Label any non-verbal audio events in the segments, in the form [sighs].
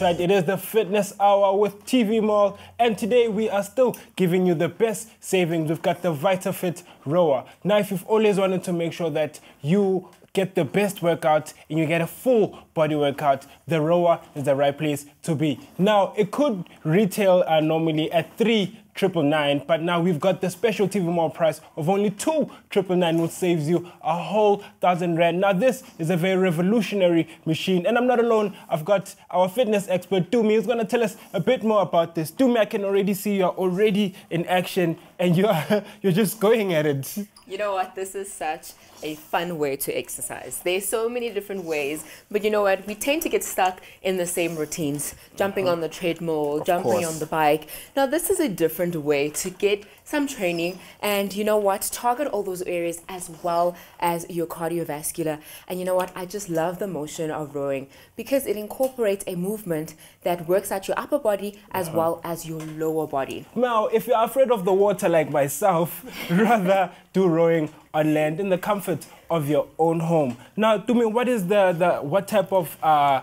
Right, it is the fitness hour with TV Mall, and today we are still giving you the best savings. We've got the VitaFit Rower. Now, if you've always wanted to make sure that you get the best workout and you get a full body workout, the rower is the right place to be. Now, it could retail uh, normally at three triple nine, but now we've got the special TV Mall price of only two triple nine, which saves you a whole thousand rand. Now, this is a very revolutionary machine, and I'm not alone. I've got our fitness expert Tumi who's going to tell us a bit more about this. Tumi, I can already see you're already in action, and you're [laughs] you're just going at it. You know what? This is such a fun way to exercise. There's so many different ways, but you know what? We tend to get stuck in the same routines, jumping mm -hmm. on the treadmill, of jumping course. on the bike. Now, this is a different way to get some training and you know what? Target all those areas as well as your cardiovascular. And you know what? I just love the motion of rowing because it incorporates a movement that works out your upper body as uh -huh. well as your lower body. Now, if you're afraid of the water like myself, [laughs] rather do rowing on land in the comfort of your own home. Now, to me, what is the, the what type of uh,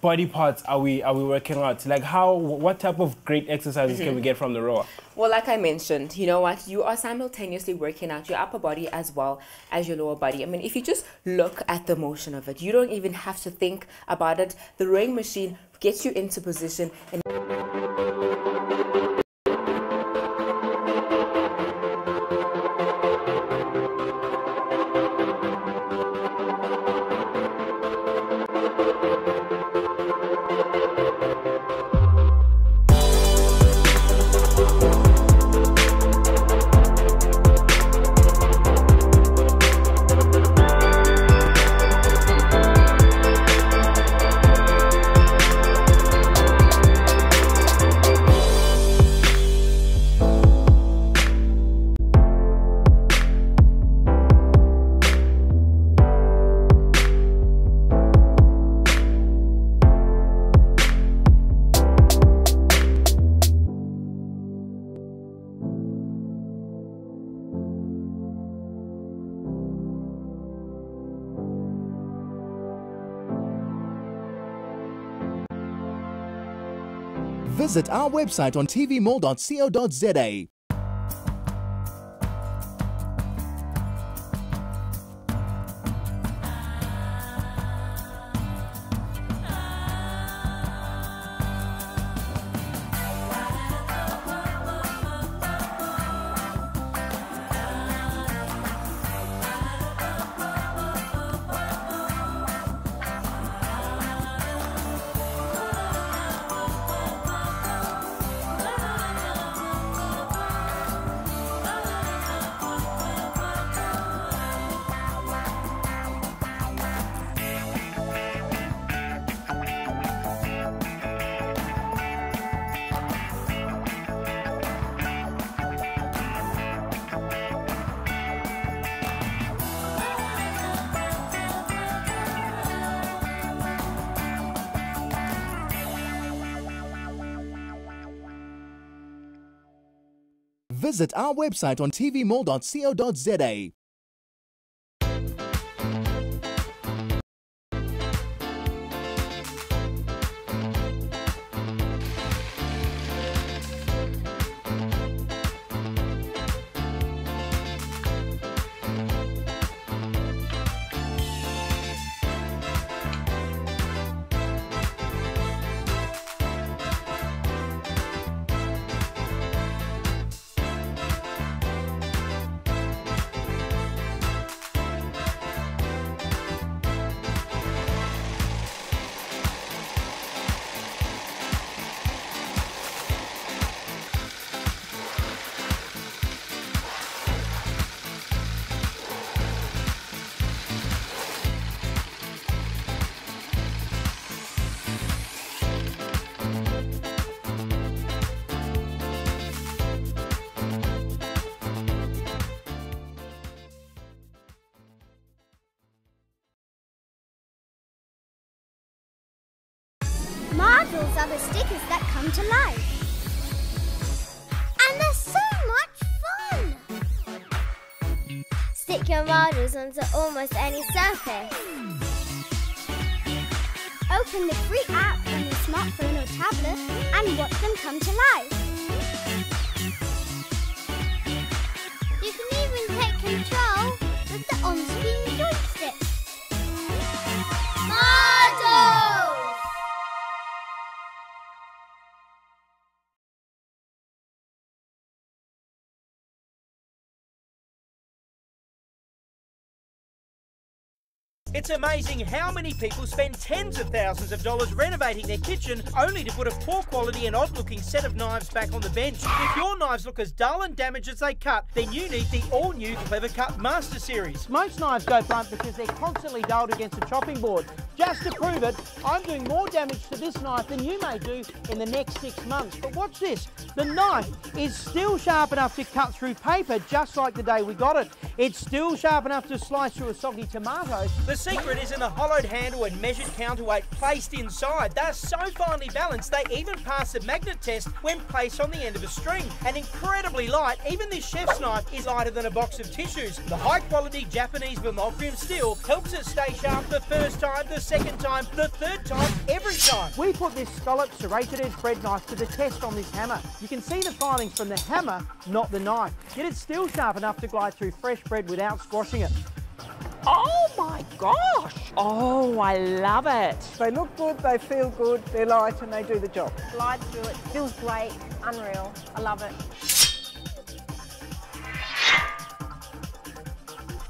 body parts are we are we working out? Like how what type of great exercises mm -hmm. can we mm-hmm. get from the rower? Well, like I mentioned, you know what? You are simultaneously working out your upper body as well as your lower body. I mean, if you just look at the motion of it, you don't even have to think about it. The rowing machine gets you into position and Visit our website on tvmall.co.za Visit our website on tvmall.co.za onto almost any surface. Open the free app on your smartphone or tablet and watch them come to life. You can even take control with the on-screen It's amazing how many people spend tens of thousands of dollars renovating their kitchen only to put a poor quality and odd looking set of knives back on the bench. If your knives look as dull and damaged as they cut, then you need the all new Clever Cut Master Series. Most knives go blunt because they're constantly dulled against a chopping board. Just to prove it, I'm doing more damage to this knife than you may do in the next six months. But watch this the knife is still sharp enough to cut through paper just like the day we got it. It's still sharp enough to slice through a soggy tomato. The secret is in the hollowed handle and measured counterweight placed inside. They're so finely balanced, they even pass the magnet test when placed on the end of a string. And incredibly light, even this chef's knife is lighter than a box of tissues. The high quality Japanese Vermochrome steel helps it stay sharp the first time, the second time, the third time, every time. We put this scallop serrated edge bread knife to the test on this hammer. You can see the filings from the hammer, not the knife. Yet it's still sharp enough to glide through fresh bread without squashing it. Oh my gosh! Oh, I love it. They look good, they feel good, they're light and they do the job. Glide through it, feels great, unreal. I love it.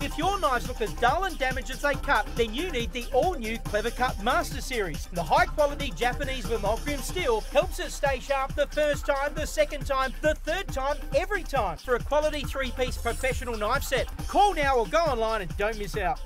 If your knives look as dull and damaged as they cut, then you need the all-new Clever Cut Master Series. The high-quality Japanese Vermochrome steel helps it stay sharp the first time, the second time, the third time, every time for a quality three-piece professional knife set. Call now or go online and don't miss out.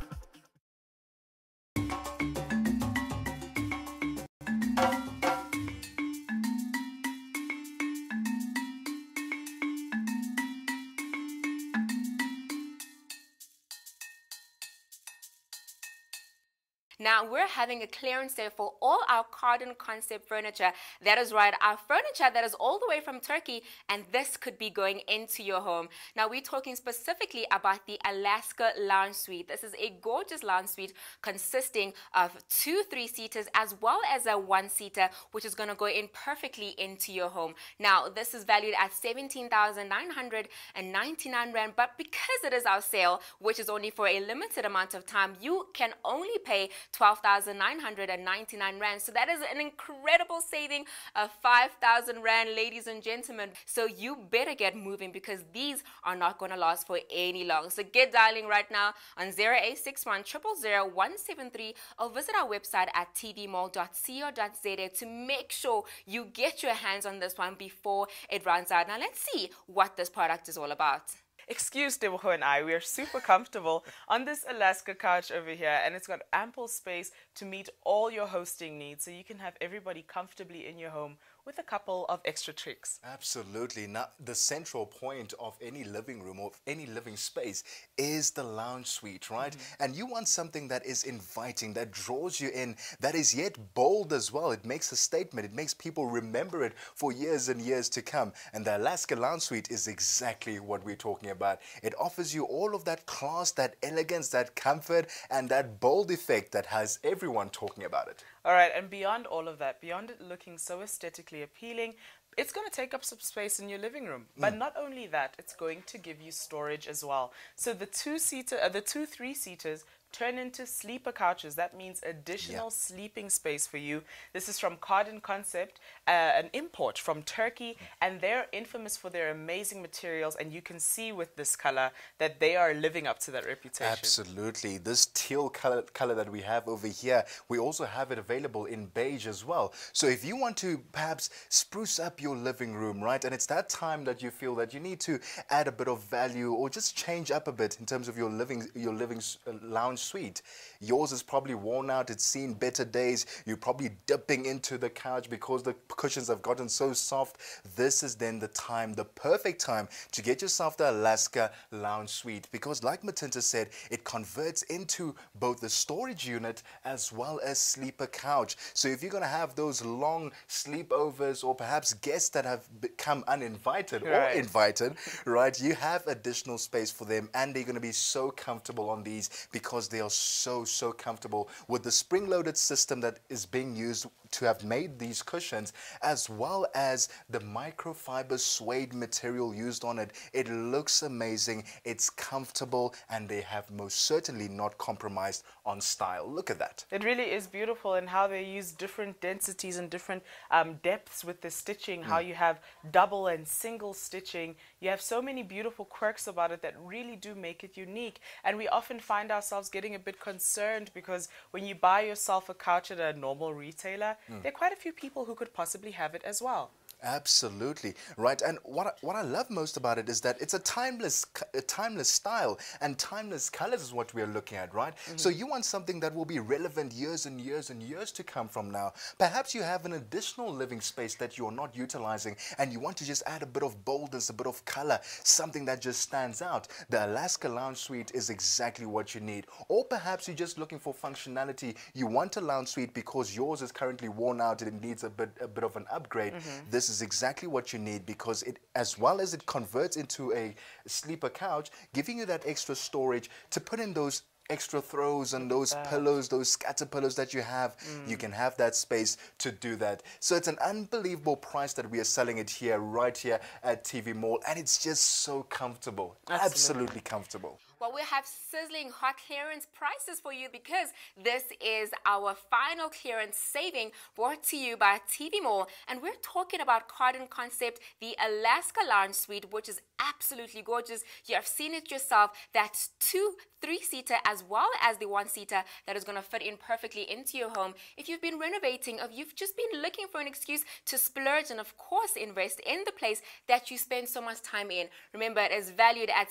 Now we're having a clearance sale for all our Cardin concept furniture. That is right, our furniture that is all the way from Turkey, and this could be going into your home. Now we're talking specifically about the Alaska Lounge Suite. This is a gorgeous lounge suite consisting of two three-seaters as well as a one-seater, which is going to go in perfectly into your home. Now this is valued at 17,999 rand, but because it is our sale, which is only for a limited amount of time, you can only pay 12,999 Rand. So that is an incredible saving of 5,000 Rand, ladies and gentlemen. So you better get moving because these are not going to last for any long. So get dialing right now on 0861 173 or visit our website at tvmall.co.za to make sure you get your hands on this one before it runs out. Now let's see what this product is all about. Excuse Deboho and I, we are super comfortable on this Alaska couch over here, and it's got ample space to meet all your hosting needs, so you can have everybody comfortably in your home with a couple of extra tricks. Absolutely. Now, the central point of any living room or any living space is the lounge suite, right? Mm-hmm. And you want something that is inviting, that draws you in, that is yet bold as well. It makes a statement. It makes people remember it for years and years to come. And the Alaska Lounge Suite is exactly what we're talking about. It offers you all of that class, that elegance, that comfort, and that bold effect that has everyone talking about it. All right, and beyond all of that, beyond it looking so aesthetically appealing, it's going to take up some space in your living room. But not only that, it's going to give you storage as well. So the two seater, uh, the two three seaters turn into sleeper couches. That means additional sleeping space for you. This is from Cardin Concept, uh, an import from Turkey, and they're infamous for their amazing materials. And you can see with this color that they are living up to that reputation. Absolutely. This teal color, color that we have over here, we also have it available in beige as well. So if you want to perhaps spruce up your living room, right, and it's that time that you feel that you need to add a bit of value or just change up a bit in terms of your living, your living uh, lounge suite. Yours is probably worn out. It's seen better days. You're probably dipping into the couch because the cushions have gotten so soft. This is then the time, the perfect time to get yourself the Alaska Lounge Suite because, like Matinta said, it converts into both the storage unit as well as sleeper couch. So if you're going to have those long sleepovers or perhaps guests that have become uninvited or invited, right, you have additional space for them and they're going to be so comfortable on these because they are so, so comfortable with the spring-loaded system that is being used to have made these cushions as well as the microfiber suede material used on it. It looks amazing, it's comfortable, and they have most certainly not compromised on style. Look at that. It really is beautiful and how they use different densities and different um, depths with the stitching, how you have double and single stitching. You have so many beautiful quirks about it that really do make it unique. And we often find ourselves getting a bit concerned because when you buy yourself a couch at a normal retailer, there are quite a few people who could possibly have it as well. Absolutely right, and what I, what I love most about it is that it's a timeless a timeless style and timeless colors is what we are looking at, right? So mm-hmm. you want something that will be relevant years and years and years to come from now. Perhaps you have an additional living space that you're not utilizing, and you want to just add a bit of boldness, a bit of color, something that just stands out. The Alaska Lounge Suite is exactly what you need, or perhaps you're just looking for functionality. You want a lounge suite because yours is currently worn out and it needs a bit a bit of an upgrade. Mm-hmm. This is exactly what you need because it, as well as it converts into a sleeper couch, giving you that extra storage to put in those extra throws and those pillows, those scatter pillows that you have, you can have that space to do that. So it's an unbelievable price that we are selling it here, right here at TV Mall, and it's just so comfortable, absolutely comfortable. Well, we have sizzling hot clearance prices for you because this is our final clearance saving brought to you by TV Mall. And we're talking about Cardin Concept, the Alaska Lounge Suite, which is absolutely gorgeous. You have seen it yourself. That's two three seater as well as the one seater that is going to fit in perfectly into your home. If you've been renovating, or you've just been looking for an excuse to splurge and, of course, invest in the place that you spend so much time in, remember it is valued at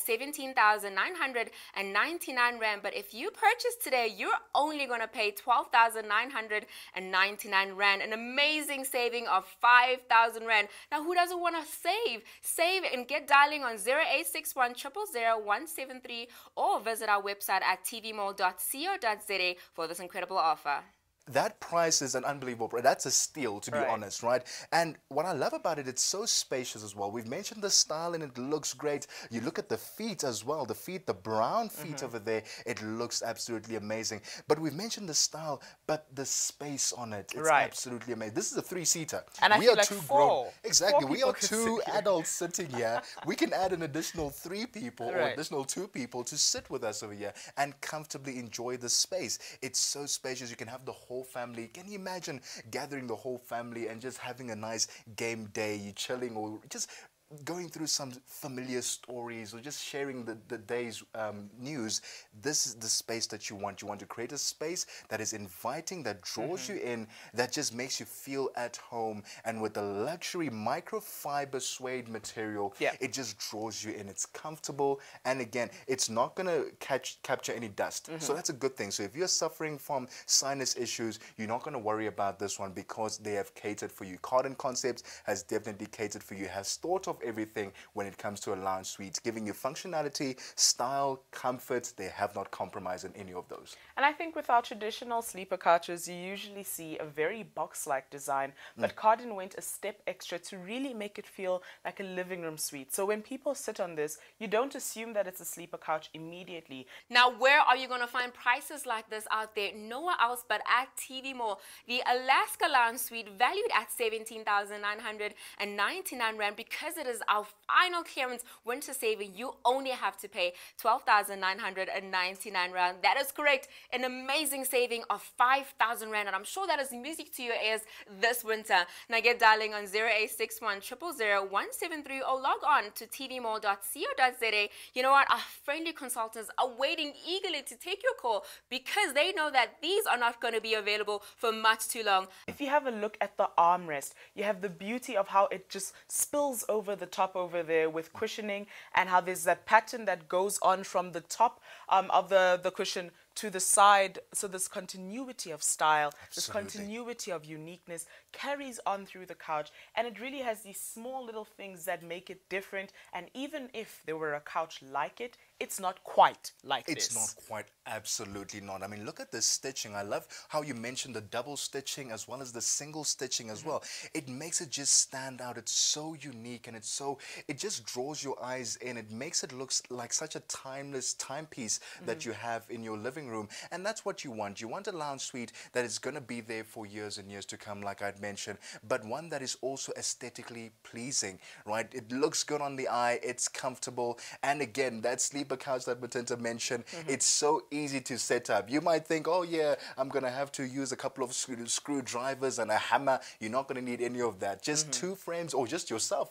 17,999 Rand. But if you purchase today, you're only going to pay 12,999 Rand, an amazing saving of 5,000 Rand. Now, who doesn't want to save? Save and get dialing on 0861 173 or visit our website at tvmall.co.za for this incredible offer. That price is an unbelievable price. That's a steal, to be Right. honest, right? And what I love about it, it's so spacious as well. We've mentioned the style and it looks great. You look at the feet as well. The feet, the brown feet Mm-hmm. over there, it looks absolutely amazing. But we've mentioned the style, but the space on it, it's Right. absolutely amazing. This is a three-seater. And I we feel are like two four- grown. Exactly. four we are two adults sitting here. we can add an additional three people or additional two people to sit with us over here and comfortably enjoy the space. It's so spacious. You can have the whole family. Can you imagine gathering the whole family and just having a nice game day, you chilling or just going through some familiar stories or just sharing the, the day's um, news, this is the space that you want. You want to create a space that is inviting, that draws Mm-hmm. you in, that just makes you feel at home. And with the luxury microfiber suede material, Yeah. it just draws you in. It's comfortable. And again, it's not going to catch capture any dust. Mm-hmm. So that's a good thing. So if you're suffering from sinus issues, you're not going to worry about this one because they have catered for you. Cardin Concepts has definitely catered for you, has thought of everything when it comes to a lounge suite, giving you functionality, style, comfort. They have not compromised on any of those. And I think with our traditional sleeper couches, you usually see a very box like design, but mm. Cardin went a step extra to really make it feel like a living room suite. So when people sit on this, you don't assume that it's a sleeper couch immediately. Now, where are you going to find prices like this out there? Nowhere else but at TV Mall. The Alaska Lounge Suite, valued at 17,999 Rand, because it is our final clearance winter saving, you only have to pay 12,999 Rand. That is correct. An amazing saving of 5,000 Rand. And I'm sure that is music to your ears this winter. Now, get dialing on 0861 173 or log on to tvmall.co.za. You know what? Our friendly consultants are waiting eagerly to take your call because they know that these are not going to be available for much too long. If you have a look at the armrest, you have the beauty of how it just spills over the top over there with cushioning and how there's that pattern that goes on from the top um, of the, the cushion to the side. So this continuity of style, this continuity of uniqueness carries on through the couch. And it really has these small little things that make it different. And even if there were a couch like it, it's not quite like It's this. not quite, absolutely not. I mean, look at the stitching. I love how you mentioned the double stitching as well as the single stitching as mm-hmm. well. It makes it just stand out. It's so unique and it's so, it just draws your eyes in. It makes it look like such a timeless timepiece that mm-hmm. you have in your living room. And that's what you want. You want a lounge suite that is going to be there for years and years to come, like I'd mentioned, but one that is also aesthetically pleasing, right? It looks good on the eye, it's comfortable. And again, that sleeper couch that Matinta mentioned, mm -hmm. it's so easy to set up. You might think, oh yeah, I'm going to have to use a couple of screwdrivers and a hammer. You're not going to need any of that. Just mm -hmm. two frames or just yourself,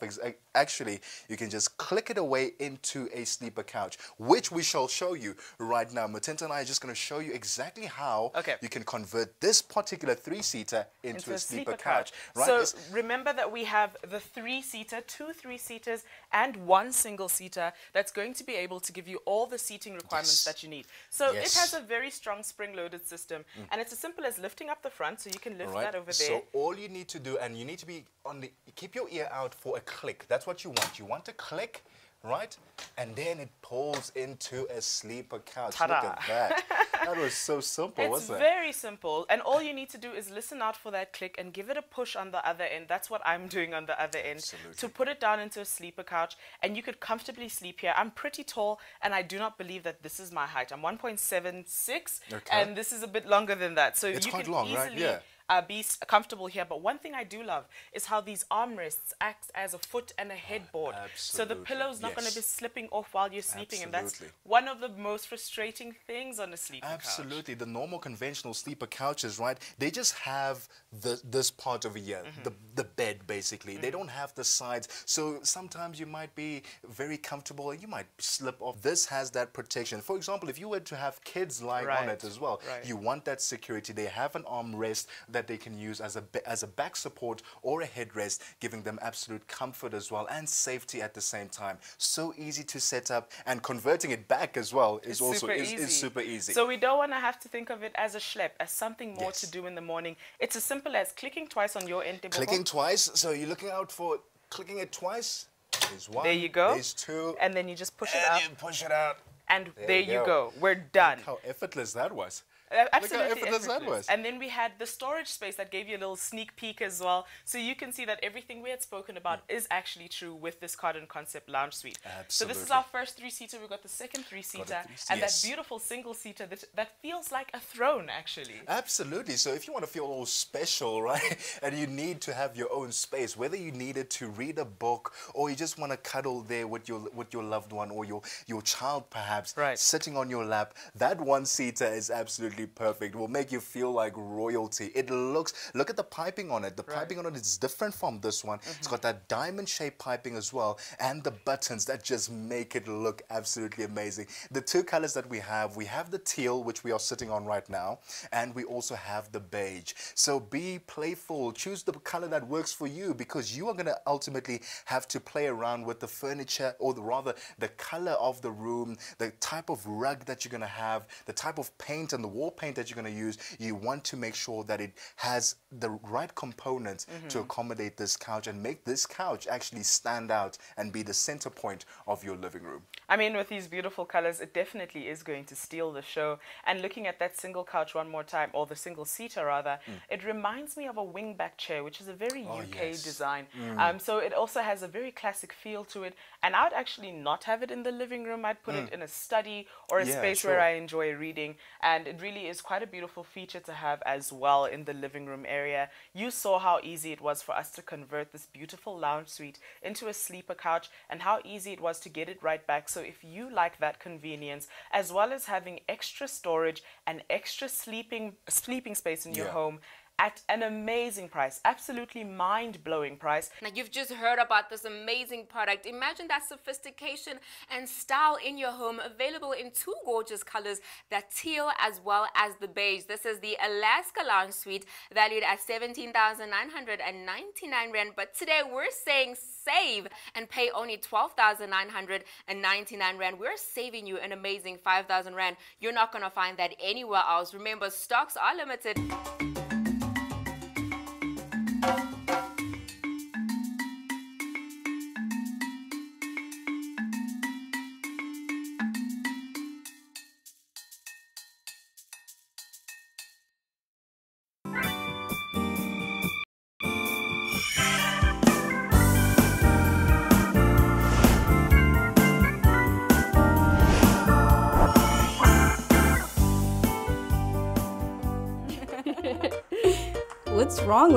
actually, you can just click it away into a sleeper couch, which we shall show you right now. Matinta and I are just going to show you exactly how okay. you can convert this particular three-seater into, into, a, sleeper, sleeper couch. couch. Right? So it's remember that we have the three-seater, two three-seaters, and one single-seater that's going to be able to give you all the seating requirements yes. that you need. So yes. it has a very strong spring-loaded system, mm. and it's as simple as lifting up the front, so you can lift right. that over there. So all you need to do, and you need to be on the, keep your ear out for a click. That's what you want. You want to click right? And then it pulls into a sleeper couch. Look at that. that was so simple, it's wasn't it? It's very simple. And all you need to do is listen out for that click and give it a push on the other end. That's what I'm doing on the other end. Absolutely. To put it down into a sleeper couch. And you could comfortably sleep here. I'm pretty tall and I do not believe that this is my height. I'm 1.76 okay. and this is a bit longer than that. So it's you quite can long, easily right? Yeah uh, be comfortable here. But one thing I do love is how these armrests act as a foot and a headboard. Oh, so the pillow's not yes. going to be slipping off while you're sleeping. Absolutely. And that's one of the most frustrating things on a sleeper Absolutely. Couch. The normal conventional sleeper couches, right, they just have the, this part over here, mm -hmm. the, the bed basically. Mm -hmm. They don't have the sides. So sometimes you might be very comfortable and you might slip off. This has that protection. For example, if you were to have kids lying right. on it as well, right. you want that security. They have an armrest that that they can use as a, as a back support or a headrest, giving them absolute comfort as well and safety at the same time. So easy to set up and converting it back as well is it's also is, is, super easy. So we don't want to have to think of it as a schlep, as something more yes. to do in the morning. It's as simple as clicking twice on your end. Clicking twice, so you're looking out for clicking it twice. There's one. There you go. There's two. And then you just push and it you push it out. And there, there you go. go. We're done. Look how effortless that was. Uh, absolutely Look how effortless, effortless. that was. And then we had the storage space that gave you a little sneak peek as well. So you can see that everything we had spoken about is actually true with this Cardin Concept Lounge Suite. Absolutely. So this is our first three-seater. We've got the second three-seater and yes. that beautiful single-seater that, that feels like a throne, actually. Absolutely. So if you want to feel all special, [laughs] right, and you need to have your own space, whether you needed to read a book or you just want to cuddle there with your with your loved one or your, your child, perhaps, right. sitting on your lap, that one-seater is absolutely perfect. Will make you feel like royalty. It looks, look at the piping on it. The right. piping on it is different from this one. Mm -hmm. It's got that diamond-shaped piping as well, and the buttons that just make it look absolutely amazing. The two colors that we have, we have the teal, which we are sitting on right now, and we also have the beige. So be playful. Choose the color that works for you because you are going to ultimately have to play around with the furniture, or the, rather the color of the room, the type of rug that you're going to have, the type of paint and the wall paint that you're going to use, you want to make sure that it has the right components mm -hmm. to mm-hmm. accommodate this couch and make this couch actually stand out and be the center point of your living room. I mean, with these beautiful colors, it definitely is going to steal the show. And looking at that single couch one more time, or the single seater rather, mm. it reminds me of a wingback chair, which is a very oh, UK yes. design. Mm. Um, so it also has a very classic feel to it. And I would actually not have it in the living room. I'd put mm. it in a study or a yeah, space sure. where I enjoy reading. And it really is quite a beautiful feature to have as well in the living room area. You saw how easy it was for us to convert this beautiful lounge suite into a sleeper couch and how easy it was to get it right back. So if you like that convenience, as well as having extra storage and extra sleeping sleeping space in your yeah. home, at an amazing price, absolutely mind-blowing price. Now you've just heard about this amazing product. Imagine that sophistication and style in your home available in two gorgeous colors, the teal as well as the beige. This is the Alaska Lounge Suite valued at 17,999 Rand, but today we're saying save and pay only 12,999 Rand. We're saving you an amazing 5,000 Rand. You're not going to find that anywhere else. Remember, stocks are limited.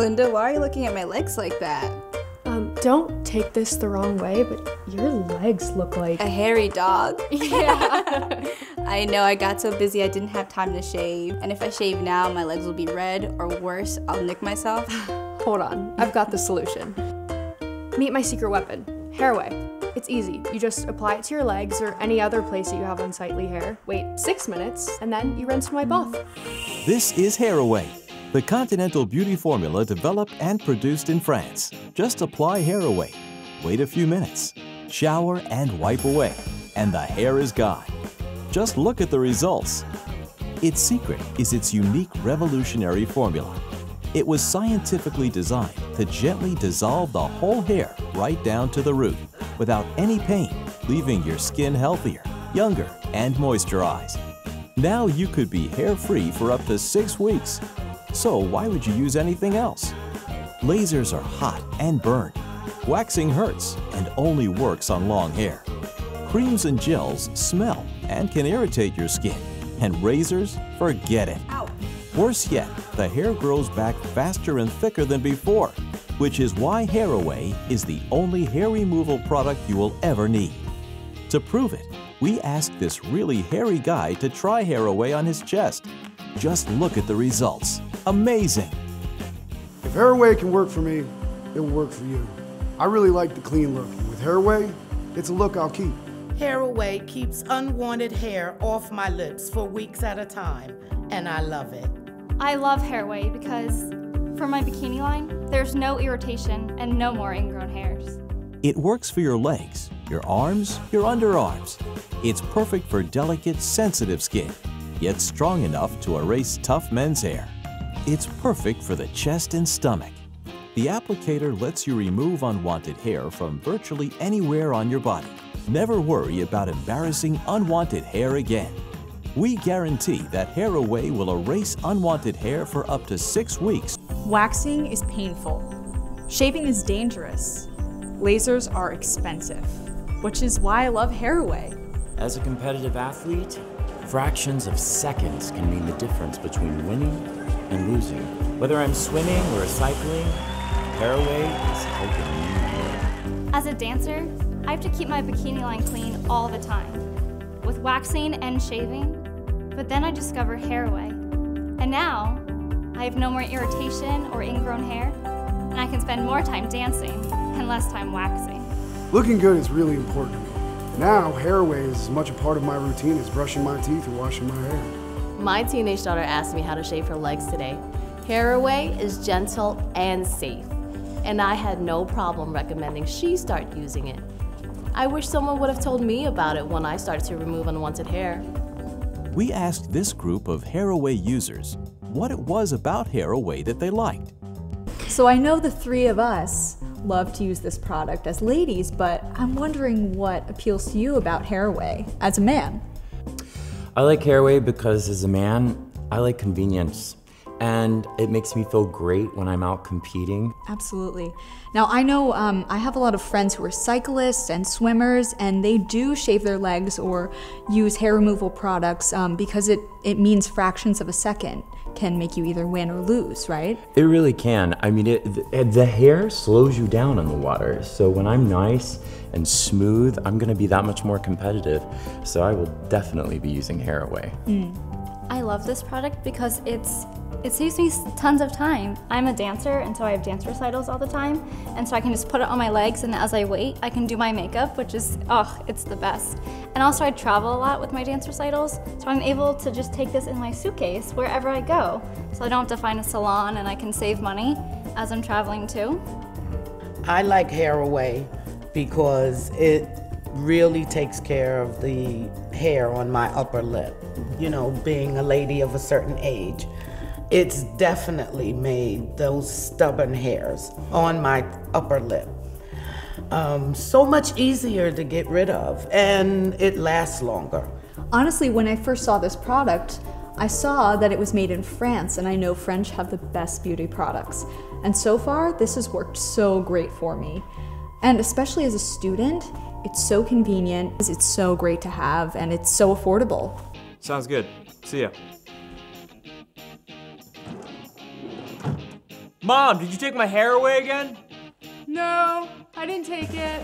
Linda? Why are you looking at my legs like that? Um, don't take this the wrong way, but your legs look like a hairy dog. [laughs] [laughs] Yeah. I know I got so busy I didn't have time to shave. And if I shave now, my legs will be red, or worse, I'll nick myself. [sighs] Hold on, I've got the solution. Meet my secret weapon, Hair-Away. It's easy. You just apply it to your legs or any other place that you have unsightly hair. Wait six minutes, and then you rinse and wipe off. This is Hair-Away, the continental beauty formula developed and produced in France. Just apply Hair-Away, wait a few minutes, shower and wipe away, and the hair is gone. Just look at the results. Its secret is its unique revolutionary formula. It was scientifically designed to gently dissolve the whole hair right down to the root without any pain, leaving your skin healthier, younger, and moisturized. Now you could be hair-free for up to six weeks. So why would you use anything else? Lasers are hot and burn. Waxing hurts and only works on long hair. Creams and gels smell and can irritate your skin. And razors, forget it. Worse yet, the hair grows back faster and thicker than before, which is why Hair-Away is the only hair removal product you will ever need. To prove it, we asked this really hairy guy to try Hair-Away on his chest. Just look at the results. Amazing! If Hair-Away can work for me, it will work for you. I really like the clean look. With Hair-Away, it's a look I'll keep. Hair-Away keeps unwanted hair off my lips for weeks at a time, and I love it. I love Hair-Away because for my bikini line, there's no irritation and no more ingrown hairs. It works for your legs, your arms, your underarms. It's perfect for delicate, sensitive skin, yet strong enough to erase tough men's hair. It's perfect for the chest and stomach. The applicator lets you remove unwanted hair from virtually anywhere on your body. Never worry about embarrassing unwanted hair again. We guarantee that Hair-Away will erase unwanted hair for up to six weeks. Waxing is painful. Shaving is dangerous. Lasers are expensive, which is why I love Hair-Away. As a competitive athlete, fractions of seconds can mean the difference between winning and losing. Whether I'm swimming or cycling, Hair-Away is helping me win. As a dancer, I have to keep my bikini line clean all the time. With waxing and shaving, but then I discovered Hair-Away. And now, I have no more irritation or ingrown hair, and I can spend more time dancing and less time waxing. Looking good is really important to me. Now, Hair-Away is as much a part of my routine as brushing my teeth or washing my hair. My teenage daughter asked me how to shave her legs today. Hair-Away is gentle and safe, and I had no problem recommending she start using it. I wish someone would have told me about it when I started to remove unwanted hair. We asked this group of Hair-Away users what it was about Hair-Away that they liked. So I know the three of us love to use this product as ladies, but I'm wondering what appeals to you about Hair-Away as a man. I like Hair-Away because as a man, I like convenience and it makes me feel great when I'm out competing. Absolutely. Now, I know um, I have a lot of friends who are cyclists and swimmers, and they do shave their legs or use hair removal products um, because it, it means fractions of a second can make you either win or lose, right? It really can. I mean, it, the, hair slows you down in the water. So when I'm nice and smooth, I'm going to be that much more competitive. So I will definitely be using Hair-Away. Mm. I love this product because it's it saves me tons of time. I'm a dancer, and so I have dance recitals all the time, and so I can just put it on my legs, and as I wait, I can do my makeup, which is, oh, it's the best. And also, I travel a lot with my dance recitals, so I'm able to just take this in my suitcase wherever I go, so I don't have to find a salon, and I can save money as I'm traveling too. I like Hair-Away because it really takes care of the hair on my upper lip. You know, being a lady of a certain age it's definitely made those stubborn hairs on my upper lip um, so much easier to get rid of and it lasts longer. Honestly, when I first saw this product, I saw that it was made in France, and I know French have the best beauty products. And so far, this has worked so great for me. And especially as a student, it's so convenient, it's so great to have, and it's so affordable. Sounds good. See ya. Mom, did you take my hair away again? No, I didn't take it.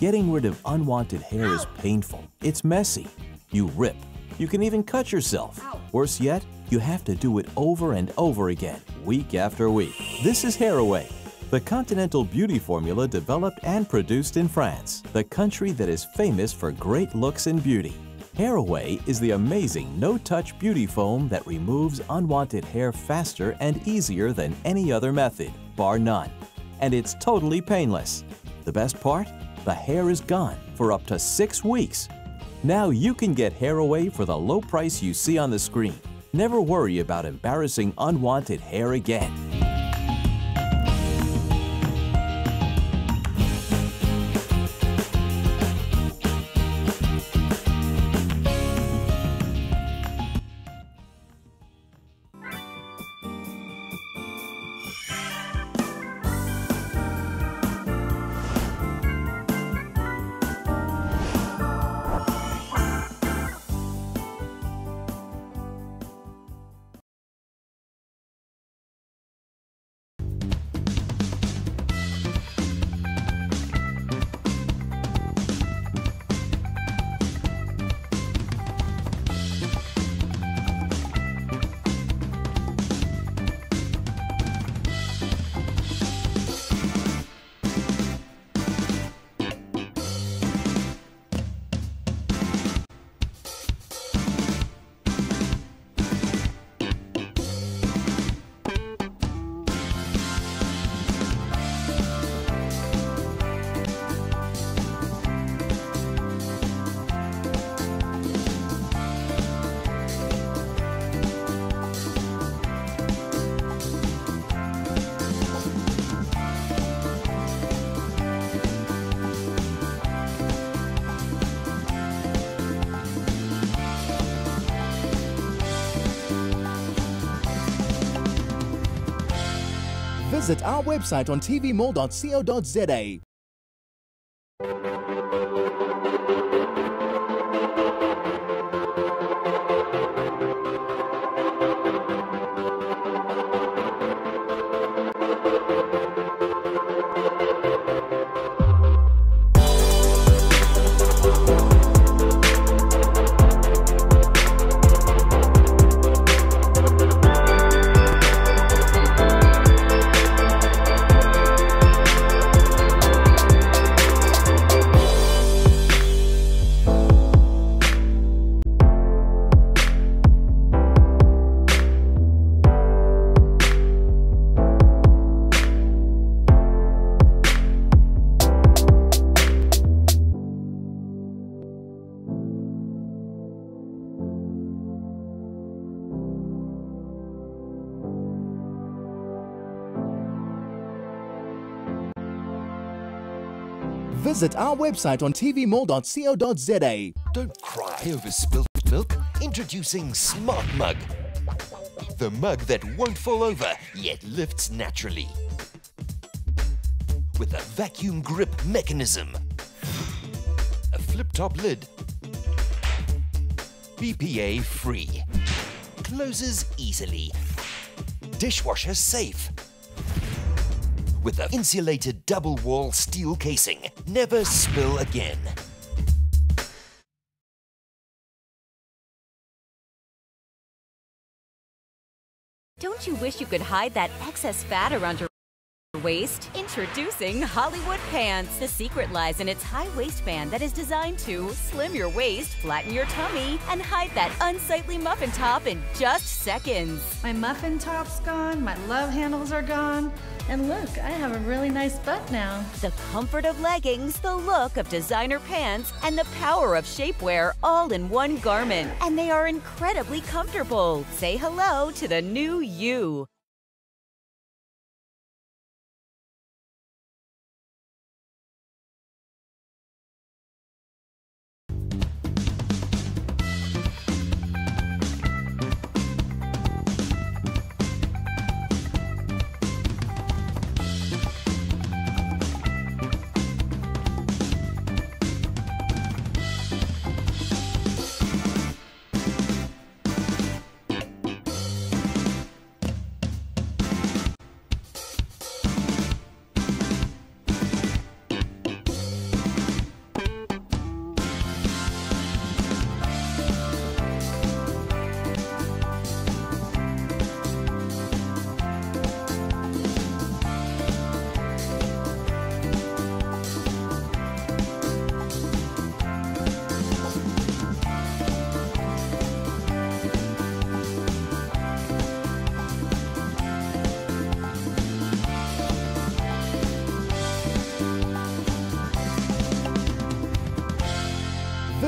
Getting rid of unwanted hair is painful. It's messy. You rip. You can even cut yourself. Worse yet, you have to do it over and over again, week after week. This is Hair Away, the continental beauty formula developed and produced in France, the country that is famous for great looks and beauty. Hair Away is the amazing no-touch beauty foam that removes unwanted hair faster and easier than any other method, bar none. And it's totally painless. The best part? The hair is gone for up to six weeks. Now you can get hair away for the low price you see on the screen. Never worry about embarrassing unwanted hair again. Visit our website on tvmall.co.za. Visit our website on tvmall.co.za. Don't cry over spilt milk. Introducing Smart Mug. The mug that won't fall over, yet lifts naturally. With a vacuum grip mechanism. A flip-top lid. BPA free. Closes easily. Dishwasher safe. With an insulated double wall steel casing. Never spill again. Don't you wish you could hide that excess fat around your waist? Introducing Hollywood Pants. The secret lies in its high waistband that is designed to slim your waist, flatten your tummy, and hide that unsightly muffin top in just seconds. My muffin top's gone, my love handles are gone, and look, I have a really nice butt now. The comfort of leggings, the look of designer pants, and the power of shapewear all in one garment. And they are incredibly comfortable. Say hello to the new you.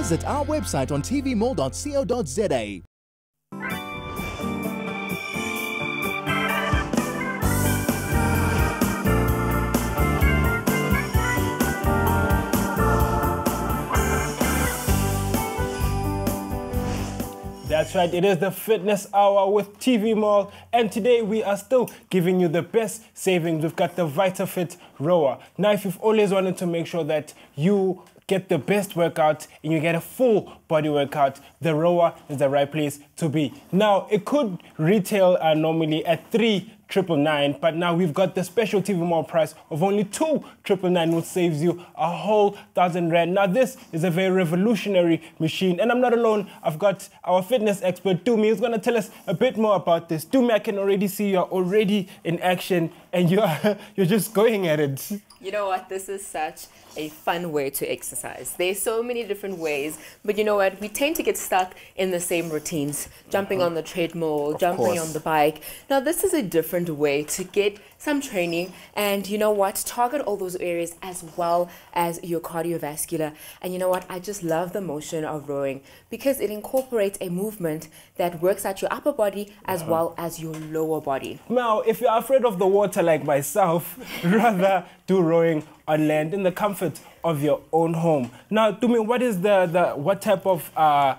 Visit our website on tvmall.co.za. That's right, it is the fitness hour with TV Mall, and today we are still giving you the best savings. We've got the VitaFit Rower. Now, if you've always wanted to make sure that you get the best workout and you get a full body workout, the Rower is the right place to be. Now, it could retail uh, normally at three triple nine, but now we've got the special TV Mall price of only two triple nine, which saves you a whole thousand rand. Now this is a very revolutionary machine, and I'm not alone. I've got our fitness expert Dumi who's gonna tell us a bit more about this. Dumi, I can already see you're already in action, and you're [laughs] you're just going at it. You know what? This is such a fun way to exercise. There's so many different ways, but you know what? We tend to get stuck in the same routines, jumping mm-hmm. on the treadmill, jumping course. on the bike. Now, this is a different way to get some training and you know what? Target all those areas as well as your cardiovascular. And you know what? I just love the motion of rowing because it incorporates a movement that works at your upper body as Uh-huh. well as your lower body. Now, if you're afraid of the water like myself, [laughs] rather do rowing on land in the comfort of your own home. Now, Dumi, what is the, the what type of uh,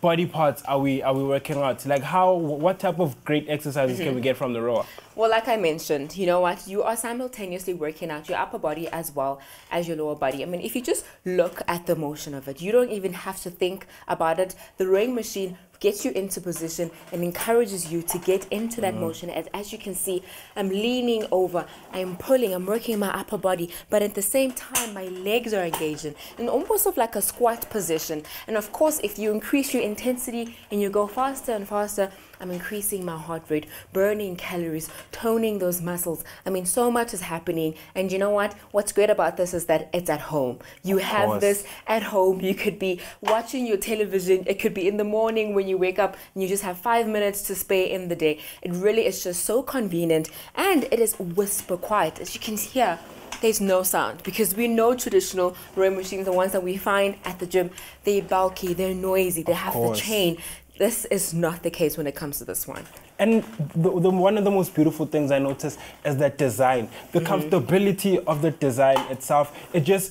body parts are we are we working out? Like how what type of great exercises can Mhm. we get from the rower? Well, like I mentioned, you know what? You are simultaneously working out your upper body as well as your lower body. I mean, if you just look at the motion of it, you don't even have to think about it. The rowing machine gets you into position and encourages you to get into that Mhm. motion. As, as you can see, I'm leaning over, I'm pulling, I'm working my upper body, but at the same time, my legs are engaging in, in almost of like a squat position. And of course, if you increase your intensity and you go faster and faster, I'm increasing my heart rate, burning calories, toning those muscles. I mean, so much is happening. And you know what? What's great about this is that it's at home. You Of have course. this at home. You could be watching your television. It could be in the morning when you wake up and you just have five minutes to spare in the day. It really is just so convenient. And it is whisper quiet. As you can hear, there's no sound because we know traditional rowing machines, the ones that we find at the gym, they're bulky, they're noisy, they have the chain. This is not the case when it comes to this one. And the, the, one of the most beautiful things I noticed is that design. The Mhm. comfortability of the design itself, it just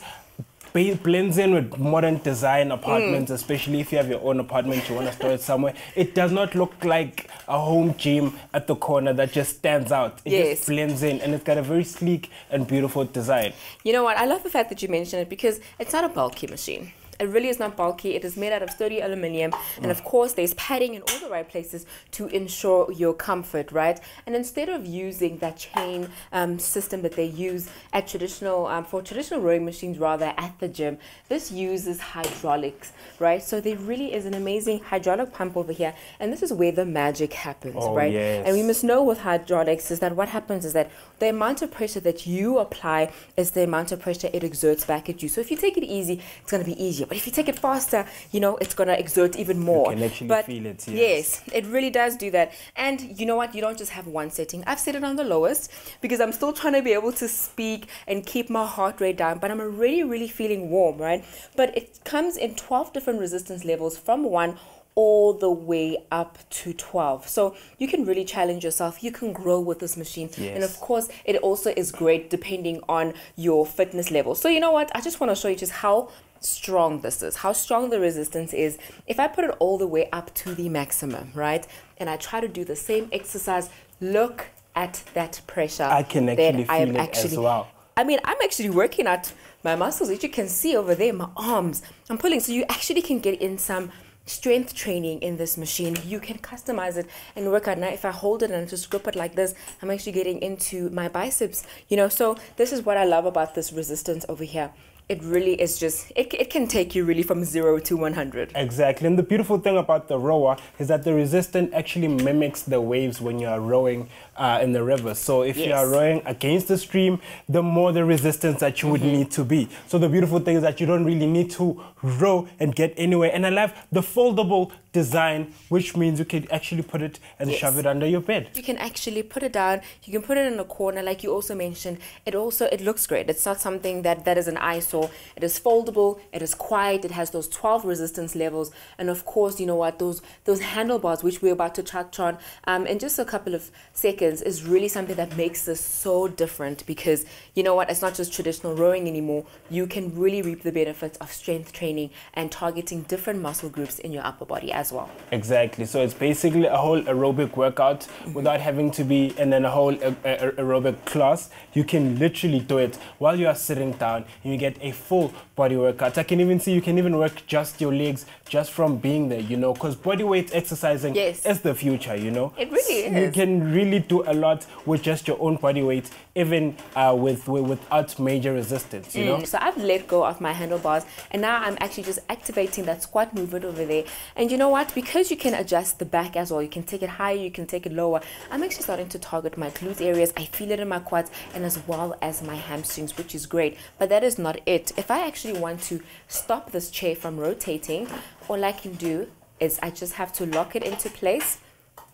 blends in with modern design apartments, Mm. especially if you have your own apartment, you want to store it somewhere. It does not look like a home gym at the corner that just stands out. It Yes. just blends in and it's got a very sleek and beautiful design. You know what? I love the fact that you mentioned it because it's not a bulky machine. It really is not bulky. It is made out of sturdy aluminium. And of course, there's padding in all the right places to ensure your comfort, right? And instead of using that chain um, system that they use at traditional, um, for traditional rowing machines rather at the gym, this uses hydraulics, right? So there really is an amazing hydraulic pump over here. And this is where the magic happens, Oh, right? yes. And we must know with hydraulics is that what happens is that the amount of pressure that you apply is the amount of pressure it exerts back at you. So if you take it easy, it's going to be easier. But if you take it faster, you know, it's going to exert even more. You can actually but feel it, yes. Yes, it really does do that. And you know what? You don't just have one setting. I've set it on the lowest because I'm still trying to be able to speak and keep my heart rate down, but I'm already really feeling warm, right? But it comes in 12 different resistance levels from 1 all the way up to 12. So you can really challenge yourself. You can grow with this machine. Yes. And of course, it also is great depending on your fitness level. So you know what? I just want to show you just how strong this is, how strong the resistance is. If I put it all the way up to the maximum, right? And I try to do the same exercise, look at that pressure. I can actually I am feel it as well. I mean, I'm actually working at my muscles, as you can see over there, my arms. I'm pulling. So you actually can get in some strength training in this machine. You can customize it and work out. Now, if I hold it and just grip it like this, I'm actually getting into my biceps, you know. So this is what I love about this resistance over here. It really is just, it, it can take you really from zero to 100. Exactly. And the beautiful thing about the rower is that the resistance actually mimics the waves when you are rowing uh, in the river. So if you are rowing against the stream, the more the resistance that you would Mhm. need to be. So the beautiful thing is that you don't really need to row and get anywhere. And I love the foldable design, which means you can actually put it and Yes. shove it under your bed. You can actually put it down. You can put it in a corner, like you also mentioned. It also it looks great. It's not something that that is an eyesore it is foldable, it is quiet, it has those 12 resistance levels, and of course, you know what, those those handlebars, which we're about to touch on um, in just a couple of seconds, is really something that makes this so different because, you know what, it's not just traditional rowing anymore. You can really reap the benefits of strength training and targeting different muscle groups in your upper body as well. Exactly. So it's basically a whole aerobic workout mm-hmm. without having to be in a whole aerobic class. You can literally do it while you are sitting down and you get a full body workout. I can even see you can even work just your legs just from being there, you know, because body weight exercising Yes. is the future, you know. It really is. You can really do a lot with just your own body weight, even uh, with, with without major resistance, you know. Mm, So I've let go of my handlebars and now I'm actually just activating that squat movement over there. And you know what? Because you can adjust the back as well, you can take it higher, you can take it lower. I'm actually starting to target my glute areas. I feel it in my quads and as well as my hamstrings, which is great. But that is not it. If I actually want to stop this chair from rotating, all I can do is I just have to lock it into place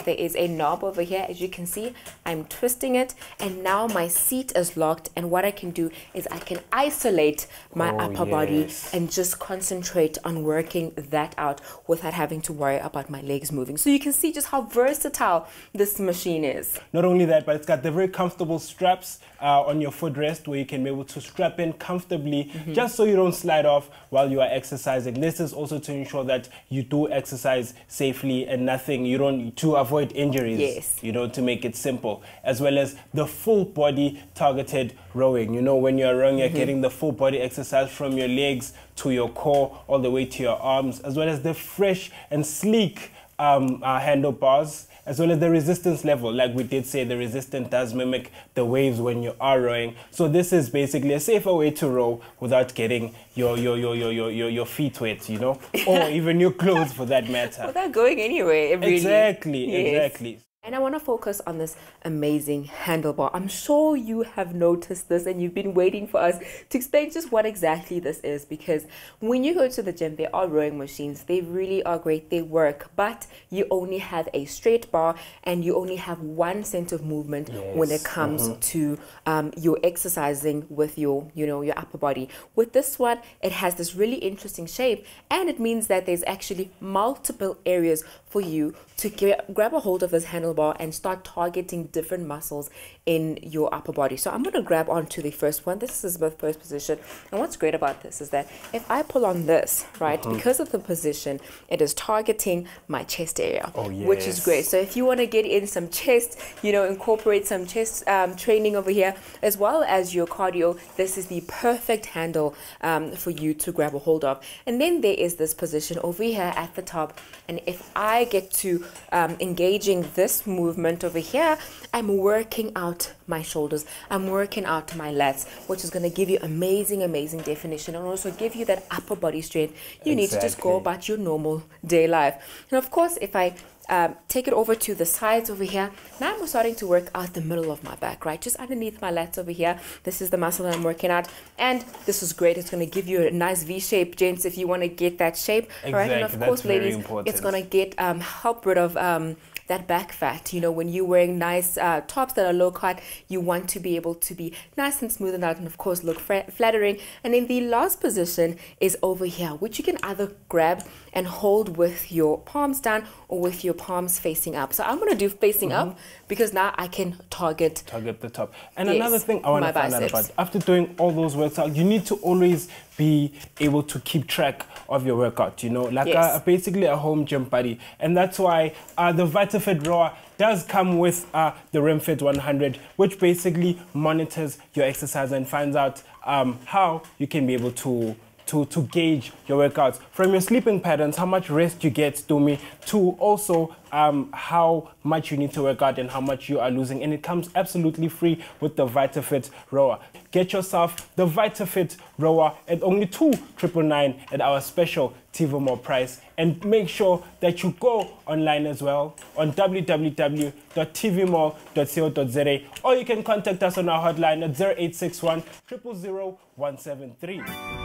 there is a knob over here as you can see i'm twisting it and now my seat is locked and what i can do is i can isolate my Oh, upper body and just concentrate on working that out without having to worry about my legs moving so you can see just how versatile this machine is Not only that, but it's got the very comfortable straps uh, on your footrest where you can be able to strap in comfortably Mm-hmm. just so you don't slide off while you are exercising. This is also to ensure that you do exercise safely and nothing, you don't, to avoid injuries. Yes. You know, to make it simple. As well as the full body targeted rowing. You know, when you're rowing, you're Mhm. getting the full body exercise from your legs to your core, all the way to your arms, as well as the fresh and sleek um, uh, handlebars, as well as the resistance level. Like we did say, the resistance does mimic the waves when you are rowing. So this is basically a safer way to row without getting your your your your your, your, your feet wet, you know, or [laughs] even your clothes for that matter. without going anywhere really- Exactly, Yes. exactly. And I want to focus on this amazing handlebar. I'm sure you have noticed this and you've been waiting for us to explain just what exactly this is because when you go to the gym, there are rowing machines. They really are great, they work, but you only have a straight bar and you only have one sense of movement when it Yes, comes mhm. to um, your exercising with your, you know, your upper body. With this one, it has this really interesting shape and it means that there's actually multiple areas for you to gra- grab a hold of this handlebar and start targeting different muscles in your upper body. So I'm going to grab onto the first one. This is the first position. And what's great about this is that if I pull on this, right, Mhm. because of the position, it is targeting my chest area, Oh, which is great. So if you want to get in some chest, you know, incorporate some chest um, training over here, as well as your cardio, this is the perfect handle um, for you to grab a hold of. And then there is this position over here at the top. And if I get to um, engaging this movement over here, I'm working out my shoulders. I'm working out my lats, which is going to give you amazing, amazing definition and also give you that upper body strength. You need to just go about your normal day life. And of course, if I um, take it over to the sides over here. Now I'm starting to work out the middle of my back, right? Just underneath my lats over here. This is the muscle that I'm working out. And this is great. It's going to give you a nice V shape, gents, if you want to get that shape. right? And of Exactly. course, ladies, important. it's going to get um, help rid of um, that back fat. You know, when you're wearing nice uh, tops that are low cut, you want to be able to be nice and smooth and out, and of course, look flattering. And then the last position is over here, which you can either grab and hold with your palms down or with your palms facing up. So I'm going to do facing up because now I can target target the top. And Yes, another thing I want to find out about after doing all those workouts, you need to always be able to keep track of your workout. You know, like Yes. a, basically a home gym buddy, and that's why uh, the VitaFit Rower does come with uh, the RemFit 100, which basically monitors your exercise and finds out um, how you can be able to to, to gauge your workouts from your sleeping patterns, how much rest you get, to me, to also um, how much you need to work out and how much you are losing. And it comes absolutely free with the VitaFit Rower. Get yourself the VitaFit Rower at only two triple nine at our special TV Mall price. And make sure that you go online as well on www.tvmall.co.za or you can contact us on our hotline at 0861 000 173.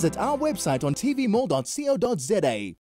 Visit our website on tvmall.co.za.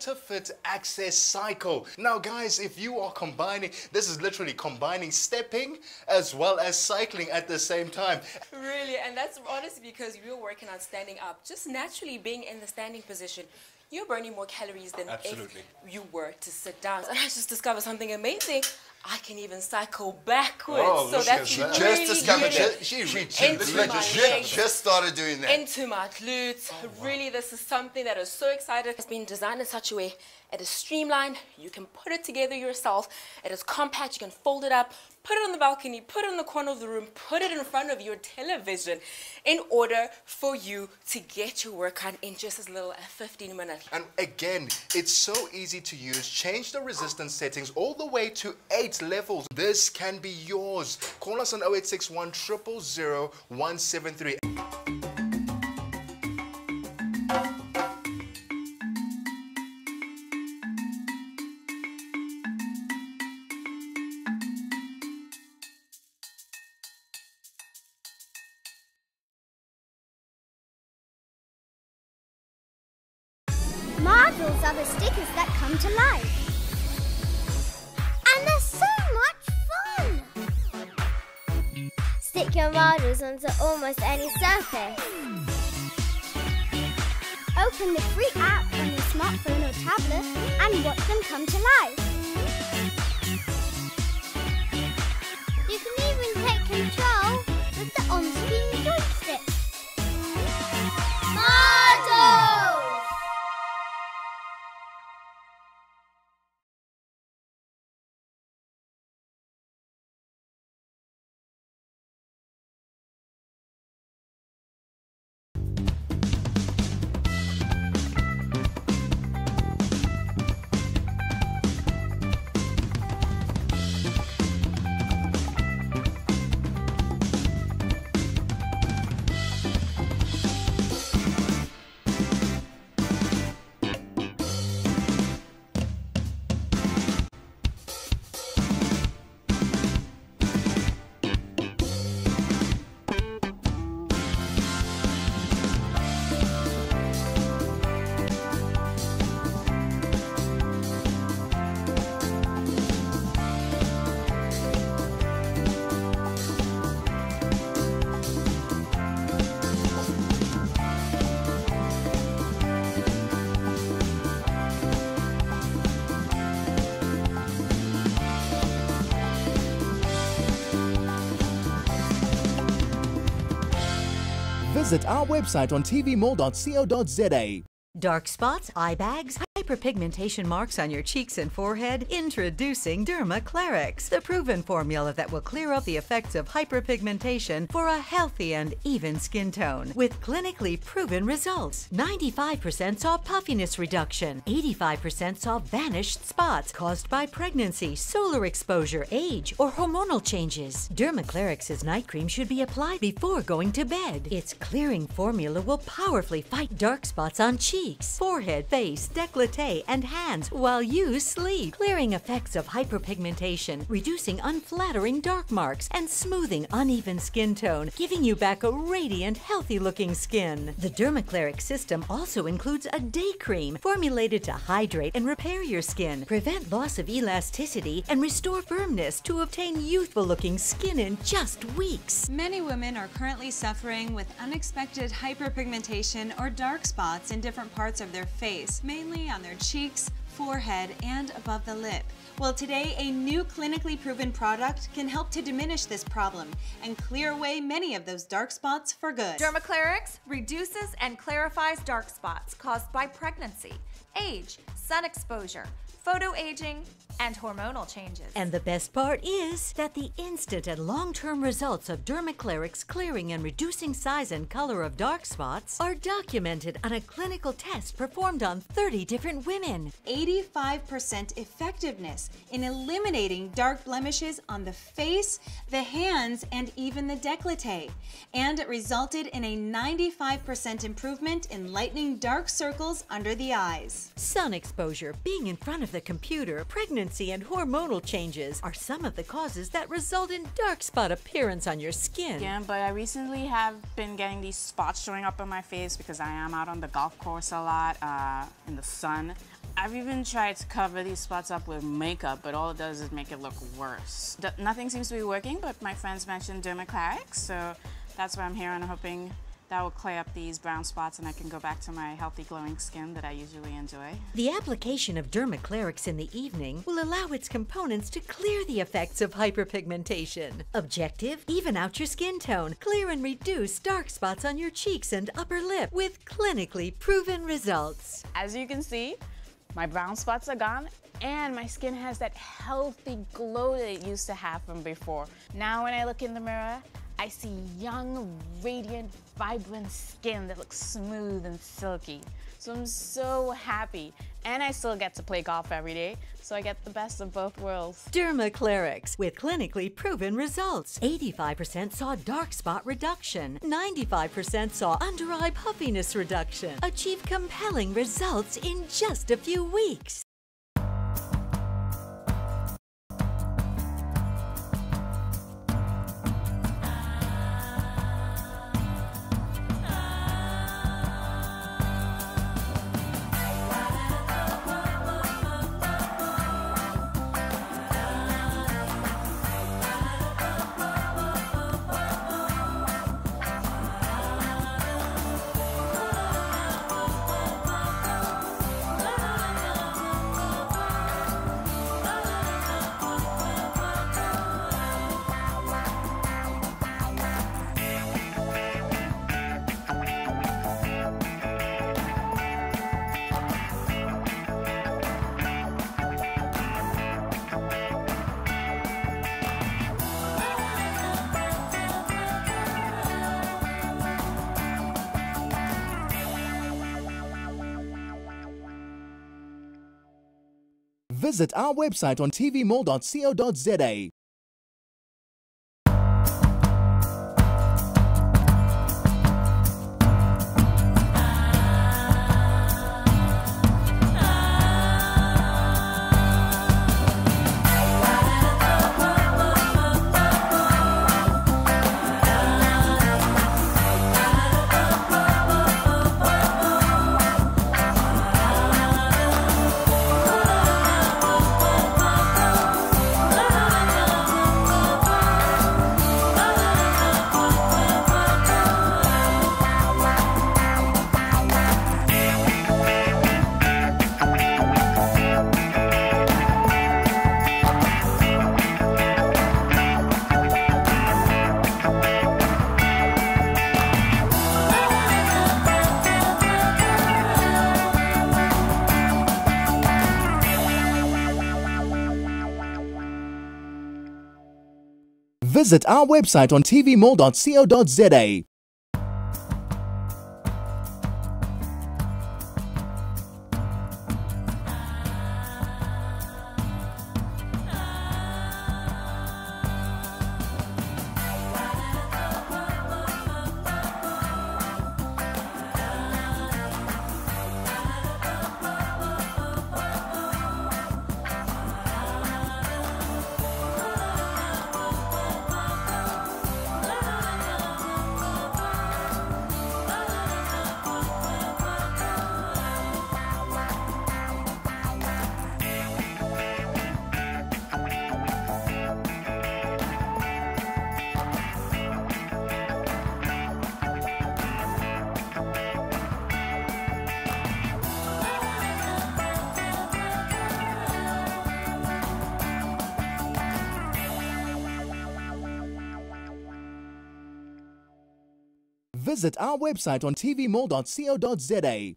the VitaFit Access Cycle. Now guys, if you are combining, this is literally combining stepping as well as cycling at the same time. Really, and that's honestly because you're working on standing up. Just naturally being in the standing position, you're burning more calories than Absolutely. if you were to sit down. And I just discovered something amazing. I can even cycle backwards. Oh, so that's at that. really Just discovered good that. She my just- just started doing that. Into my glutes. Oh, really, this is something that is so excited. It's been designed in such a way it is streamlined. You can put it together yourself. It is compact. You can fold it up, put it on the balcony, put it in the corner of the room, put it in front of your television in order for you to get your workout in just as little as 15 minutes. And again, it's so easy to use. Change the resistance settings all the way to eight levels. This can be yours. Call us on 0861 000 173. Marbles are the stickers that come to life. And they're so much fun! Stick your marbles onto almost any surface. Open the free app on your smartphone or tablet and watch them come to life. You can even take control with the on-screen joystick. Marbles! Visit our website on tvmall.co.za. Dark spots, eye bags, hyperpigmentation marks on your cheeks and forehead? Introducing Dermaclarix, the proven formula that will clear up the effects of hyperpigmentation for a healthy and even skin tone. With clinically proven results 95% saw puffiness reduction, 85% saw vanished spots caused by pregnancy, solar exposure, age, or hormonal changes. Dermaclarix's night cream should be applied before going to bed. Its clearing formula will powerfully fight dark spots on cheeks, forehead, face, and hands while you sleep, clearing effects of hyperpigmentation, reducing unflattering dark marks, and smoothing uneven skin tone, giving you back a radiant, healthy-looking skin. The Dermaclarix system also includes a day cream formulated to hydrate and repair your skin, prevent loss of elasticity, and restore firmness to obtain youthful-looking skin in just weeks. Many women are currently suffering with unexpected hyperpigmentation or dark spots in different parts of their face, mainly on their cheeks, forehead, and above the lip. Well, today, a new clinically proven product can help to diminish this problem and clear away many of those dark spots for good. Dermaclarix reduces and clarifies dark spots caused by pregnancy, age, sun exposure, photoaging, and hormonal changes. And the best part is that the instant and long-term results of Dermaclarix clearing and reducing size and color of dark spots are documented on a clinical test performed on 30 different women. 85% effectiveness in eliminating dark blemishes on the face, the hands, and even the décolleté. And it resulted in a 95% improvement in lightening dark circles under the eyes. Sun exposure, being in front of the computer, pregnancy, and hormonal changes are some of the causes that result in dark spot appearance on your skin. Yeah, but I recently have been getting these spots showing up on my face because I am out on the golf course a lot uh, in the sun. I've even tried to cover these spots up with makeup, but all it does is make it look worse. D nothing seems to be working, but my friends mentioned Dermaclarix, so that's why I'm here and I'm hoping that will clear up these brown spots and I can go back to my healthy glowing skin that I usually enjoy. The application of Dermaclarix in the evening will allow its components to clear the effects of hyperpigmentation. Objective, even out your skin tone, clear and reduce dark spots on your cheeks and upper lip with clinically proven results. As you can see, my brown spots are gone and my skin has that healthy glow that it used to have from before. Now when I look in the mirror, I see young, radiant, vibrant skin that looks smooth and silky. So I'm so happy. And I still get to play golf every day, so I get the best of both worlds. Dermaclarix with clinically proven results. 85% saw dark spot reduction. 95% saw under eye puffiness reduction. Achieve compelling results in just a few weeks. Visit our website on tvmall.co.za. Visit our website on tvmall.co.za. Visit our website on tvmall.co.za.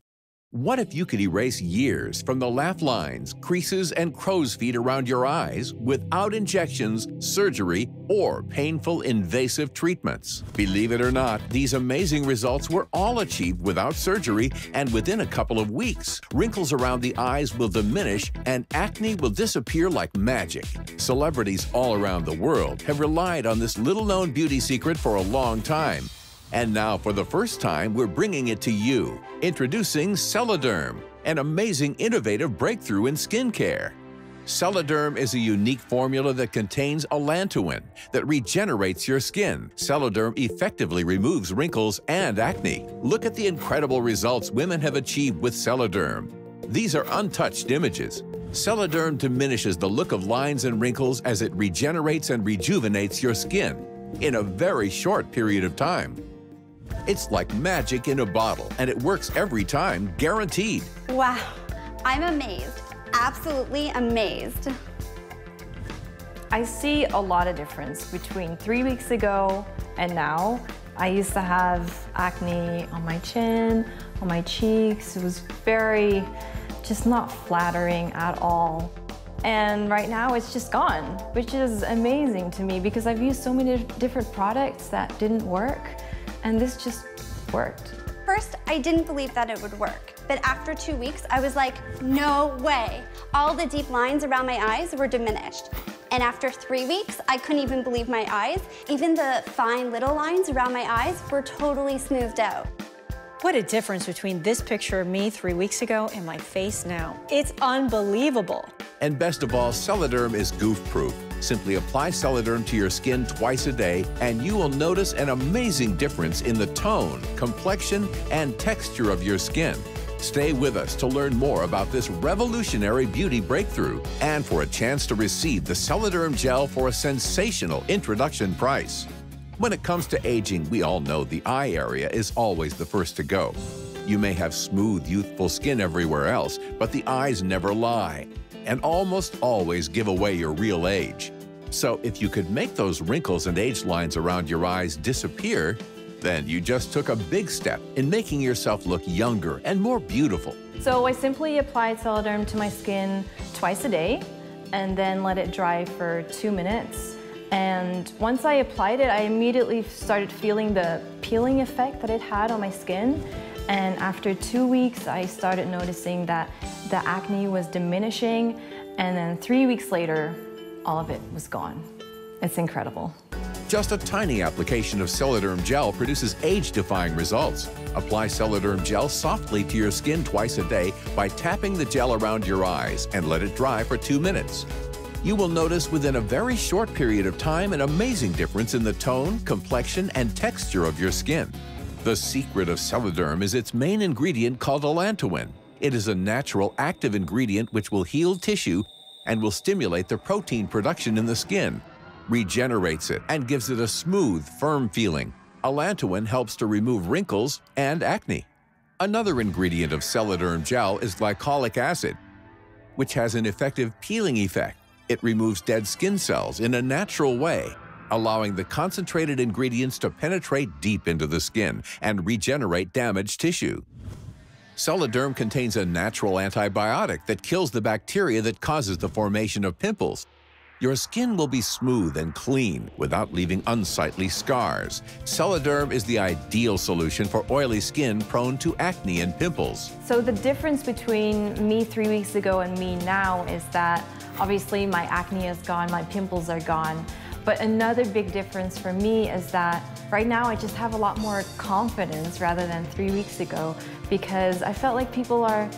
What if you could erase years from the laugh lines, creases, and crow's feet around your eyes without injections, surgery, or painful invasive treatments? Believe it or not, these amazing results were all achieved without surgery, and within a couple of weeks, wrinkles around the eyes will diminish and acne will disappear like magic. Celebrities all around the world have relied on this little known beauty secret for a long time. And now, for the first time, we're bringing it to you. Introducing Celaderm, an amazing innovative breakthrough in skincare. Celaderm is a unique formula that contains allantoin that regenerates your skin. Celaderm effectively removes wrinkles and acne. Look at the incredible results women have achieved with Celaderm. These are untouched images. Celaderm diminishes the look of lines and wrinkles as it regenerates and rejuvenates your skin in a very short period of time. It's like magic in a bottle, and it works every time, guaranteed. Wow, I'm amazed. Absolutely amazed. I see a lot of difference between three weeks ago and now. I used to have acne on my chin, on my cheeks. It was very, just not flattering at all. And right now it's just gone, which is amazing to me because I've used so many different products that didn't work and this just worked. First, I didn't believe that it would work. But after two weeks, I was like, no way. All the deep lines around my eyes were diminished. And after three weeks, I couldn't even believe my eyes. Even the fine little lines around my eyes were totally smoothed out. What a difference between this picture of me three weeks ago and my face now. It's unbelievable. And best of all, Celaderm is goof-proof. Simply apply Celaderm to your skin twice a day, and you will notice an amazing difference in the tone, complexion, and texture of your skin. Stay with us to learn more about this revolutionary beauty breakthrough and for a chance to receive the Celaderm gel for a sensational introduction price. When it comes to aging, we all know the eye area is always the first to go. You may have smooth, youthful skin everywhere else, but the eyes never lie and almost always give away your real age. So if you could make those wrinkles and age lines around your eyes disappear, then you just took a big step in making yourself look younger and more beautiful. So I simply applied Celaderm to my skin twice a day and then let it dry for two minutes. And once I applied it, I immediately started feeling the peeling effect that it had on my skin. And after two weeks, I started noticing that the acne was diminishing. And then three weeks later, all of it was gone. It's incredible. Just a tiny application of Celaderm gel produces age-defying results. Apply Celaderm gel softly to your skin twice a day by tapping the gel around your eyes and let it dry for two minutes. You will notice within a very short period of time an amazing difference in the tone, complexion, and texture of your skin. The secret of Celaderm is its main ingredient called allantoin. It is a natural active ingredient which will heal tissue and will stimulate the protein production in the skin, regenerates it, and gives it a smooth, firm feeling. Allantoin helps to remove wrinkles and acne. Another ingredient of Celaderm gel is glycolic acid, which has an effective peeling effect. It removes dead skin cells in a natural way allowing the concentrated ingredients to penetrate deep into the skin and regenerate damaged tissue. Celaderm contains a natural antibiotic that kills the bacteria that causes the formation of pimples. your skin will be smooth and clean without leaving unsightly scars. Celoderm is the ideal solution for oily skin prone to acne and pimples. So the difference between me three weeks ago and me now is that obviously my acne is gone, my pimples are gone. But another big difference for me is that right now I just have a lot more confidence rather than three weeks ago because I felt like people are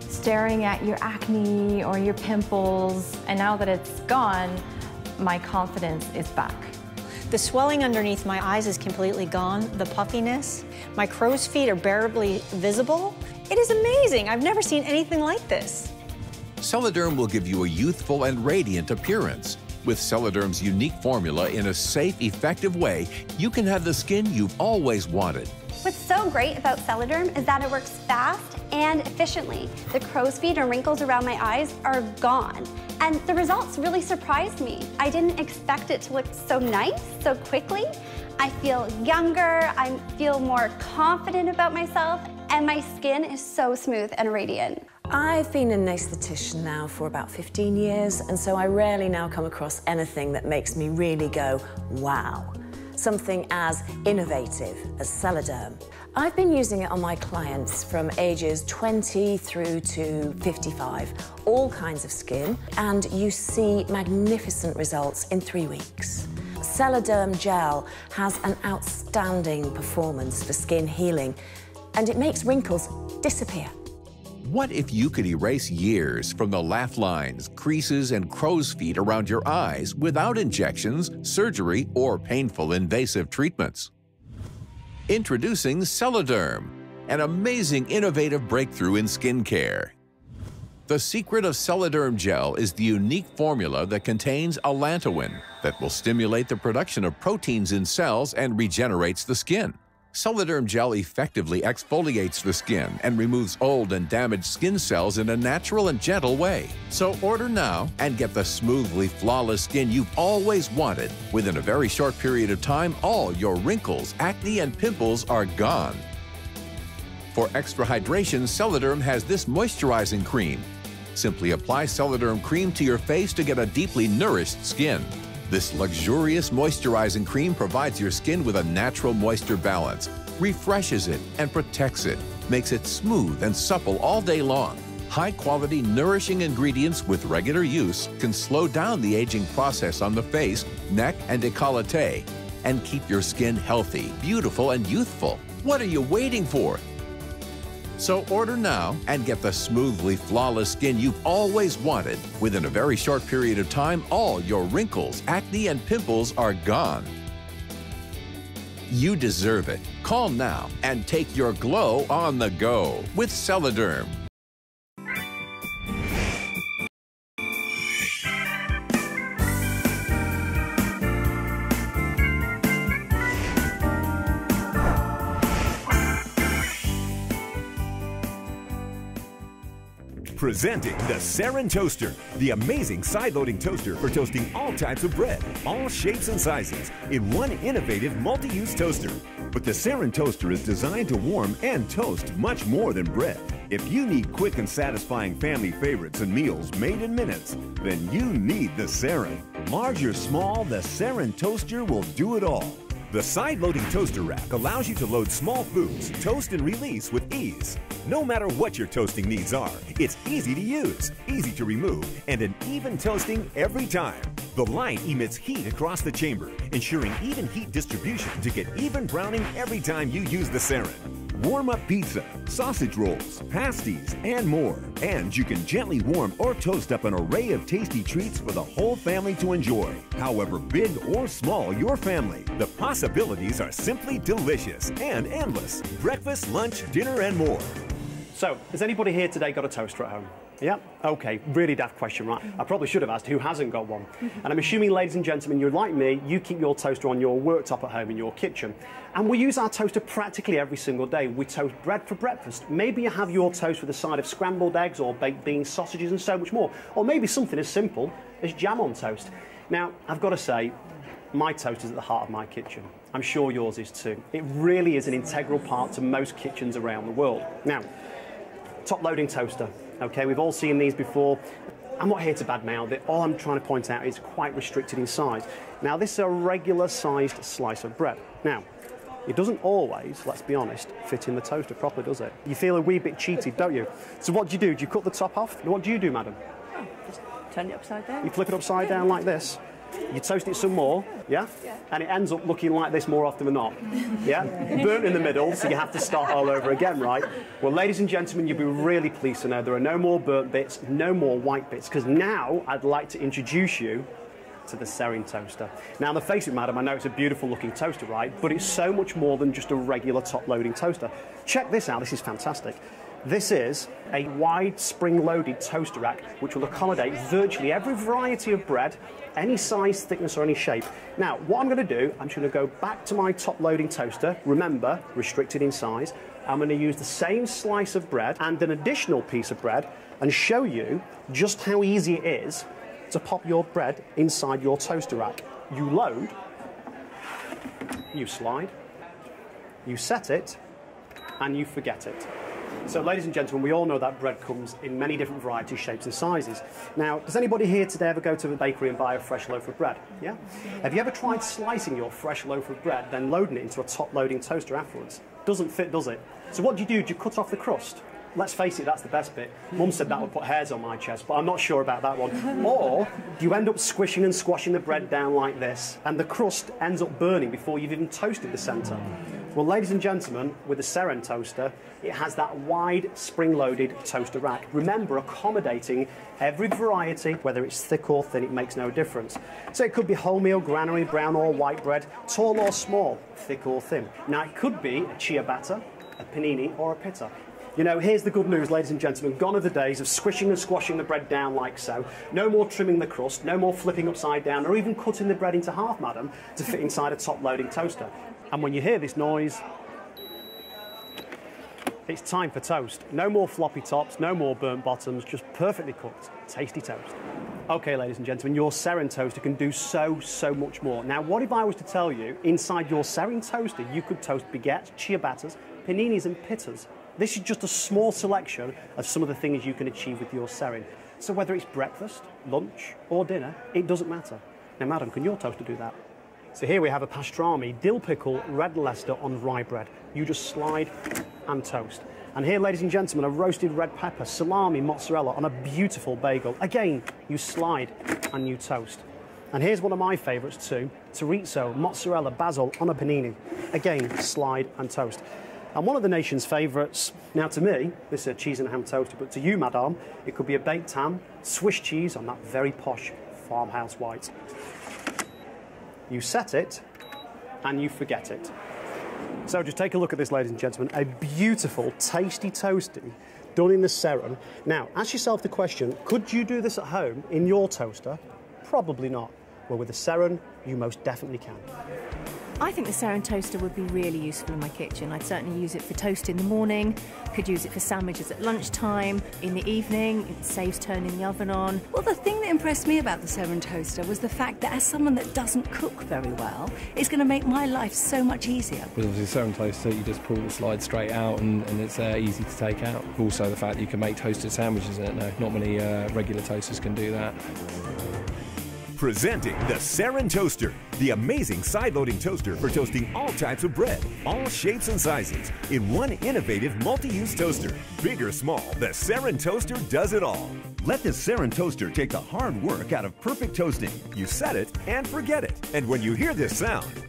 staring at your acne or your pimples, and now that it's gone, my confidence is back. The swelling underneath my eyes is completely gone, the puffiness. My crow's feet are barely visible. It is amazing. I've never seen anything like this. Celoderm will give you a youthful and radiant appearance. With Celoderm's unique formula in a safe, effective way, you can have the skin you've always wanted. What's so great about Celoderm is that it works fast and efficiently. The crow's feet and wrinkles around my eyes are gone. And the results really surprised me. I didn't expect it to look so nice so quickly. I feel younger, I feel more confident about myself, and my skin is so smooth and radiant. I've been an esthetician now for about 15 years, and so I rarely now come across anything that makes me really go, wow. Something as innovative as Celoderm. I've been using it on my clients from ages 20 through to 55, all kinds of skin, and you see magnificent results in three weeks. Celoderm gel has an outstanding performance for skin healing, and it makes wrinkles disappear. What if you could erase years from the laugh lines, creases, and crow's feet around your eyes without injections, surgery, or painful invasive treatments? Introducing Celoderm, an amazing innovative breakthrough in skincare. The secret of Celoderm gel is the unique formula that contains allantoin that will stimulate the production of proteins in cells and regenerates the skin. Celoderm gel effectively exfoliates the skin and removes old and damaged skin cells in a natural and gentle way. So order now and get the smoothly flawless skin you've always wanted. Within a very short period of time, all your wrinkles, acne, and pimples are gone. For extra hydration, Celoderm has this moisturizing cream. Simply apply Celoderm cream to your face to get a deeply nourished skin. This luxurious moisturizing cream provides your skin with a natural moisture balance, refreshes it and protects it, makes it smooth and supple all day long. High quality, nourishing ingredients with regular use can slow down the aging process on the face, neck, and décolleté, and keep your skin healthy, beautiful, and youthful. What are you waiting for? So order now and get the smoothly flawless skin you've always wanted. Within a very short period of time, all your wrinkles, acne, and pimples are gone. You deserve it. Call now and take your glow on the go with Celoderm. Presenting the Saren Toaster, the amazing side-loading toaster for toasting all types of bread, all shapes and sizes, in one innovative multi-use toaster. But the Saren Toaster is designed to warm and toast much more than bread. If you need quick and satisfying family favorites and meals made in minutes, then you need the Saren. Large or small, the Saren Toaster will do it all. The side-loading toaster rack allows you to load small foods, toast and release with ease. No matter what your toasting needs are, it's easy to use, easy to remove, and an even toasting every time. The light emits heat across the chamber, ensuring even heat distribution to get even browning every time you use the Saren. Warm up pizza, sausage rolls, pasties, and more. And you can gently warm or toast up an array of tasty treats for the whole family to enjoy. However big or small your family, the possibilities are simply delicious and endless. Breakfast, lunch, dinner, and more. So, has anybody here today got a toaster at home? Yeah? Okay, really daft question, right? I probably should have asked who hasn't got one. Mm-hmm. And I'm assuming, ladies and gentlemen, you're like me, you keep your toaster on your worktop at home in your kitchen. And we use our toaster practically every single day. We toast bread for breakfast. Maybe you have your toast with a side of scrambled eggs or baked beans, sausages, and so much more. Or maybe something as simple as jam on toast. Now, I've got to say, my toast is at the heart of my kitchen. I'm sure yours is too. It really is an integral part to most kitchens around the world. Now, top loading toaster. Okay, we've all seen these before. I'm not here to badmouth it. All I'm trying to point out is quite restricted in size. Now, this is a regular sized slice of bread. Now, it doesn't always, let's be honest, fit in the toaster properly, does it? You feel a wee bit cheated, don't you? So what do you do? Do you cut the top off? What do you do, madam? Oh, just turn it upside down. You flip it upside down like this. You toast it some more, yeah? Yeah. And it ends up looking like this more often than not. Yeah? Burnt in the middle, so you have to start [laughs] all over again, right? Well, ladies and gentlemen, you'll be really pleased to know there are no more burnt bits, no more white bits, because now I'd like to introduce you to the Serin toaster. Now, the face it, madam, I know it's a beautiful looking toaster, right? But it's so much more than just a regular top loading toaster. Check this out, this is fantastic. This is a wide spring-loaded toaster rack which will accommodate virtually every variety of bread, any size, thickness or any shape. Now, what I'm going to do, I'm just going to go back to my top-loading toaster, remember, restricted in size. I'm going to use the same slice of bread and an additional piece of bread and show you just how easy it is to pop your bread inside your toaster rack. You load, you slide, you set it, and you forget it. So, ladies and gentlemen, we all know that bread comes in many different varieties, shapes, and sizes. Now, does anybody here today ever go to the bakery and buy a fresh loaf of bread? Yeah? Have you ever tried slicing your fresh loaf of bread, then loading it into a top loading toaster afterwards? Doesn't fit, does it? So, what do you do? Do you cut off the crust? Let's face it, that's the best bit. Mum said that would put hairs on my chest, but I'm not sure about that one. Or do you end up squishing and squashing the bread down like this, and the crust ends up burning before you've even toasted the centre? Well, ladies and gentlemen, with the Seren toaster, it has that wide spring-loaded toaster rack. Remember, accommodating every variety, whether it's thick or thin, it makes no difference. So it could be wholemeal, granary, brown or white bread, tall or small, thick or thin. Now, it could be a ciabatta, a panini or a pita. You know, here's the good news, ladies and gentlemen. Gone are the days of squishing and squashing the bread down like so. No more trimming the crust, no more flipping upside down, or even cutting the bread into half, madam, to fit inside a top-loading toaster. And when you hear this noise, it's time for toast. No more floppy tops, no more burnt bottoms, just perfectly cooked, tasty toast. Okay, ladies and gentlemen, your Seren toaster can do so, so much more. Now, what if I was to tell you, inside your Seren toaster, you could toast baguettes, ciabattas, paninis and pittas. This is just a small selection of some of the things you can achieve with your Seren. So whether it's breakfast, lunch or dinner, it doesn't matter. Now, madam, can your toaster do that? So here we have a pastrami, dill pickle, red Leicester on rye bread. You just slide and toast. And here, ladies and gentlemen, a roasted red pepper, salami, mozzarella on a beautiful bagel. Again, you slide and you toast. And here's one of my favourites too, chorizo, mozzarella, basil on a panini. Again, slide and toast. And one of the nation's favourites, now to me, this is a cheese and ham toaster, but to you, madame, it could be a baked ham, Swiss cheese on that very posh farmhouse white. You set it and you forget it. So just take a look at this, ladies and gentlemen. A beautiful, tasty toasty done in the Seren. Now, ask yourself the question, could you do this at home in your toaster? Probably not. Well, with the Seren, you most definitely can. I think the Seren toaster would be really useful in my kitchen. I'd certainly use it for toast in the morning, could use it for sandwiches at lunchtime, in the evening, it saves turning the oven on. Well, the thing that impressed me about the Seren toaster was the fact that as someone that doesn't cook very well, it's going to make my life so much easier. With obviously Seren toaster, you just pull the slide straight out and, and it's uh, easy to take out. Also, the fact that you can make toasted sandwiches in it. No, not many uh, regular toasters can do that. Presenting the Seren Toaster, the amazing side-loading toaster for toasting all types of bread, all shapes and sizes, in one innovative multi-use toaster. Big or small, the Seren Toaster does it all. Let the Seren Toaster take the hard work out of perfect toasting. You set it and forget it. And when you hear this sound,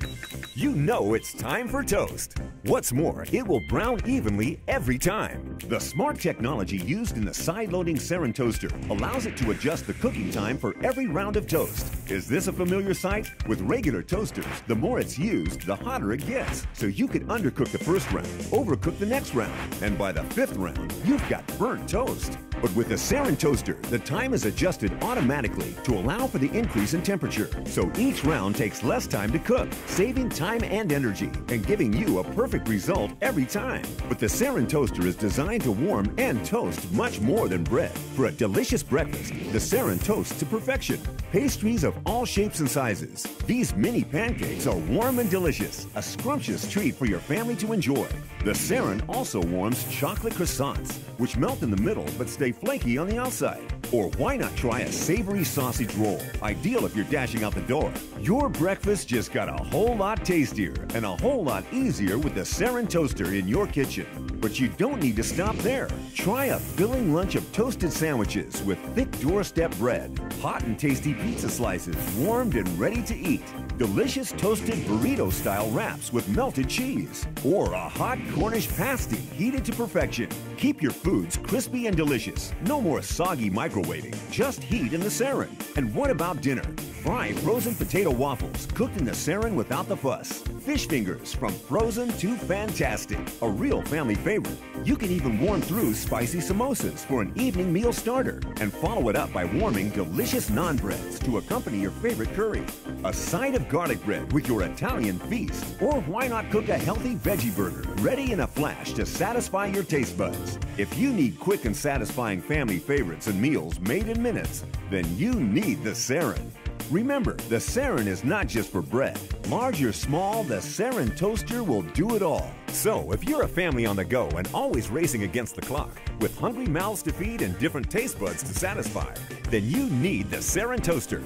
you know it's time for toast. What's more, it will brown evenly every time. The smart technology used in the side-loading Seren toaster allows it to adjust the cooking time for every round of toast. Is this a familiar sight? With regular toasters, the more it's used, the hotter it gets. So you could undercook the first round, overcook the next round, and by the fifth round, you've got burnt toast. But with the Seren toaster, the time is adjusted automatically to allow for the increase in temperature. So each round takes less time to cook, saving time and energy, and giving you a perfect result every time. But the Seren toaster is designed to warm and toast much more than bread. For a delicious breakfast, the Seren toasts to perfection. Pastries of all shapes and sizes. These mini pancakes are warm and delicious, a scrumptious treat for your family to enjoy. The Seren also warms chocolate croissants, which melt in the middle but stay flaky on the outside. Or why not try a savory sausage roll? Ideal if you're dashing out the door. Your breakfast just got a whole lot tastier and a whole lot easier with the Saren toaster in your kitchen. But you don't need to stop there. Try a filling lunch of toasted sandwiches with thick doorstep bread, hot and tasty pizza slices, warmed and ready to eat, delicious toasted burrito style wraps with melted cheese, or a hot Cornish pasty heated to perfection. Keep your foods crispy and delicious. No more soggy microwaving, just heat in the Saren. And what about dinner? Fry frozen potato waffles cooked in the Saren without the fuss. Fish fingers from frozen to fantastic. A real family favorite. You can even warm through spicy samosas for an evening meal starter and follow it up by warming delicious naan breads to accompany your favorite curry. A side of garlic bread with your Italian feast. Or why not cook a healthy veggie burger ready in a flash to satisfy your taste buds? If you need quick and satisfying family favorites and meals made in minutes, then you need the Saren. Remember, the Saren is not just for bread. Large or small, the Saren toaster will do it all. So, if you're a family on the go and always racing against the clock, with hungry mouths to feed and different taste buds to satisfy, then you need the Saren toaster.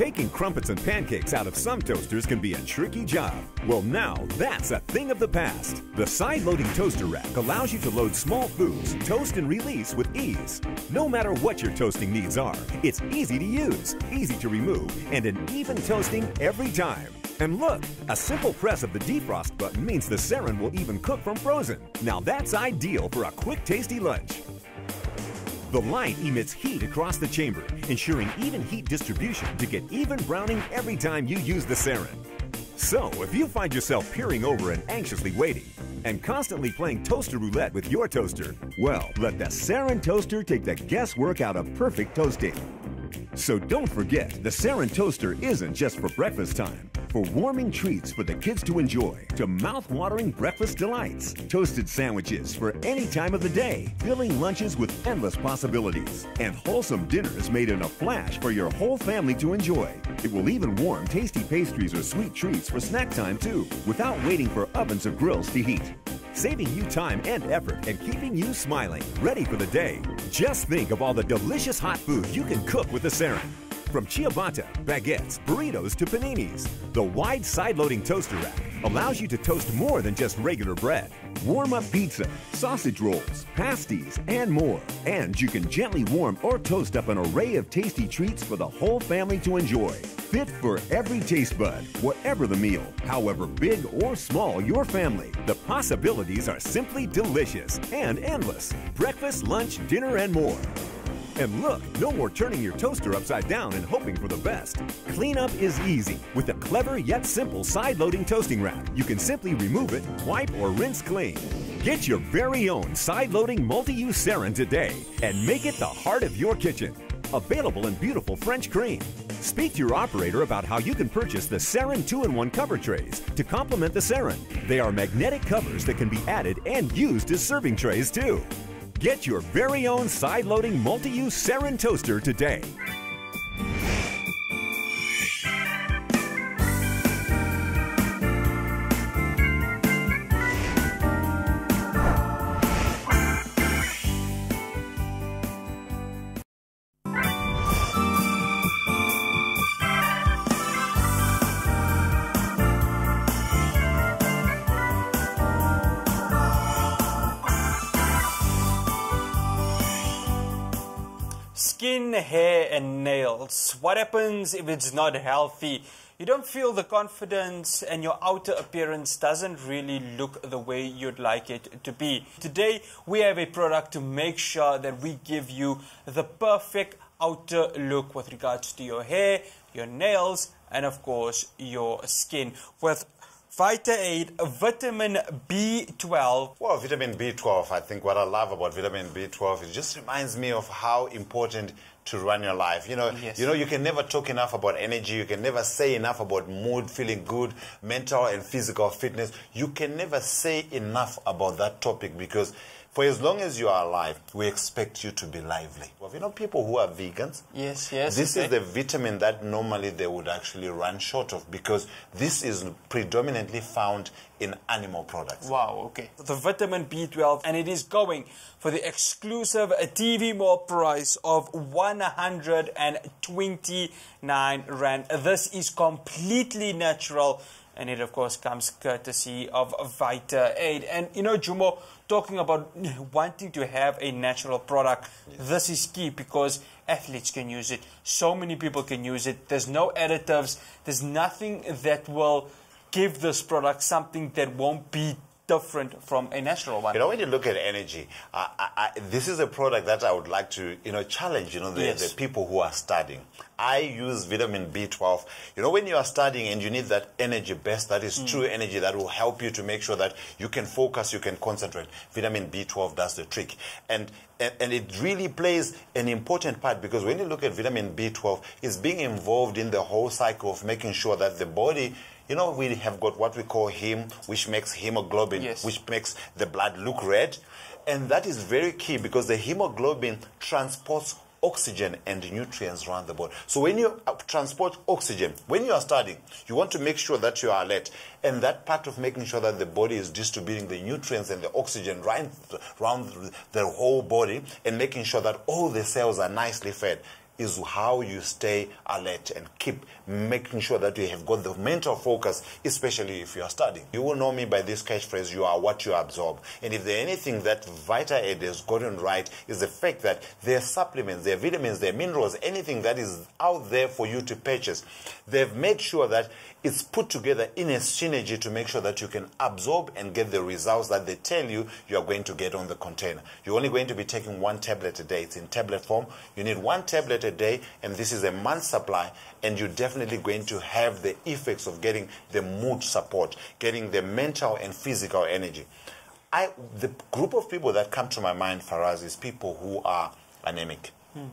Taking crumpets and pancakes out of some toasters can be a tricky job. Well, now that's a thing of the past. The side-loading toaster rack allows you to load small foods, toast and release with ease. No matter what your toasting needs are, it's easy to use, easy to remove, and an even toasting every time. And look, a simple press of the defrost button means the Saren will even cook from frozen. Now that's ideal for a quick, tasty lunch. The light emits heat across the chamber, ensuring even heat distribution to get even browning every time you use the Saren. So, if you find yourself peering over and anxiously waiting, and constantly playing toaster roulette with your toaster, well, let the Saren toaster take the guesswork out of perfect toasting. So don't forget, the Saren toaster isn't just for breakfast time. For warming treats for the kids to enjoy, to mouth-watering breakfast delights, toasted sandwiches for any time of the day, filling lunches with endless possibilities, and wholesome dinners made in a flash for your whole family to enjoy. It will even warm tasty pastries or sweet treats for snack time too, without waiting for ovens or grills to heat saving you time and effort and keeping you smiling, ready for the day. Just think of all the delicious hot food you can cook with the Saren. From ciabatta, baguettes, burritos to paninis, the wide side-loading toaster rack allows you to toast more than just regular bread. Warm up pizza, sausage rolls, pasties, and more. And you can gently warm or toast up an array of tasty treats for the whole family to enjoy. Fit for every taste bud, whatever the meal, however big or small your family. The possibilities are simply delicious and endless. Breakfast, lunch, dinner, and more. And look, no more turning your toaster upside down and hoping for the best. Cleanup is easy with a clever yet simple side-loading toasting rack. You can simply remove it, wipe, or rinse clean. Get your very own side-loading multi-use Saren today and make it the heart of your kitchen. Available in beautiful French cream. Speak to your operator about how you can purchase the Saren 2-in-1 cover trays to complement the Saren. They are magnetic covers that can be added and used as serving trays too. Get your very own side-loading multi-use Saren toaster today. Hair, and nails. What happens if it's not healthy? You don't feel the confidence, and your outer appearance doesn't really look the way you'd like it to be. Today, we have a product to make sure that we give you the perfect outer look with regards to your hair, your nails, and of course, your skin. With Vita-Aid Vitamin B12. Well, vitamin B12, I think what I love about vitamin B12, it just reminds me of how important to run your life. You know, Yes. you know, you can never talk enough about energy. You can never say enough about mood, feeling good, mental and physical fitness. You can never say enough about that topic because For as long as you are alive, we expect you to be lively. Well, you know, people who are vegans, Yes, yes. this okay. is the vitamin that normally they would actually run short of because this is predominantly found in animal products. Wow, okay. The vitamin B12, and it is going for the exclusive TV Mall price of 129 Rand. This is completely natural, and it, of course, comes courtesy of Vita Aid. And, you know, Jumo, talking about [laughs] wanting to have a natural product, this is key because athletes can use it. So many people can use it. There's no additives, there's nothing that will give this product something that won't be different from a natural one. You know, when you look at energy, uh, I, I, this is a product that I would like to, you know, challenge, you know, the, Yes. the people who are studying. I use vitamin B12. You know, when you are studying and you need that energy best, that is Mm. true energy that will help you to make sure that you can focus, you can concentrate. Vitamin B12 does the trick. And, and, and it really plays an important part because when you look at vitamin B12, it's being involved in the whole cycle of making sure that the body you know, we have got what we call heme, which makes hemoglobin, which makes the blood look red. And that is very key because the hemoglobin transports oxygen and nutrients around the body. So when you uh, transport oxygen, when you are studying, you want to make sure that you are alert. And that part of making sure that the body is distributing the nutrients and the oxygen right around the whole body and making sure that all the cells are nicely fed is how you stay alert and keep making sure that you have got the mental focus, especially if you are studying. You will know me by this catchphrase, you are what you absorb. And if there's anything that Vita Aid has gotten right, is the fact that their supplements, their vitamins, their minerals, anything that is out there for you to purchase, they've made sure that it's put together in a synergy to make sure that you can absorb and get the results that they tell you you are going to get on the container. You're only going to be taking one tablet a day. It's in tablet form. You need one tablet a day, and this is a month supply, and you're definitely going to have the effects of getting the mood support, getting the mental and physical energy. I, the group of people that come to my mind, Faraz, is people who are anemic. Hmm.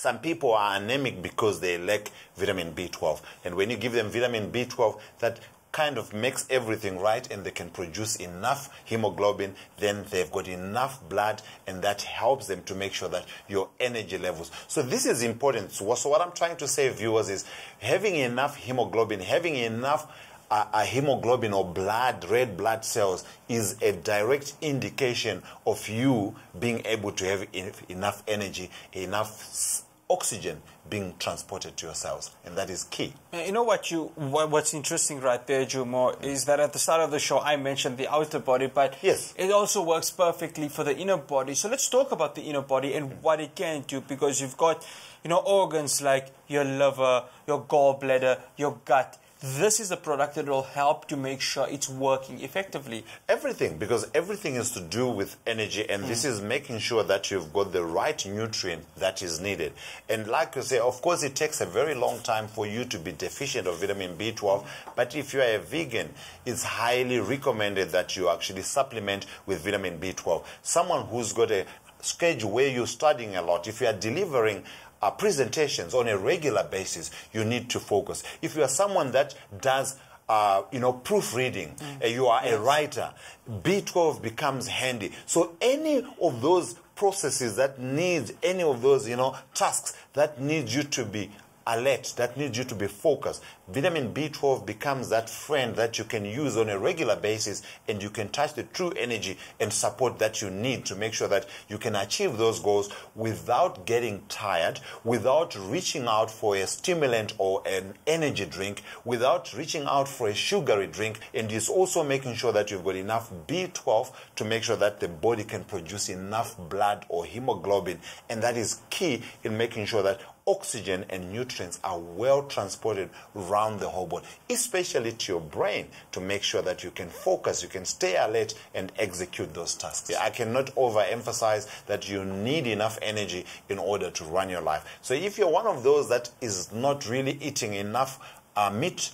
Some people are anemic because they lack vitamin B12. And when you give them vitamin B12, that kind of makes everything right and they can produce enough hemoglobin, then they've got enough blood and that helps them to make sure that your energy levels. So this is important. So, what I'm trying to say, viewers, is having enough hemoglobin, having enough uh, uh, hemoglobin or blood, red blood cells, is a direct indication of you being able to have enough energy, enough oxygen being transported to your cells, and that is key. You know what you what, what's interesting right there, Jumo, is that at the start of the show I mentioned the outer body, but yes, it also works perfectly for the inner body. So let's talk about the inner body and what it can do because you've got you know organs like your liver, your gallbladder, your gut. This is a product that will help to make sure it's working effectively. Everything, because everything is to do with energy, and this Mm. is making sure that you've got the right nutrient that is needed. And like you say, of course, it takes a very long time for you to be deficient of vitamin B12, but if you are a vegan, it's highly recommended that you actually supplement with vitamin B12. Someone who's got a schedule where you're studying a lot, if you are delivering uh, presentations on a regular basis, you need to focus. If you are someone that does uh, you know, proofreading, uh, you are a writer, B12 becomes handy. So any of those processes that needs any of those, you know, tasks that need you to be alert, that needs you to be focused. Vitamin B12 becomes that friend that you can use on a regular basis and you can touch the true energy and support that you need to make sure that you can achieve those goals without getting tired, without reaching out for a stimulant or an energy drink, without reaching out for a sugary drink, and it's also making sure that you've got enough B12 to make sure that the body can produce enough blood or hemoglobin, and that is key in making sure that oxygen and nutrients are well transported around the whole body, especially to your brain, to make sure that you can focus, you can stay alert and execute those tasks. I cannot overemphasize that you need enough energy in order to run your life. So if you're one of those that is not really eating enough uh, meat,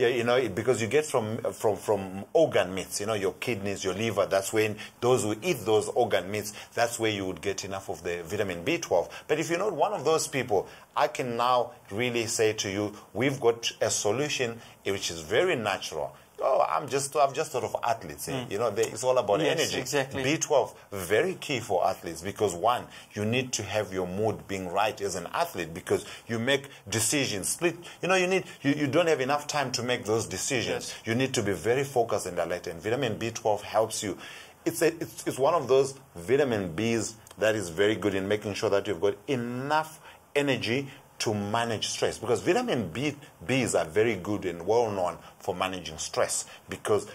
yeah, you know, because you get from from from organ meats, you know, your kidneys, your liver. That's when those who eat those organ meats, that's where you would get enough of the vitamin B12. But if you're not one of those people, I can now really say to you, we've got a solution which is very natural. Oh, I'm just, I'm just sort of athletes. eh? You know, they, it's all about Mm. Yes, energy. exactly. B12, very key for athletes because one, you need to have your mood being right as an athlete because you make decisions, split. You know, you need, you, you don't have enough time to make those decisions. You need to be very focused and alert. And vitamin B12 helps you. It's, a, it's, it's one of those vitamin Bs that is very good in making sure that you've got enough energy to manage stress. Because vitamin B, Bs are very good and well known for managing stress. Because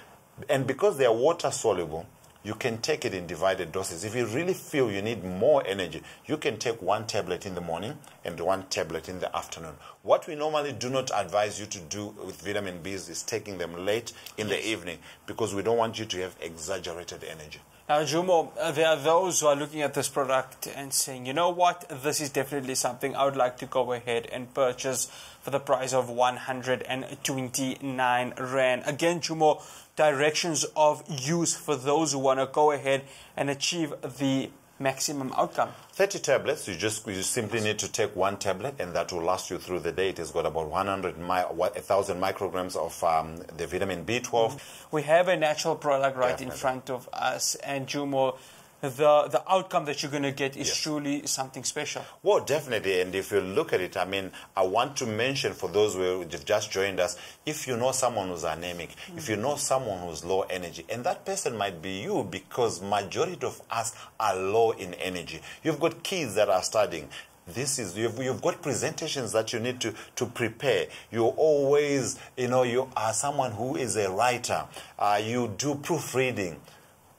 and because they are water soluble you can take it in divided doses. If you really feel you need more energy you can take one tablet in the morning and one tablet in the afternoon. What we normally do not advise you to do with vitamin Bs is taking them late in the evening because we don't want you to have exaggerated energy Now, Jumo, uh, there are those who are looking at this product and saying, you know what, this is definitely something I would like to go ahead and purchase for the price of 129 Rand. Again, Jumo, directions of use for those who want to go ahead and achieve the maximum outcome. 30 tablets, you just you simply need to take one tablet and that will last you through the day. It has got about 100 mi- 1,000 micrograms of um, the vitamin B12. We have a natural product right in front of us, and Jumo, the, the outcome that you're going to get is truly something special. Well, definitely. And if you look at it, I mean, I want to mention for those who have just joined us, if you know someone who's anemic, if you know someone who's low energy, and that person might be you because majority of us are low in energy. You've got kids that are studying. This is you've, you've got presentations that you need to, to prepare. You're always, you know, you are someone who is a writer. Uh, you do proofreading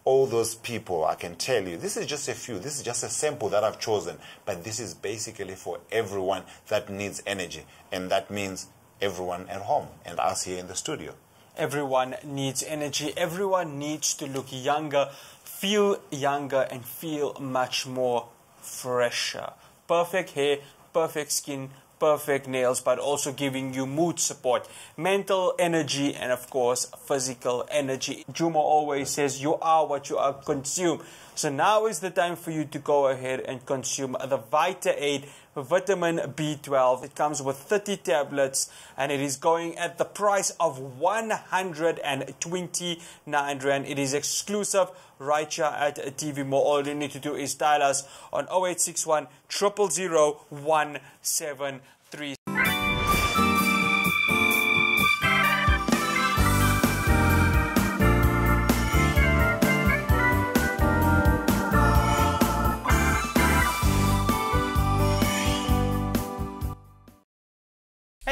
all those people, I can tell you, this is just a few, this is just a sample that I've chosen, but this is basically for everyone that needs energy, and that means everyone at home and us here in the studio. Everyone needs energy. Everyone needs to look younger, feel younger, and feel much more fresher. Perfect hair, perfect skin, perfect nails, but also giving you mood support, mental energy, and of course, physical energy. jumo always says you are what you are consume. So now is the time for you to go ahead and consume the Vita Aid vitamin B12. It comes with 30 tablets and it is going at the price of 129 Rand. It is exclusive right here at TV Mall. All you need to do is dial us on 0861 000 173.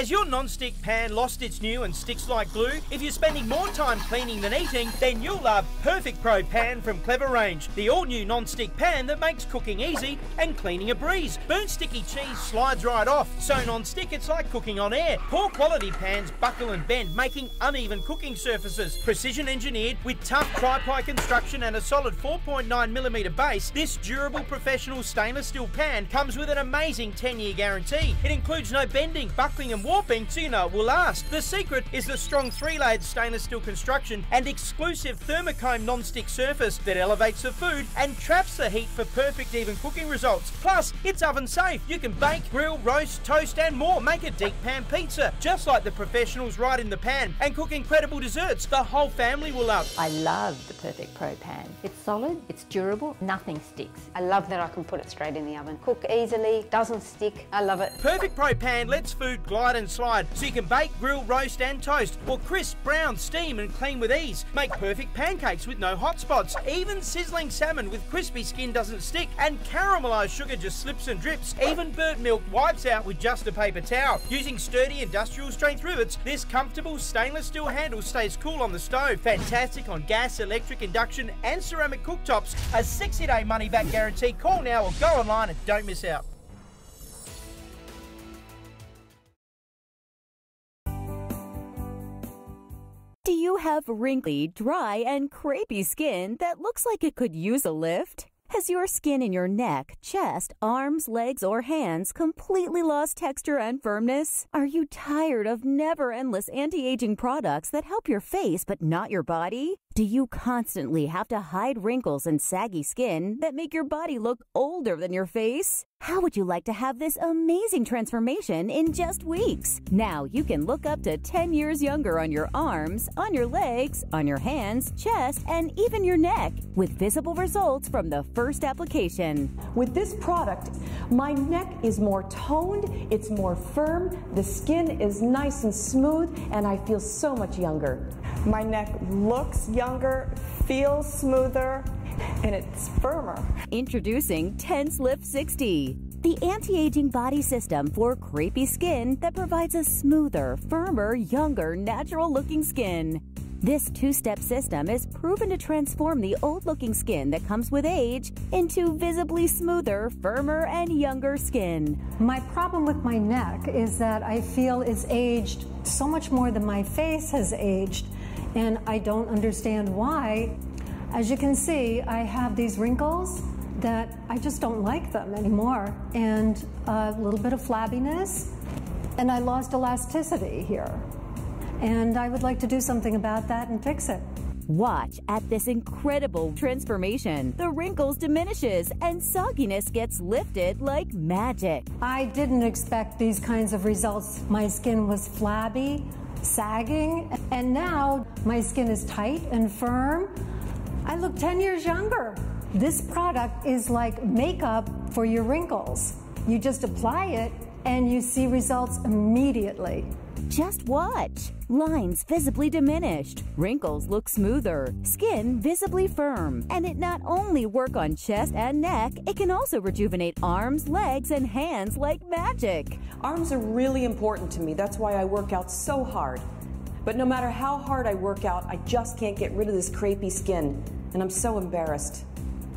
Has your non-stick pan lost its new and sticks like glue? If you're spending more time cleaning than eating, then you'll love Perfect Pro Pan from Clever Range, the all-new non-stick pan that makes cooking easy and cleaning a breeze. Burnt sticky cheese slides right off, so non-stick it's like cooking on air. Poor quality pans buckle and bend, making uneven cooking surfaces. Precision engineered with tough tri-ply construction and a solid 4.9mm base, this durable professional stainless steel pan comes with an amazing 10-year guarantee. It includes no bending, buckling and warping, so you will last. The secret is the strong three-layered stainless steel construction and exclusive thermocomb non-stick surface that elevates the food and traps the heat for perfect even cooking results. Plus, it's oven safe. You can bake, grill, roast, toast and more. Make a deep pan pizza, just like the professionals right in the pan, and cook incredible desserts the whole family will love. I love the Perfect Pro Pan. It's solid, it's durable, nothing sticks. I love that I can put it straight in the oven. Cook easily, doesn't stick. I love it. Perfect Pro Pan lets food glide and slide so you can bake, grill, roast and toast or crisp, brown, steam and clean with ease. Make perfect pancakes with no hot spots. Even sizzling salmon with crispy skin doesn't stick and caramelized sugar just slips and drips. Even burnt milk wipes out with just a paper towel. Using sturdy industrial strength rivets, this comfortable stainless steel handle stays cool on the stove. Fantastic on gas, electric, induction and ceramic cooktops. A 60 day money back guarantee. Call now or go online and don't miss out. Do you have wrinkly, dry, and crepey skin that looks like it could use a lift? Has your skin in your neck, chest, arms, legs, or hands completely lost texture and firmness? Are you tired of never endless anti aging products that help your face but not your body? Do you constantly have to hide wrinkles and saggy skin that make your body look older than your face? How would you like to have this amazing transformation in just weeks? Now you can look up to 10 years younger on your arms, on your legs, on your hands, chest, and even your neck with visible results from the first application. With this product, my neck is more toned, it's more firm, the skin is nice and smooth, and I feel so much younger. My neck looks younger, feels smoother, and it's firmer. Introducing Tense Lift 60, the anti aging body system for crepey skin that provides a smoother, firmer, younger, natural looking skin. This two step system is proven to transform the old looking skin that comes with age into visibly smoother, firmer, and younger skin. My problem with my neck is that I feel it's aged so much more than my face has aged, and I don't understand why. As you can see, I have these wrinkles that I just don't like them anymore, and a little bit of flabbiness, and I lost elasticity here. And I would like to do something about that and fix it. Watch at this incredible transformation. The wrinkles diminishes and sogginess gets lifted like magic. I didn't expect these kinds of results. My skin was flabby, sagging, and now my skin is tight and firm. I look 10 years younger. This product is like makeup for your wrinkles. You just apply it and you see results immediately. Just watch. Lines visibly diminished, wrinkles look smoother, skin visibly firm. And it not only work on chest and neck, it can also rejuvenate arms, legs, and hands like magic. Arms are really important to me. That's why I work out so hard. But no matter how hard I work out, I just can't get rid of this crepey skin. And I'm so embarrassed.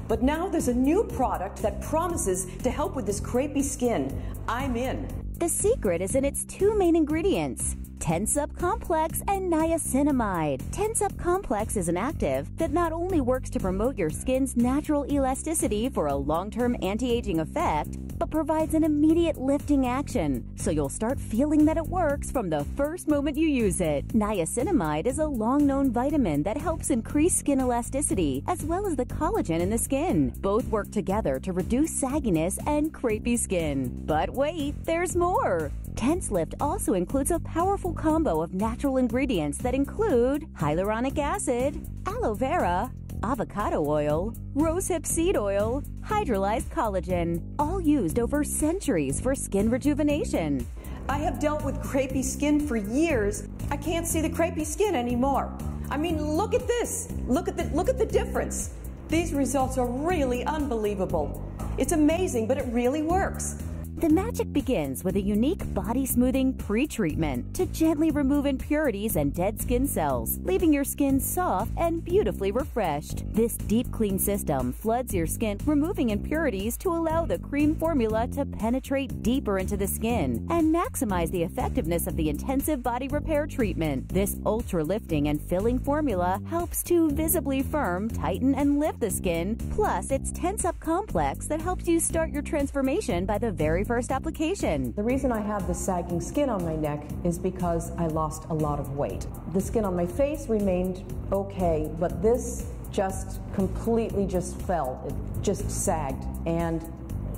But now there's a new product that promises to help with this crepey skin. I'm in. The secret is in its two main ingredients. Tense Up Complex and Niacinamide. Tense Up Complex is an active that not only works to promote your skin's natural elasticity for a long-term anti-aging effect, but provides an immediate lifting action, so you'll start feeling that it works from the first moment you use it. Niacinamide is a long-known vitamin that helps increase skin elasticity as well as the collagen in the skin. Both work together to reduce sagginess and crepey skin. But wait, there's more! Tense Lift also includes a powerful combo of natural ingredients that include hyaluronic acid, aloe vera, avocado oil, rosehip seed oil, hydrolyzed collagen, all used over centuries for skin rejuvenation. I have dealt with crepey skin for years. I can't see the crepey skin anymore. I mean, look at this. Look at the look at the difference. These results are really unbelievable. It's amazing, but it really works. The magic begins with a unique body smoothing pre treatment to gently remove impurities and dead skin cells, leaving your skin soft and beautifully refreshed. This deep clean system floods your skin, removing impurities to allow the cream formula to penetrate deeper into the skin and maximize the effectiveness of the intensive body repair treatment. This ultra lifting and filling formula helps to visibly firm, tighten, and lift the skin, plus its tense up complex that helps you start your transformation by the very first application. The reason I have the sagging skin on my neck is because I lost a lot of weight. The skin on my face remained okay, but this just completely just fell. It just sagged. And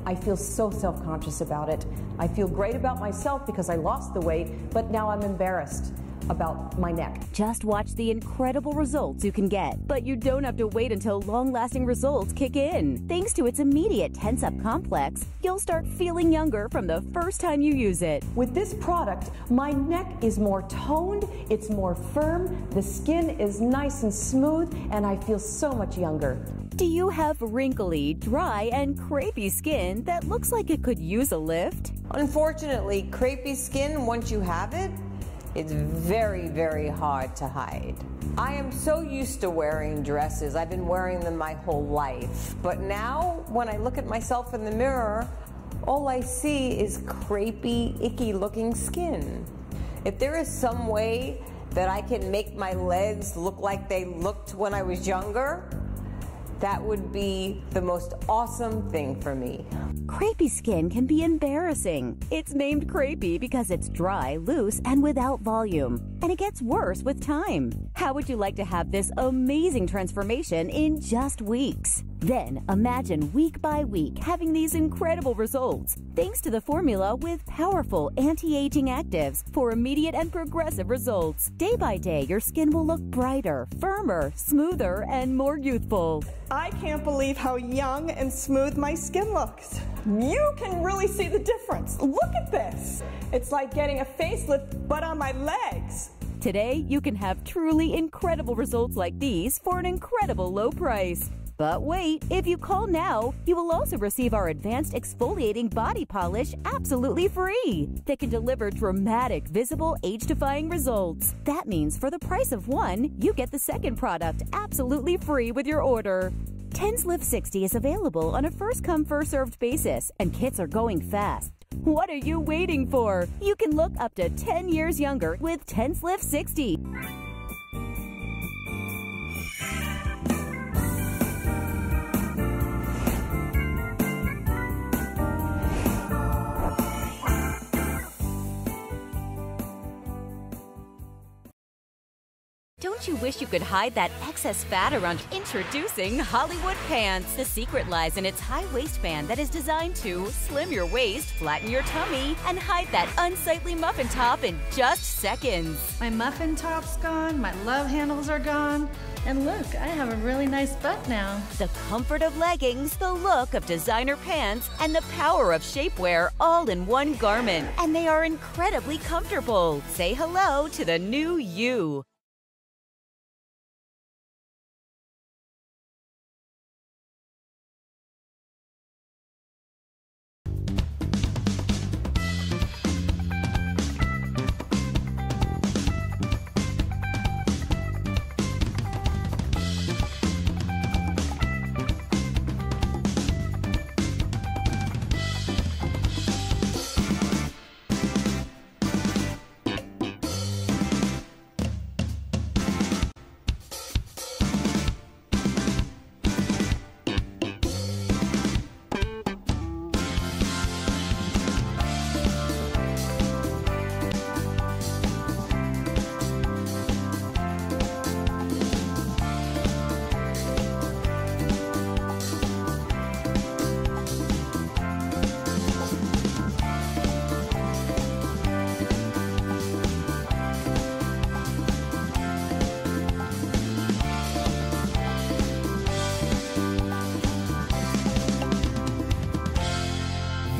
I feel so self conscious about it. I feel great about myself because I lost the weight, but now I'm embarrassed about my neck. Just watch the incredible results you can get, but you don't have to wait until long lasting results kick in. Thanks to its immediate tense up complex, you'll start feeling younger from the first time you use it. With this product, my neck is more toned, it's more firm, the skin is nice and smooth, and I feel so much younger. Do you have wrinkly, dry, and crepey skin that looks like it could use a lift? Unfortunately, crepey skin, once you have it, it's very, very hard to hide. I am so used to wearing dresses. I've been wearing them my whole life. But now, when I look at myself in the mirror, all I see is crepey, icky looking skin. If there is some way that I can make my legs look like they looked when I was younger, That would be the most awesome thing for me. Crepey skin can be embarrassing. It's named crepey because it's dry, loose, and without volume. And it gets worse with time. How would you like to have this amazing transformation in just weeks? Then imagine week by week having these incredible results thanks to the formula with powerful anti aging actives for immediate and progressive results. Day by day, your skin will look brighter, firmer, smoother, and more youthful. I can't believe how young and smooth my skin looks. You can really see the difference. Look at this. It's like getting a facelift, but on my legs. Today, you can have truly incredible results like these for an incredible low price. But wait, if you call now, you will also receive our advanced exfoliating body polish absolutely free that can deliver dramatic, visible, age defying results. That means for the price of one, you get the second product absolutely free with your order. Tense Lift 60 is available on a first come, first served basis, and kits are going fast. What are you waiting for? You can look up to 10 years younger with Tense Lift 60. Don't you wish you could hide that excess fat around introducing Hollywood Pants? The secret lies in its high waistband that is designed to slim your waist, flatten your tummy, and hide that unsightly muffin top in just seconds. My muffin top's gone, my love handles are gone, and look, I have a really nice butt now. The comfort of leggings, the look of designer pants, and the power of shapewear all in one garment. And they are incredibly comfortable. Say hello to the new you.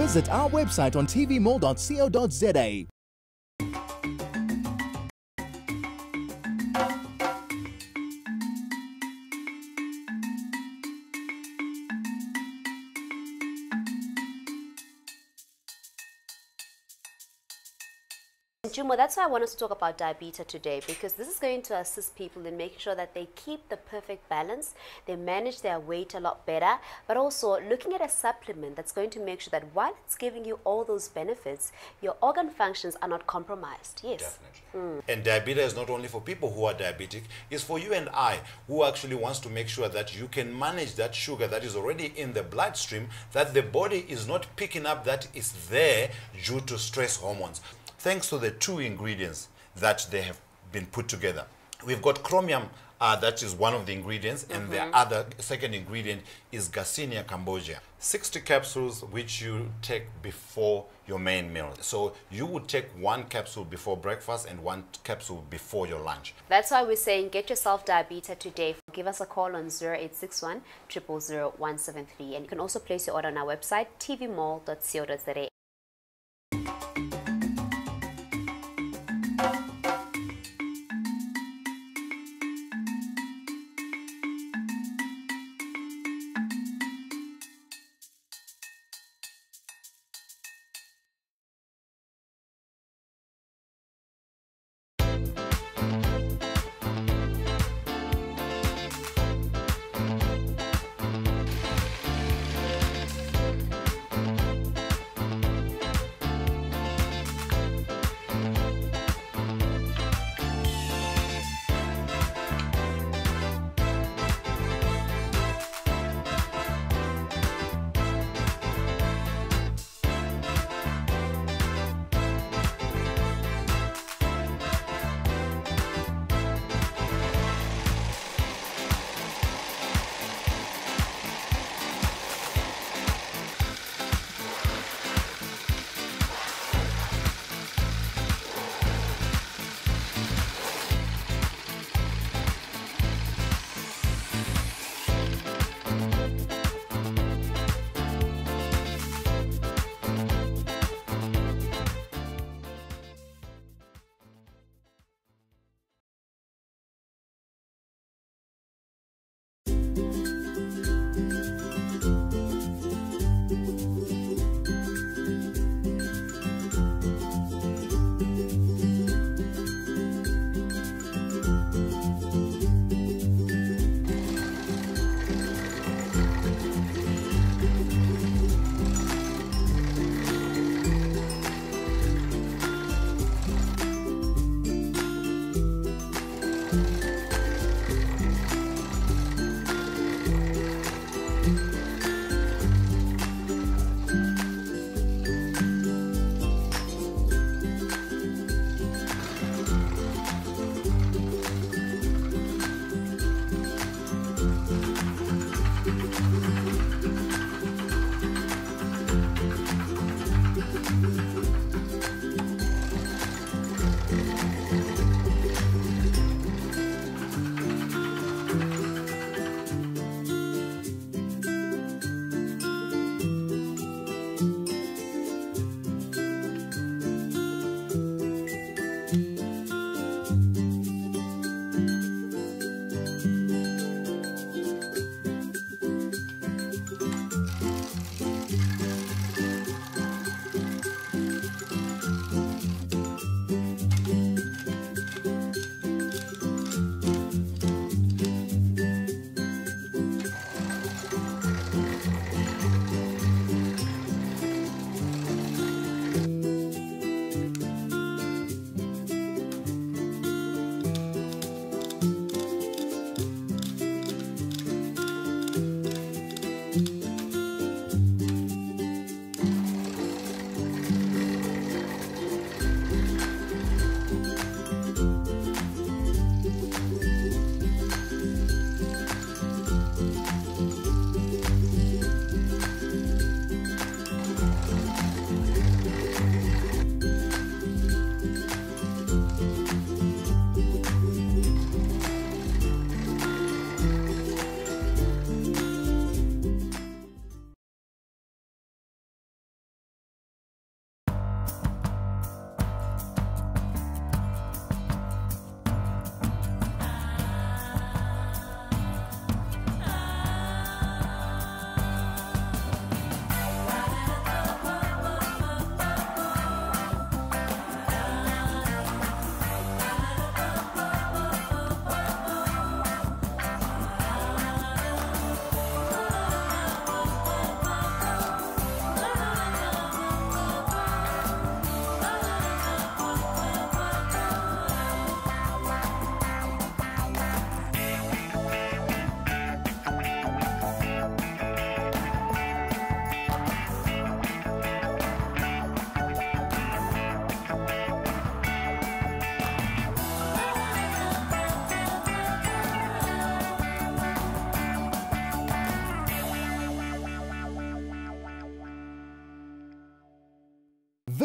Visit our website on tvmall.co.za. Jumo, that's why I want us to talk about diabetes today because this is going to assist people in making sure that they keep the perfect balance, they manage their weight a lot better, but also looking at a supplement that's going to make sure that while it's giving you all those benefits, your organ functions are not compromised. Yes. Definitely. Mm. And diabetes is not only for people who are diabetic, it's for you and I who actually wants to make sure that you can manage that sugar that is already in the bloodstream, that the body is not picking up that is there due to stress hormones thanks to the two ingredients that they have been put together. We've got chromium, uh, that is one of the ingredients, and Mm-hmm. the Mhm. other second ingredient is Garcinia cambogia. 60 capsules which you take before your main meal. So you would take one capsule before breakfast and one capsule before your lunch. That's why we're saying get yourself diabetes today. Give us a call on 0861 000 173 and you can also place your order on our website tvmall.co.za.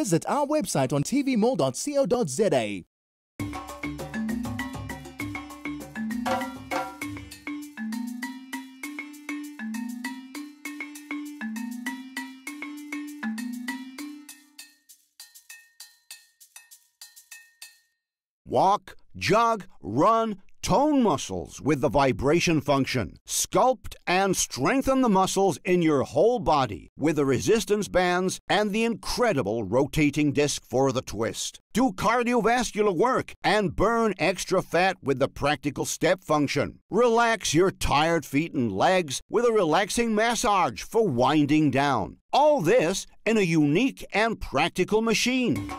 visit our website on tvmall.co.za. Walk, jog, run, tone muscles with the vibration function. Sculpt and strengthen the muscles in your whole body with the resistance bands and the incredible rotating disc for the twist. Do cardiovascular work and burn extra fat with the practical step function. Relax your tired feet and legs with a relaxing massage for winding down. All this in a unique and practical machine.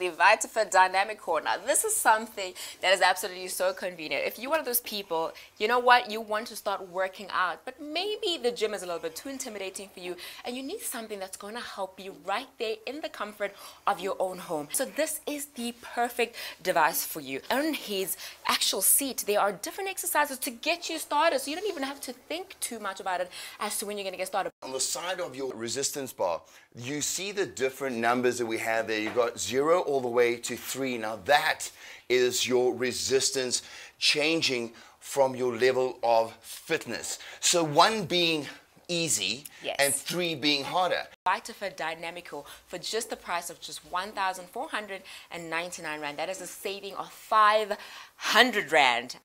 The VitaFit Dynamic Core. Now, this is something that is absolutely so convenient. If you're one of those people, you know what, you want to start working out, but maybe the gym is a little bit too intimidating for you, and you need something that's going to help you right there in the comfort of your own home. So this is the perfect device for you. On his actual seat, there are different exercises to get you started, so you don't even have to think too much about it as to when you're going to get started. On the side of your resistance bar, you see the different numbers that we have there. You've got zero all the way to three. Now that is your resistance changing from your level of fitness. So one being easy Yes. and three being harder. VitaFit Dynamic Core for just the price of just 1,499 Rand. That is a saving of 500 Rand.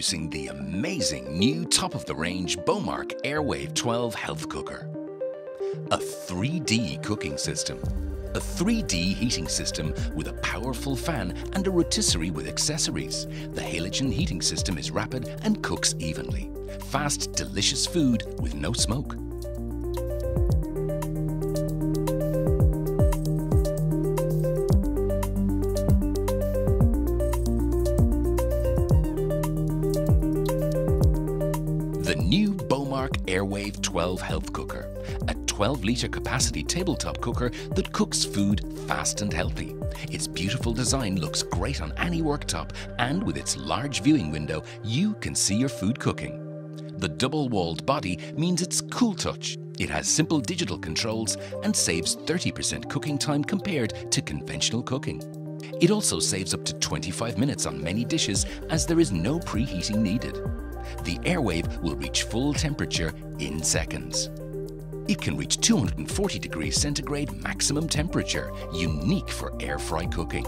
Introducing the amazing new top of the range Beaumark Airwave 12 Health Cooker. A 3D cooking system. A 3D heating system with a powerful fan and a rotisserie with accessories. The halogen heating system is rapid and cooks evenly. Fast, delicious food with no smoke. Airwave 12 Health Cooker, a 12 litre capacity tabletop cooker that cooks food fast and healthy. Its beautiful design looks great on any worktop, and with its large viewing window, you can see your food cooking. The double walled body means it's cool touch. It has simple digital controls and saves 30% cooking time compared to conventional cooking. It also saves up to 25 minutes on many dishes as there is no preheating needed. The Airwave will reach full temperature in seconds. It can reach 240 degrees centigrade maximum temperature, unique for air fry cooking.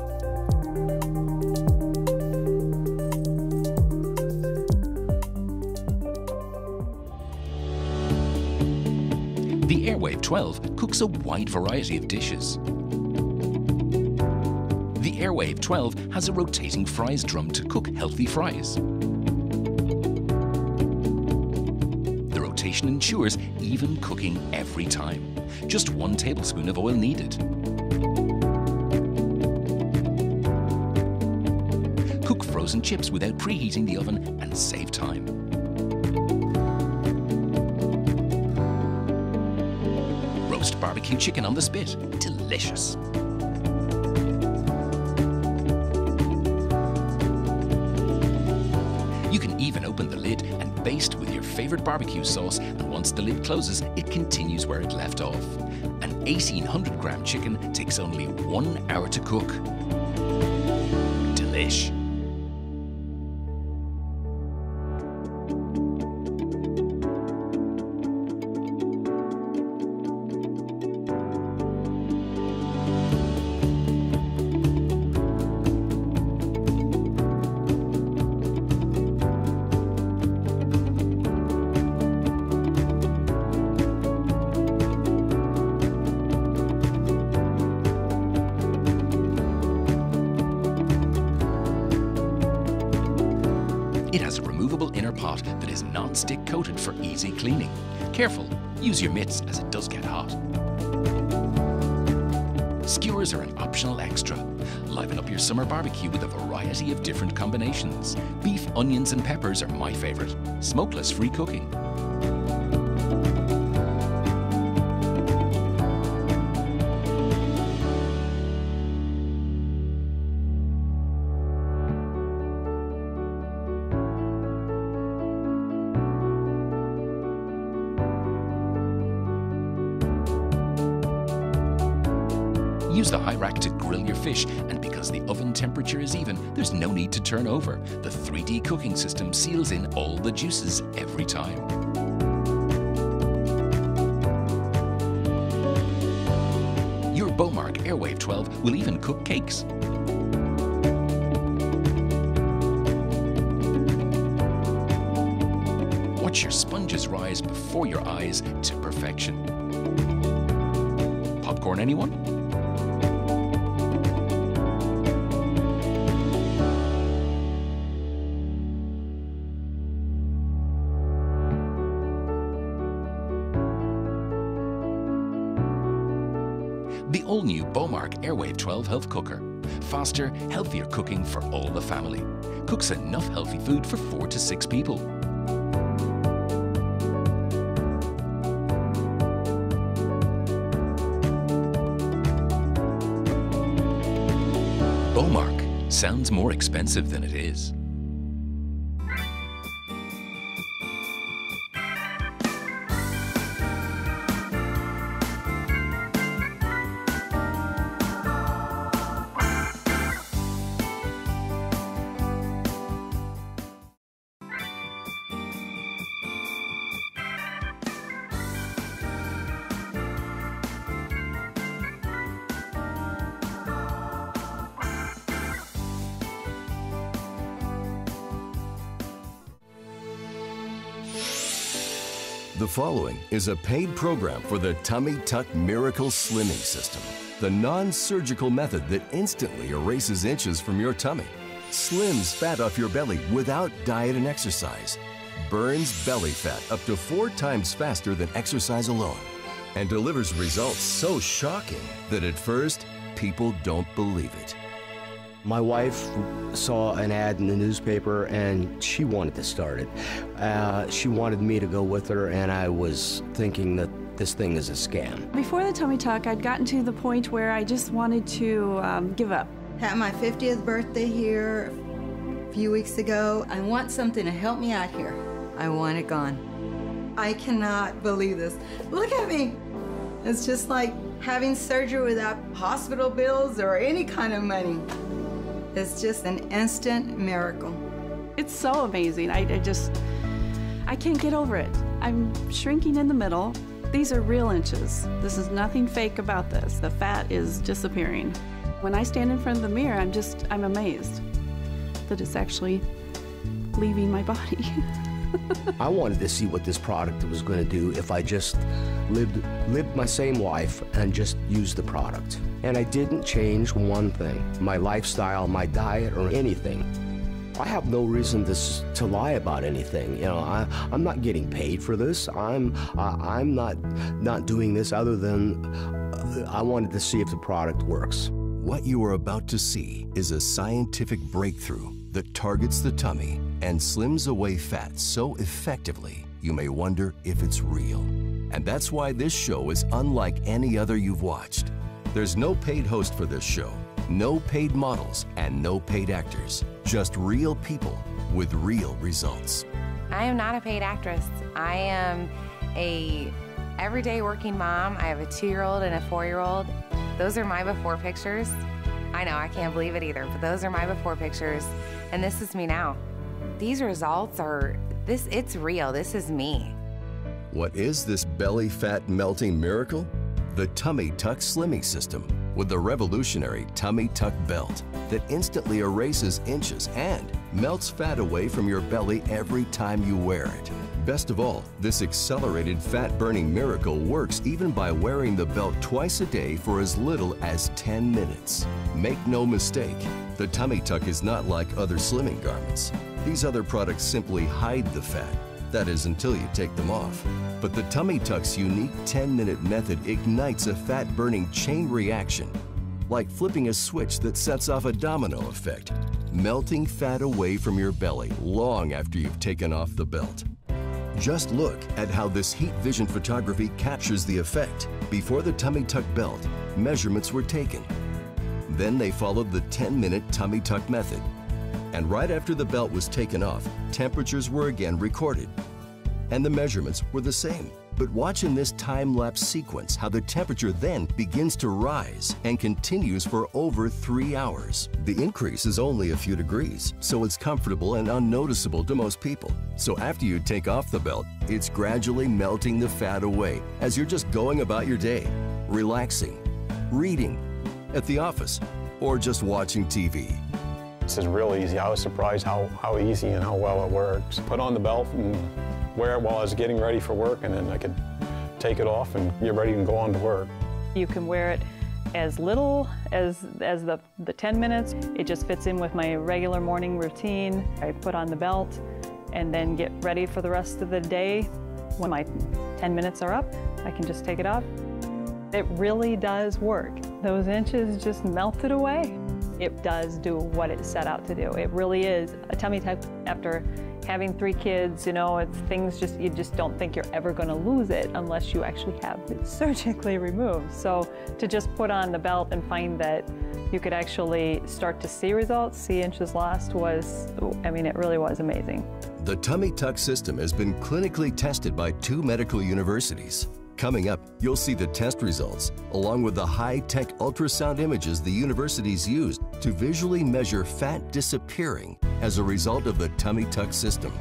The Airwave 12 cooks a wide variety of dishes. The Airwave 12 has a rotating fries drum to cook healthy fries. Ensures even cooking every time. Just one tablespoon of oil needed. Cook frozen chips without preheating the oven and save time. Roast barbecue chicken on the spit. Delicious. Favorite barbecue sauce, and once the lid closes, it continues where it left off. An 1800 gram chicken takes only one hour to cook. Delish. Barbecue with a variety of different combinations. Beef, onions and peppers are my favourite. Smokeless free cooking. Juices every time. Your Beaumark Airwave 12 will even cook cakes. Watch your sponges rise before your eyes to perfection. Popcorn, anyone? 12 Health Cooker. Faster, healthier cooking for all the family. Cooks enough healthy food for four to six people. Beaumark sounds more expensive than it is. Following is a paid program for the Tummy Tuck Miracle Slimming System, the non surgical method that instantly erases inches from your tummy, slims fat off your belly without diet and exercise, burns belly fat up to four times faster than exercise alone, and delivers results so shocking that at first people don't believe it. My wife saw an ad in the newspaper and she wanted to start it. Uh, she wanted me to go with her, and I was thinking that this thing is a scam. Before the tummy tuck, I'd gotten to the point where I just wanted to um, give up. Had my 50th birthday here a few weeks ago. I want something to help me out here. I want it gone. I cannot believe this. Look at me. It's just like having surgery without hospital bills or any kind of money. It's just an instant miracle. It's so amazing. I, I just, I can't get over it. I'm shrinking in the middle. These are real inches. This is nothing fake about this. The fat is disappearing. When I stand in front of the mirror, I'm just, I'm amazed that it's actually leaving my body. [laughs] I wanted to see what this product was going to do if I just lived lived my same life and just used the product. And I didn't change one thing, my lifestyle, my diet, or anything. I have no reason to, to lie about anything. You know, I, I'm not getting paid for this. I'm I'm not not doing this other than uh, I wanted to see if the product works. What you are about to see is a scientific breakthrough that targets the tummy and slims away fat so effectively you may wonder if it's real. And that's why this show is unlike any other you've watched. There's no paid host for this show, no paid models, and no paid actors. Just real people with real results. I am not a paid actress. I am a everyday working mom. I have a two-year-old and a four-year-old. Those are my before pictures. I know I can't believe it either, but those are my before pictures, and this is me now. These results are this. It's real. This is me. What is this belly fat melting miracle? The Tummy Tuck Slimming System with the revolutionary Tummy Tuck Belt that instantly erases inches and melts fat away from your belly every time you wear it. Best of all, this accelerated fat burning miracle works even by wearing the belt twice a day for as little as 10 minutes. Make no mistake, the tummy tuck is not like other slimming garments. These other products simply hide the fat. That is until you take them off. But the Tummy Tuck's unique 10 minute method ignites a fat burning chain reaction, like flipping a switch that sets off a domino effect, melting fat away from your belly long after you've taken off the belt. Just look at how this heat vision photography captures the effect. Before the tummy tuck belt, measurements were taken. Then they followed the 10 minute tummy tuck method. And right after the belt was taken off, temperatures were again recorded. And the measurements were the same. But watch in this time-lapse sequence how the temperature then begins to rise and continues for over three hours. The increase is only a few degrees, so it's comfortable and unnoticeable to most people. So after you take off the belt, it's gradually melting the fat away as you're just going about your day, relaxing, reading, at the office, or just watching TV. This is real easy. I was surprised how, how easy and how well it works. Put on the belt and wear it while I was getting ready for work, and then I could take it off and get ready and go on to work. You can wear it as little as, as the, the 10 minutes. It just fits in with my regular morning routine. I put on the belt and then get ready for the rest of the day. When my 10 minutes are up, I can just take it off. It really does work. Those inches just melted away. It does do what it set out to do. It really is a tummy tuck after having three kids, you know, it's things just, you just don't think you're ever going to lose it unless you actually have it [laughs] surgically removed. So to just put on the belt and find that you could actually start to see results, see inches lost was, I mean, it really was amazing. The Tummy Tuck system has been clinically tested by two medical universities. Coming up, you'll see the test results, along with the high-tech ultrasound images the universities used to visually measure fat disappearing as a result of the tummy tuck system.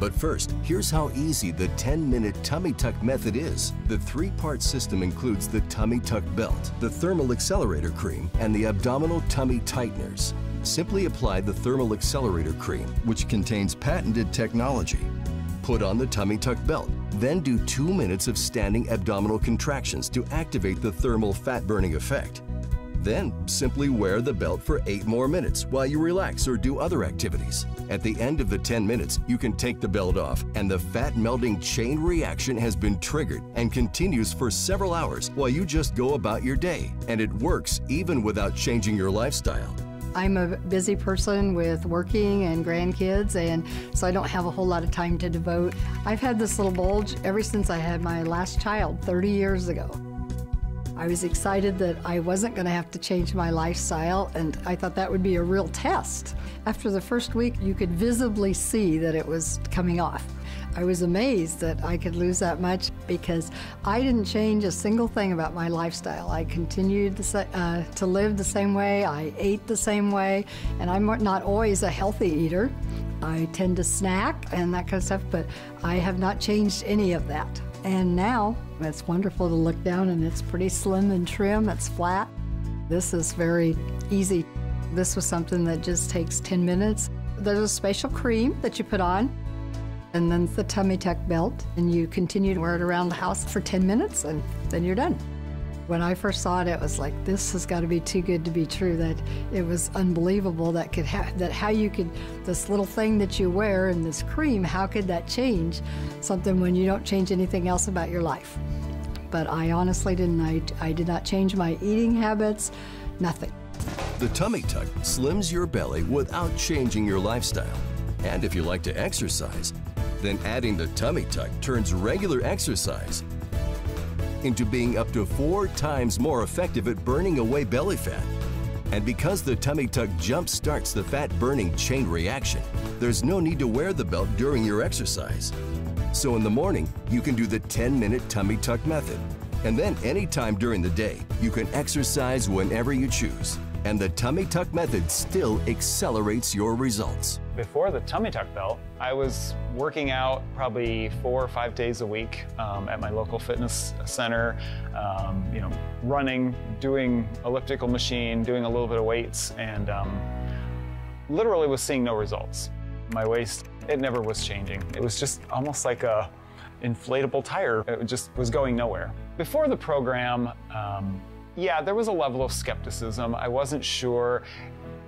But first, here's how easy the 10-minute tummy tuck method is. The three-part system includes the tummy tuck belt, the thermal accelerator cream, and the abdominal tummy tighteners. Simply apply the thermal accelerator cream, which contains patented technology. Put on the tummy tuck belt, then do two minutes of standing abdominal contractions to activate the thermal fat burning effect. Then simply wear the belt for eight more minutes while you relax or do other activities. At the end of the 10 minutes, you can take the belt off and the fat melting chain reaction has been triggered and continues for several hours while you just go about your day. And it works even without changing your lifestyle. I'm a busy person with working and grandkids, and so I don't have a whole lot of time to devote. I've had this little bulge ever since I had my last child 30 years ago. I was excited that I wasn't going to have to change my lifestyle, and I thought that would be a real test. After the first week, you could visibly see that it was coming off. I was amazed that I could lose that much because I didn't change a single thing about my lifestyle. I continued to, uh, to live the same way, I ate the same way, and I'm not always a healthy eater. I tend to snack and that kind of stuff, but I have not changed any of that. And now it's wonderful to look down and it's pretty slim and trim, it's flat. This is very easy. This was something that just takes 10 minutes. There's a special cream that you put on, and then the tummy tuck belt, and you continue to wear it around the house for 10 minutes, and then you're done. When I first saw it, it was like this has got to be too good to be true. That it was unbelievable that could ha- that how you could this little thing that you wear and this cream, how could that change something when you don't change anything else about your life? But I honestly didn't. I, I did not change my eating habits, nothing. The tummy tuck slims your belly without changing your lifestyle. And if you like to exercise, then adding the tummy tuck turns regular exercise into being up to four times more effective at burning away belly fat. And because the tummy tuck jump starts the fat burning chain reaction, there's no need to wear the belt during your exercise. So in the morning, you can do the 10 minute tummy tuck method. And then anytime during the day, you can exercise whenever you choose. And the tummy tuck method still accelerates your results. Before the tummy tuck belt, I was working out probably four or five days a week um, at my local fitness center, um, you know, running, doing elliptical machine, doing a little bit of weights, and um, literally was seeing no results. My waist, it never was changing. It was just almost like a inflatable tire. It just was going nowhere. Before the program, um, yeah, there was a level of skepticism. I wasn't sure.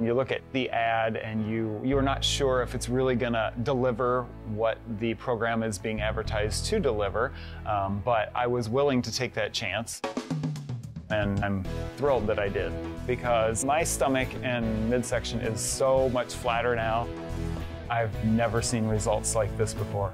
You look at the ad and you you're not sure if it's really going to deliver what the program is being advertised to deliver. Um, but I was willing to take that chance. And I'm thrilled that I did because my stomach and midsection is so much flatter now. I've never seen results like this before.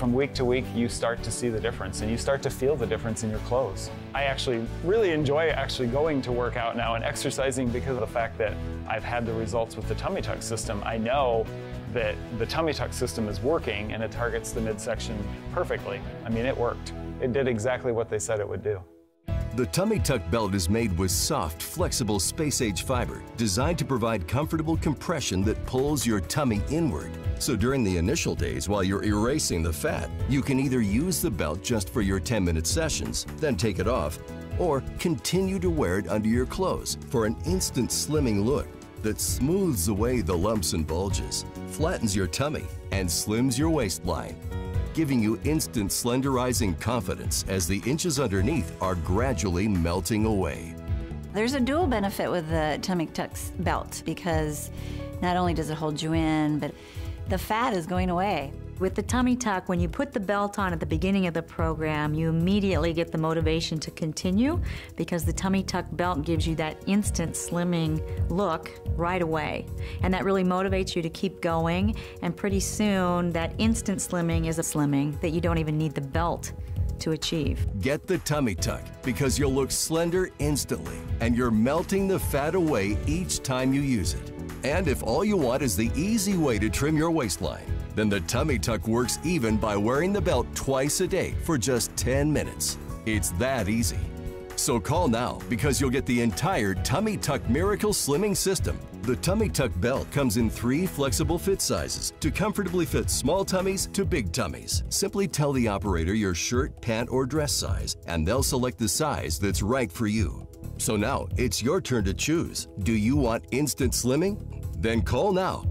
From week to week, you start to see the difference and you start to feel the difference in your clothes. I actually really enjoy actually going to work out now and exercising because of the fact that I've had the results with the tummy tuck system. I know that the tummy tuck system is working and it targets the midsection perfectly. I mean, it worked. It did exactly what they said it would do. The Tummy Tuck belt is made with soft, flexible space-age fiber designed to provide comfortable compression that pulls your tummy inward. So during the initial days while you're erasing the fat, you can either use the belt just for your 10-minute sessions, then take it off, or continue to wear it under your clothes for an instant slimming look that smooths away the lumps and bulges, flattens your tummy, and slims your waistline giving you instant slenderizing confidence as the inches underneath are gradually melting away. There's a dual benefit with the Tummy Tucks belt because not only does it hold you in, but the fat is going away. With the tummy tuck, when you put the belt on at the beginning of the program, you immediately get the motivation to continue because the tummy tuck belt gives you that instant slimming look right away. And that really motivates you to keep going. And pretty soon, that instant slimming is a slimming that you don't even need the belt to achieve. Get the tummy tuck because you'll look slender instantly and you're melting the fat away each time you use it. And if all you want is the easy way to trim your waistline, then the tummy tuck works even by wearing the belt twice a day for just 10 minutes. It's that easy. So call now because you'll get the entire Tummy Tuck Miracle Slimming System. The Tummy Tuck belt comes in three flexible fit sizes to comfortably fit small tummies to big tummies. Simply tell the operator your shirt, pant, or dress size, and they'll select the size that's right for you. So now it's your turn to choose. Do you want instant slimming? Then call now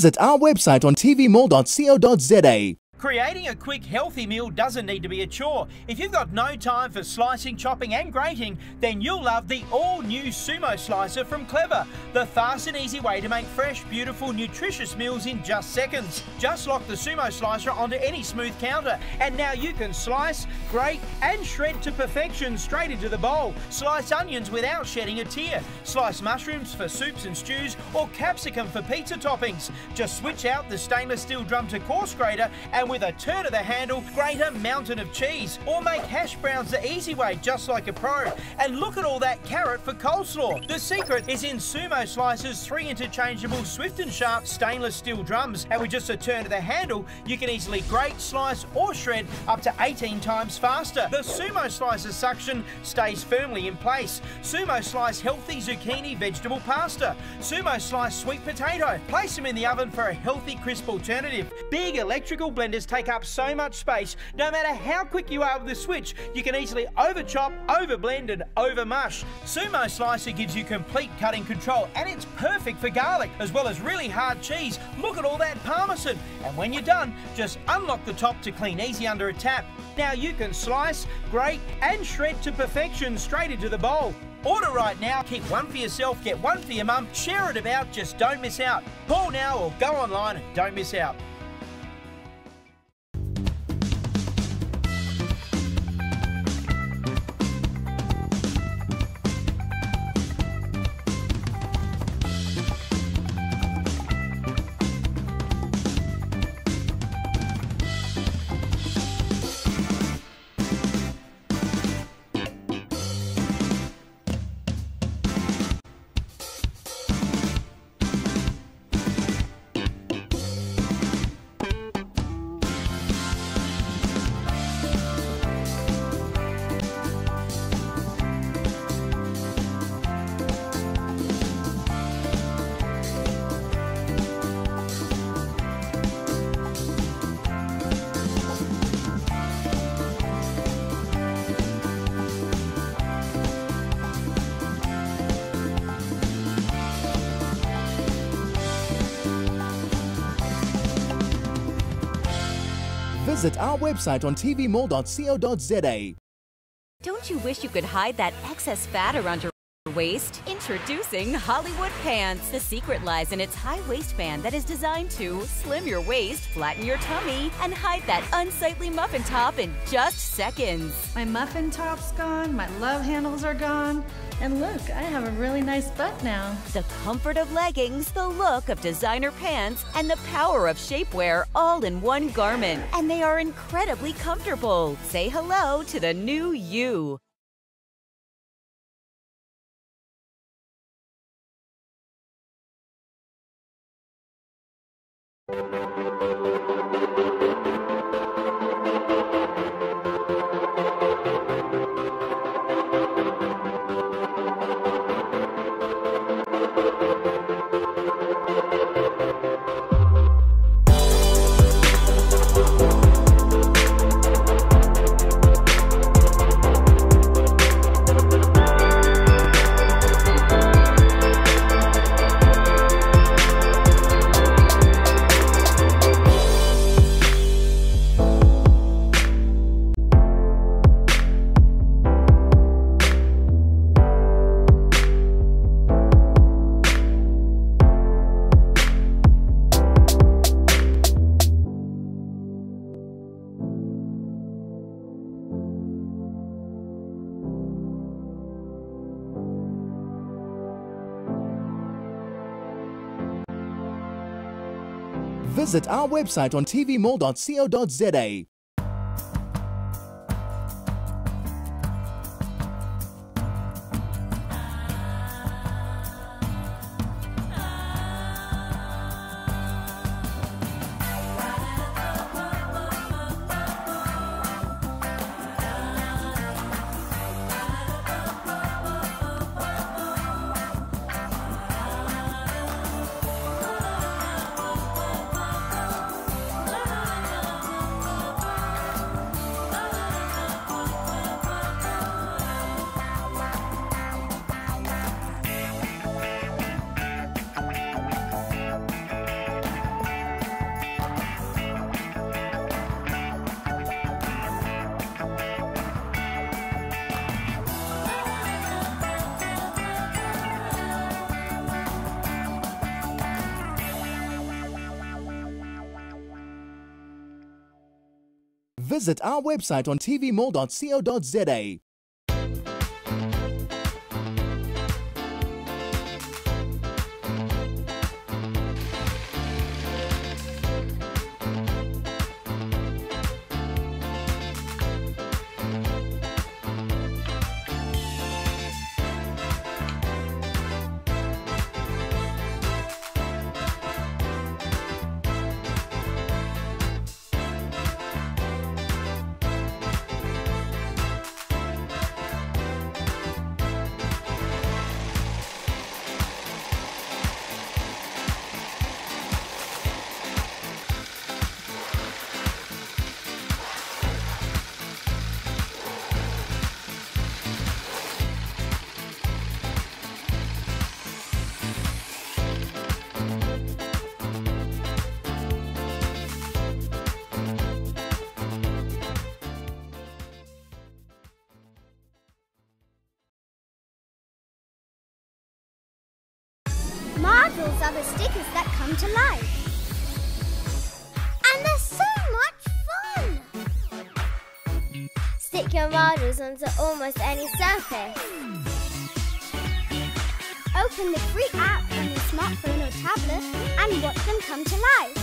Visit our website on tvmall.co.za Creating a quick, healthy meal doesn't need to be a chore. If you've got no time for slicing, chopping, and grating, then you'll love the all new Sumo Slicer from Clever, the fast and easy way to make fresh, beautiful, nutritious meals in just seconds. Just lock the Sumo Slicer onto any smooth counter, and now you can slice, grate, and shred to perfection straight into the bowl. Slice onions without shedding a tear. Slice mushrooms for soups and stews, or capsicum for pizza toppings. Just switch out the stainless steel drum to coarse grater, and with a turn of the handle, grate a mountain of cheese. Or make hash browns the easy way, just like a pro. And look at all that carrot for coleslaw. The secret is in Sumo Slicer's three interchangeable swift and sharp stainless steel drums. And with just a turn of the handle, you can easily grate, slice, or shred up to 18 times faster. The Sumo Slicer suction stays firmly in place. Sumo Slice healthy zucchini vegetable pasta. Sumo Slice sweet potato. Place them in the oven for a healthy, crisp alternative. Big electrical blenders take up so much space, no matter how quick you are with the switch, you can easily over chop, over blend, and over mush. Sumo Slicer gives you complete cutting control, and it's perfect for garlic, as well as really hard cheese. Look at all that parmesan. And when you're done, just unlock the top to clean easy under a tap. Now you can slice, grate, and shred to perfection straight into the bowl. Order right now, keep one for yourself, get one for your mum, share it about, just don't miss out. Call now or go online and don't miss out. Our website on tvmall.co.za. Don't you wish you could hide that excess fat around your waist? Introducing Hollywood Pants. The secret lies in its high waistband that is designed to slim your waist, flatten your tummy, and hide that unsightly muffin top in just seconds. My muffin top's gone, my love handles are gone, and look, I have a really nice butt now. The comfort of leggings, the look of designer pants, and the power of shapewear all in one garment. And they are incredibly comfortable. Say hello to the new you. Visit our website on tvmall.co.za. Visit our website on tvmall.co.za. stickers that come to life. And they're so much fun! Stick your marbles onto almost any surface. Open the free app on your smartphone or tablet and watch them come to life.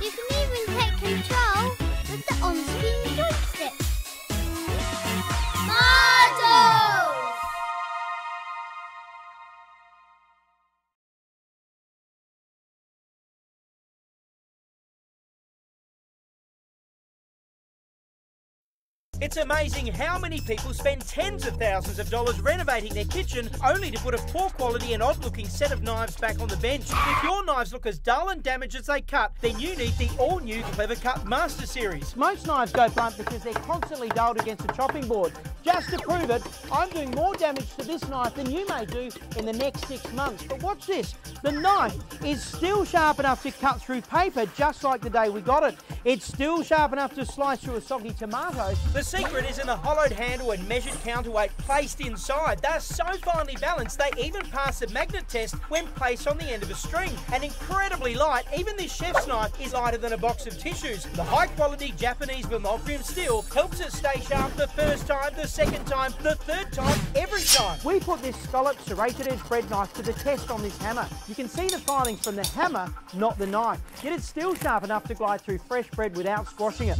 You can even take control with the on-screen joystick. Marbles! It's amazing how many people spend tens of thousands of dollars renovating their kitchen only to put a poor quality and odd looking set of knives back on the bench. If your knives look as dull and damaged as they cut, then you need the all new Clever Cut Master Series. Most knives go blunt because they're constantly dulled against the chopping board. Just to prove it, I'm doing more damage to this knife than you may do in the next six months. But watch this the knife is still sharp enough to cut through paper just like the day we got it. It's still sharp enough to slice through a soggy tomato. The secret is in the hollowed handle and measured counterweight placed inside. They're so finely balanced, they even pass the magnet test when placed on the end of a string. And incredibly light, even this chef's knife is lighter than a box of tissues. The high quality Japanese vermochrome steel helps it stay sharp the first time, the second time, the third time, every time. We put this scallop serrated edge bread knife to the test on this hammer. You can see the filings from the hammer, not the knife. Yet it's still sharp enough to glide through fresh bread without squashing it.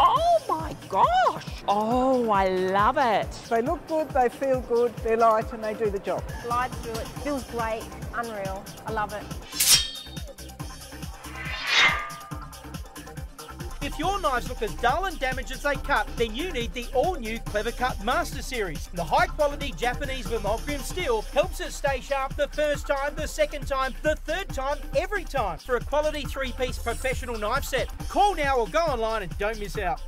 Oh my gosh! Oh, I love it. They look good, they feel good, they're light and they do the job. Glide through it, feels great, unreal. I love it. If your knives look as dull and damaged as they cut, then you need the all-new Clever Cut Master Series. The high-quality Japanese vermochrome steel helps it stay sharp the first time, the second time, the third time, every time for a quality three-piece professional knife set. Call now or go online and don't miss out.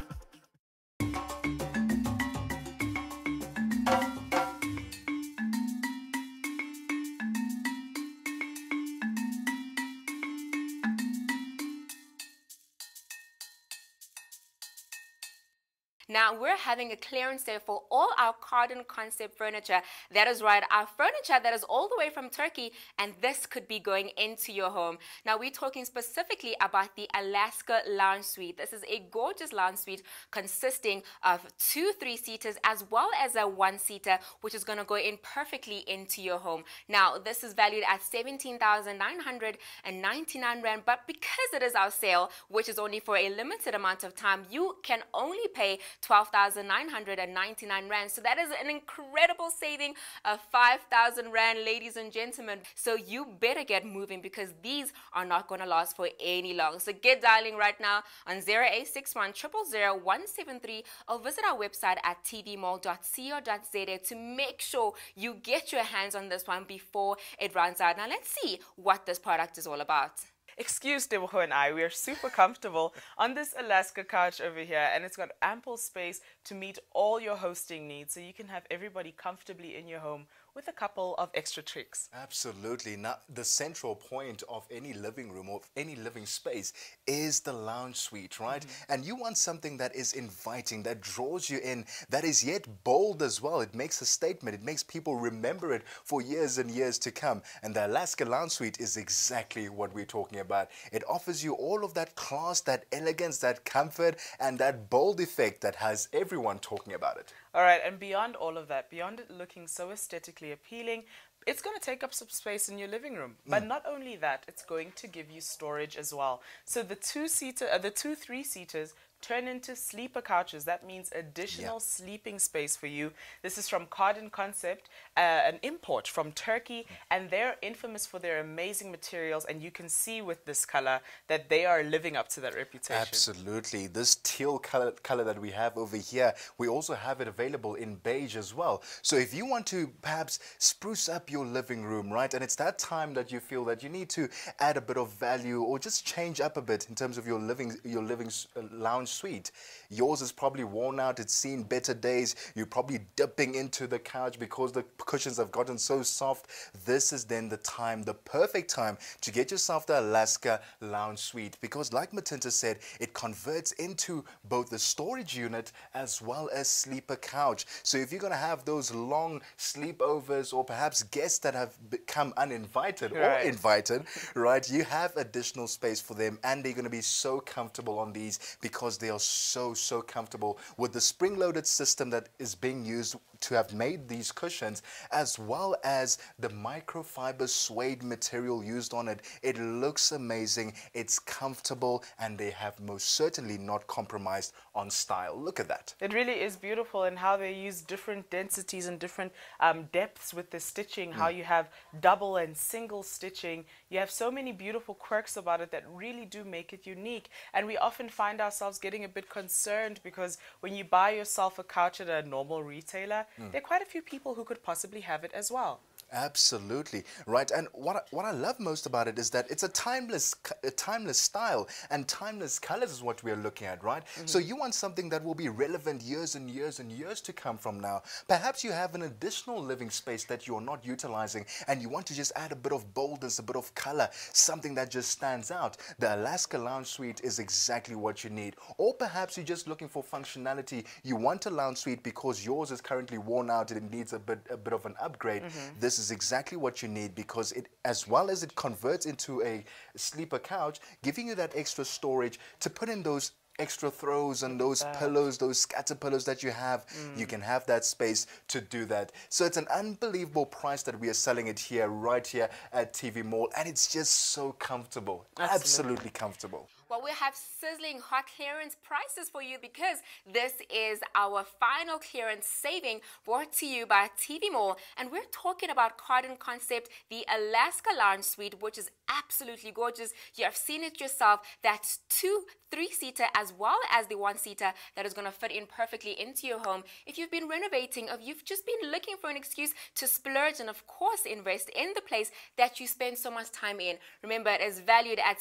Now we're having a clearance sale for all our Cardin concept furniture. That is right, our furniture that is all the way from Turkey, and this could be going into your home. Now we're talking specifically about the Alaska Lounge Suite. This is a gorgeous lounge suite consisting of two three-seaters as well as a one-seater, which is going to go in perfectly into your home. Now this is valued at 17,999 rand, but because it is our sale, which is only for a limited amount of time, you can only pay 12,999 Rand. So that is an incredible saving of 5,000 Rand, ladies and gentlemen. So you better get moving because these are not going to last for any long. So get dialing right now on 0861 000 173 or visit our website at tvmall.co.za to make sure you get your hands on this one before it runs out. Now let's see what this product is all about. Excuse Deboho and I, we are super comfortable on this Alaska couch over here and it's got ample space to meet all your hosting needs so you can have everybody comfortably in your home with a couple of extra tricks. Absolutely. Now, the central point of any living room or any living space is the lounge suite, right? Mm-hmm. And you want something that is inviting, that draws you in, that is yet bold as well. It makes a statement. It makes people remember it for years and years to come. And the Alaska Lounge Suite is exactly what we're talking about. It offers you all of that class, that elegance, that comfort, and that bold effect that has everyone talking about it. All right, and beyond all of that, beyond it looking so aesthetically appealing, it's going to take up some space in your living room. But Mm. not only that, it's going to give you storage as well. So the two seater, uh, the two three seaters turn into sleeper couches. That means additional sleeping space for you. This is from Cardin Concept, uh, an import from Turkey, and they're infamous for their amazing materials. And you can see with this color that they are living up to that reputation. Absolutely. This teal color, color that we have over here, we also have it available in beige as well. So if you want to perhaps spruce up your living room, right, and it's that time that you feel that you need to add a bit of value or just change up a bit in terms of your living your living uh, lounge suite. Yours is probably worn out. It's seen better days. You're probably dipping into the couch because the cushions have gotten so soft. This is then the time, the perfect time to get yourself the Alaska Lounge Suite because like Matinta said, it converts into both the storage unit as well as sleeper couch. So if you're going to have those long sleepovers or perhaps guests that have become uninvited or invited, right, you have additional space for them and they're going to be so comfortable on these because they are so, so comfortable with the spring-loaded system that is being used to have made these cushions as well as the microfiber suede material used on it. It looks amazing, it's comfortable, and they have most certainly not compromised on style. Look at that. It really is beautiful and how they use different densities and different um, depths with the stitching, how Mm. you have double and single stitching. You have so many beautiful quirks about it that really do make it unique. And we often find ourselves getting a bit concerned because when you buy yourself a couch at a normal retailer, Mm. there are quite a few people who could possibly have it as well. Absolutely right, and what I, what I love most about it is that it's a timeless a timeless style and timeless colors is what we are looking at, right? So you want something that will be relevant years and years and years to come from now. Perhaps you have an additional living space that you're not utilizing, and you want to just add a bit of boldness, a bit of color, something that just stands out. The Alaska Lounge Suite is exactly what you need, or perhaps you're just looking for functionality. You want a lounge suite because yours is currently worn out and it needs a bit a bit of an upgrade. Mhm. This is exactly what you need because it, as well as it converts into a sleeper couch, giving you that extra storage to put in those extra throws and those that. pillows, those scatter pillows that you have, you Mm. can have that space to do that. So it's an unbelievable price that we are selling it here, right here at TV Mall, and it's just so comfortable, Absolutely. absolutely comfortable. Well, we have sizzling hot clearance prices for you because this is our final clearance saving brought to you by TV Mall. And we're talking about Cardin Concept, the Alaska Lounge Suite, which is absolutely gorgeous. You have seen it yourself. That's two three seater as well as the one seater that is going to fit in perfectly into your home. If you've been renovating, or you've just been looking for an excuse to splurge and, of course, invest in the place that you spend so much time in, remember it is valued at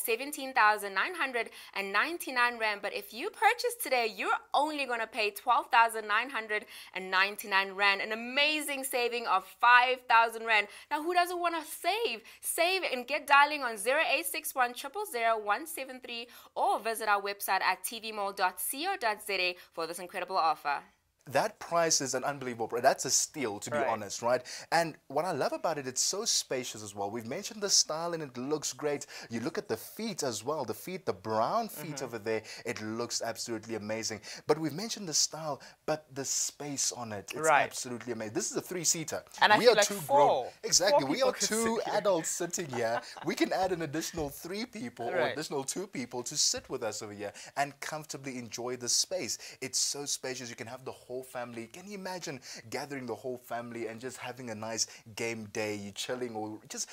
17,999 Rand. But if you purchase today, you're only going to pay 12,999 Rand, an amazing saving of 5,000 Rand. Now, who doesn't want to save? Save and get dialing on 0861 000 173 or visit our website at tvmall.co.za for this incredible offer. That price is an unbelievable price. That's a steal, to be Right. honest, right? And what I love about it, it's so spacious as well. We've mentioned the style and it looks great. You look at the feet as well. The feet, the brown feet Mhm. over there, it looks absolutely amazing. But we've mentioned the style, but the space on it, it's Right. absolutely amazing. This is a three-seater. And I we feel are like two four- grown. Exactly. four we are two adults sitting here. [laughs] we can add an additional three people or additional two people to sit with us over here and comfortably enjoy the space. It's so spacious. You can have the whole family. Can you imagine gathering the whole family and just having a nice game day? You chilling or just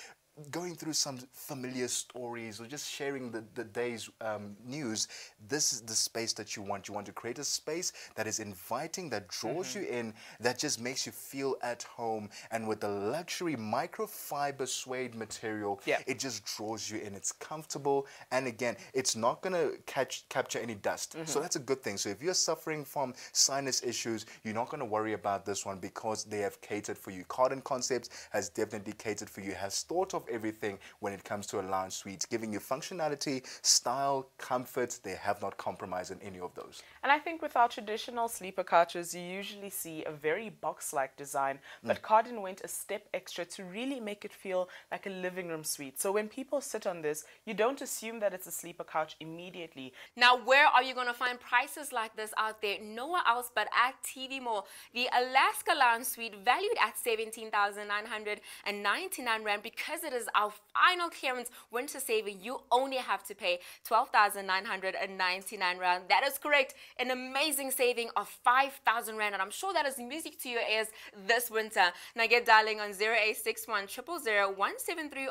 going through some familiar stories or just sharing the, the day's um, news, this is the space that you want. You want to create a space that is inviting, that draws Mhm. you in, that just makes you feel at home. And with the luxury microfiber suede material, Yeah. it just draws you in. It's comfortable. And again, it's not going to catch capture any dust. So Mhm. that's a good thing. So if you're suffering from sinus issues, you're not going to worry about this one because they have catered for you. Cardin Concepts has definitely catered for you, has thought of everything when it comes to a lounge suite, giving you functionality, style, comfort. They have not compromised in any of those. And I think with our traditional sleeper couches, you usually see a very box-like design, but mm. Cardin went a step extra to really make it feel like a living room suite. So when people sit on this, you don't assume that it's a sleeper couch immediately. Now, where are you going to find prices like this out there? Nowhere else but at TV Mall. The Alaska Lounge Suite, valued at 17,999 Rand, because it is our final clearance winter saving, you only have to pay 12,999 Rand. That is correct. An amazing saving of 5,000 Rand, and I'm sure that is music to your ears this winter. Now get dialing on 0861 000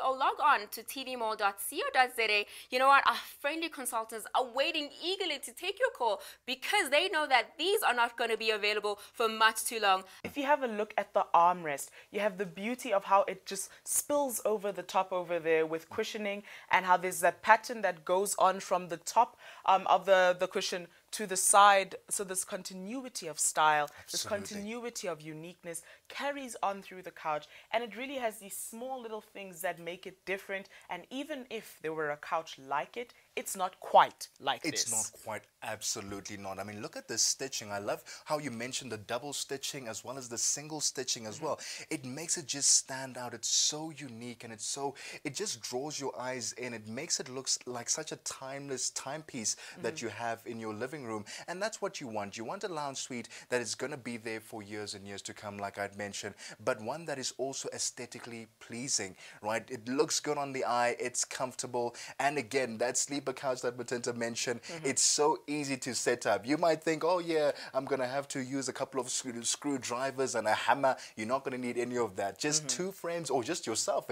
or log on to tvmall.co.za. You know what? Our friendly consultants are waiting eagerly to take your call because they know that these are not going to be available for much too long. If you have a look at the armrest, you have the beauty of how it just spills over the top over there with cushioning and how there's that pattern that goes on from the top um, of the, the cushion to the side. So this continuity of style, this continuity of uniqueness carries on through the couch. And it really has these small little things that make it different. And even if there were a couch like it, it's not quite like It's this. not quite, absolutely not. I mean, look at the stitching. I love how you mentioned the double stitching as well as the single stitching as well. It makes it just stand out. It's so unique and it's so, it just draws your eyes in. It makes it look like such a timeless timepiece that Mhm. you have in your living room. And that's what you want. You want a lounge suite that is going to be there for years and years to come, like I'd mentioned, but one that is also aesthetically pleasing, right? It looks good on the eye, it's comfortable, and again, that sleeper couch that Matinta mentioned, mm-hmm. it's so easy to set up. You might think, oh yeah, I'm going to have to use a couple of screw- screwdrivers and a hammer. You're not going to need any of that. Just mm-hmm. two frames or just yourself,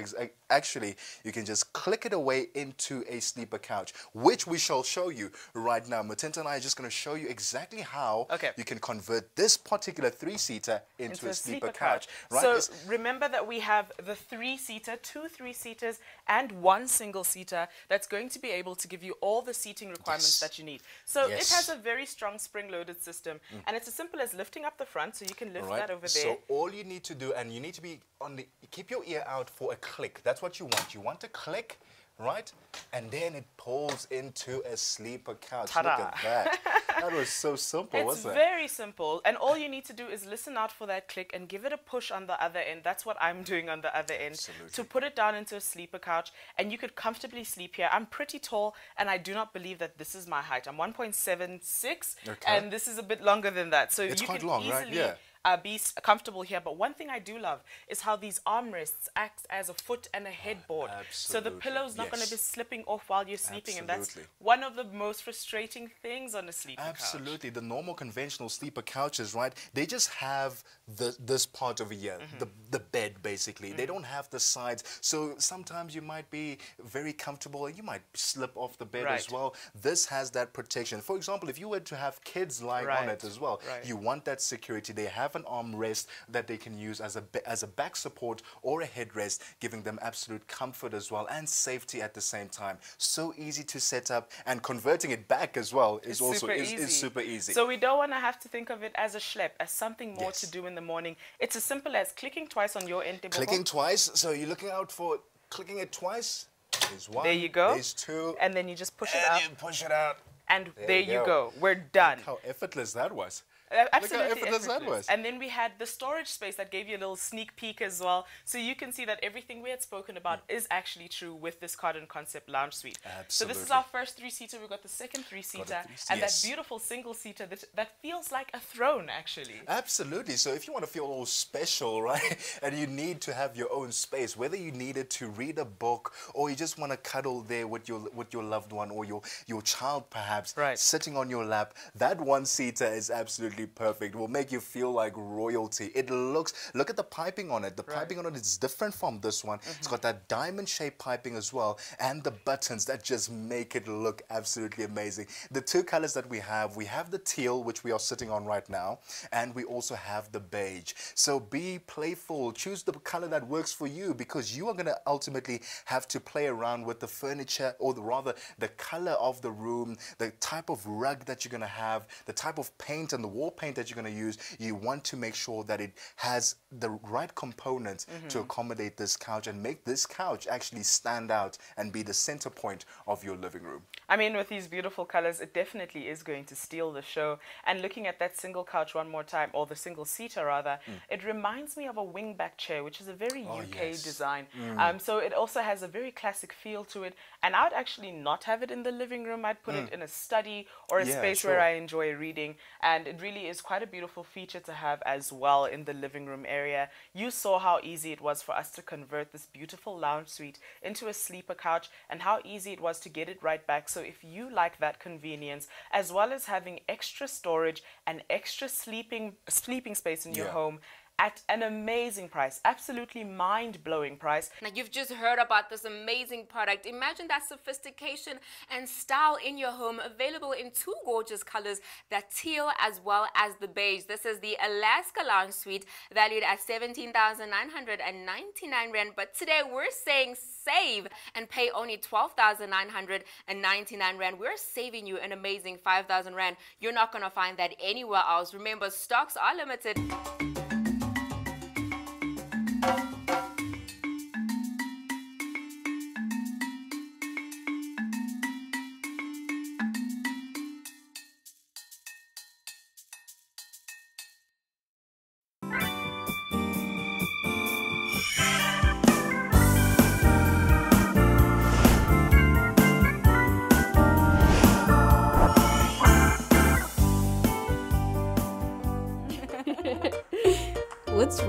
actually, you can just click it away into a sleeper couch, which we shall show you right now. Matinta and I are just going to show you exactly how Okay. you can convert this particular three-seater into, a sleeper, couch. Right? So It's- remember that we have the three-seater, two three-seaters, and one single-seater that's going to be able to give you all the seating requirements that you need. So Yes. it has a very strong spring-loaded system, Mm. and it's as simple as lifting up the front, so you can lift right. that over there. So all you need to do, and you need to be on the, keep your ear out for a click. That's what you want. You want to click, right? And then it pulls into a sleeper couch. Look at that. that was so simple, It's wasn't it? It's very simple, and all you need to do is listen out for that click and give it a push on the other end. That's what I'm doing on the other end to put it down into a sleeper couch, and you could comfortably sleep here. I'm pretty tall, and I do not believe that this is my height. I'm 1.76, Okay. and this is a bit longer than that. So It's you quite can long, right? easily Yeah. Uh, be comfortable here. But one thing I do love is how these armrests act as a foot and a headboard. so the absolutely, pillow's not going to be slipping off while you're sleeping, and that's one of the most frustrating things on a sleeper couch. Absolutely. The normal conventional sleeper couches, right? They just have the, this part over here, Mm-hmm. the, the bed basically. They don't have the sides. So sometimes you might be very comfortable you might slip off the bed as well. This has that protection. For example, if you were to have kids lying on it as well, Right. you want that security. They have an armrest that they can use as a, as a back support or a headrest, giving them absolute comfort as well and safety at the same time. So easy to set up and converting it back as well is It's also super is, easy. is super easy. So we don't want to have to think of it as a schlep, as something more Yes. to do in the morning. It's as simple as clicking twice on your end. Clicking twice, so you're looking out for clicking it twice. There's one. There you go. There's two. And then you just push it and up. you push it out. And There there, you you go. go. We're done. Look how effortless that was. Uh, Look how Absolutely effortless that was. And then we had the storage space that gave you a little sneak peek as well. So you can see that everything we had spoken about is actually true with this Cardin Concept Lounge Suite. Absolutely. So this is our first three-seater. We've got the second three-seater. three- and yes. that beautiful single-seater that, that feels like a throne, actually. Absolutely. So if you want to feel all special, [laughs] right, and you need to have your own space, whether you needed to read a book or you just want to cuddle there with your with your loved one or your your child, perhaps, Right. sitting on your lap, that one seater is absolutely perfect. Will make you feel like royalty. It looks, look at the piping on it. The piping on it is different from this one. It's mm-hmm. got that diamond shaped piping as well and the buttons that just make it look absolutely amazing. The two colors that we have, we have the teal, which we are sitting on right now, and we also have the beige. So be playful. Choose the color that works for you because you are going to ultimately have to play around with the furniture or the, rather the color of the room, the type of rug that you're going to have, the type of paint and the wall paint that you're going to use. You want to make sure that it has the right components Mhm. to accommodate this couch and make this couch actually stand out and be the center point of your living room. I mean, with these beautiful colors, it definitely is going to steal the show. And looking at that single couch one more time, or the single seater rather, Mm. it reminds me of a wingback chair, which is a very Oh, UK yes. design. Mm. Um, so it also has a very classic feel to it. And I'd actually not have it in the living room. I'd put Mm. it in a study or a Yeah, space sure. where I enjoy reading. And it really is quite a beautiful feature to have as well in the living room area. You saw how easy it was for us to convert this beautiful lounge suite into a sleeper couch and how easy it was to get it right back. So if you like that convenience, as well as having extra storage and extra sleeping sleeping space in your Yeah. home at an amazing price, absolutely mind-blowing price. Now, you've just heard about this amazing product. Imagine that sophistication and style in your home, available in two gorgeous colors, that teal as well as the beige. This is the Alaska Lounge Suite, valued at 17,999 Rand. But today we're saying save and pay only 12,999 Rand. We're saving you an amazing 5,000 Rand. You're not going to find that anywhere else. Remember, stocks are limited.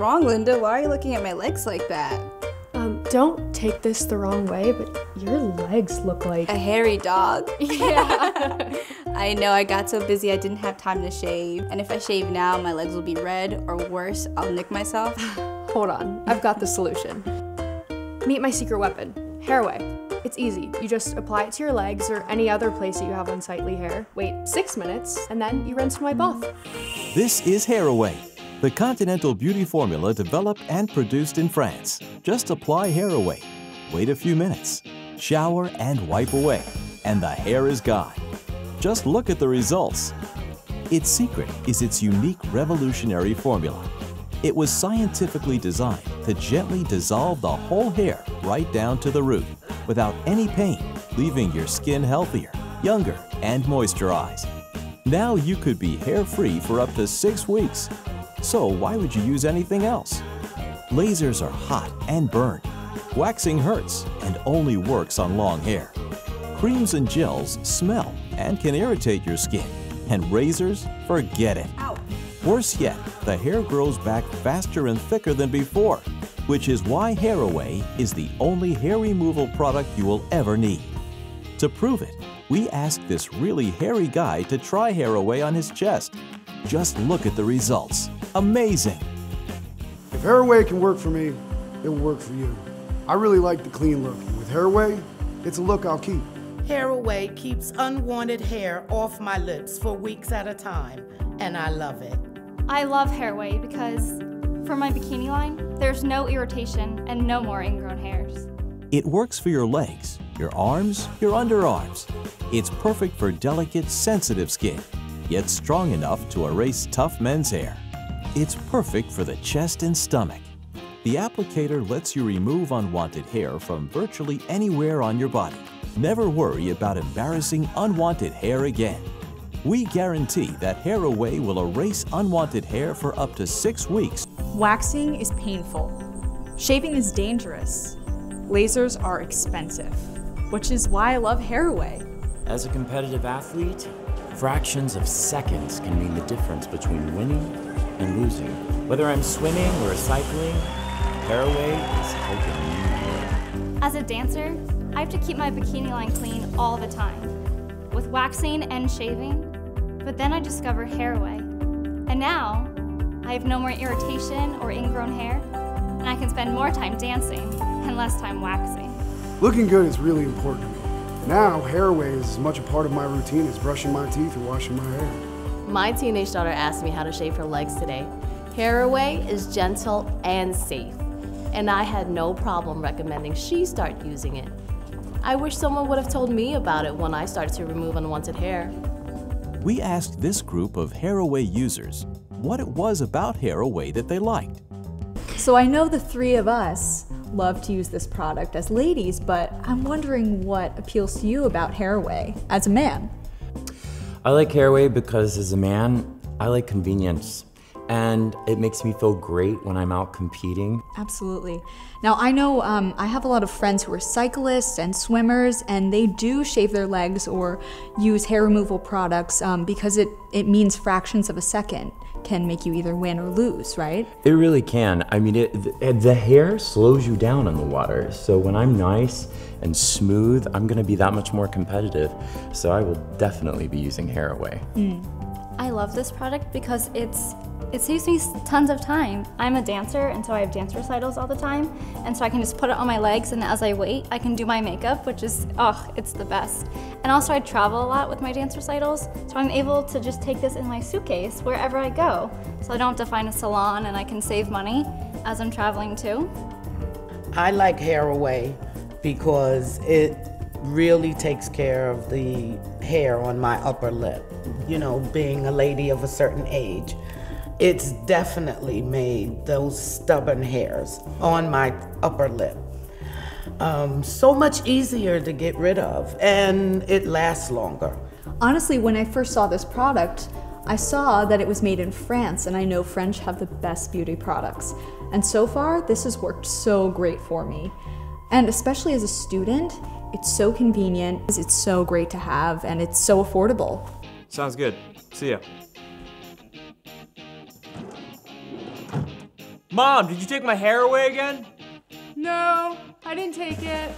Wrong, Linda? Why are you looking at my legs like that? Um, don't take this the wrong way, but your legs look like A hairy dog. [laughs] [laughs] Yeah. I know I got so busy I didn't have time to shave. And if I shave now, my legs will be red, or worse, I'll nick myself. [laughs] Hold on, I've got the solution. Meet my secret weapon, Hair-Away. It's easy. You just apply it to your legs or any other place that you have unsightly hair. Wait six minutes, and then you rinse and wipe off. This is Hair-Away, the continental beauty formula developed and produced in France. Just apply Hair-Away, wait a few minutes, shower and wipe away, and the hair is gone. Just look at the results. Its secret is its unique revolutionary formula. It was scientifically designed to gently dissolve the whole hair right down to the root without any pain, leaving your skin healthier, younger, and moisturized. Now you could be hair-free for up to six weeks. So why would you use anything else? Lasers are hot and burn. Waxing hurts and only works on long hair. Creams and gels smell and can irritate your skin. And razors, forget it. Worse yet, the hair grows back faster and thicker than before, which is why Hair-Away is the only hair removal product you will ever need. To prove it, we asked this really hairy guy to try Hair-Away on his chest. Just look at the results. Amazing! If Hair-Away can work for me, it will work for you. I really like the clean look. and With Hair-Away, it's a look I'll keep. Hair-Away keeps unwanted hair off my lips for weeks at a time, and I love it. I love Hair-Away because for my bikini line, there's no irritation and no more ingrown hairs. It works for your legs, your arms, your underarms. It's perfect for delicate, sensitive skin, yet strong enough to erase tough men's hair. It's perfect for the chest and stomach. The applicator lets you remove unwanted hair from virtually anywhere on your body. Never worry about embarrassing unwanted hair again. We guarantee that Hair-Away will erase unwanted hair for up to six weeks. Waxing is painful. Shaving is dangerous. Lasers are expensive, which is why I love Hair-Away. As a competitive athlete, fractions of seconds can mean the difference between winning and losing. Whether I'm swimming or cycling, Hair-Away is helping me win. As a dancer, I have to keep my bikini line clean all the time, with waxing and shaving. But then I discovered Hair-Away, And now, I have no more irritation or ingrown hair, and I can spend more time dancing and less time waxing. Looking good is really important to me. Now, Hair-Away is as much a part of my routine as brushing my teeth or washing my hair. My teenage daughter asked me how to shave her legs today. Hair-Away is gentle and safe, and I had no problem recommending she start using it. I wish someone would have told me about it when I started to remove unwanted hair. We asked this group of Hair-Away users what it was about Hair-Away that they liked. So I know the three of us love to use this product as ladies, but I'm wondering what appeals to you about Hair-Away as a man. I like Hair-Away because as a man, I like convenience. And it makes me feel great when I'm out competing. Absolutely. Now, I know um, I have a lot of friends who are cyclists and swimmers, and they do shave their legs or use hair removal products um, because it, it means fractions of a second can make you either win or lose, right? It really can. I mean, it, the, the hair slows you down in the water. So when I'm nice and smooth, I'm going to be that much more competitive. So I will definitely be using Hair-Away. Mm. I love this product because it's it saves me tons of time. I'm a dancer, and so I have dance recitals all the time, and so I can just put it on my legs, and as I wait, I can do my makeup, which is, oh, it's the best. And also, I travel a lot with my dance recitals, so I'm able to just take this in my suitcase wherever I go. So I don't have to find a salon, and I can save money as I'm traveling too. I like Hair-Away because it really takes care of the hair on my upper lip. You know, being a lady of a certain age it's definitely made those stubborn hairs on my upper lip um, so much easier to get rid of and it lasts longer. Honestly, when I first saw this product, I saw that it was made in France, and I know French have the best beauty products. And so far, this has worked so great for me. And especially as a student, it's so convenient, it's so great to have, and it's so affordable. Sounds good. See ya. Mom, did you take my hair away again? No, I didn't take it.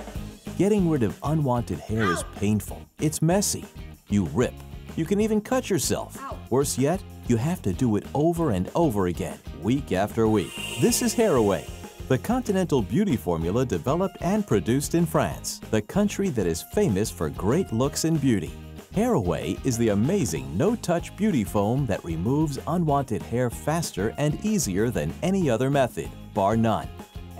Getting rid of unwanted hair is painful. It's messy. You rip. You can even cut yourself. Worse yet, you have to do it over and over again, week after week. This is Hair-Away, the continental beauty formula developed and produced in France, the country that is famous for great looks and beauty. Hair-Away is the amazing no-touch beauty foam that removes unwanted hair faster and easier than any other method, bar none.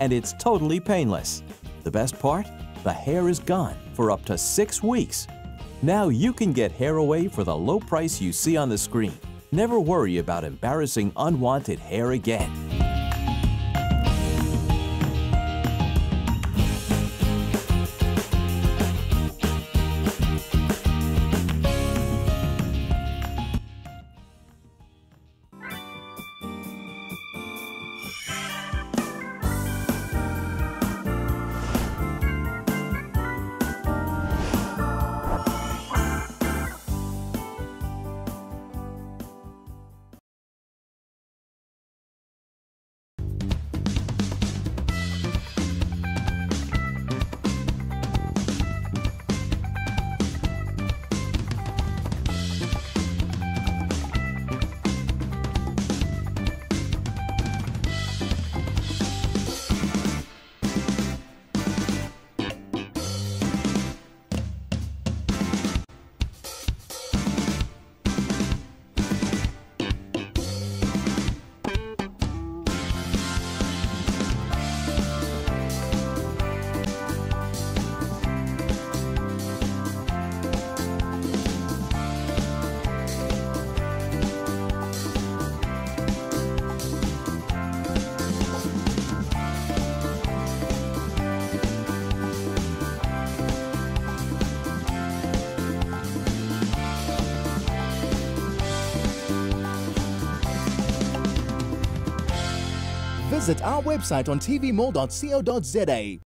And it's totally painless. The best part? The hair is gone for up to six weeks. Now you can get Hair-Away for the low price you see on the screen. Never worry about embarrassing unwanted hair again. Our website on tvmall.co.za.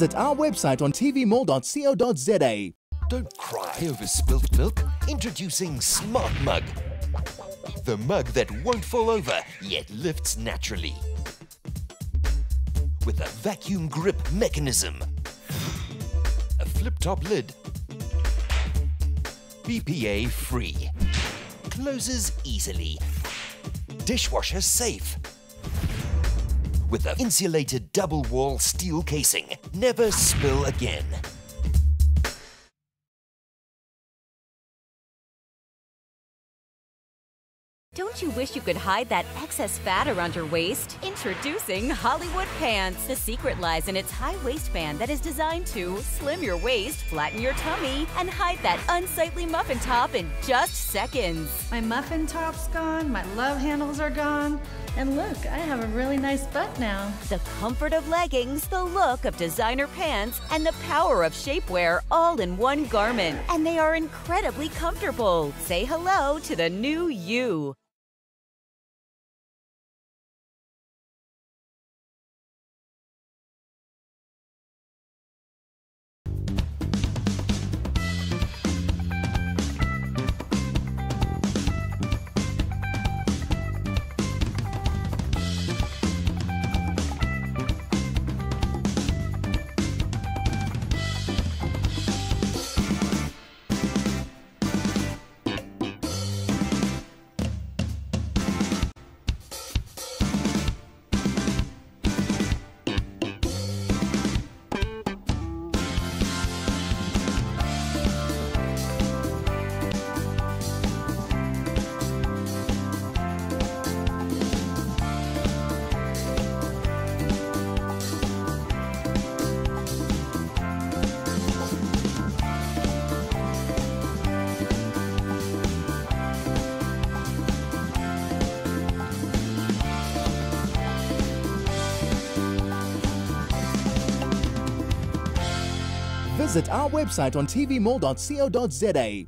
Visit our website on tvmall.co.za. Don't cry over spilt milk. Introducing Smart Mug. The mug that won't fall over, yet lifts naturally. With a vacuum grip mechanism. A flip-top lid. BPA free. Closes easily. Dishwasher safe. With an insulated double wall steel casing. Never spill again. Don't you wish you could hide that excess fat around your waist? Introducing Hollywood Pants. The secret lies in its high waistband that is designed to slim your waist, flatten your tummy, and hide that unsightly muffin top in just seconds. My muffin top's gone, my love handles are gone, and look, I have a really nice butt now. The comfort of leggings, the look of designer pants, and the power of shapewear all in one garment. And they are incredibly comfortable. Say hello to the new you. Our website on tvmall.co.za.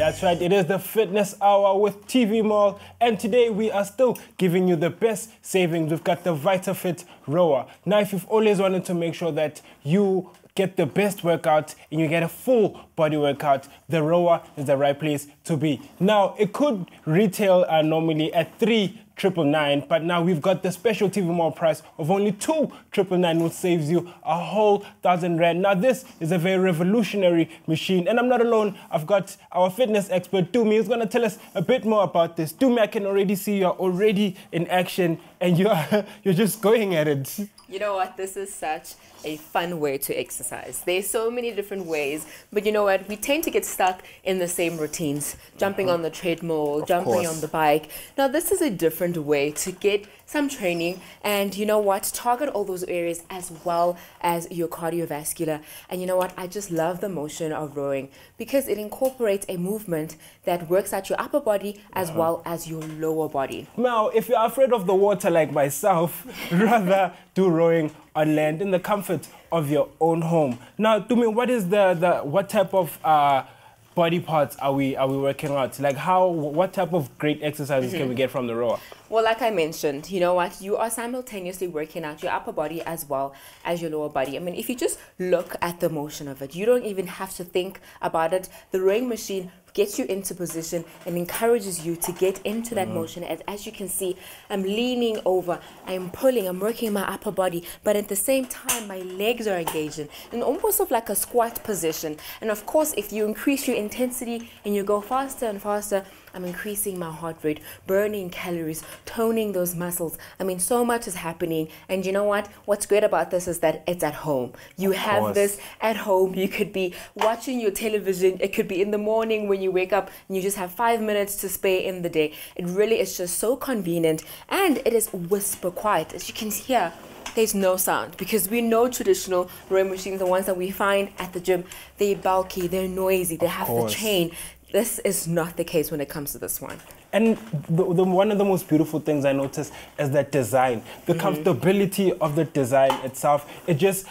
That's right, it is the fitness hour with TV Mall, and today we are still giving you the best savings. We've got the VitaFit Rower. Now, if you've always wanted to make sure that you get the best workout and you get a full body workout, the rower is the right place to be. Now, it could retail uh, normally at three triple nine, but now we've got the special TV Mall price of only two triple nine, which saves you a whole thousand rand. Now, this is a very revolutionary machine, and I'm not alone. I've got our fitness expert Dumi who's going to tell us a bit more about this. Dumi, I can already see you're already in action, and you're [laughs] you're just going at it. You know what? This is such a fun way to exercise. There's so many different ways, but you know what? We tend to get stuck in the same routines, jumping Uh-huh. on the treadmill, jumping course. on the bike. Now, this is a different way to get some training and you know what? Target all those areas as well as your cardiovascular. And you know what? I just love the motion of rowing because it incorporates a movement that works out your upper body as Uh-huh. well as your lower body. Now, if you're afraid of the water like myself, [laughs] rather do rowing on land in the comfort of your own home. Now, Dumi, what is the, the what type of uh, body parts are we are we working out? Like how what type of great exercises can we Mhm. get from the rower? Well, like I mentioned, you know what? You are simultaneously working out your upper body as well as your lower body. I mean, if you just look at the motion of it, you don't even have to think about it. The rowing machine gets you into position and encourages you to get into that Mhm. motion. As, as you can see, I'm leaning over, I'm pulling, I'm working my upper body, but at the same time, my legs are engaging in almost of like a squat position. And of course, if you increase your intensity and you go faster and faster, I'm increasing my heart rate, burning calories, toning those muscles. I mean, so much is happening. And you know what? What's great about this is that it's at home. You Of have course. this at home. You could be watching your television. It could be in the morning when you wake up and you just have five minutes to spare in the day. It really is just so convenient. And it is whisper quiet. As you can hear, there's no sound because we know traditional rowing machines, the ones that we find at the gym, they're bulky, they're noisy, they have the chain. This is not the case when it comes to this one. And the, the, one of the most beautiful things I noticed is that design, the Mhm. comfortability of the design itself. It just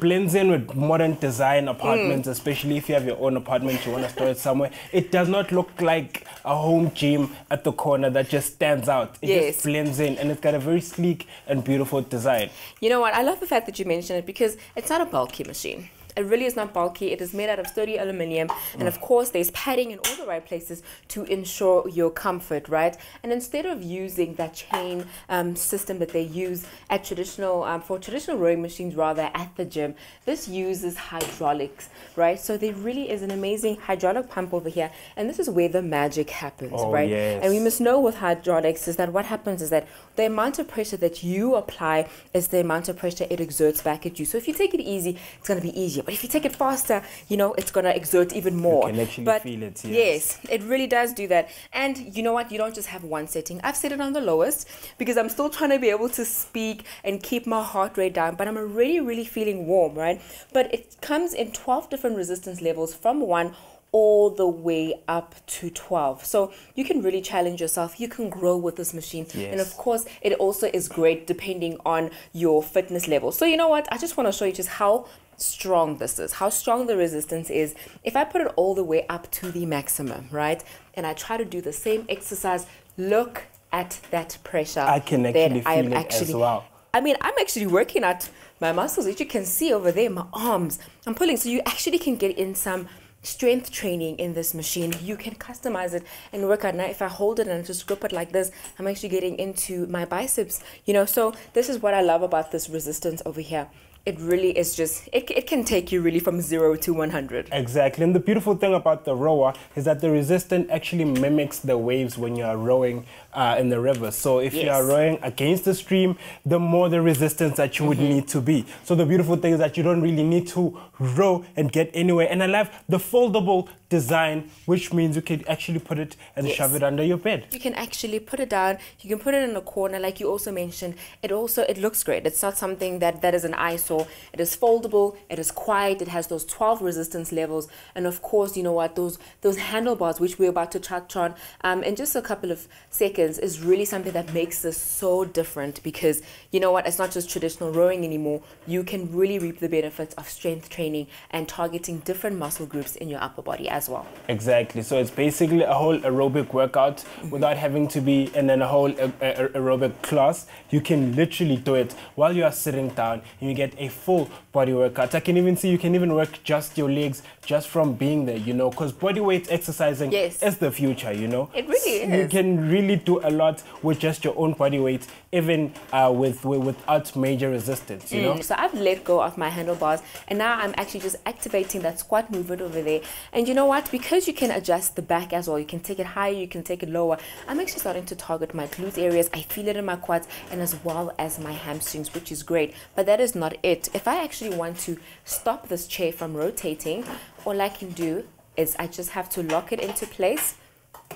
blends in with modern design apartments, especially if you have your own apartment, you want to store it somewhere. It does not look like a home gym at the corner that just stands out. It Yes. just blends in and it's got a very sleek and beautiful design. You know what? I love the fact that you mentioned it because it's not a bulky machine. It really is not bulky. It is made out of sturdy aluminium, and of course, there's padding in all the right places to ensure your comfort, right? And instead of using that chain um, system that they use at traditional um, for traditional rowing machines, rather at the gym, this uses hydraulics, right? So there really is an amazing hydraulic pump over here, and this is where the magic happens, Oh, right? yes. And we must know with hydraulics is that what happens is that the amount of pressure that you apply is the amount of pressure it exerts back at you. So if you take it easy, it's going to be easier. But if you take it faster, you know, it's going to exert even more. You can actually but feel it, yes. Yes, it really does do that. And you know what? You don't just have one setting. I've set it on the lowest because I'm still trying to be able to speak and keep my heart rate down, but I'm already really feeling warm, right? But it comes in 12 different resistance levels from 1 all the way up to 12. So you can really challenge yourself. You can grow with this machine. Yes. And of course, it also is great depending on your fitness level. So you know what? I just want to show you just how strong this is, how strong the resistance is. If I put it all the way up to the maximum, right? And I try to do the same exercise, look at that pressure. I can actually I am feel it as well. I mean, I'm actually working at my muscles, as you can see over there, my arms. I'm pulling. So you actually can get in some strength training in this machine. You can customize it and work out. Now, if I hold it and just grip it like this, I'm actually getting into my biceps, you know. So this is what I love about this resistance over here. It really is just, it, it can take you really from zero to 100. Exactly. And the beautiful thing about the rower is that the resistance actually mimics the waves when you are rowing uh, in the river. So if you are rowing against the stream, the more the resistance that you would need to be. So the beautiful thing is that you don't really need to row and get anywhere. And I love the foldable design, which means you can actually put it and Yes. shove it under your bed. You can actually put it down. You can put it in a corner, like you also mentioned. It also it looks great. It's not something that that is an eyesore. It is foldable. It is quiet. It has those 12 resistance levels, and of course, you know what those those handlebars, which we're about to touch on um, in just a couple of seconds, is really something that makes this so different. Because you know what, it's not just traditional rowing anymore. You can really reap the benefits of strength training and targeting different muscle groups in your upper body as well. Exactly. So it's basically a whole aerobic workout without having to be in a whole aerobic class. You can literally do it while you are sitting down and you get a full body workout. I can even see you can even work just your legs just from being there, you know, because body weight exercising Yes. is the future, you know. It really S- You can really do a lot with just your own body weight, even uh, with, with without major resistance, you know. Mm, So I've let go of my handlebars and now I'm actually just activating that squat movement over there. And you know what? Because you can adjust the back as well, you can take it higher, you can take it lower. I'm actually starting to target my glute areas. I feel it in my quads and as well as my hamstrings, which is great. But that is not it. If I actually want to stop this chair from rotating, all I can do is I just have to lock it into place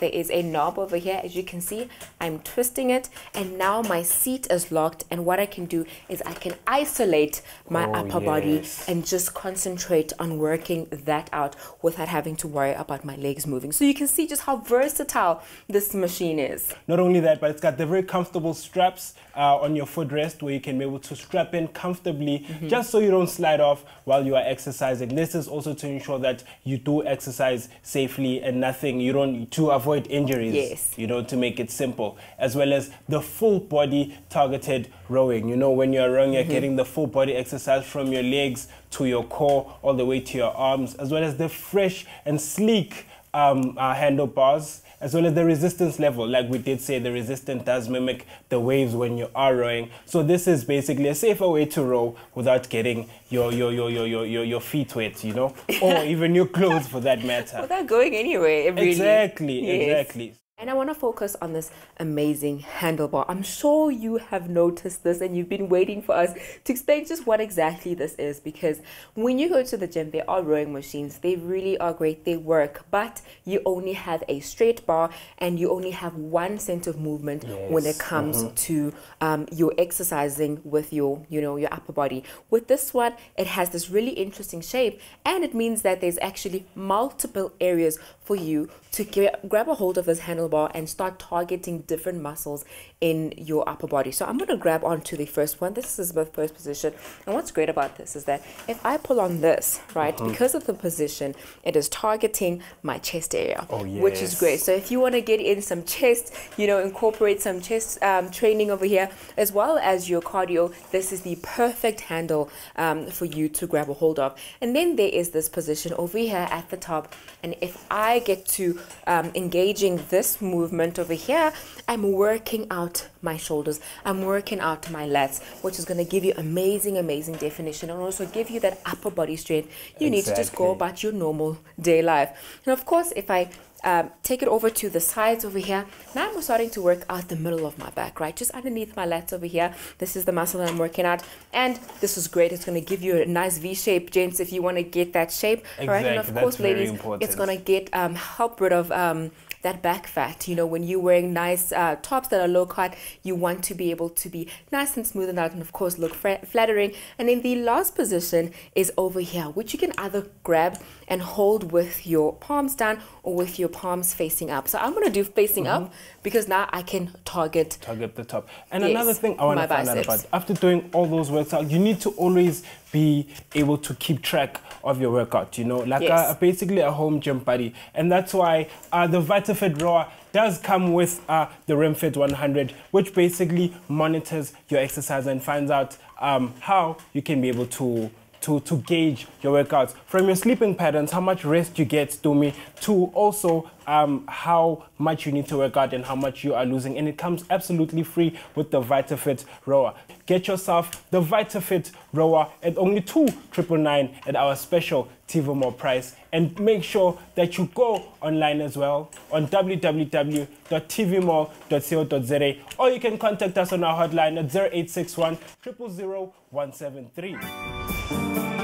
there is a knob over here as you can see i'm twisting it and now my seat is locked and what i can do is i can isolate my Oh, upper body and just concentrate on working that out without having to worry about my legs moving so you can see just how versatile this machine is Not only that, but it's got the very comfortable straps uh, on your footrest where you can be able to strap in comfortably Mm-hmm. just so you don't slide off while you are exercising. This is also to ensure that you do exercise safely and nothing, you don't, to avoid injuries, Yes. you know, to make it simple, as well as the full body targeted rowing. You know, when you're rowing, you're Mhm. getting the full body exercise from your legs to your core, all the way to your arms, as well as the fresh and sleek um, uh, handlebars, as well as the resistance level. Like we did say, the resistance does mimic the waves when you are rowing. So this is basically a safer way to row without getting your your your your your, your, feet wet, you know, or [laughs] even your clothes for that matter. without going anywhere really- Exactly, Yes. exactly. And I want to focus on this amazing handlebar. I'm sure you have noticed this and you've been waiting for us to explain just what exactly this is because when you go to the gym, there are rowing machines. They really are great, they work, but you only have a straight bar and you only have one sense of movement when it Yes, comes mhm. to um, your exercising with your, you know, your upper body. With this one, it has this really interesting shape and it means that there's actually multiple areas for you to gra- grab a hold of this handlebar and start targeting different muscles in your upper body. So I'm going to grab onto the first one. This is my first position. And what's great about this is that if I pull on this, right, Mhm. because of the position, it is targeting my chest area, Oh, which is great. So if you want to get in some chest, you know, incorporate some chest um, training over here, as well as your cardio, this is the perfect handle um, for you to grab a hold of. And then there is this position over here at the top. And if I get to um, engaging this movement over here, I'm working out my shoulders. I'm working out my lats, which is going to give you amazing, amazing definition and also give you that upper body strength you need to just go about your normal day life. And of course, if I um, take it over to the sides over here. Now I'm starting to work out the middle of my back, right? Just underneath my lats over here. This is the muscle that I'm working out. And this is great. It's going to give you a nice V shape, gents, if you want to get that shape. All right. And of Exactly. course, ladies, important. it's going to get um, help rid of um, that back fat. You know, when you're wearing nice uh, tops that are low cut, you want to be able to be nice and smooth and out, and of course, look flattering. And then the last position is over here, which you can either grab and hold with your palms down or with your palms facing up. So I'm going to do facing up because now I can target target the top. And Yes, another thing I want to find out about after doing all those workouts, you need to always be able to keep track of your workout. You know, like Yes. a, basically a home gym buddy, and that's why uh, the VitaFit Rower does come with uh, the RemFit 100, which basically monitors your exercise and finds out um, how you can be able to to, to gauge your workouts from your sleeping patterns, how much rest you get, to me, to also um, how much you need to work out and how much you are losing. And it comes absolutely free with the VitaFit Rower. Get yourself the VitaFit Rower at only two triple nine at our special TV Mall price. And make sure that you go online as well on www.tvmall.co.za or you can contact us on our hotline at 0861 000 173. Bye.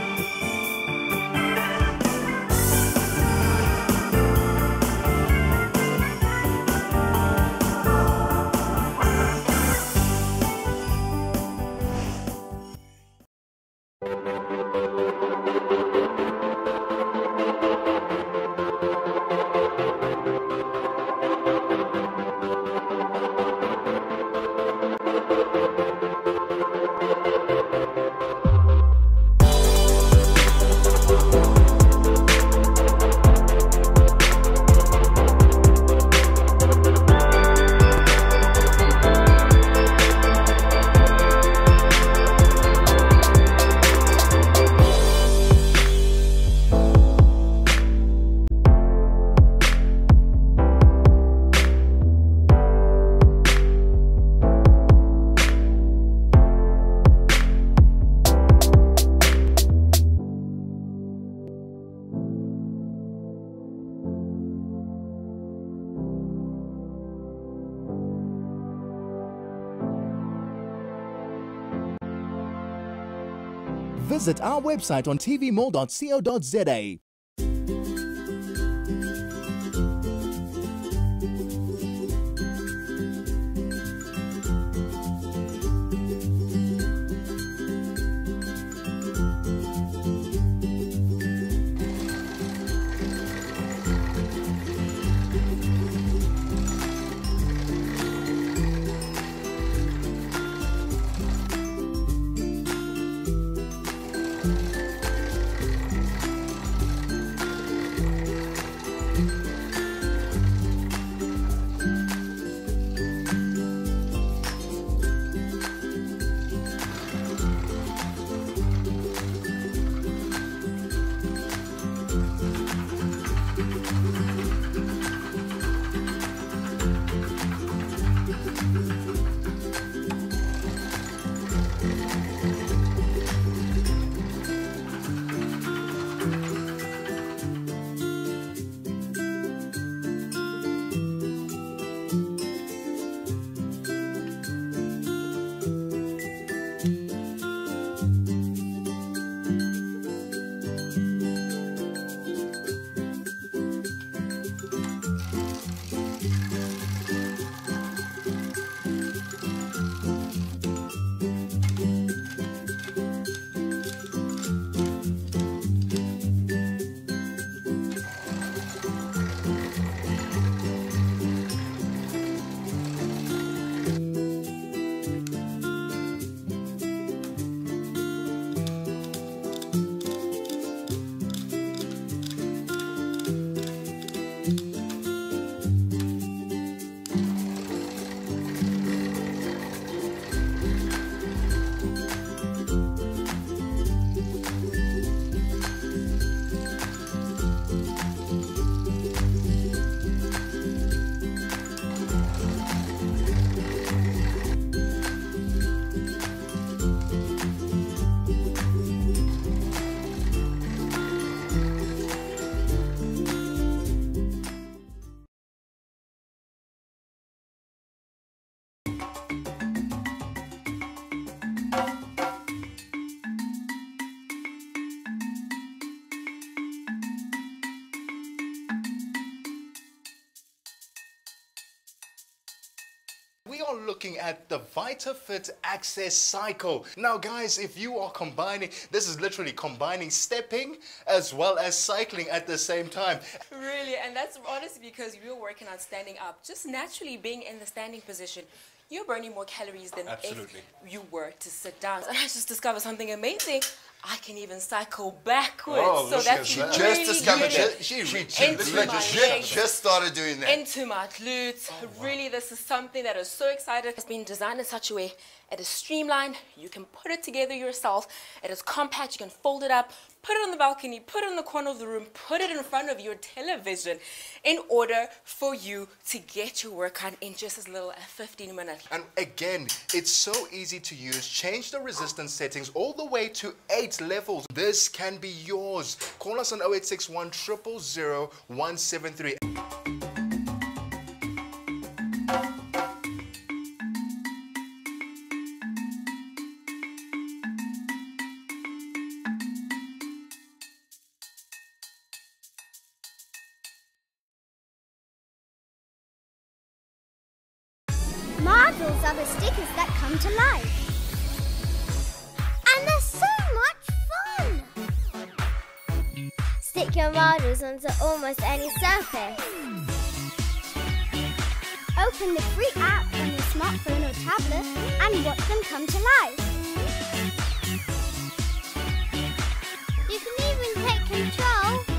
Visit our website on tvmall.co.za. VitaFit Access Cycle. Now guys, if you are combining, this is literally combining stepping as well as cycling at the same time. Really, and that's honestly because you're working on standing up. Just naturally being in the standing position, you're burning more calories than Absolutely. if you were to sit down. And I just discovered something amazing. I can even cycle backwards. Oh, so that's that. really Just discovered good. She into my just, legs. just started doing that. Into my glutes. Oh, really, this is something that is so excited. It's been designed in such a way it is streamlined. You can put it together yourself. It is compact. You can fold it up, put it on the balcony, put it in the corner of the room, put it in front of your television in order for you to get your work workout in just as little as 15 minutes. And again, it's so easy to use. Change the resistance settings all the way to eight levels. This can be yours. Call us on 0861 000 173. Marbles onto almost any surface. Open the free app on your smartphone or tablet and watch them come to life. You can even take control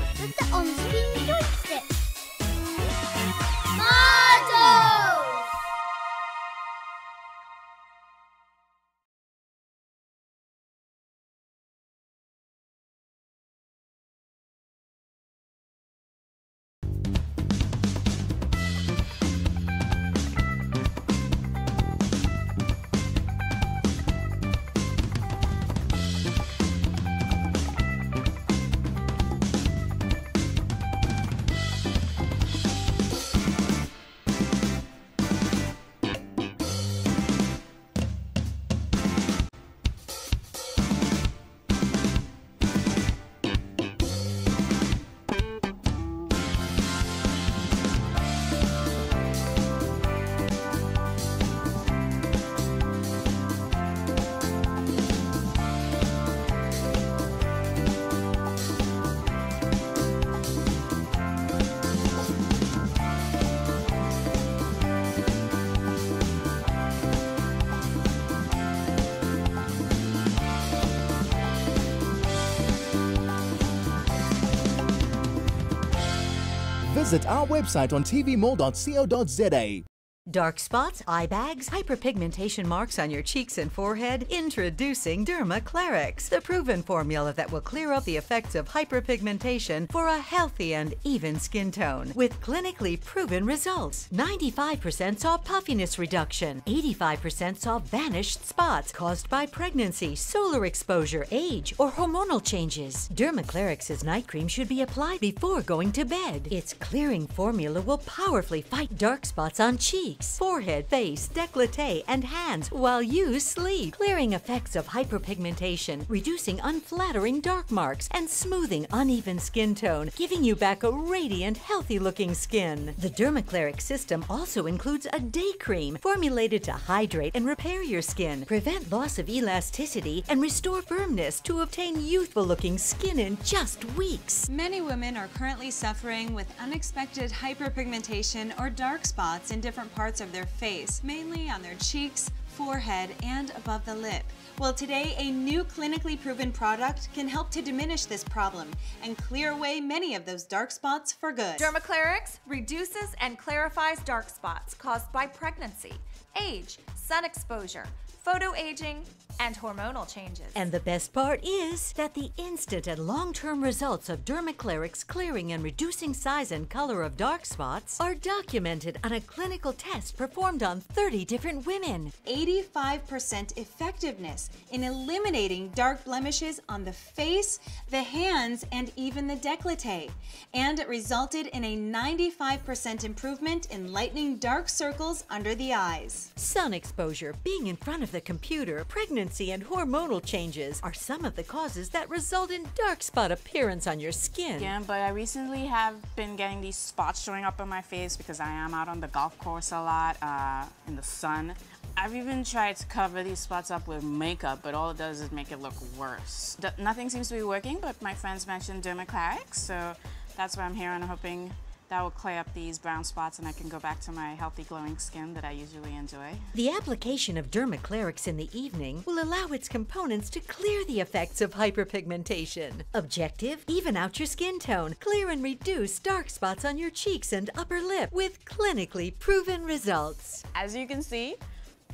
Visit our website on tvmall.co.za. Dark spots, eye bags, hyperpigmentation marks on your cheeks and forehead? Introducing Dermaclarix, the proven formula that will clear up the effects of hyperpigmentation for a healthy and even skin tone. With clinically proven results 95% saw puffiness reduction, 85% saw vanished spots caused by pregnancy, solar exposure, age, or hormonal changes. Dermaclarix's night cream should be applied before going to bed. Its clearing formula will powerfully fight dark spots on cheeks, forehead, face, décolleté, and hands while you sleep, clearing effects of hyperpigmentation, reducing unflattering dark marks, and smoothing uneven skin tone, giving you back a radiant, healthy-looking skin. The Dermaclarix system also includes a day cream formulated to hydrate and repair your skin, prevent loss of elasticity, and restore firmness to obtain youthful-looking skin in just weeks. Many women are currently suffering with unexpected hyperpigmentation or dark spots in different parts of their face, mainly on their cheeks, forehead, and above the lip. Well, today, a new clinically proven product can help to diminish this problem and clear away many of those dark spots for good. Dermaclarix reduces and clarifies dark spots caused by pregnancy, age, sun exposure, photoaging, and hormonal changes. And the best part is that the instant and long-term results of Dermaclarix clearing and reducing size and color of dark spots are documented on a clinical test performed on 30 different women. 85% effectiveness in eliminating dark blemishes on the face, the hands, and even the décolleté. And it resulted in a 95% improvement in lightening dark circles under the eyes. Sun exposure, being in front of the computer, pregnancy, and hormonal changes are some of the causes that result in dark spot appearance on your skin. Yeah, but I recently have been getting these spots showing up on my face because I am out on the golf course a lot uh, in the sun. I've even tried to cover these spots up with makeup, but all it does is make it look worse. D nothing seems to be working, but my friends mentioned Dermaclarix, so that's why I'm here and I'm hoping that will clear up these brown spots and I can go back to my healthy glowing skin that I usually enjoy. The application of Dermaclarix in the evening will allow its components to clear the effects of hyperpigmentation. Objective, even out your skin tone, clear and reduce dark spots on your cheeks and upper lip with clinically proven results. As you can see,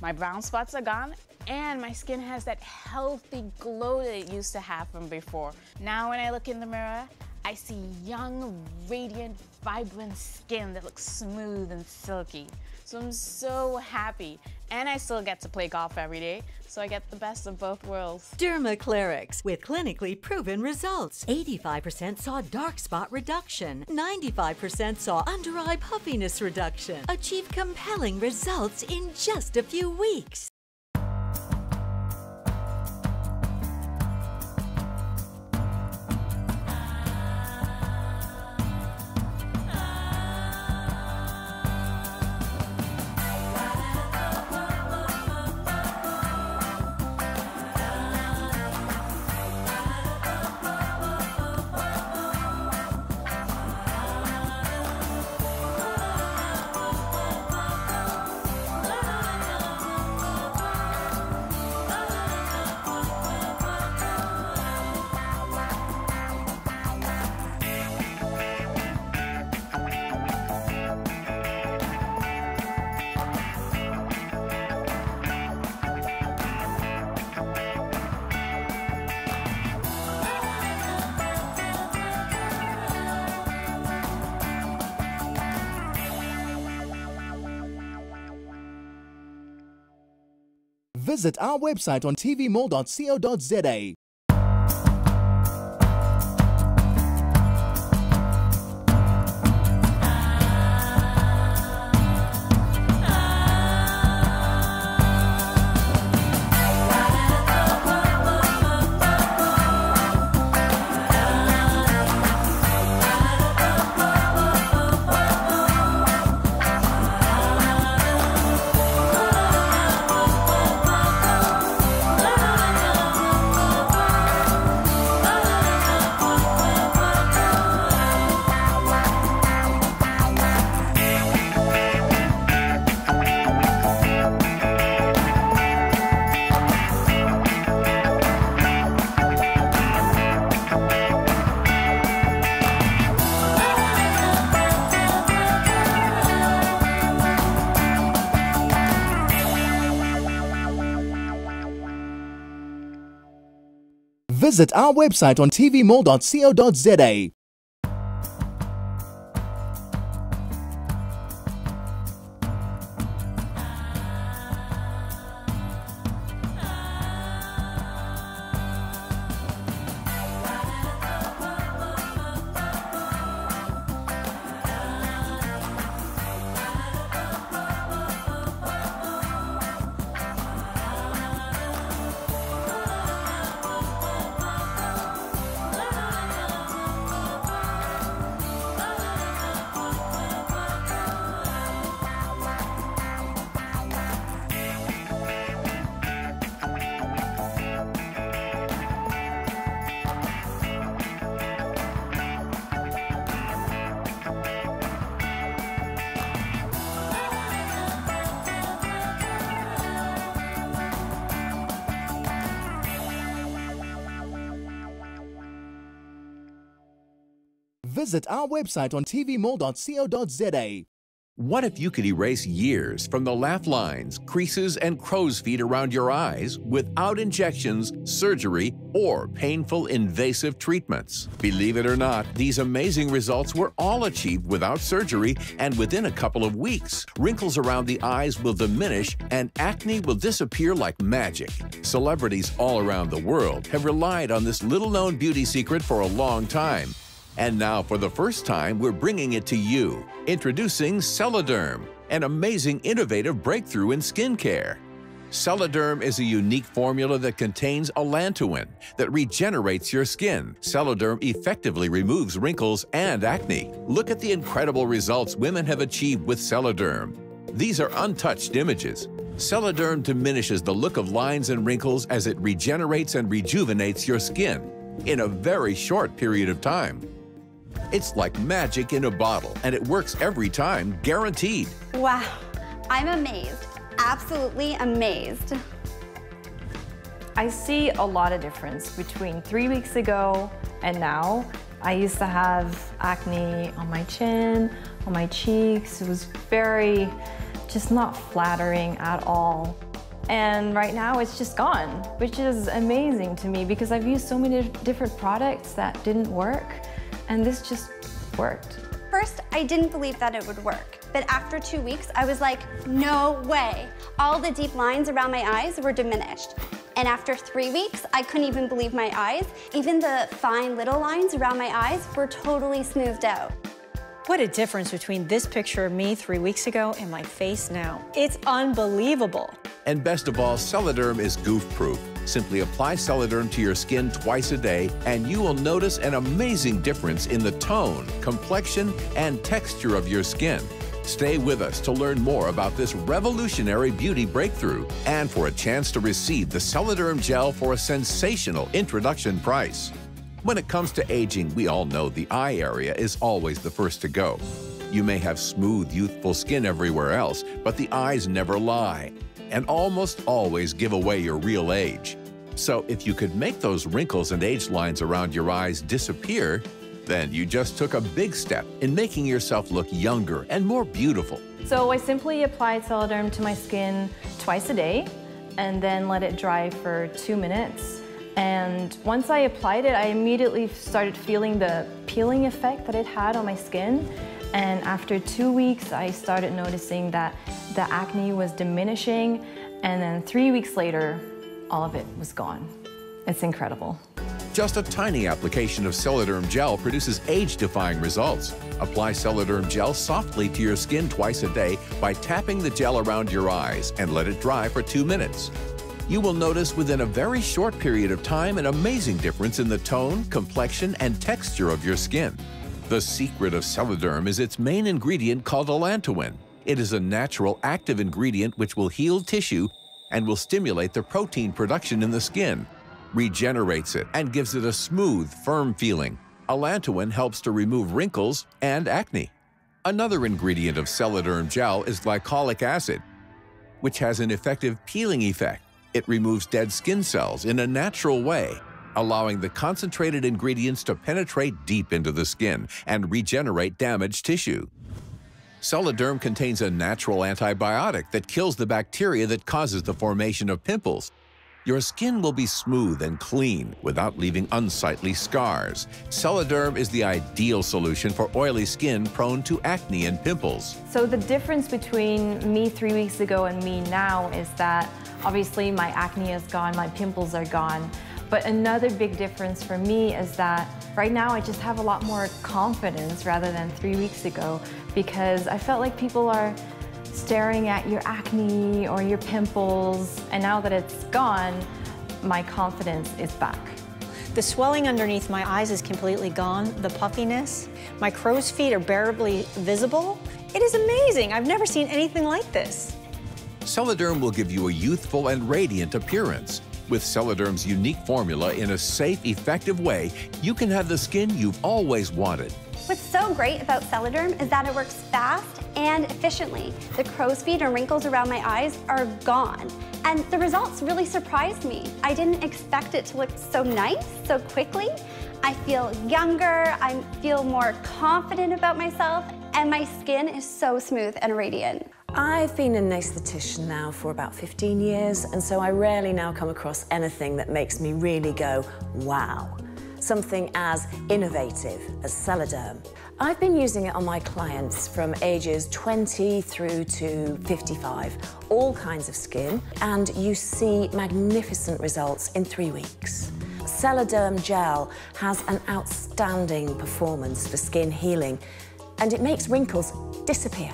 my brown spots are gone and my skin has that healthy glow that it used to have from before. Now when I look in the mirror, I see young, radiant, vibrant skin that looks smooth and silky. So I'm so happy. And I still get to play golf every day, so I get the best of both worlds. Dermaclarix with clinically proven results. 85% saw dark spot reduction. 95% saw under eye puffiness reduction. Achieve compelling results in just a few weeks. Visit our website on tvmall.co.za. Visit our website on tvmall.co.za. Visit our website on tvmall.co.za. What if you could erase years from the laugh lines, creases, and crow's feet around your eyes without injections, surgery, or painful invasive treatments? Believe it or not, these amazing results were all achieved without surgery and within a couple of weeks. Wrinkles around the eyes will diminish and acne will disappear like magic. Celebrities all around the world have relied on this little known beauty secret for a long time. And now, for the first time, we're bringing it to you. Introducing Celoderm, an amazing innovative breakthrough in skincare. Celoderm is a unique formula that contains allantoin that regenerates your skin. Celoderm effectively removes wrinkles and acne. Look at the incredible results women have achieved with Celoderm. These are untouched images. Celoderm diminishes the look of lines and wrinkles as it regenerates and rejuvenates your skin in a very short period of time. It's like magic in a bottle, and it works every time, guaranteed. Wow, I'm amazed. Absolutely amazed. I see a lot of difference between three weeks ago and now. I used to have acne on my chin, on my cheeks. It was very, just not flattering at all. And right now it's just gone, which is amazing to me because I've used so many different products that didn't work and this just worked. First, I didn't believe that it would work. But after two weeks, I was like, no way. All the deep lines around my eyes were diminished. And after three weeks, I couldn't even believe my eyes. Even the fine little lines around my eyes were totally smoothed out. What a difference between this picture of me three weeks ago and my face now. It's unbelievable. And best of all, Celoderm is goof-proof. Simply apply Celoderm to your skin twice a day, and you will notice an amazing difference in the tone, complexion, and texture of your skin. Stay with us to learn more about this revolutionary beauty breakthrough and for a chance to receive the Celoderm gel for a sensational introduction price. When it comes to aging, we all know the eye area is always the first to go. You may have smooth, youthful skin everywhere else, but the eyes never lie and almost always give away your real age. So if you could make those wrinkles and age lines around your eyes disappear, then you just took a big step in making yourself look younger and more beautiful. So I simply applied Celoderm to my skin twice a day and then let it dry for two minutes. And once I applied it, I immediately started feeling the peeling effect that it had on my skin. And after two weeks, I started noticing that the acne was diminishing. And then three weeks later, all of it was gone. It's incredible. Just a tiny application of Celoderm gel produces age-defying results. Apply Celoderm gel softly to your skin twice a day by tapping the gel around your eyes and let it dry for two minutes. You will notice within a very short period of time an amazing difference in the tone, complexion, and texture of your skin. The secret of Celoderm is its main ingredient called allantoin. It is a natural active ingredient which will heal tissue and will stimulate the protein production in the skin, regenerates it, and gives it a smooth, firm feeling. Allantoin helps to remove wrinkles and acne. Another ingredient of Celoderm gel is glycolic acid, which has an effective peeling effect. It removes dead skin cells in a natural way, allowing the concentrated ingredients to penetrate deep into the skin and regenerate damaged tissue. Celoderm contains a natural antibiotic that kills the bacteria that causes the formation of pimples. Your skin will be smooth and clean without leaving unsightly scars. Celoderm is the ideal solution for oily skin prone to acne and pimples. So the difference between me three weeks ago and me now is that obviously my acne is gone, my pimples are gone. But another big difference for me is that right now I just have a lot more confidence rather than three weeks ago because I felt like people are staring at your acne or your pimples and now that it's gone, my confidence is back. The swelling underneath my eyes is completely gone, the puffiness. My crow's feet are barely visible. It is amazing. I've never seen anything like this. Celoderm will give you a youthful and radiant appearance. With Celoderm's unique formula in a safe, effective way, you can have the skin you've always wanted. What's so great about Celoderm is that it works fast and efficiently. The crow's feet and wrinkles around my eyes are gone. And the results really surprised me. I didn't expect it to look so nice so quickly. I feel younger, I feel more confident about myself, and my skin is so smooth and radiant. I've been an esthetician now for about 15 years, and so I rarely now come across anything that makes me really go, wow. Something as innovative as Celoderm. I've been using it on my clients from ages 20 through to 55, all kinds of skin, and you see magnificent results in three weeks. Celoderm gel has an outstanding performance for skin healing, and it makes wrinkles disappear.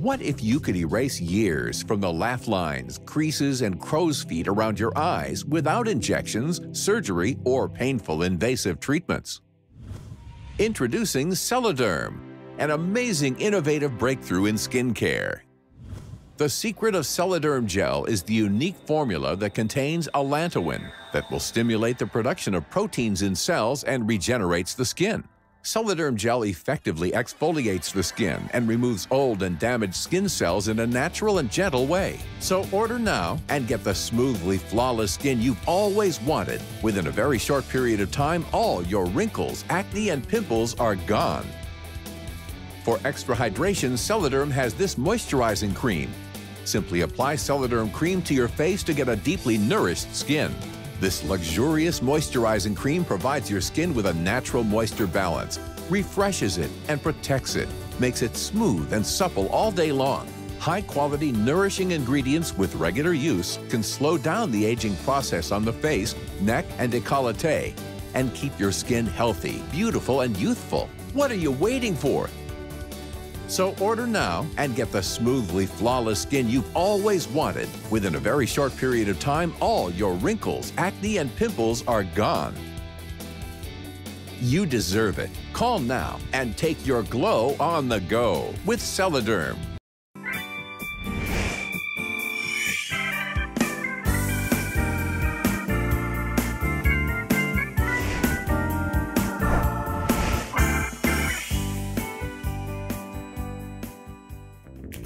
What if you could erase years from the laugh lines, creases, and crow's feet around your eyes without injections, surgery, or painful invasive treatments? Introducing Celoderm, an amazing innovative breakthrough in skincare. The secret of Celoderm gel is the unique formula that contains allantoin that will stimulate the production of proteins in cells and regenerates the skin. Celoderm gel effectively exfoliates the skin and removes old and damaged skin cells in a natural and gentle way. So order now and get the smoothly flawless skin you've always wanted. Within a very short period of time, all your wrinkles, acne, and pimples are gone. For extra hydration, Celoderm has this moisturizing cream. Simply apply Celoderm cream to your face to get a deeply nourished skin. This luxurious moisturizing cream provides your skin with a natural moisture balance, refreshes it and protects it, makes it smooth and supple all day long. High quality, nourishing ingredients with regular use can slow down the aging process on the face, neck, and décolleté and keep your skin healthy, beautiful, and youthful. What are you waiting for? So order now and get the smoothly flawless skin you've always wanted. Within a very short period of time, all your wrinkles, acne, and pimples are gone. You deserve it. Call now and take your glow on the go with Celoderm.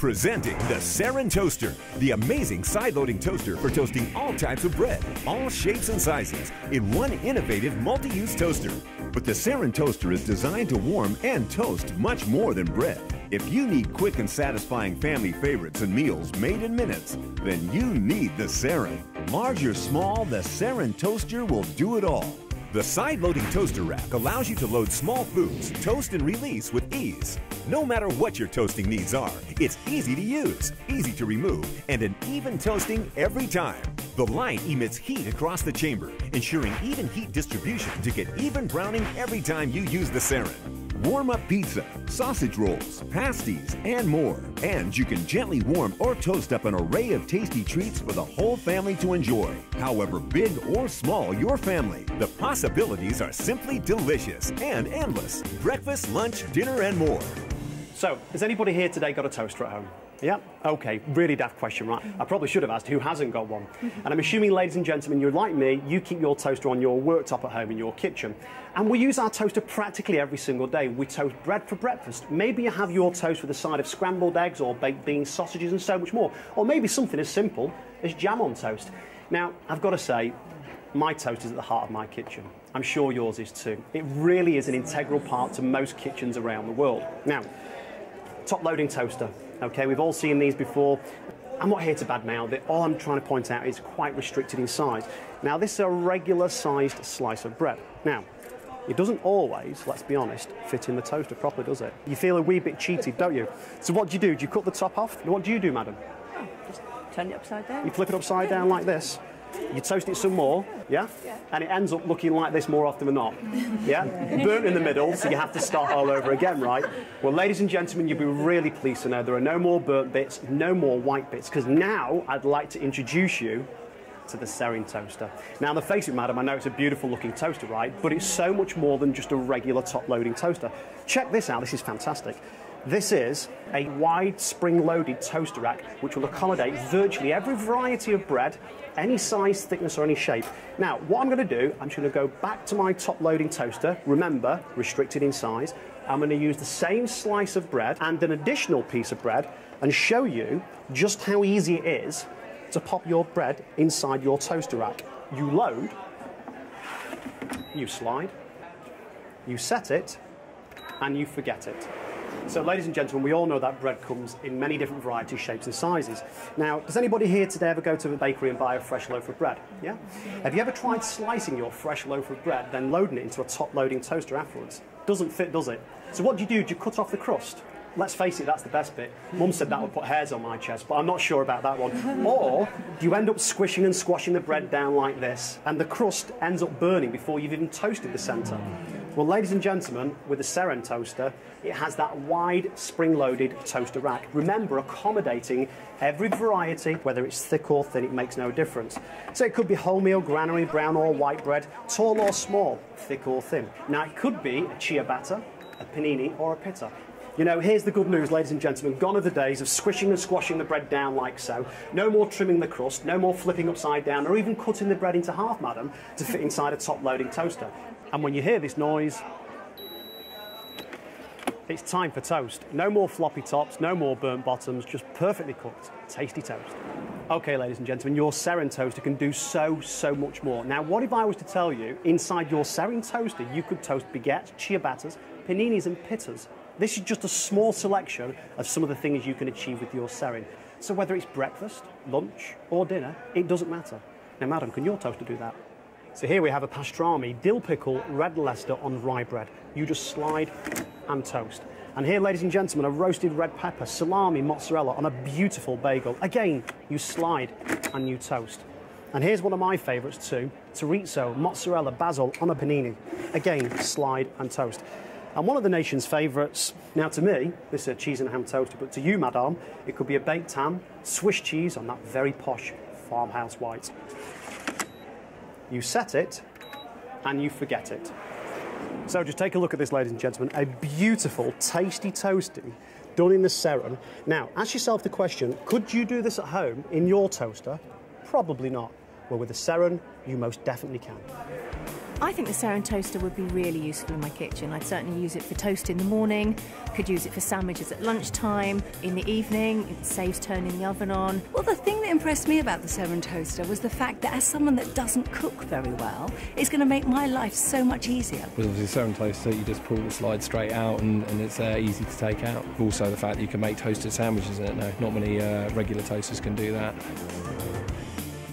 Presenting the Saren Toaster, the amazing side-loading toaster for toasting all types of bread, all shapes and sizes, in one innovative multi-use toaster. But the Saren Toaster is designed to warm and toast much more than bread. If you need quick and satisfying family favorites and meals made in minutes, then you need the Saren. Large or small, the Saren Toaster will do it all. The side-loading toaster rack allows you to load small foods, toast and release with ease. No matter what your toasting needs are, it's easy to use, easy to remove, and an even toasting every time. The light emits heat across the chamber, ensuring even heat distribution to get even browning every time you use the Saren. Warm up pizza, sausage rolls, pasties, and more. And you can gently warm or toast up an array of tasty treats for the whole family to enjoy. However big or small your family, the possibilities are simply delicious and endless. Breakfast, lunch, dinner, and more. So, has anybody here today got a toaster at home? Yeah? Okay, really daft question, right? I probably should have asked who hasn't got one. And I'm assuming, ladies and gentlemen, you're like me, you keep your toaster on your worktop at home in your kitchen. And we use our toaster practically every single day. We toast bread for breakfast. Maybe you have your toast with a side of scrambled eggs or baked beans, sausages, and so much more. Or maybe something as simple as jam on toast. Now, I've got to say, my toast is at the heart of my kitchen. I'm sure yours is too. It really is an integral part to most kitchens around the world. Now, top loading toaster. Okay, we've all seen these before. I'm not here to badmouth it. All I'm trying to point out is quite restricted in size. Now, this is a regular sized slice of bread. Now, it doesn't always, let's be honest, fit in the toaster properly, does it? You feel a wee bit cheated, don't you? So what do you do? Do you cut the top off? What do you do, madam? Oh, just turn it upside down. You flip it upside down like this. You toast it some more, yeah? Yeah. And it ends up looking like this more often than not. Yeah? Burnt in the middle, so you have to start all over again, right? Well, ladies and gentlemen, you'll be really pleased to know there are no more burnt bits, no more white bits, because now I'd like to introduce you to the Seren toaster. Now, the face of it, madam, I know it's a beautiful looking toaster, right? But it's so much more than just a regular top loading toaster. Check this out, this is fantastic. This is a wide spring-loaded toaster rack which will accommodate virtually every variety of bread, any size, thickness or any shape. Now, what I'm going to do, I'm just going to go back to my top-loading toaster, remember, restricted in size. I'm going to use the same slice of bread and an additional piece of bread and show you just how easy it is to pop your bread inside your toaster rack. You load, you slide, you set it, and you forget it. So, ladies and gentlemen, we all know that bread comes in many different varieties, shapes, and sizes. Now, does anybody here today ever go to the bakery and buy a fresh loaf of bread? Yeah? Have you ever tried slicing your fresh loaf of bread, then loading it into a top loading toaster afterwards? Doesn't fit, does it? So, what do you do? Do you cut off the crust? Let's face it, that's the best bit. Mum said that would put hairs on my chest, but I'm not sure about that one. Or do you end up squishing and squashing the bread down like this, and the crust ends up burning before you've even toasted the centre? Well, ladies and gentlemen, with the Seren toaster, it has that wide spring-loaded toaster rack. Remember, accommodating every variety, whether it's thick or thin, it makes no difference. So it could be wholemeal, granary, brown or white bread, tall or small, thick or thin. Now, it could be a ciabatta, a panini or a pita. You know, here's the good news, ladies and gentlemen. Gone are the days of squishing and squashing the bread down like so. No more trimming the crust, no more flipping upside down, or even cutting the bread into half, madam, to fit inside a top-loading toaster. And when you hear this noise, it's time for toast. No more floppy tops, no more burnt bottoms, just perfectly cooked, tasty toast. Okay, ladies and gentlemen, your Seren toaster can do so, so much more. Now, what if I was to tell you, inside your Seren toaster, you could toast baguettes, ciabattas, paninis and pittas. This is just a small selection of some of the things you can achieve with your Seren. So whether it's breakfast, lunch or dinner, it doesn't matter. Now, madam, can your toaster do that? So here we have a pastrami, dill pickle, red Leicester on rye bread. You just slide and toast. And here, ladies and gentlemen, a roasted red pepper, salami, mozzarella on a beautiful bagel. Again, you slide and you toast. And here's one of my favourites too, chorizo, mozzarella, basil on a panini. Again, slide and toast. And one of the nation's favourites, now to me, this is a cheese and ham toaster, but to you, madame, it could be a baked ham, Swiss cheese on that very posh farmhouse white. You set it and you forget it. So just take a look at this, ladies and gentlemen. A beautiful, tasty toasty done in the Seren. Now, ask yourself the question, could you do this at home in your toaster? Probably not. Well, with the Seren, you most definitely can. I think the Seren toaster would be really useful in my kitchen. I'd certainly use it for toast in the morning, could use it for sandwiches at lunchtime, in the evening, it saves turning the oven on. Well, the thing that impressed me about the Seren toaster was the fact that as someone that doesn't cook very well, it's going to make my life so much easier. With obviously Seren toaster, you just pull the slide straight out and, and it's uh, easy to take out. Also, the fact that you can make toasted sandwiches in it now. Not many uh, regular toasters can do that.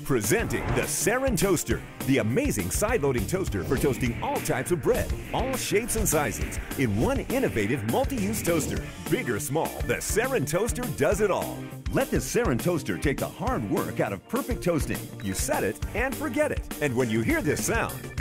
Presenting the Seren Toaster, the amazing side-loading toaster for toasting all types of bread, all shapes and sizes, in one innovative multi-use toaster. Big or small, the Seren Toaster does it all. Let the Seren Toaster take the hard work out of perfect toasting. You set it and forget it. And when you hear this sound,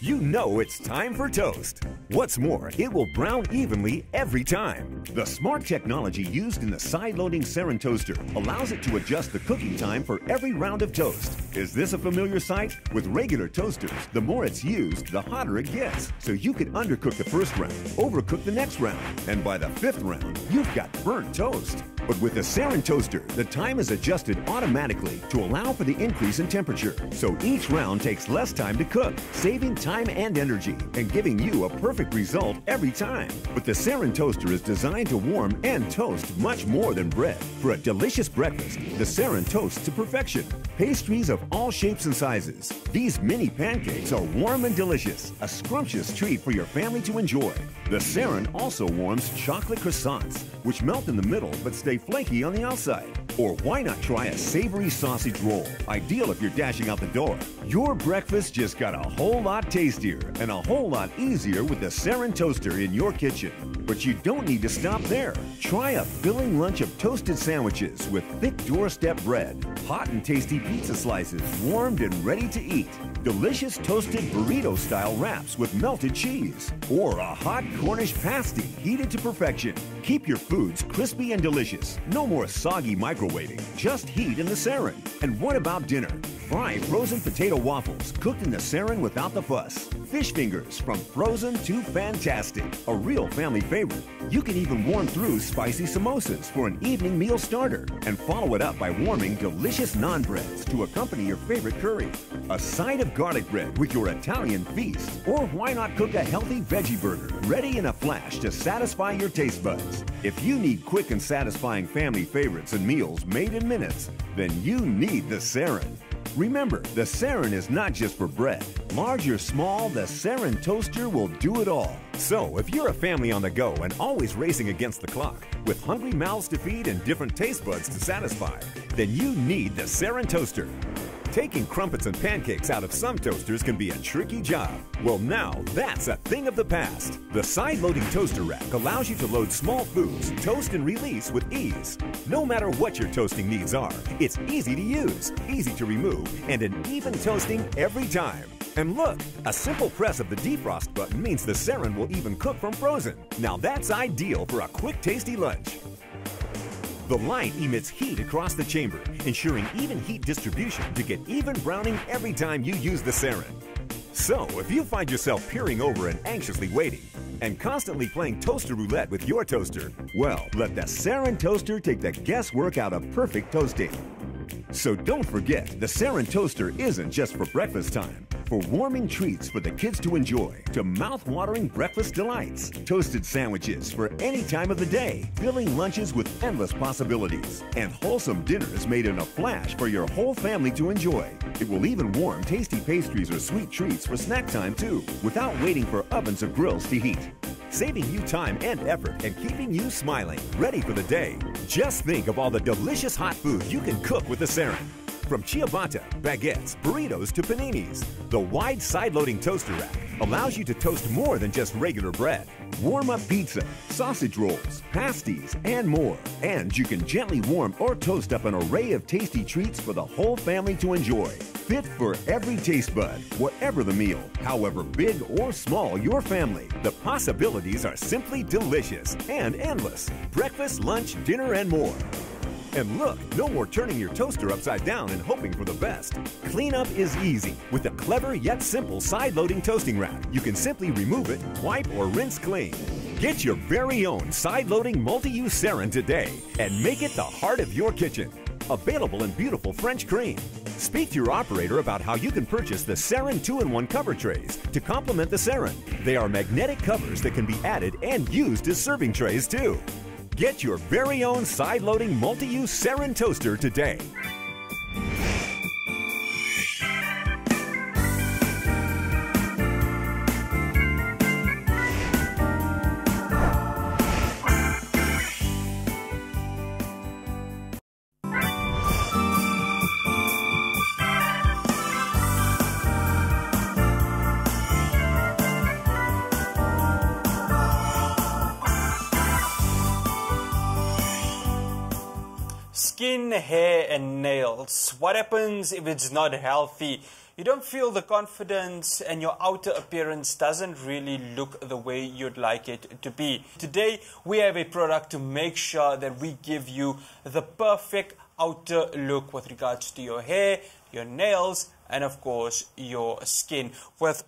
you know it's time for toast. What's more, it will brown evenly every time. The smart technology used in the side-loading Seren toaster allows it to adjust the cooking time for every round of toast. Is this a familiar sight? With regular toasters, the more it's used, the hotter it gets. So you can undercook the first round, overcook the next round, and by the fifth round, you've got burnt toast. But with the Seren toaster, the time is adjusted automatically to allow for the increase in temperature. So each round takes less time to cook, saving time and energy, and giving you a perfect result every time. But the Seren toaster is designed to warm and toast much more than bread. For a delicious breakfast, the Seren toasts to perfection. Pastries of all shapes and sizes. These mini pancakes are warm and delicious, a scrumptious treat for your family to enjoy. The Seren also warms chocolate croissants, which melt in the middle but stay flaky on the outside. Or why not try a savory sausage roll? Ideal if you're dashing out the door. Your breakfast just got a whole lot tastier and a whole lot easier with the Seren toaster in your kitchen. But you don't need to stop there. Try a filling lunch of toasted sandwiches with thick doorstep bread, hot and tasty pizza slices warmed and ready to eat, delicious toasted burrito style wraps with melted cheese, or a hot Cornish pasty heated to perfection. Keep your foods crispy and delicious. No more soggy microwaving, just heat in the Seren. And what about dinner? Fry frozen potato waffles cooked in the Seren without the fuss. Fish fingers from frozen to fantastic. A real family favorite. You can even warm through spicy samosas for an evening meal starter and follow it up by warming delicious naan breads to accompany your favorite curry. A side of garlic bread with your Italian feast. Or why not cook a healthy veggie burger ready in a flash to satisfy your taste buds? If you need quick and satisfying family favorites and meals made in minutes, then you need the Seren. Remember, the Seren is not just for bread. Large or small, the Seren toaster will do it all. So, if you're a family on the go and always racing against the clock, with hungry mouths to feed and different taste buds to satisfy, then you need the Seren Toaster. Taking crumpets and pancakes out of some toasters can be a tricky job. Well, now that's a thing of the past. The side loading toaster rack allows you to load small foods, toast, and release with ease. No matter what your toasting needs are, it's easy to use, easy to remove, and an even toasting every time. And look, a simple press of the defrost button means the Seren will even cook from frozen. Now that's ideal for a quick, tasty lunch. The light emits heat across the chamber, ensuring even heat distribution to get even browning every time you use the Seren. So, if you find yourself peering over and anxiously waiting, and constantly playing toaster roulette with your toaster, well, let the Seren toaster take the guesswork out of perfect toasting. So don't forget, the Seren toaster isn't just for breakfast time. For warming treats for the kids to enjoy, to mouth-watering breakfast delights, toasted sandwiches for any time of the day, filling lunches with endless possibilities, and wholesome dinners made in a flash for your whole family to enjoy. It will even warm tasty pastries or sweet treats for snack time too, without waiting for ovens or grills to heat saving you time and effort and keeping you smiling, ready for the day. Just think of all the delicious hot food you can cook with the Seren. From ciabatta, baguettes, burritos to paninis, the wide side-loading toaster rack allows you to toast more than just regular bread. Warm up pizza, sausage rolls, pasties, and more. And you can gently warm or toast up an array of tasty treats for the whole family to enjoy. Fit for every taste bud, whatever the meal, however big or small your family. The possibilities are simply delicious and endless. Breakfast, lunch, dinner, and more. And look, no more turning your toaster upside down and hoping for the best. Cleanup is easy with a clever yet simple side-loading toasting rack. You can simply remove it, wipe, or rinse clean. Get your very own side-loading multi-use Seren today and make it the heart of your kitchen. Available in beautiful French cream. Speak to your operator about how you can purchase the Seren 2-in-1 cover trays to complement the Seren. They are magnetic covers that can be added and used as serving trays too. Get your very own side-loading multi-use Seren toaster today. Hair, and nails. What happens if it's not healthy? You don't feel the confidence, and your outer appearance doesn't really look the way you'd like it to be. Today, we have a product to make sure that we give you the perfect outer look with regards to your hair, your nails, and of course, your skin. With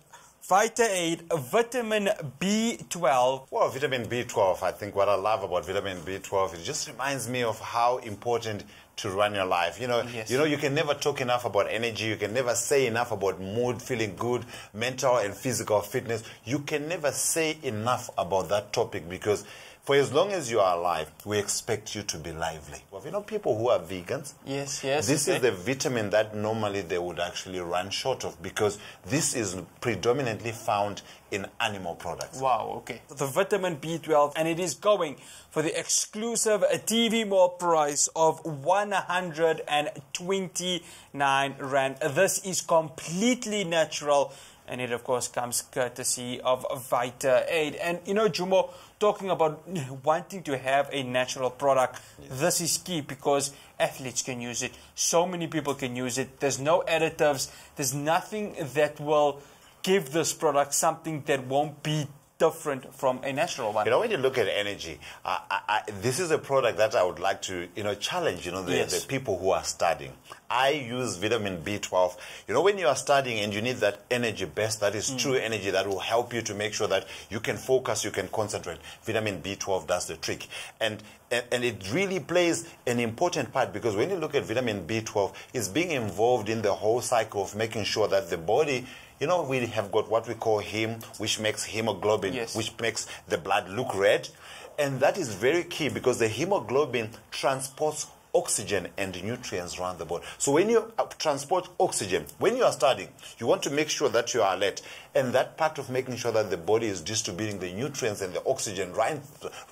Vita Aid Vitamin B12. Well, vitamin B12, I think what I love about vitamin B12, it just reminds me of how important to run your life. You know, Yes. you know, you can never talk enough about energy. You can never say enough about mood, feeling good, mental and physical fitness. You can never say enough about that topic because for as long as you are alive, we expect you to be lively. Well, you know, people who are vegans, Yes, yes. this okay. is the vitamin that normally they would actually run short of because this is predominantly found in animal products. Wow, okay. The vitamin B12, and it is going for the exclusive TV Mall price of 129 Rand. This is completely natural, and it, of course, comes courtesy of Vita Aid. And, you know, Jumo, talking about [laughs] wanting to have a natural product, this is key because athletes can use it. So many people can use it. There's no additives. There's nothing that will give this product something that won't be different from a natural one. You know, when you look at energy, I, I, I, this is a product that I would like to, you know, challenge, you know, the, Yes. the people who are studying. I use vitamin B12. You know, when you are studying and you need that energy best, that is mm. true energy that will help you to make sure that you can focus, you can concentrate. Vitamin B12 does the trick. And, and, and it really plays an important part because when you look at vitamin B12, it's being involved in the whole cycle of making sure that the body you know, we have got what we call heme, which makes hemoglobin, Yes. which makes the blood look red. And that is very key because the hemoglobin transports oxygen and nutrients around the body. So when you uh, transport oxygen, when you are studying, you want to make sure that you are alert. And that part of making sure that the body is distributing the nutrients and the oxygen right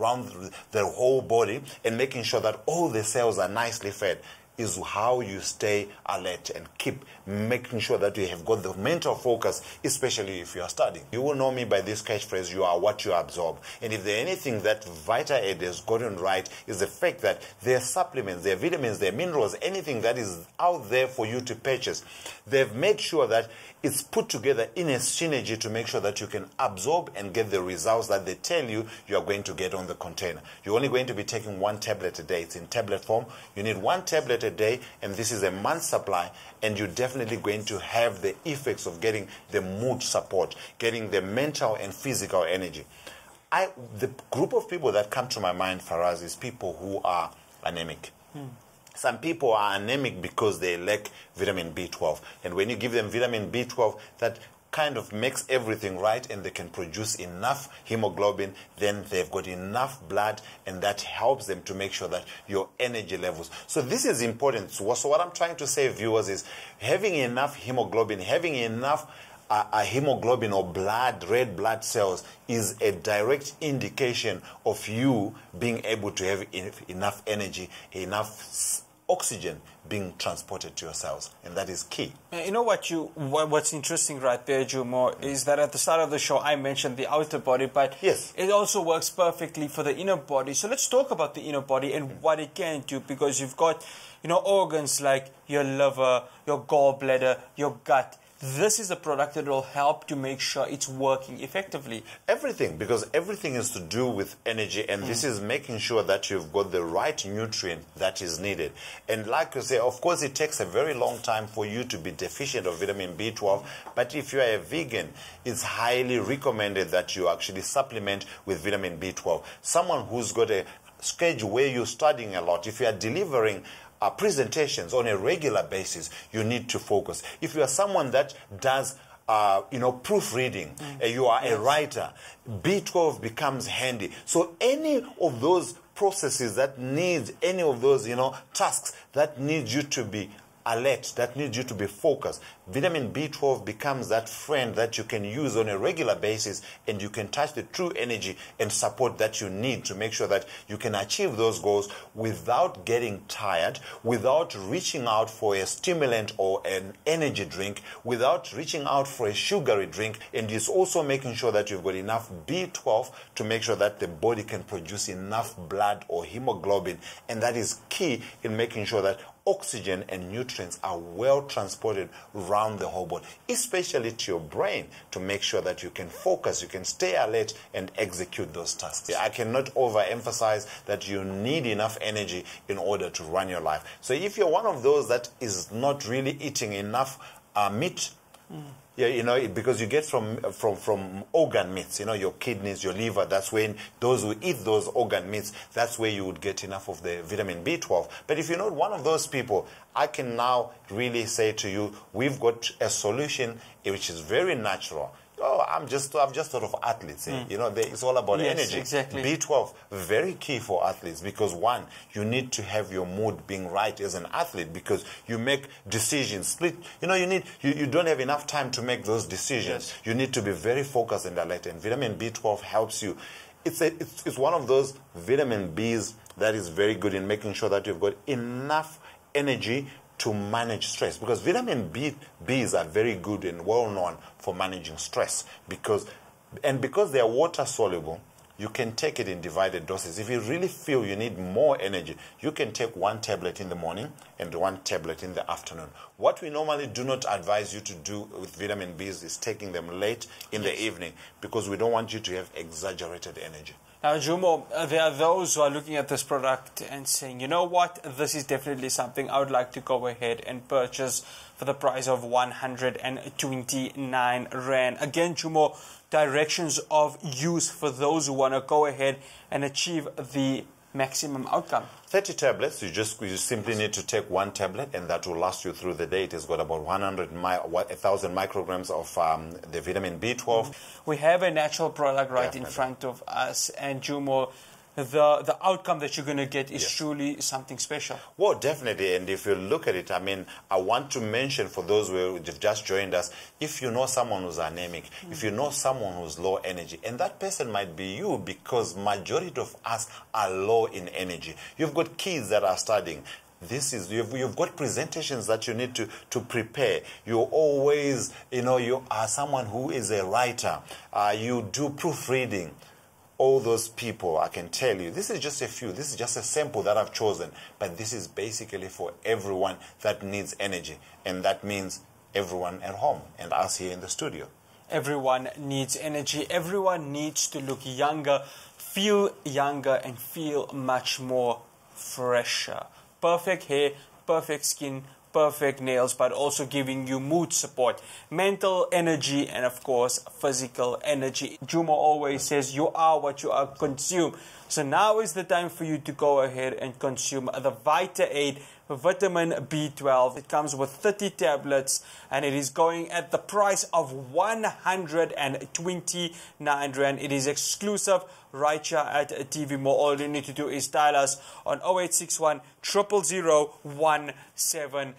around the whole body and making sure that all the cells are nicely fed is how you stay alert and keep making sure that you have got the mental focus, especially if you are studying. You will know me by this catchphrase, you are what you absorb. And if there's anything that Vita VitaAid has gotten right, is the fact that their supplements, their vitamins, their minerals, anything that is out there for you to purchase, they've made sure that it's put together in a synergy to make sure that you can absorb and get the results that they tell you you are going to get on the container. You're only going to be taking one tablet a day. It's in tablet form. You need one tablet a day, and this is a month supply, and you're definitely going to have the effects of getting the mood support, getting the mental and physical energy. I, the group of people that come to my mind, Faraz, is people who are anemic. Hmm. Some people are anemic because they lack vitamin B12. And when you give them vitamin B12, that kind of makes everything right and they can produce enough hemoglobin, then they've got enough blood and that helps them to make sure that your energy levels. So this is important. So what I'm trying to say, viewers, is having enough hemoglobin, having enough uh, uh, hemoglobin or blood, red blood cells, is a direct indication of you being able to have enough energy, enough oxygen being transported to your cells, and that is key. You know what you what, what's interesting right there, Jumo, is that at the start of the show I mentioned the outer body, but yes. it also works perfectly for the inner body. So let's talk about the inner body and what it can do because you've got you know organs like your liver, your gallbladder, your gut. This is a product that will help to make sure it's working effectively. Everything, because everything is to do with energy, and this Mm. is making sure that you've got the right nutrient that is needed. And like you say, of course, it takes a very long time for you to be deficient of vitamin B12, but if you are a vegan, it's highly recommended that you actually supplement with vitamin B12. Someone who's got a schedule where you're studying a lot, if you are delivering uh, presentations on a regular basis, you need to focus. If you are someone that does uh, you know, proofreading, uh, you are a writer, B12 becomes handy. So any of those processes that need any of those, you know, tasks that need you to be alert, that needs you to be focused. Vitamin B12 becomes that friend that you can use on a regular basis and you can touch the true energy and support that you need to make sure that you can achieve those goals without getting tired, without reaching out for a stimulant or an energy drink, without reaching out for a sugary drink, and it's also making sure that you've got enough B12 to make sure that the body can produce enough blood or hemoglobin, and that is key in making sure that oxygen and nutrients are well transported around the whole body, especially to your brain, to make sure that you can focus, you can stay alert, and execute those tasks. I cannot overemphasize that you need enough energy in order to run your life. So if you're one of those that is not really eating enough uh, meat, yeah, you know, because you get from from from organ meats, you know, your kidneys, your liver. That's when those who eat those organ meats, that's where you would get enough of the vitamin B12. But if you're not one of those people, I can now really say to you, we've got a solution which is very natural. Oh, I'm just I've just thought of athletes. Mm. You know, they, it's all about Yes, energy. exactly. B12 very key for athletes because one, you need to have your mood being right as an athlete because you make decisions. Split. You know, you need you, you don't have enough time to make those decisions. You need to be very focused and alert. And vitamin B12 helps you. It's a, it's, it's one of those vitamin Bs that is very good in making sure that you've got enough energy to manage stress because vitamin B, Bs are very good and well known for managing stress because and because they are water soluble you can take it in divided doses. If you really feel you need more energy, you can take one tablet in the morning and one tablet in the afternoon. What we normally do not advise you to do with vitamin Bs is taking them late in the evening because we don't want you to have exaggerated energy. Now, Jumo, uh, there are those who are looking at this product and saying, you know what, this is definitely something I would like to go ahead and purchase for the price of 129 Rand. Again, Jumo, directions of use for those who want to go ahead and achieve the maximum outcome. 30 tablets, you just you simply need to take one tablet and that will last you through the day. It has got about 100, mi- 1,000 micrograms of um, the vitamin B12. We have a natural product right in front of us, and Jumo, the, the outcome that you're going to get is truly something special. Well, definitely. And if you look at it, I mean, I want to mention for those who have just joined us, if you know someone who's anemic, mm. if you know someone who's low energy, and that person might be you because majority of us are low in energy. You've got kids that are studying this is you've, you've got presentations that you need to, to prepare you always you know you are someone who is a writer uh, you do proofreading all those people i can tell you this is just a few this is just a sample that i've chosen but this is basically for everyone that needs energy and that means everyone at home and us here in the studio. Everyone needs energy. Everyone needs to look younger feel younger and feel much more fresher. Perfect hair, perfect skin, perfect nails, but also giving you mood support, mental energy, and of course, physical energy. Juma always says you are what you are consume. So now is the time for you to go ahead and consume the Vita Aid vitamin B12. It comes with 30 tablets and it is going at the price of 129 Rand. It is exclusive right here at TV Mall. All you need to do is dial us on 0861 000 173.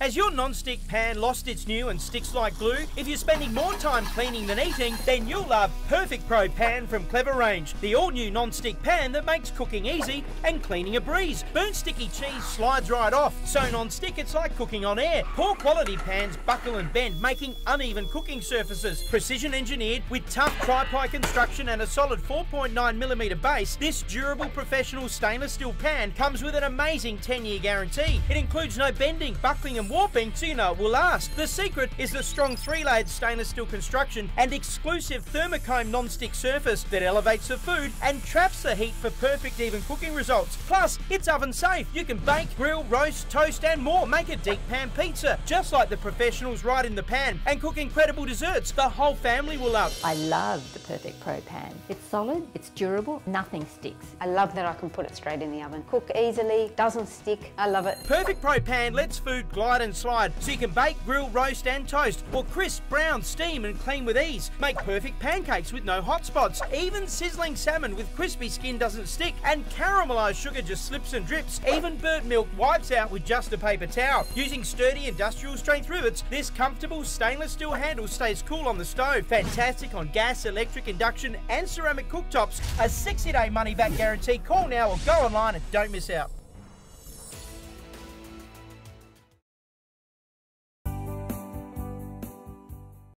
Has your non-stick pan lost its new and sticks like glue? If you're spending more time cleaning than eating, then you'll love Perfect Pro Pan from Clever Range, the all-new non-stick pan that makes cooking easy and cleaning a breeze. Burnt sticky cheese slides right off, so non-stick it's like cooking on air. Poor quality pans buckle and bend, making uneven cooking surfaces. Precision engineered with tough tri-ply construction and a solid 4.9mm base, this durable professional stainless steel pan comes with an amazing 10-year guarantee. It includes no bending, buckling and warping so you know it will last. The secret is the strong three-layered stainless steel construction and exclusive thermocomb non-stick surface that elevates the food and traps the heat for perfect even cooking results. Plus, it's oven safe. You can bake, grill, roast, toast and more. Make a deep pan pizza, just like the professionals right in the pan, and cook incredible desserts the whole family will love. I love the Perfect Pro pan. It's solid, it's durable, nothing sticks. I love that I can put it straight in the oven. Cook easily, doesn't stick. I love it. Perfect Pro pan lets food glide and slide so you can bake, grill, roast and toast or crisp, brown, steam and clean with ease. Make perfect pancakes with no hot spots. Even sizzling salmon with crispy skin doesn't stick and caramelized sugar just slips and drips. Even burnt milk wipes out with just a paper towel. Using sturdy industrial strength rivets, this comfortable stainless steel handle stays cool on the stove. Fantastic on gas, electric, induction and ceramic cooktops. A 60 day money back guarantee. Call now or go online and don't miss out.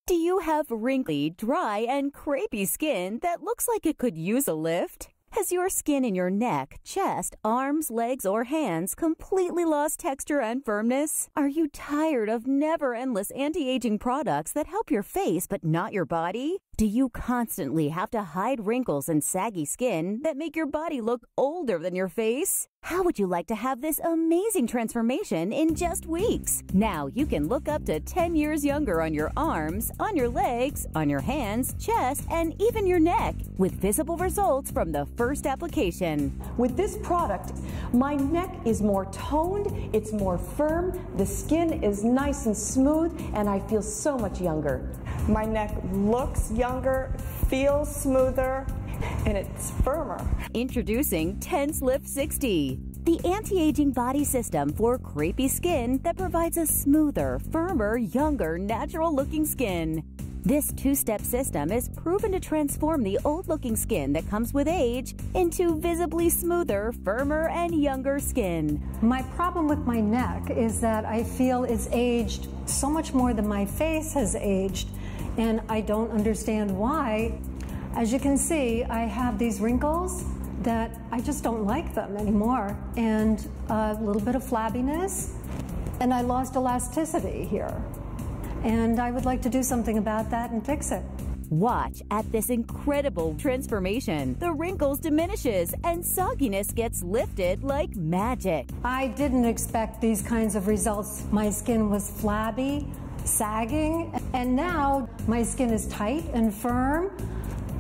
Do you have wrinkly, dry, and crepey skin that looks like it could use a lift? Has your skin in your neck, chest, arms, legs, or hands completely lost texture and firmness? Are you tired of never endless anti aging products that help your face but not your body? Do you constantly have to hide wrinkles and saggy skin that make your body look older than your face? How would you like to have this amazing transformation in just weeks? Now you can look up to 10 years younger on your arms, on your legs, on your hands, chest, and even your neck with visible results from the first application. With this product, my neck is more toned, it's more firm, the skin is nice and smooth, and I feel so much younger. My neck looks younger, feels smoother, and it's firmer. Introducing Tense Lift 60, the anti aging body system for crepey skin that provides a smoother, firmer, younger, natural looking skin. This two step system is proven to transform the old looking skin that comes with age into visibly smoother, firmer, and younger skin. My problem with my neck is that I feel it's aged so much more than my face has aged, and I don't understand why. As you can see, I have these wrinkles that I just don't like them anymore, and a little bit of flabbiness, and I lost elasticity here. And I would like to do something about that and fix it. Watch at this incredible transformation. The wrinkles diminishes and sogginess gets lifted like magic. I didn't expect these kinds of results. My skin was flabby, sagging, and now my skin is tight and firm.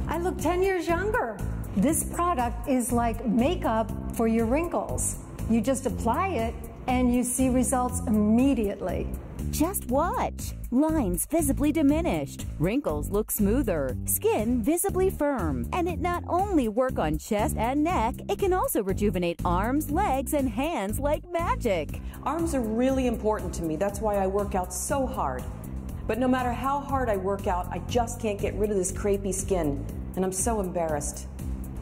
I look 10 years younger. This product is like makeup for your wrinkles. You just apply it and you see results immediately. Just watch. Lines visibly diminished, wrinkles look smoother, skin visibly firm. And it not only work on chest and neck, it can also rejuvenate arms, legs, and hands like magic. Arms are really important to me. That's why I work out so hard. But no matter how hard I work out, I just can't get rid of this crepey skin. And I'm so embarrassed.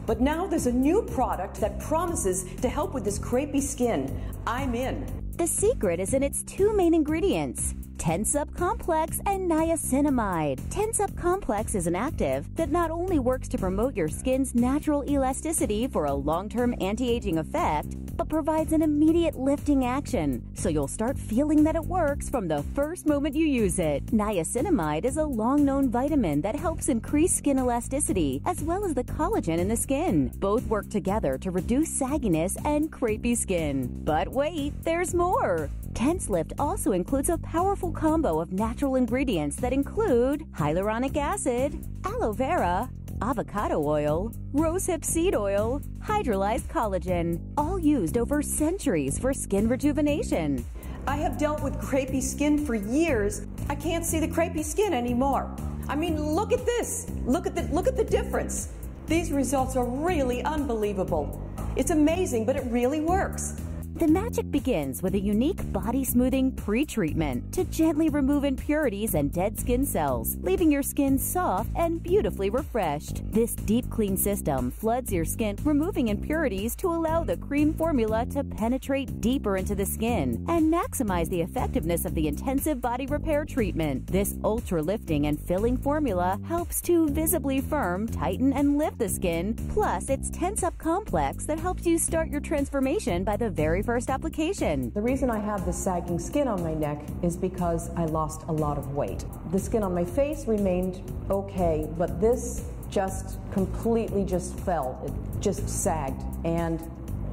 But now there's a new product that promises to help with this crepey skin. I'm in. The secret is in its two main ingredients Tensup Complex and Niacinamide. Tensup Complex is an active that not only works to promote your skin's natural elasticity for a long term anti aging effect, but provides an immediate lifting action, so you'll start feeling that it works from the first moment you use it. Niacinamide is a long known vitamin that helps increase skin elasticity as well as the collagen in the skin. Both work together to reduce sagginess and crepey skin. But wait, there's more! Tense Lift also includes a powerful combo of natural ingredients that include hyaluronic acid, aloe vera, avocado oil, rosehip seed oil, hydrolyzed collagen, all used over centuries for skin rejuvenation. I have dealt with crepey skin for years. I can't see the crepey skin anymore. I mean, look at this. Look at the look at the difference. These results are really unbelievable. It's amazing, but it really works. The magic begins with a unique body smoothing pre treatment to gently remove impurities and dead skin cells, leaving your skin soft and beautifully refreshed. This deep clean system floods your skin, removing impurities to allow the cream formula to penetrate deeper into the skin and maximize the effectiveness of the intensive body repair treatment. This ultra lifting and filling formula helps to visibly firm, tighten, and lift the skin. Plus, it's Tense Up Complex that helps you start your transformation by the very first first application. The reason I have this sagging skin on my neck is because I lost a lot of weight. The skin on my face remained okay, but this just completely just fell. It just sagged. And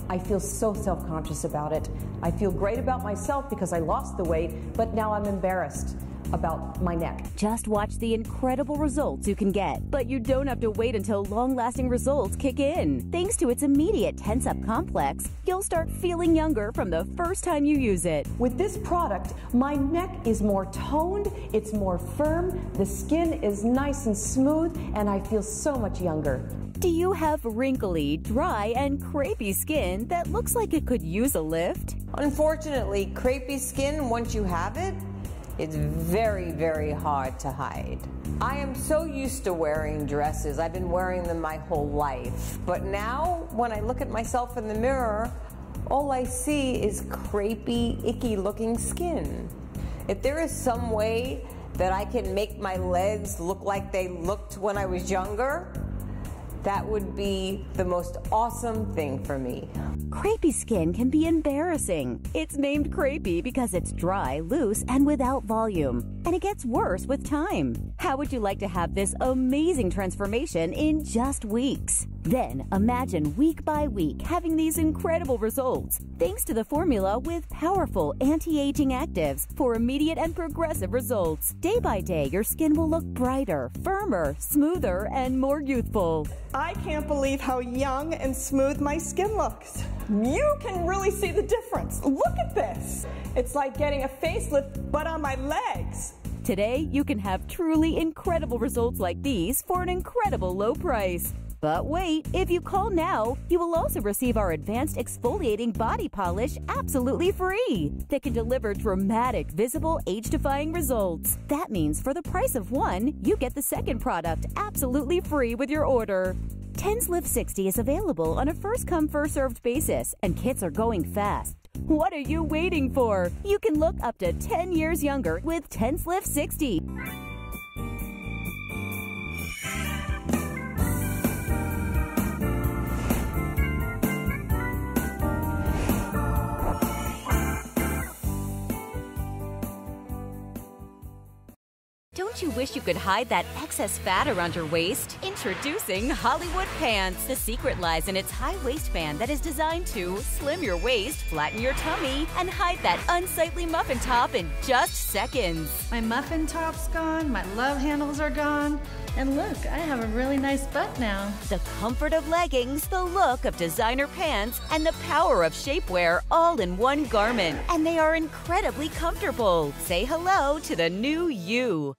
I feel so self conscious about it. I feel great about myself because I lost the weight, but now I'm embarrassed about my neck. Just watch the incredible results you can get, but you don't have to wait until long lasting results kick in. Thanks to its immediate Tense Up complex, you'll start feeling younger from the first time you use it. With this product, my neck is more toned, it's more firm, the skin is nice and smooth, and I feel so much younger. Do you have wrinkly, dry, and crepey skin that looks like it could use a lift? Unfortunately, crepey skin, once you have it, it's very, very hard to hide. I am so used to wearing dresses. I've been wearing them my whole life. But now, when I look at myself in the mirror, all I see is crepey, icky looking skin. If there is some way that I can make my legs look like they looked when I was younger, that would be the most awesome thing for me. Crepey skin can be embarrassing. It's named crepey because it's dry, loose, and without volume. And it gets worse with time. How would you like to have this amazing transformation in just weeks? Then imagine week by week having these incredible results thanks to the formula with powerful anti aging actives for immediate and progressive results. Day by day, your skin will look brighter, firmer, smoother, and more youthful. I can't believe how young and smooth my skin looks. You can really see the difference. Look at this. It's like getting a facelift, but on my legs. Today, you can have truly incredible results like these for an incredible low price. But wait, if you call now, you will also receive our advanced exfoliating body polish absolutely free that can deliver dramatic, visible, age defying results. That means for the price of one, you get the second product absolutely free with your order. Tense Lift 60 is available on a first come, first served basis, and kits are going fast. What are you waiting for? You can look up to 10 years younger with Tense Lift 60. Don't you wish you could hide that excess fat around your waist? Introducing Hollywood Pants. The secret lies in its high waistband that is designed to slim your waist, flatten your tummy, and hide that unsightly muffin top in just seconds. My muffin top's gone, my love handles are gone, And look, I have a really nice butt now. The comfort of leggings, the look of designer pants, and the power of shapewear all in one garment. And they are incredibly comfortable. Say hello to the new you.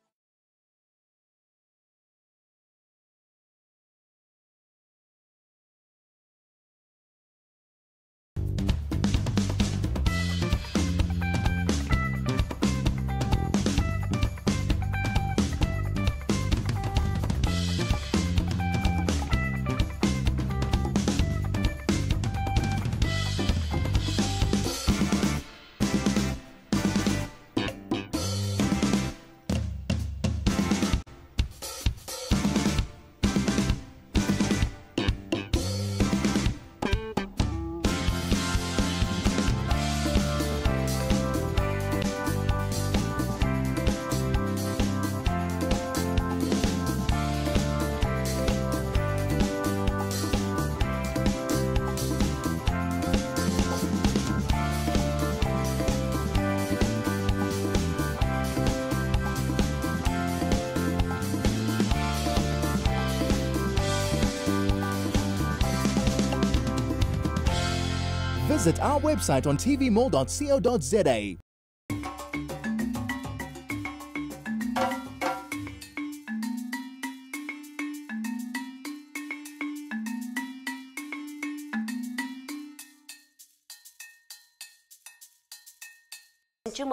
Visit our website on tvmall.co.za.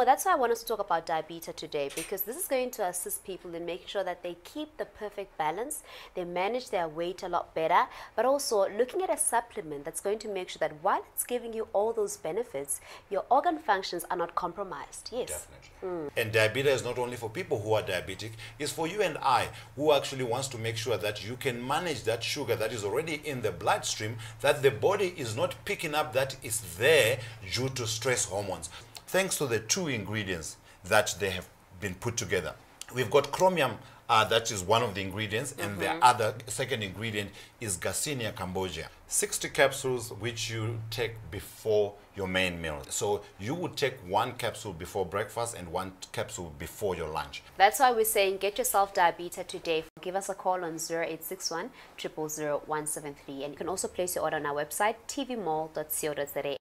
that's why I want us to talk about diabetes today because this is going to assist people in making sure that they keep the perfect balance, they manage their weight a lot better, but also looking at a supplement that's going to make sure that while it's giving you all those benefits, your organ functions are not compromised. Yes. Mm. And diabetes is not only for people who are diabetic, it's for you and I who actually wants to make sure that you can manage that sugar that is already in the bloodstream, that the body is not picking up that is there due to stress hormones. Thanks to the two ingredients that they have been put together. We've got chromium, uh, that is one of the ingredients, and the Mhm. other second ingredient is Garcinia cambogia. 60 capsules which you take before your main meal. So you would take one capsule before breakfast and one capsule before your lunch. That's why we're saying get yourself diabetes today. Give us a call on 0861 000 173 and you can also place your order on our website tvmall.co.za.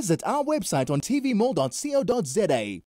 Visit our website on tvmall.co.za.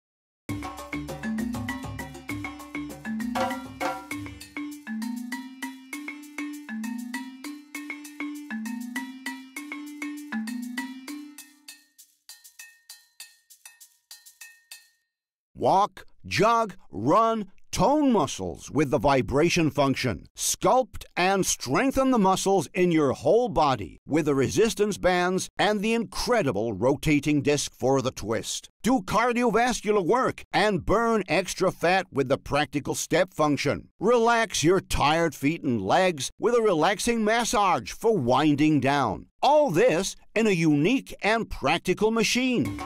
Walk, jog, run, tone muscles with the vibration function. Sculpt and strengthen the muscles in your whole body with the resistance bands and the incredible rotating disc for the twist. Do cardiovascular work and burn extra fat with the practical step function. Relax your tired feet and legs with a relaxing massage for winding down. All this in a unique and practical machine.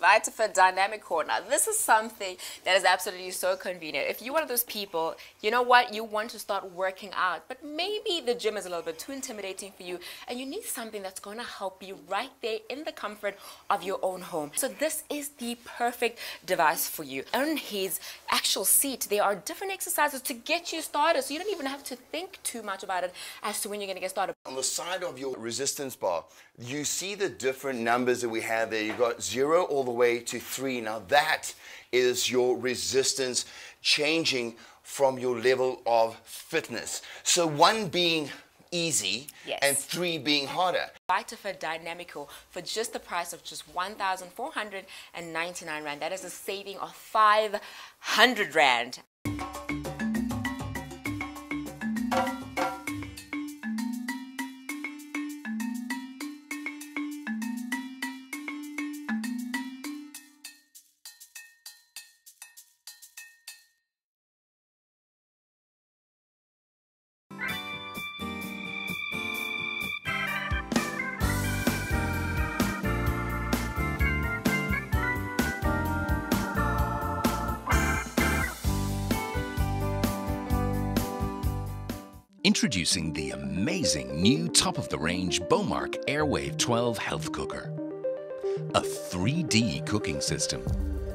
VitaFit Dynamic Core. Now, this is something that is absolutely so convenient. If you're one of those people, you know what, you want to start working out, but maybe the gym is a little bit too intimidating for you, and you need something that's going to help you right there in the comfort of your own home. So this is the perfect device for you. On his actual seat, there are different exercises to get you started, so you don't even have to think too much about it as to when you're going to get started. On the side of your resistance bar, you see the different numbers that we have there. You've got zero all the way to three. Now that is your resistance changing from your level of fitness. So one being easy Yes. and three being harder. VitaFit Dynamic Core for just the price of just 1,499 Rand. That is a saving of 500 Rand. Introducing the amazing new top of the range Beaumark Airwave 12 Health Cooker. A 3D cooking system.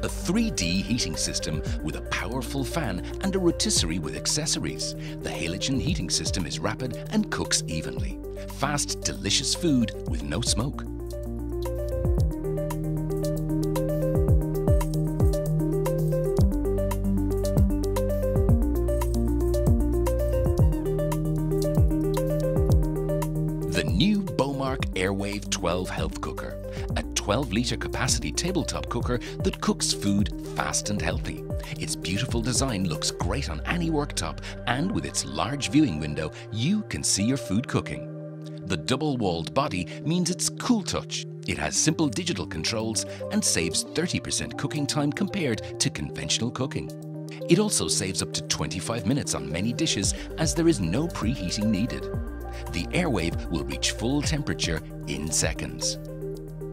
A 3D heating system with a powerful fan and a rotisserie with accessories. The halogen heating system is rapid and cooks evenly. Fast, delicious food with no smoke. 12 Health Cooker, a 12 litre capacity tabletop cooker that cooks food fast and healthy. Its beautiful design looks great on any worktop, and with its large viewing window, you can see your food cooking. The double walled body means it's cool touch. It has simple digital controls and saves 30% cooking time compared to conventional cooking. It also saves up to 25 minutes on many dishes as there is no preheating needed. The airwave will reach full temperature in seconds.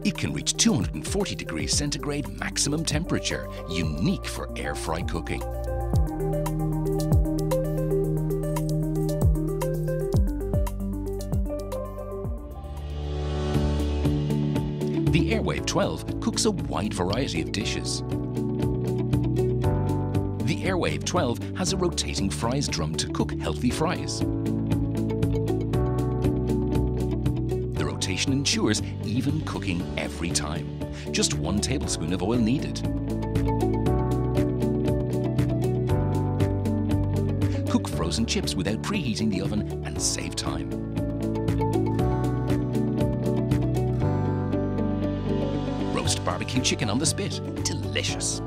It can reach 240 degrees centigrade maximum temperature, unique for air fry cooking. The Airwave 12 cooks a wide variety of dishes. The Airwave 12 has a rotating fries drum to cook healthy fries. The rotation ensures even cooking every time. Just one tablespoon of oil needed. Cook frozen chips without preheating the oven and save time. Roast barbecue chicken on the spit. Delicious.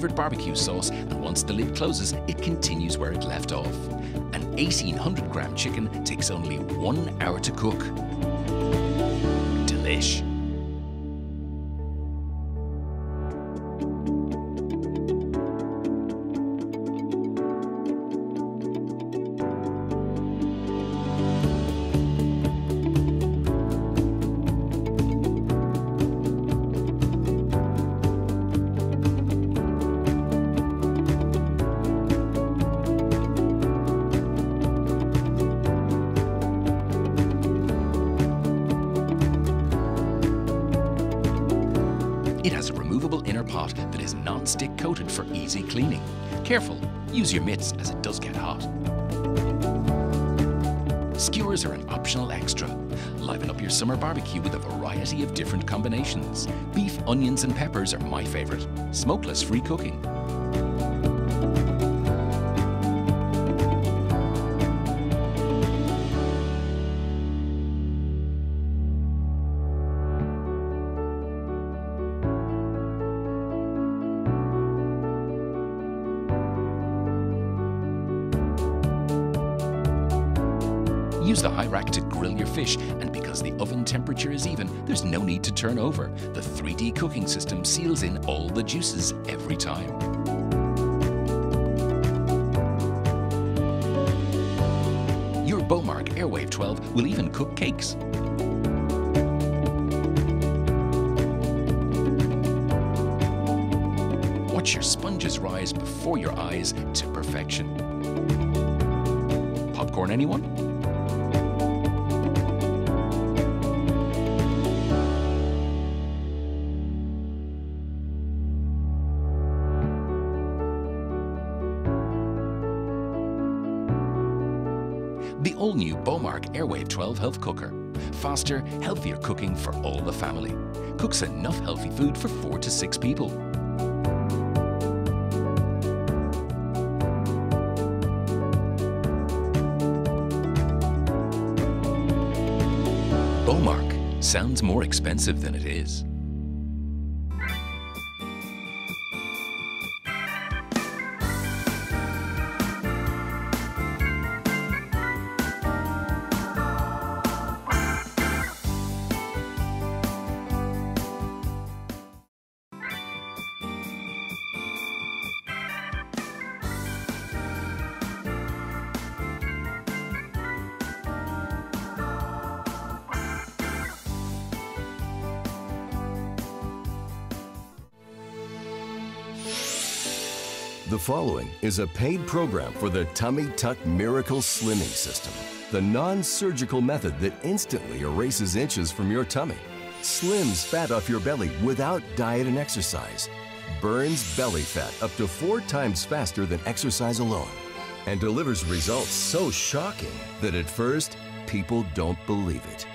Favorite barbecue sauce, and once the lid closes, it continues where it left off. An 1800 gram chicken takes only one hour to cook. Use your mitts as it does get hot. Skewers are an optional extra. Liven up your summer barbecue with a variety of different combinations. Beef, onions and peppers are my favourite. Smokeless free cooking. Turn over. The 3D cooking system seals in all the juices every time. Your Beaumark Airwave 12 will even cook cakes. Watch your sponges rise before your eyes to perfection. Popcorn, anyone? Airwave 12 Health Cooker. Faster, healthier cooking for all the family. Cooks enough healthy food for four to six people. Beaumark sounds more expensive than it is. Is a paid program for the Tummy Tuck Miracle Slimming System, the non surgical method that instantly erases inches from your tummy, slims fat off your belly without diet and exercise, burns belly fat up to four times faster than exercise alone, and delivers results so shocking that at first people don't believe it.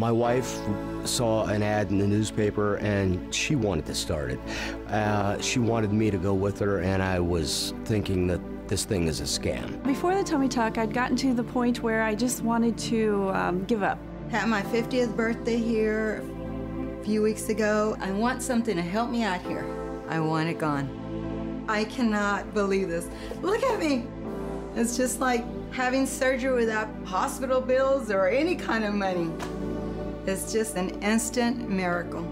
My wife saw an ad in the newspaper and she wanted to start it. Uh, she wanted me to go with her, and I was thinking that this thing is a scam. Before the tummy tuck, I'd gotten to the point where I just wanted to um, give up. Had my 50th birthday here a few weeks ago. I want something to help me out here. I want it gone. I cannot believe this. Look at me. It's just like having surgery without hospital bills or any kind of money. It's just an instant miracle.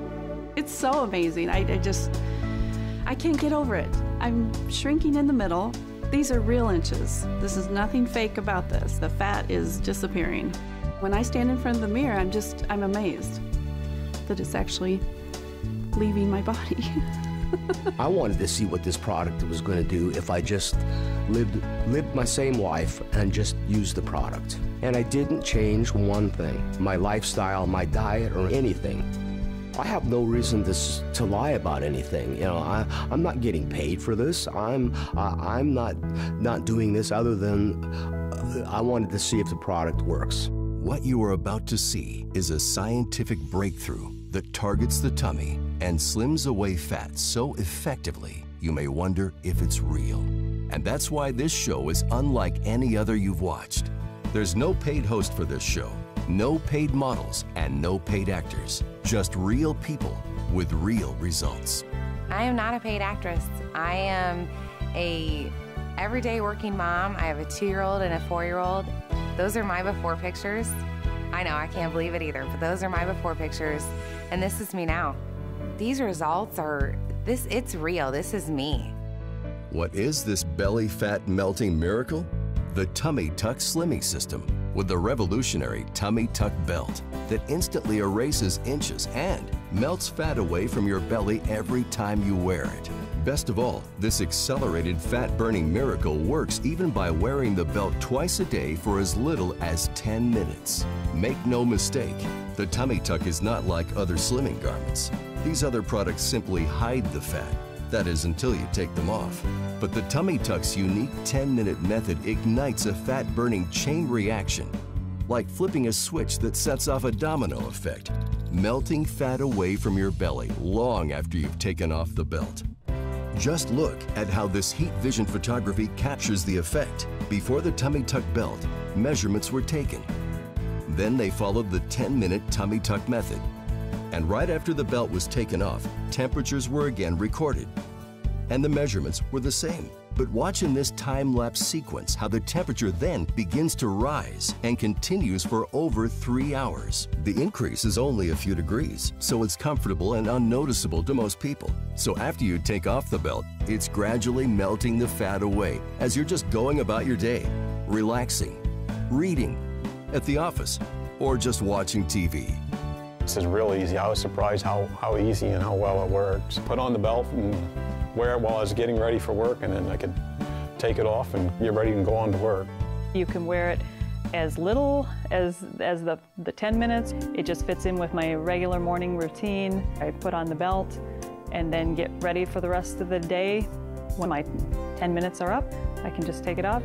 It's so amazing. I, I just, I can't get over it. I'm shrinking in the middle. These are real inches. This is nothing fake about this. The fat is disappearing. When I stand in front of the mirror, I'm just, I'm amazed that it's actually leaving my body. [laughs] [laughs] I wanted to see what this product was going to do if I just lived lived my same life and just used the product. And I didn't change one thing, my lifestyle, my diet, or anything. I have no reason to, to lie about anything. You know, I, I'm not getting paid for this. I'm I, I'm not not doing this other than uh, I wanted to see if the product works. What you are about to see is a scientific breakthrough that targets the tummy and slims away fat so effectively you may wonder if it's real. And that's why this show is unlike any other you've watched. There's no paid host for this show, no paid models, and no paid actors. Just real people with real results. I am not a paid actress. I am a everyday working mom. I have a two-year-old and a four-year-old. Those are my before pictures. I know I can't believe it either, but those are my before pictures, and this is me now. These results are this. It's real. This is me. What is this belly fat melting miracle? The Tummy Tuck Slimming System with the revolutionary Tummy Tuck Belt that instantly erases inches and melts fat away from your belly every time you wear it. Best of all, this accelerated fat burning miracle works even by wearing the belt twice a day for as little as 10 minutes. Make no mistake, the Tummy Tuck is not like other slimming garments. These other products simply hide the fat. That is until you take them off. But the Tummy Tuck's unique 10-minute method ignites a fat-burning chain reaction, like flipping a switch that sets off a domino effect, melting fat away from your belly long after you've taken off the belt. Just look at how this heat vision photography captures the effect. Before the tummy tuck belt, measurements were taken. Then they followed the 10-minute tummy tuck method. And right after the belt was taken off, temperatures were again recorded. And the measurements were the same. But watch in this time-lapse sequence how the temperature then begins to rise and continues for over three hours. The increase is only a few degrees, so it's comfortable and unnoticeable to most people. So after you take off the belt, it's gradually melting the fat away as you're just going about your day, relaxing, reading, at the office, or just watching TV. Is real easy. I was surprised how, how easy and how well it works. Put on the belt and wear it while I was getting ready for work, and then I could take it off and get ready and go on to work. You can wear it as little as, as the, the 10 minutes. It just fits in with my regular morning routine. I put on the belt and then get ready for the rest of the day. When my 10 minutes are up, I can just take it off.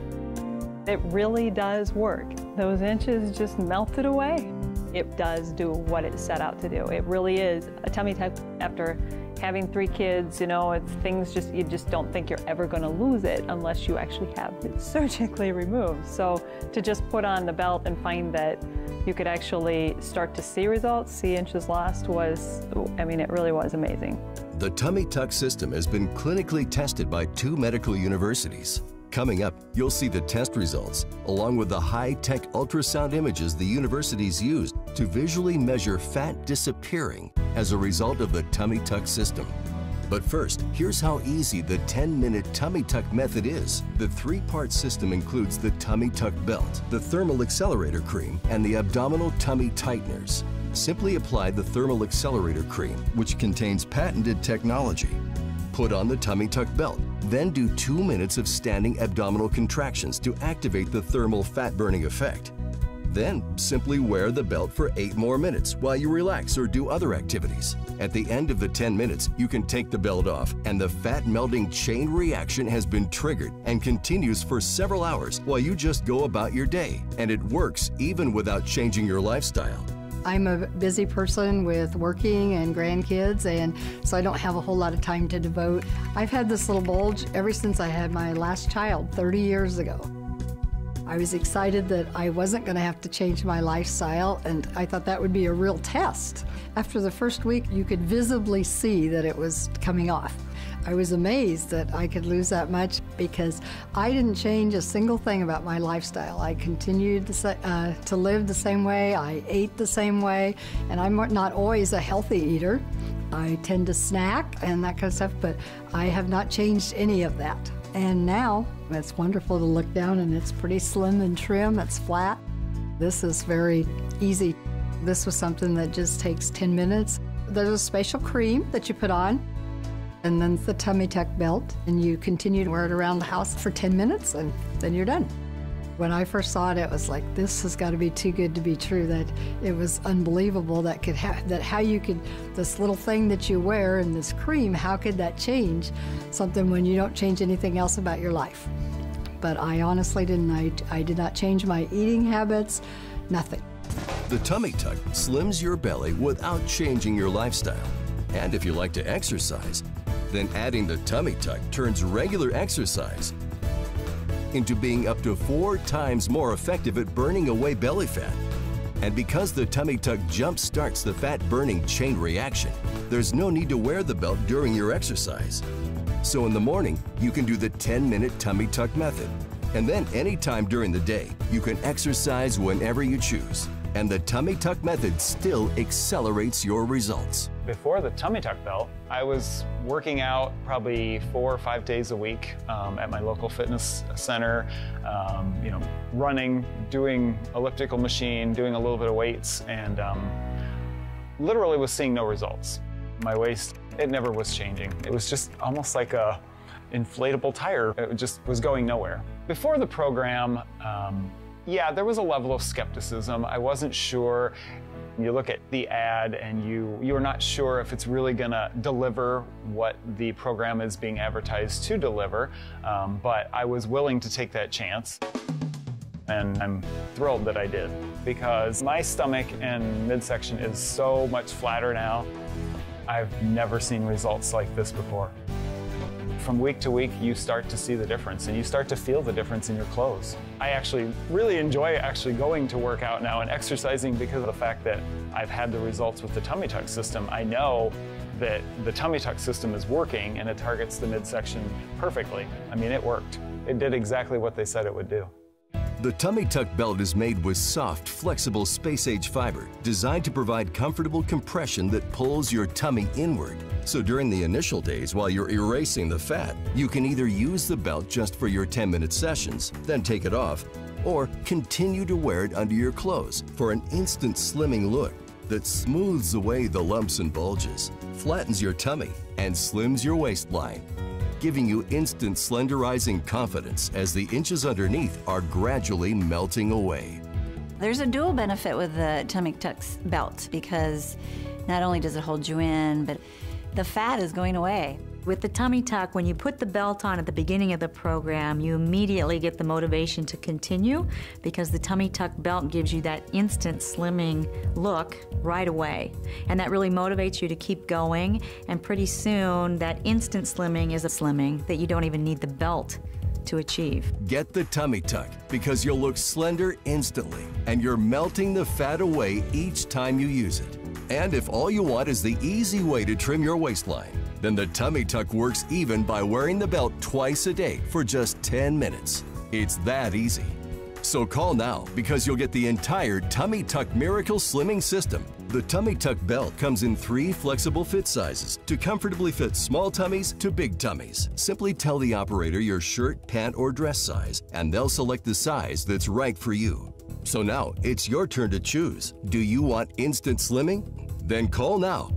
It really does work. Those inches just melted away. It does do what it set out to do. It really is a tummy tuck after having three kids, you know, it's things just, you just don't think you're ever going to lose it unless you actually have it [laughs] surgically removed. So to just put on the belt and find that you could actually start to see results, see inches lost was, I mean, it really was amazing. The Tummy Tuck system has been clinically tested by two medical universities. Coming up, you'll see the test results, along with the high-tech ultrasound images the universities used to visually measure fat disappearing as a result of the tummy tuck system. But first, here's how easy the 10-minute tummy tuck method is. The three-part system includes the tummy tuck belt, the thermal accelerator cream, and the abdominal tummy tighteners. Simply apply the thermal accelerator cream, which contains patented technology. Put on the tummy tuck belt, then do two minutes of standing abdominal contractions to activate the thermal fat burning effect. Then simply wear the belt for eight more minutes while you relax or do other activities. At the end of the 10 minutes, you can take the belt off and the fat melting chain reaction has been triggered and continues for several hours while you just go about your day. And it works even without changing your lifestyle. I'm a busy person with working and grandkids, and so I don't have a whole lot of time to devote. I've had this little bulge ever since I had my last child 30 years ago. I was excited that I wasn't going to have to change my lifestyle, and I thought that would be a real test. After the first week, you could visibly see that it was coming off. I was amazed that I could lose that much because I didn't change a single thing about my lifestyle. I continued to, uh, to live the same way, I ate the same way, and I'm not always a healthy eater. I tend to snack and that kind of stuff, but I have not changed any of that. And now it's wonderful to look down and it's pretty slim and trim, it's flat. This is very easy. This was something that just takes 10 minutes. There's a special cream that you put on and then the tummy tuck belt, and you continue to wear it around the house for 10 minutes, and then you're done. When I first saw it, it was like this has got to be too good to be true. That it was unbelievable that could ha- that how you could this little thing that you wear and this cream, how could that change something when you don't change anything else about your life? But I honestly didn't. I, I did not change my eating habits, nothing. The tummy tuck slims your belly without changing your lifestyle. And if you like to exercise, then adding the tummy tuck turns regular exercise into being up to four times more effective at burning away belly fat. And because the tummy tuck jump starts the fat burning chain reaction, there's no need to wear the belt during your exercise. So in the morning, you can do the 10 minute tummy tuck method. And then anytime during the day, you can exercise whenever you choose. And the tummy tuck method still accelerates your results. Before the tummy tuck belt, I was working out probably four or five days a week um, at my local fitness center, um, you know, running, doing elliptical machine, doing a little bit of weights, and um, literally was seeing no results. My waist, it never was changing. It was just almost like a inflatable tire. It just was going nowhere. Before the program, um, yeah, there was a level of skepticism. I wasn't sure You look at the ad and you you're not sure if it's really going to deliver what the program is being advertised to deliver, um, but I was willing to take that chance. And I'm thrilled that I did because my stomach and midsection is so much flatter now. I've never seen results like this before. From week to week, you start to see the difference and you start to feel the difference in your clothes. I actually really enjoy actually going to work out now and exercising because of the fact that I've had the results with the tummy tuck system. I know that the tummy tuck system is working and it targets the midsection perfectly. I mean, it worked. It did exactly what they said it would do. The Tummy Tuck belt is made with soft, flexible space-age fiber designed to provide comfortable compression that pulls your tummy inward. So during the initial days while you're erasing the fat, you can either use the belt just for your 10-minute sessions, then take it off, or continue to wear it under your clothes for an instant slimming look that smooths away the lumps and bulges, flattens your tummy, and slims your waistline giving you instant slenderizing confidence as the inches underneath are gradually melting away. There's a dual benefit with the Tummy Tucks belt because not only does it hold you in, but the fat is going away. With the tummy tuck, when you put the belt on at the beginning of the program, you immediately get the motivation to continue because the tummy tuck belt gives you that instant slimming look right away. And that really motivates you to keep going. And pretty soon, that instant slimming is a slimming that you don't even need the belt to achieve. Get the tummy tuck because you'll look slender instantly and you're melting the fat away each time you use it. And if all you want is the easy way to trim your waistline, then the tummy tuck works even by wearing the belt twice a day for just 10 minutes. It's that easy. So call now because you'll get the entire Tummy Tuck Miracle Slimming System. The Tummy Tuck belt comes in three flexible fit sizes to comfortably fit small tummies to big tummies. Simply tell the operator your shirt, pant, or dress size, and they'll select the size that's right for you. So now it's your turn to choose. Do you want instant slimming? Then call now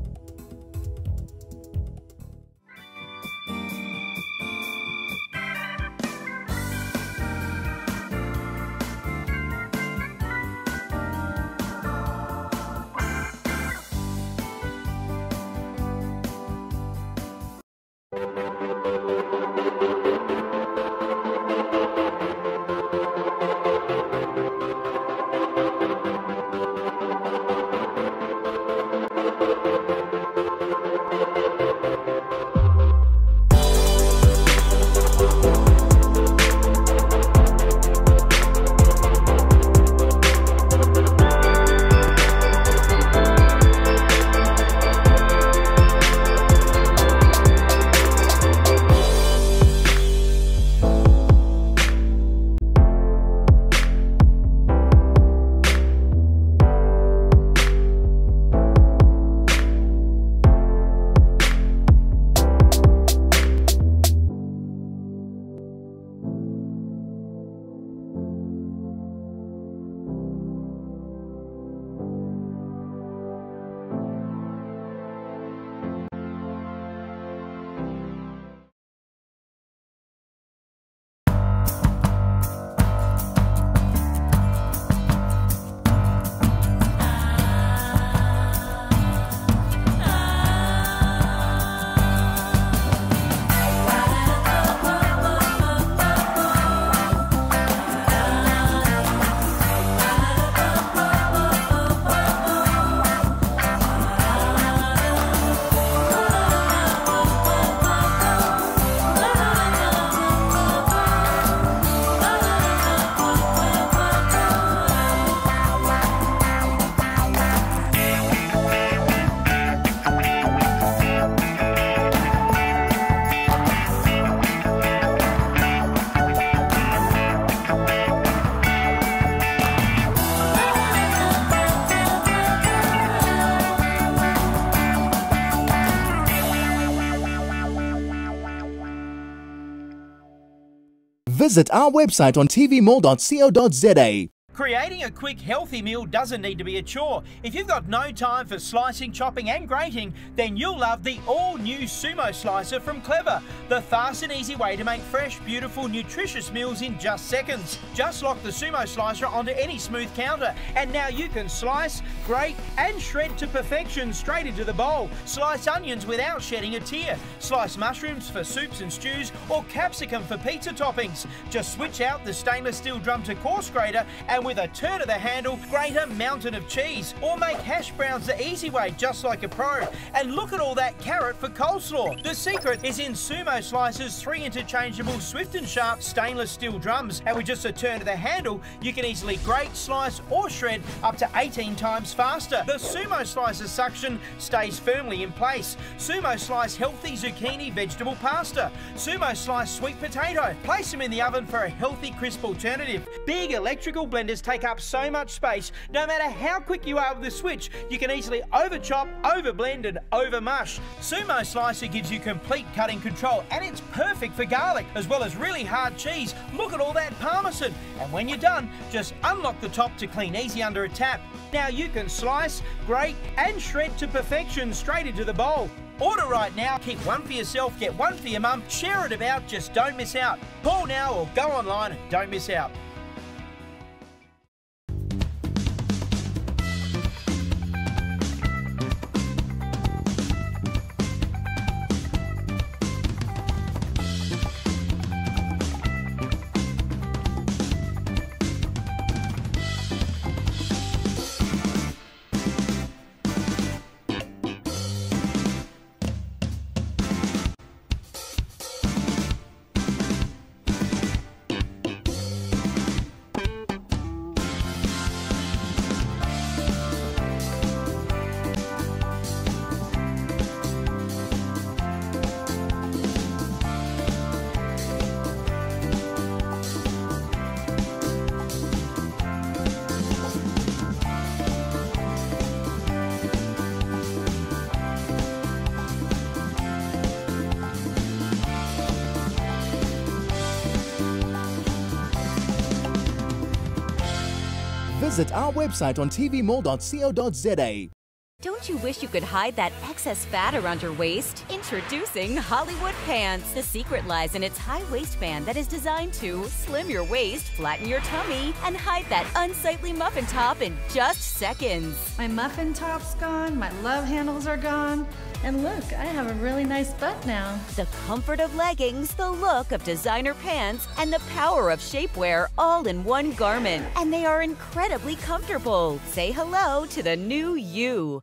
Visit our website on tvmall.co.za. Creating a quick, healthy meal doesn't need to be a chore. If you've got no time for slicing, chopping, and grating, then you'll love the all new Sumo Slicer from Kleva, the fast and easy way to make fresh, beautiful, nutritious meals in just seconds. Just lock the Sumo Slicer onto any smooth counter, and now you can slice, grate, and shred to perfection straight into the bowl. Slice onions without shedding a tear. Slice mushrooms for soups and stews, or capsicum for pizza toppings. Just switch out the stainless steel drum to coarse grater, and with a turn of handle, grate a mountain of cheese. Or make hash browns the easy way, just like a pro. And look at all that carrot for coleslaw. The secret is in Sumo Slicer's three interchangeable swift and sharp stainless steel drums. And with just a turn of the handle, you can easily grate, slice, or shred up to 18 times faster. The Sumo Slicer suction stays firmly in place. Sumo Slice healthy zucchini vegetable pasta. Sumo Slice sweet potato. Place them in the oven for a healthy crisp alternative. Big electrical blenders take up so much space, no matter how quick you are with the switch, you can easily over chop, over blend, and over mush. Sumo Slicer gives you complete cutting control, and it's perfect for garlic, as well as really hard cheese. Look at all that parmesan. And when you're done, just unlock the top to clean easy under a tap. Now you can slice, grate, and shred to perfection straight into the bowl. Order right now, keep one for yourself, get one for your mum, share it about, just don't miss out. Call now or go online and don't miss out. Website on tvmall.co.za. Don't you wish you could hide that excess fat around your waist? Introducing Hollywood Pants. The secret lies in its high waistband that is designed to slim your waist, flatten your tummy, and hide that unsightly muffin top in just seconds. My muffin top's gone, my love handles are gone, and look, I have a really nice butt now. The comfort of leggings, the look of designer pants, and the power of shapewear all in one garment. And they are incredibly comfortable. Say hello to the new you.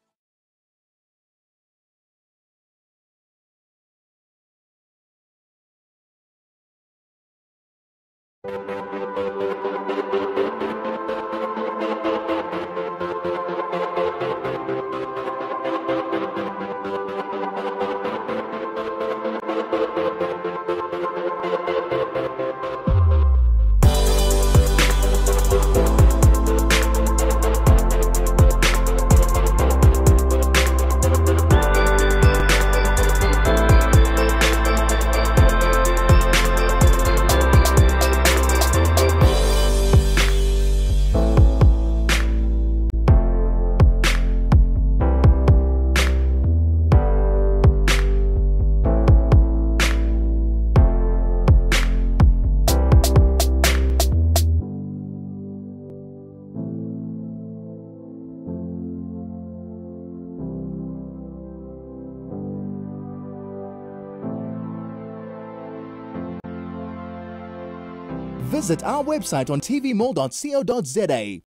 Visit our website on tvmall.co.za.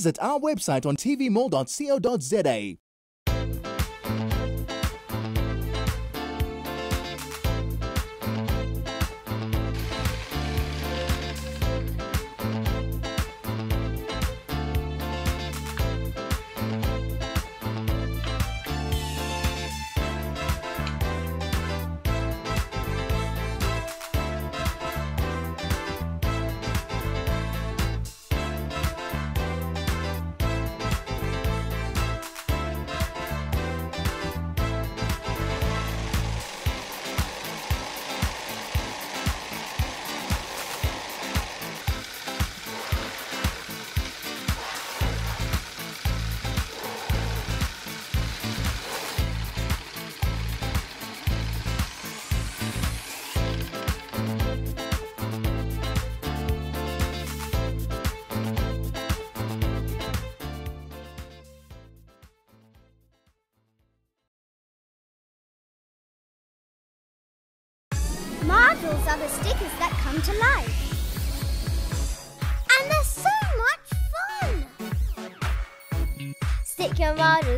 visit our website on tvmall.co.za.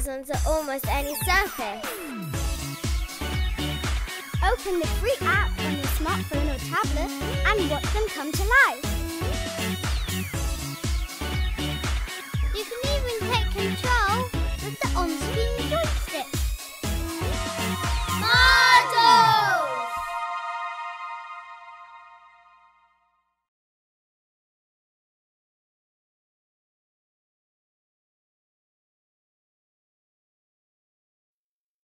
marbles onto almost any surface. Open the free app on your smartphone or tablet and watch them come to life. You can even take control with the on-screen joystick. Marbles!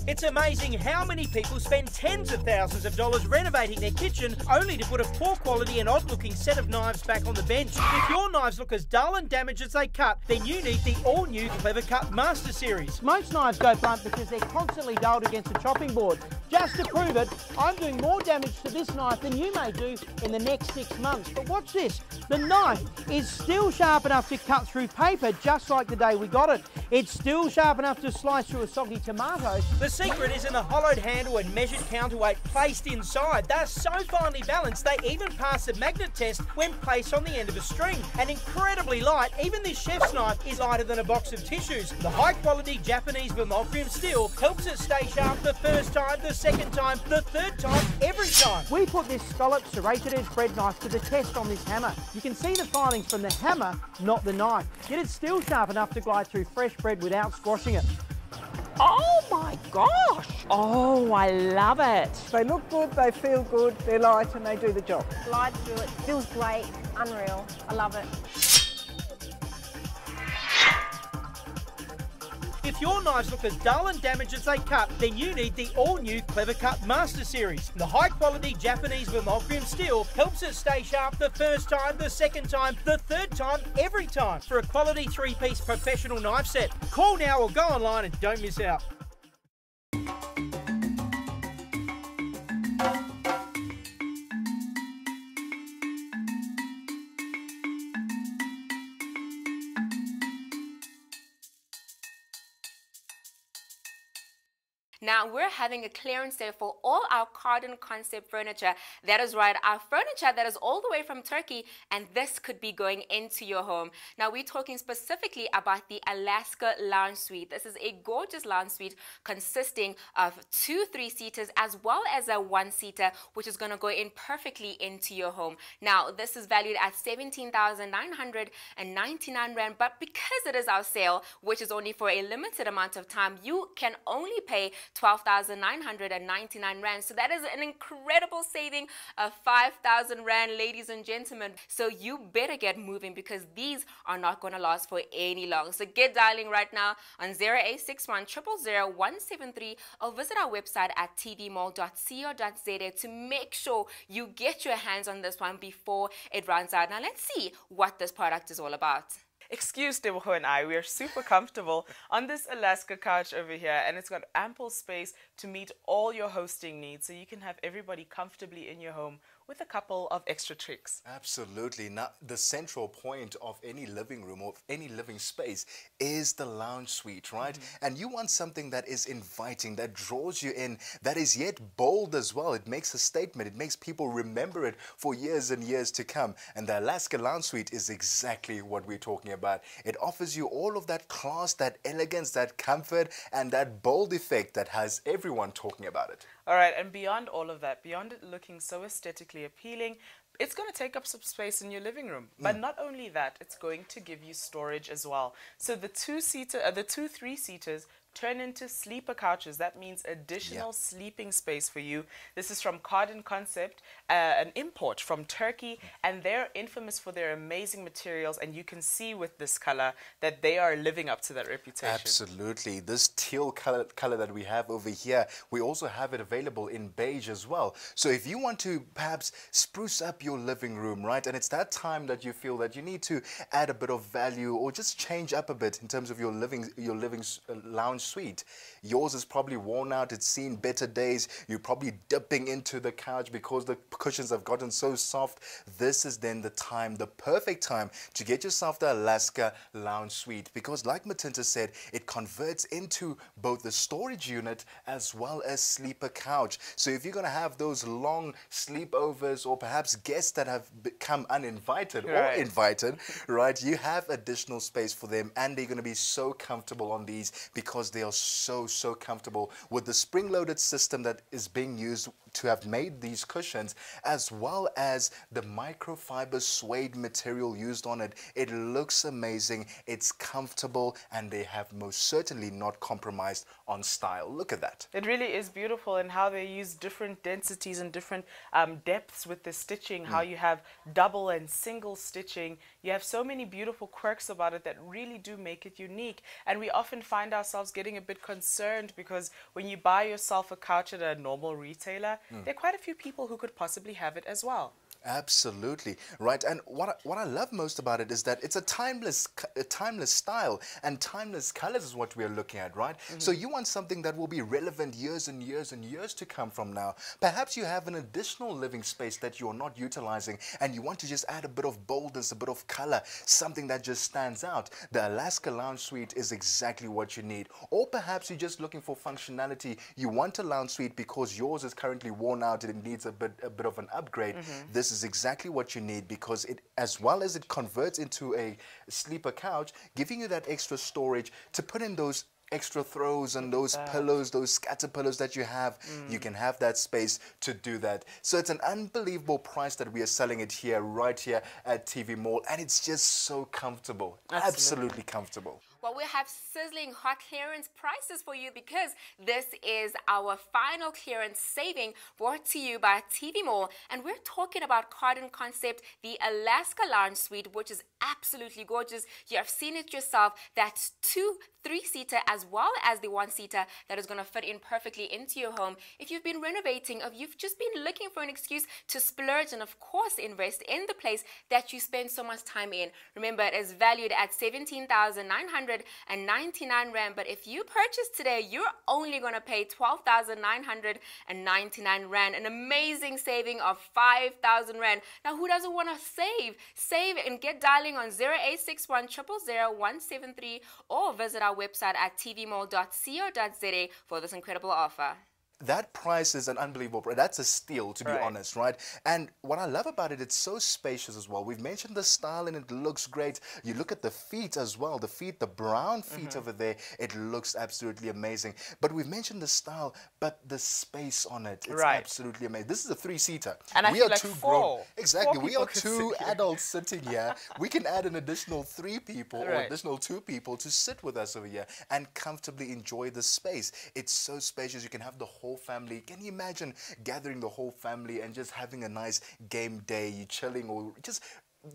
It's amazing how many people spend tens of thousands of dollars renovating their kitchen only to put a poor quality and odd looking set of knives back on the bench. If your knives look as dull and damaged as they cut, then you need the all new Kleva Cut Master Series. Most knives go blunt because they're constantly dulled against a chopping board. Just to prove it, I'm doing more damage to this knife than you may do in the next six months. But watch this the knife is still sharp enough to cut through paper just like the day we got it. It's still sharp enough to slice through a soggy tomato. The secret is in the hollowed handle and measured counterweight placed inside. They're so finely balanced, they even pass the magnet test when placed on the end of a string. And incredibly light, even this chef's knife is lighter than a box of tissues. The high quality Japanese Vermochrome steel helps it stay sharp the first time, the second time, the third time, every time. We put this scallop serrated edge bread knife to the test on this hammer. You can see the filings from the hammer, not the knife. Yet it's still sharp enough to glide through fresh bread without squashing it. Oh my gosh! Oh, I love it. They look good, they feel good, they're light and they do the job. Glide through it, feels great, unreal. I love it. If your knives look as dull and damaged as they cut, then you need the all-new Kleva Cut Master Series. The high-quality Japanese Vermochrome steel helps it stay sharp the first time, the second time, the third time, every time for a quality three-piece professional knife set. Call now or go online and don't miss out. Now we're having a clearance sale for all our Cardin concept furniture. That is right, our furniture that is all the way from Turkey, and this could be going into your home. Now we're talking specifically about the Alaska Lounge Suite. This is a gorgeous lounge suite consisting of two three-seaters as well as a one-seater, which is going to go in perfectly into your home. Now this is valued at 17,999 rand, but because it is our sale, which is only for a limited amount of time, you can only pay 12,999 Rand. So that is an incredible saving of 5,000 Rand, ladies and gentlemen. So you better get moving because these are not going to last for any long. So get dialing right now on 0861 000 173 or visit our website at tvmall.co.za to make sure you get your hands on this one before it runs out. Now let's see what this product is all about. Excuse Deboho and I, we are super comfortable on this Alaska couch over here, and it's got ample space to meet all your hosting needs, so you can have everybody comfortably in your home with a couple of extra tricks. Absolutely. Now, the central point of any living room or any living space is the lounge suite, right? Mm -hmm. And you want something that is inviting, that draws you in, that is yet bold as well. It makes a statement. It makes people remember it for years and years to come. And the Alaska Lounge Suite is exactly what we're talking about. It offers you all of that class, that elegance, that comfort, and that bold effect that has everyone talking about it. All right, and beyond all of that, beyond it looking so aesthetically appealing, it's going to take up some space in your living room. But mm. not only that, it's going to give you storage as well. So the two seater, uh, the two three seaters turn into sleeper couches. That means additional sleeping space for you. This is from Cardin Concept, uh, an import from Turkey, and they're infamous for their amazing materials. And you can see with this color that they are living up to that reputation. Absolutely. This teal color, color that we have over here, we also have it available in beige as well. So if you want to perhaps spruce up your living room, right, and it's that time that you feel that you need to add a bit of value or just change up a bit in terms of your living, your living uh, lounge suite. Yours is probably worn out, it's seen better days. You're probably dipping into the couch because the cushions have gotten so soft. This is then the time, the perfect time to get yourself the Alaska Lounge Suite because like Matinta said, it converts into both the storage unit as well as sleeper couch. So if you're going to have those long sleepovers or perhaps guests that have become uninvited right. or invited, right, you have additional space for them and they're going to be so comfortable on these because they are so, so comfortable with the spring-loaded system that is being used to have made these cushions, as well as the microfiber suede material used on it. It looks amazing, it's comfortable, and they have most certainly not compromised on style. Look at that. It really is beautiful and how they use different densities and different um, depths with the stitching, mm. how you have double and single stitching. You have so many beautiful quirks about it that really do make it unique. And we often find ourselves getting a bit concerned because when you buy yourself a couch at a normal retailer, mm. there are quite a few people who could possibly have it as well. Absolutely right, and what I, what I love most about it is that it's a timeless a timeless style and timeless colors is what we're looking at, right? Mm -hmm. So you want something that will be relevant years and years and years to come from now. Perhaps you have an additional living space that you're not utilizing, and you want to just add a bit of boldness, a bit of color, something that just stands out. The Alaska Lounge Suite is exactly what you need. Or perhaps you're just looking for functionality. You want a lounge suite because yours is currently worn out and it needs a bit a bit of an upgrade. Mm -hmm. This is exactly what you need because it, as well as it converts into a sleeper couch, giving you that extra storage to put in those extra throws and those pillows, those scatter pillows that you have, mm. you can have that space to do that. So it's an unbelievable price that we are selling it here, right here at TV Mall, and it's just so comfortable, absolutely, absolutely comfortable. Well, we have sizzling hot clearance prices for you because this is our final clearance saving brought to you by TV Mall. And we're talking about Cardin Concept, the Alaska Lounge Suite, which is absolutely gorgeous. You have seen it yourself. That's two three-seater as well as the one-seater that is going to fit in perfectly into your home. If you've been renovating, if you've just been looking for an excuse to splurge and of course invest in the place that you spend so much time in. Remember, it is valued at 17,999 Rand, but if you purchase today, you're only going to pay 12,999 Rand, an amazing saving of 5,000 Rand. Now, who doesn't want to save? Save and get dialing on 0861 173 or visit our website at tvmall.co.za for this incredible offer that price is an unbelievable price. That's a steal, to be right. honest, right? And what I love about it, it's so spacious as well. We've mentioned the style and it looks great. You look at the feet as well. The feet, the brown feet mm -hmm. over there, it looks absolutely amazing. But we've mentioned the style, but the space on it, it's right. absolutely amazing. This is a three-seater. And I we are like two four. grown. Exactly. Four we are two adults sitting here. we can add an additional three people right. or additional two people to sit with us over here and comfortably enjoy the space. It's so spacious. You can have the whole whole family. Can you imagine gathering the whole family and just having a nice game day, you chilling or just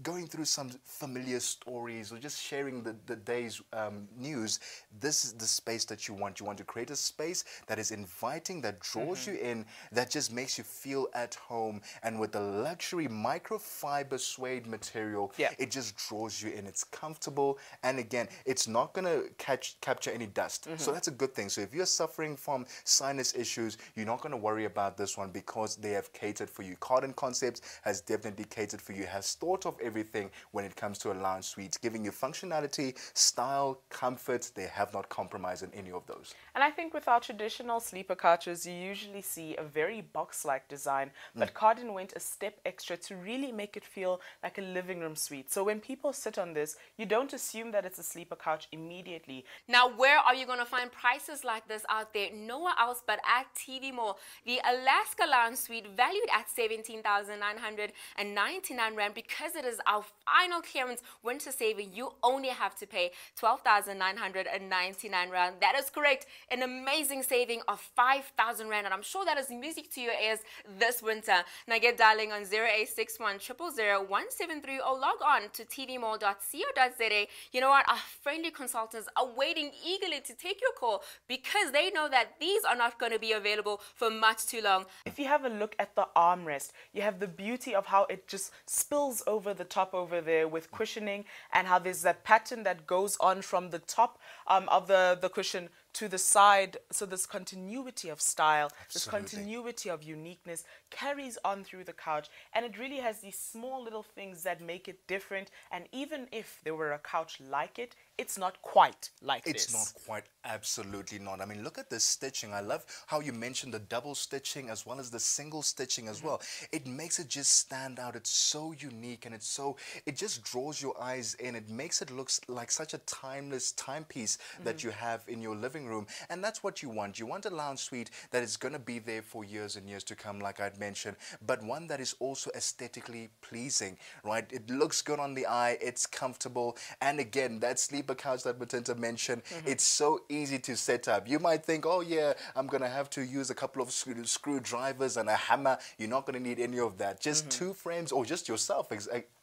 going through some familiar stories or just sharing the, the day's um, news, this is the space that you want. You want to create a space that is inviting, that draws Mhm. you in, that just makes you feel at home. And with the luxury microfiber suede material, Yeah. it just draws you in. It's comfortable. And again, it's not going to catch capture any dust. So Mhm. that's a good thing. So if you're suffering from sinus issues, you're not going to worry about this one because they have catered for you. Cardin Concepts has definitely catered for you, has thought of everything when it comes to a lounge suite, giving you functionality, style, comfort. They have not compromised in any of those. And I think with our traditional sleeper couches, you usually see a very box-like design, but Mm. Cardin went a step extra to really make it feel like a living room suite. So when people sit on this, you don't assume that it's a sleeper couch immediately. Now, where are you going to find prices like this out there? Nowhere else but at TV Mall. The Alaska Lounge Suite, valued at 17,999 Rand, because it is our final clearance winter saving, you only have to pay 12,999 Rand. That is correct. An amazing saving of 5,000 Rand, and I'm sure that is music to your ears this winter. Now, get dialing on 0861 000 173 or log on to tvmall.co.za. You know what? Our friendly consultants are waiting eagerly to take your call because they know that these are not going to be available for much too long. If you have a look at the armrest, you have the beauty of how it just spills over the top over there with cushioning and how there's that pattern that goes on from the top um, of the, the cushion to the side. So this continuity of style, this continuity of uniqueness carries on through the couch. And it really has these small little things that make it different. And even if there were a couch like it, it's not quite like It's this. not quite, absolutely not. I mean, look at this stitching. I love how you mentioned the double stitching as well as the single stitching as well. It makes it just stand out. It's so unique and it's so, it just draws your eyes in. It makes it look like such a timeless timepiece that Mhm. you have in your living room. And that's what you want. You want a lounge suite that is going to be there for years and years to come, like I'd mentioned, but one that is also aesthetically pleasing, right? It looks good on the eye, it's comfortable, and again, that sleeper couch that Matinta mentioned, Mhm. it's so easy to set up. You might think, oh yeah, I'm gonna have to use a couple of screw- screwdrivers and a hammer. You're not gonna need any of that. Just two frames, or just yourself.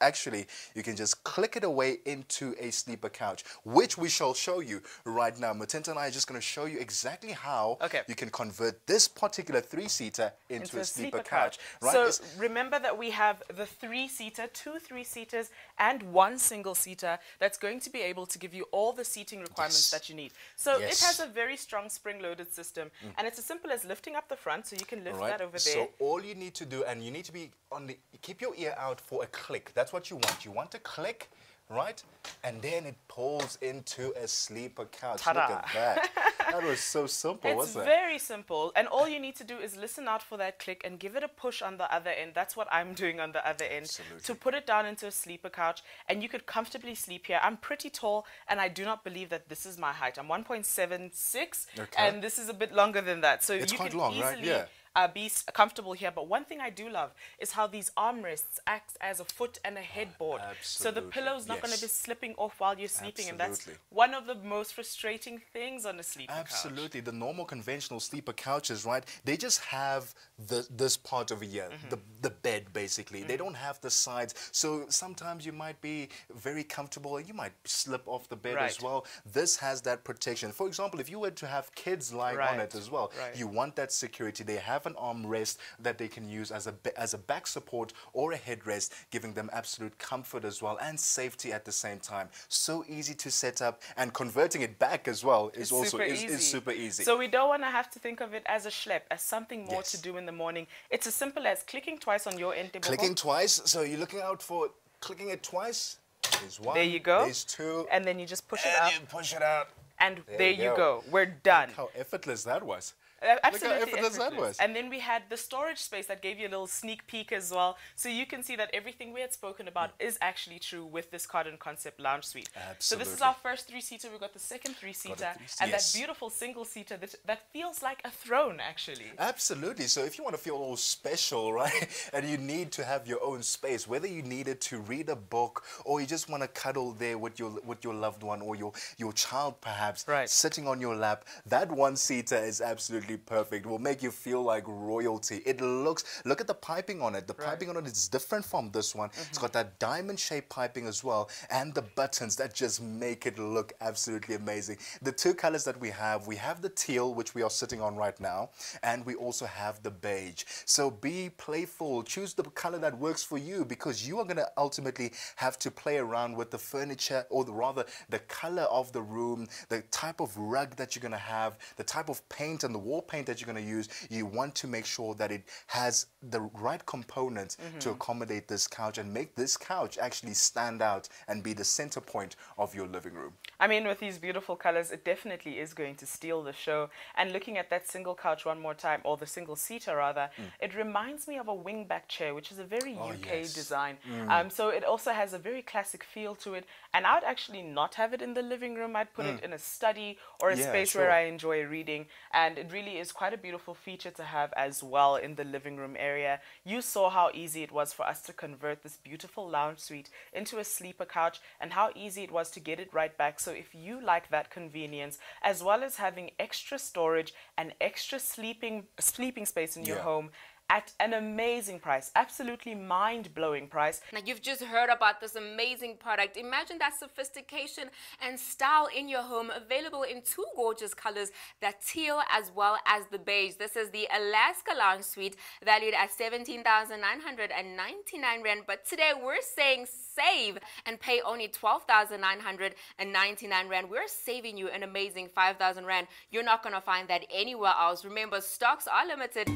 Actually, you can just click it away into a sleeper couch, which we shall show you right now. Matinta and I are just gonna show you exactly how Okay. you can convert this particular three-seater into, a sleeper, couch. Right? So It's- remember that we have the three-seater, two three-seaters, and one single-seater that's going to be able to give you all the seating requirements Yes. that you need. So Yes. it has a very strong spring-loaded system, Mm. and it's as simple as lifting up the front, so you can lift right. that over there. So all you need to do, and you need to be on the, keep your ear out for a click. That's what you want. You want a click, right? And then it pulls into a sleeper couch. Look at that. that was so simple, It's wasn't it? It's very simple, and all you need to do is listen out for that click and give it a push on the other end. That's what I'm doing on the other end to put it down into a sleeper couch, and you could comfortably sleep here. I'm pretty tall, and I do not believe that this is my height. I'm 1.76, Okay. and this is a bit longer than that. So It's you quite can long, right? easily Yeah. Uh, be comfortable here. But one thing I do love is how these armrests act as a foot and a headboard. so the absolutely, pillow's not going to be slipping off while you're sleeping, and that's one of the most frustrating things on a sleeper couch. Absolutely. The normal conventional sleeper couches, right? They just have the this part over here, Mm-hmm. the, the bed basically. They don't have the sides. So sometimes you might be very comfortable and you might slip off the bed as well. This has that protection. For example, if you were to have kids lying on it as well, Right. you want that security. They have an armrest that they can use as a as a back support or a headrest, giving them absolute comfort as well and safety at the same time. So easy to set up and converting it back as well is It's also super is, is super easy. So we don't want to have to think of it as a schlep, as something more Yes. to do in the morning. It's as simple as clicking twice on your end. clicking twice, so you're looking out for clicking it twice. There's one. There you go. There's two. And then you just push it And up. you push it out. And There there, you you go. go. We're done. Look how effortless that was. Uh, Look how Absolutely effortless that was. And then we had the storage space that gave you a little sneak peek as well. So you can see that everything we had spoken about is actually true with this Cardin Concept Lounge Suite. Absolutely. So this is our first three-seater. We've got the second three-seater. And yes. that beautiful single-seater that, that feels like a throne, actually. Absolutely. So if you want to feel all special, [laughs] right, and you need to have your own space, whether you needed to read a book or you just want to cuddle there with your with your loved one or your your child perhaps, Right. sitting on your lap, that one seater is absolutely absolutely perfect. Will make you feel like royalty. It looks, look at the piping on it. The piping on it is different from this one. It's mm-hmm. got that diamond-shaped piping as well, and the buttons that just make it look absolutely amazing. The two colors that we have, we have the teal, which we are sitting on right now, and we also have the beige. So be playful. Choose the color that works for you because you are going to ultimately have to play around with the furniture or the, rather the color of the room, the type of rug that you're going to have, the type of paint and the wall paint that you're going to use. You want to make sure that it has the right components mm -hmm. to Mm-hmm. accommodate this couch and make this couch actually stand out and be the center point of your living room. I mean, with these beautiful colors, it definitely is going to steal the show. And looking at that single couch one more time, or the single seater rather, Mm. it reminds me of a wingback chair, which is a very Oh, UK yes. design. Mm. Um, so it also has a very classic feel to it. And I'd actually not have it in the living room. I'd put it Mm. in a study or a Yeah, space sure. where I enjoy reading. And it really is quite a beautiful feature to have as well in the living room area. You saw how easy it was for us to convert this beautiful lounge suite into a sleeper couch and how easy it was to get it right back. So if you like that convenience, as well as having extra storage and extra sleeping sleeping space in your Yeah. home at an amazing price, absolutely mind-blowing price. Now, you've just heard about this amazing product. Imagine that sophistication and style in your home, available in two gorgeous colors, the teal as well as the beige. This is the Alaska Lounge Suite, valued at 17,999 Rand. But today, we're saying save and pay only 12,999 Rand. We're saving you an amazing 5,000 Rand. You're not going to find that anywhere else. Remember, stocks are limited.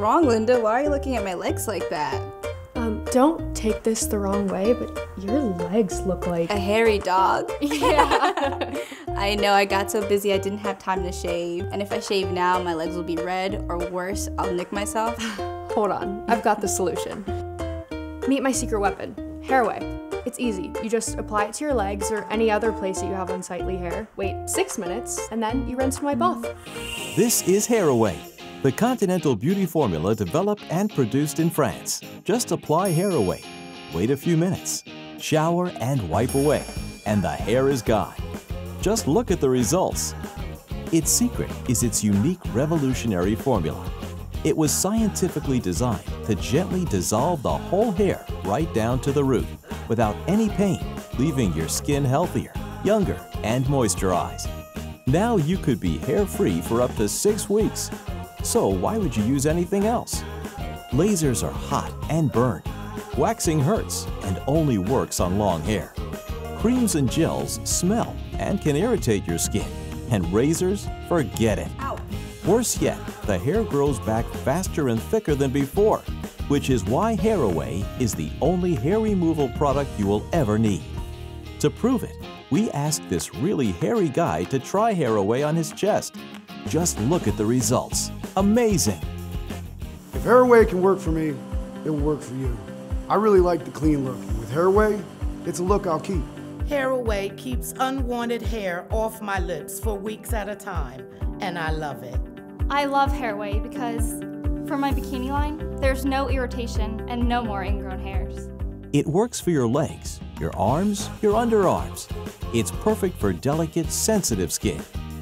Wrong, Linda? Why are you looking at my legs like that? Um, don't take this the wrong way, but your legs look like A hairy dog? Yeah. [laughs] [laughs] I know, I got so busy I didn't have time to shave. And if I shave now, my legs will be red, or worse, I'll nick myself. [sighs] Hold on, I've got the solution. Meet my secret weapon, Hair-Away. It's easy. You just apply it to your legs or any other place that you have unsightly hair. Wait six minutes, and then you rinse and wipe off. This is Hair-Away, the continental beauty formula developed and produced in France. Just apply Hair-Away, wait a few minutes, shower and wipe away, and the hair is gone. Just look at the results. Its secret is its unique revolutionary formula. It was scientifically designed to gently dissolve the whole hair right down to the root without any pain, leaving your skin healthier, younger, and moisturized. Now you could be hair-free for up to six weeks. So why would you use anything else? Lasers are hot and burn. Waxing hurts and only works on long hair. Creams and gels smell and can irritate your skin. And razors, forget it. Worse yet, the hair grows back faster and thicker than before, which is why Hair Away is the only hair removal product you will ever need. To prove it, we asked this really hairy guy to try Hair Away on his chest. Just look at the results. Amazing! If Hair-Away can work for me, it will work for you. I really like the clean look. With Hair-Away, it's a look I'll keep. Hair Away keeps unwanted hair off my lips for weeks at a time, and I love it. I love Hair-Away because for my bikini line, there's no irritation and no more ingrown hairs. It works for your legs, your arms, your underarms. It's perfect for delicate, sensitive skin,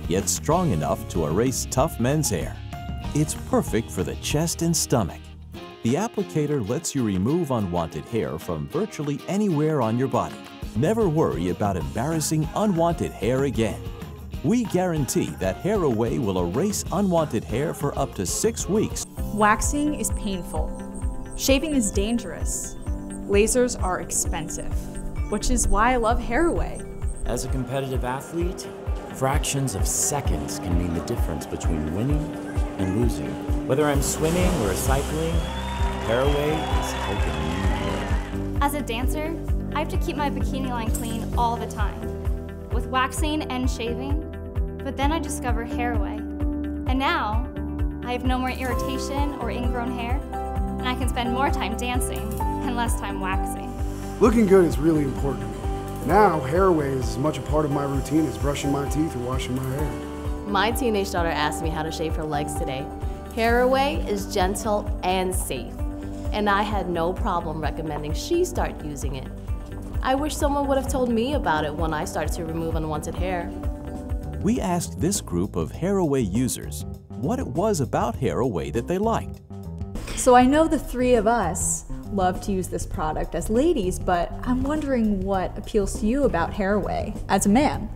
yet strong enough to erase tough men's hair. It's perfect for the chest and stomach. The applicator lets you remove unwanted hair from virtually anywhere on your body. Never worry about embarrassing unwanted hair again. We guarantee that Hair Away will erase unwanted hair for up to six weeks. Waxing is painful. Shaving is dangerous. Lasers are expensive, which is why I love Hair-Away. As a competitive athlete, fractions of seconds can mean the difference between winning and losing. Whether I'm swimming or cycling, Hair-Away is helping me win. As a dancer, I have to keep my bikini line clean all the time, with waxing and shaving. But then I discovered Hair-Away. And now, I have no more irritation or ingrown hair, and I can spend more time dancing and less time waxing. Looking good is really important to me. Now, Hair-Away is as much a part of my routine as brushing my teeth or washing my hair. My teenage daughter asked me how to shave her legs today. Hair-Away is gentle and safe, and I had no problem recommending she start using it. I wish someone would have told me about it when I started to remove unwanted hair. We asked this group of Hair-Away users what it was about Hair-Away that they liked. So I know the three of us love to use this product as ladies, but I'm wondering what appeals to you about Hair-Away as a man.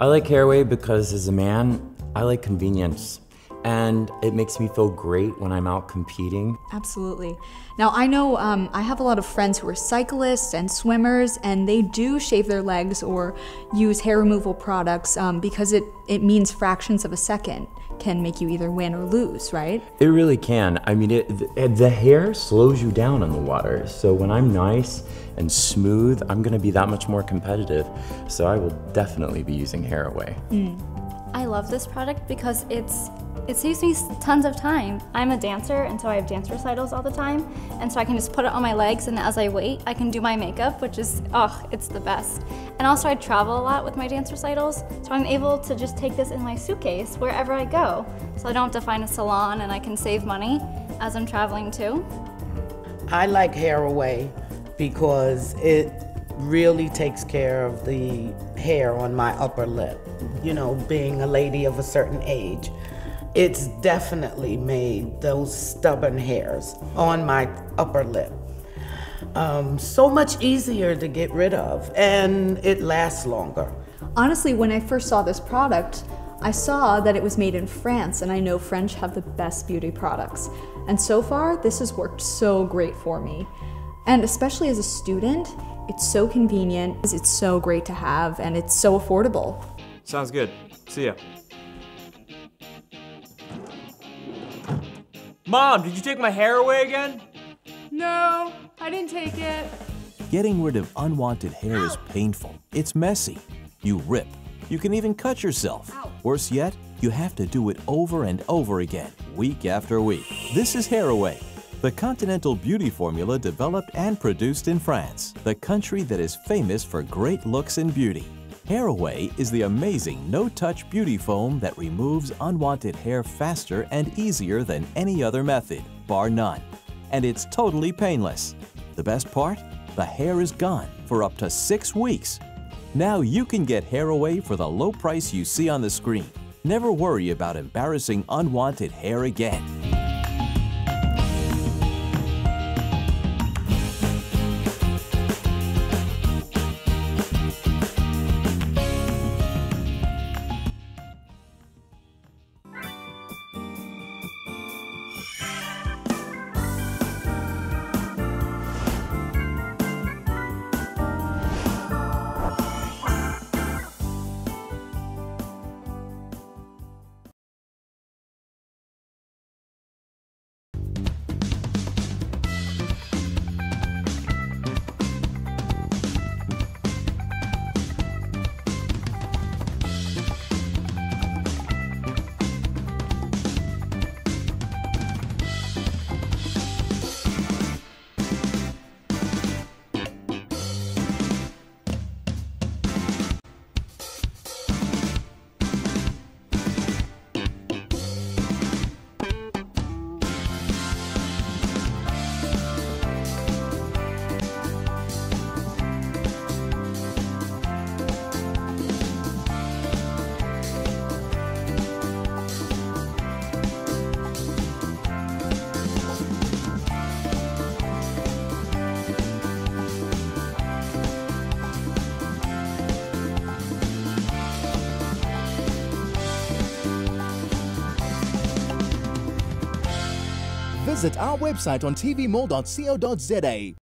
I like Hair-Away because as a man, I like convenience. And it makes me feel great when I'm out competing. Absolutely. Now, I know um, I have a lot of friends who are cyclists and swimmers, and they do shave their legs or use hair removal products um, because it, it means fractions of a second can make you either win or lose, right? It really can. I mean, it, the, the hair slows you down in the water. So when I'm nice and smooth, I'm going to be that much more competitive. So I will definitely be using Hair-Away. Mm. I love this product because it's it saves me tons of time. I'm a dancer, and so I have dance recitals all the time, and so I can just put it on my legs, and as I wait, I can do my makeup, which is, oh, it's the best. And also, I travel a lot with my dance recitals, so I'm able to just take this in my suitcase wherever I go, so I don't have to find a salon, and I can save money as I'm traveling too. I like Hair-Away because it really takes care of the hair on my upper lip. You know, being a lady of a certain age it's definitely made those stubborn hairs on my upper lip um, so much easier to get rid of and it lasts longer. Honestly, when I first saw this product, I saw that it was made in France, and I know French have the best beauty products. And so far, this has worked so great for me. And especially as a student, it's so convenient, it's so great to have, and it's so affordable. Sounds good. See ya. Mom, did you take my hair away again? No, I didn't take it. Getting rid of unwanted hair is painful. It's messy. You rip. You can even cut yourself. Worse yet, you have to do it over and over again, week after week. This is Hair-Away, the continental beauty formula developed and produced in France, the country that is famous for great looks and beauty. HairAway is the amazing no-touch beauty foam that removes unwanted hair faster and easier than any other method, bar none. And it's totally painless. The best part? The hair is gone for up to six weeks. Now you can get HairAway for the low price you see on the screen. Never worry about embarrassing unwanted hair again. Visit our website on tvmall.co.za.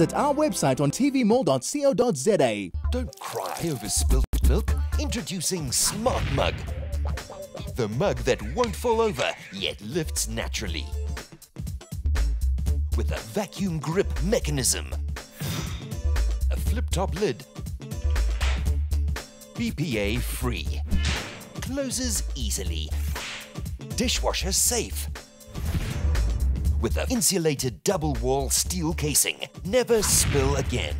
Visit our website on tvmall.co.za. Don't cry over spilt milk. Introducing Smart Mug. The mug that won't fall over, yet lifts naturally. With a vacuum grip mechanism. A flip-top lid. BPA free. Closes easily. Dishwasher safe. With an insulated double wall steel casing. Never spill again.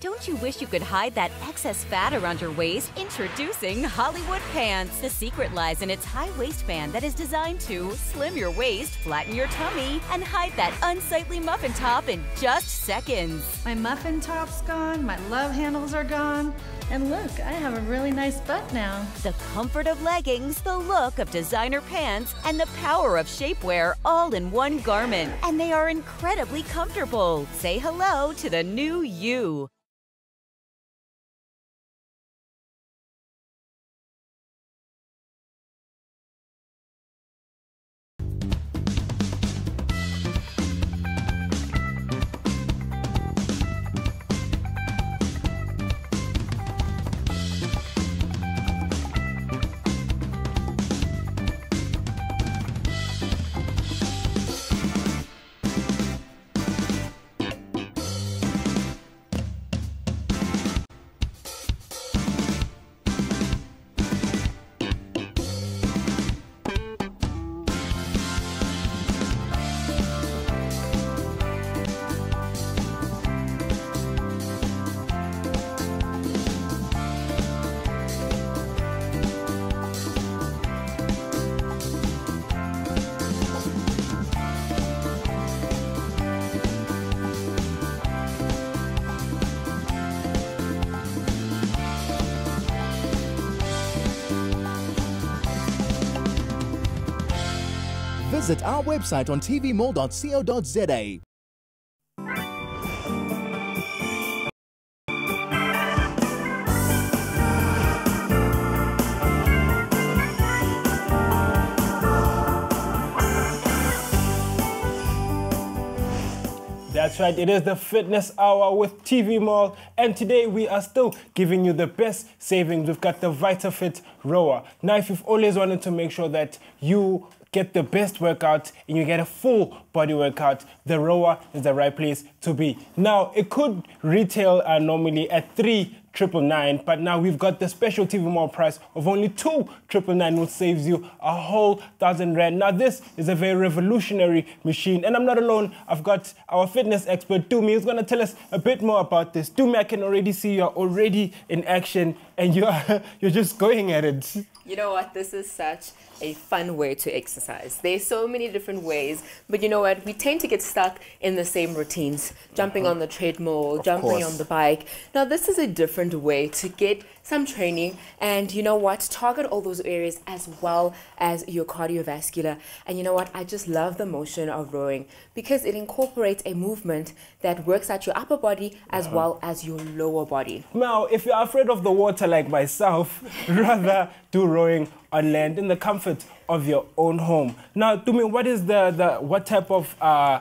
Don't you wish you could hide that excess fat around your waist? Introducing Hollywood Pants. The secret lies in its high waistband that is designed to slim your waist, flatten your tummy, and hide that unsightly muffin top in just seconds. My muffin top's gone, my love handles are gone, and look, I have a really nice butt now. The comfort of leggings, the look of designer pants, and the power of shapewear all in one garment. And they are incredibly comfortable. Say hello to the new you. Visit our website on tvmall.co.za. That's right, it is the fitness hour with TV Mall, and today we are still giving you the best savings. We've got the VitaFit Rower. Now, if you've always wanted to make sure that you get the best workout and you get a full body workout, the Rower is the right place to be. Now, it could retail uh, normally at three triple nine, but now we've got the special TV Mall price of only two triple nine, which saves you a whole thousand rand. Now, this is a very revolutionary machine, and I'm not alone. I've got our fitness expert Dumi who's gonna tell us a bit more about this. Dumi, I can already see you're already in action, and you're [laughs] you're just going at it. You know what? This is such a fun way to exercise. There's so many different ways, but you know what? We tend to get stuck in the same routines, jumping on the treadmill, jumping course. on the bike. Now, this is a different way to get some training and you know what? Target all those areas as well as your cardiovascular. And you know what? I just love the motion of rowing because it incorporates a movement that works at your upper body as Uh-huh. well as your lower body. Now, if you're afraid of the water like myself, [laughs] rather do rowing on land in the comfort of your own home. Now, Dumi, what is the, the what type of uh,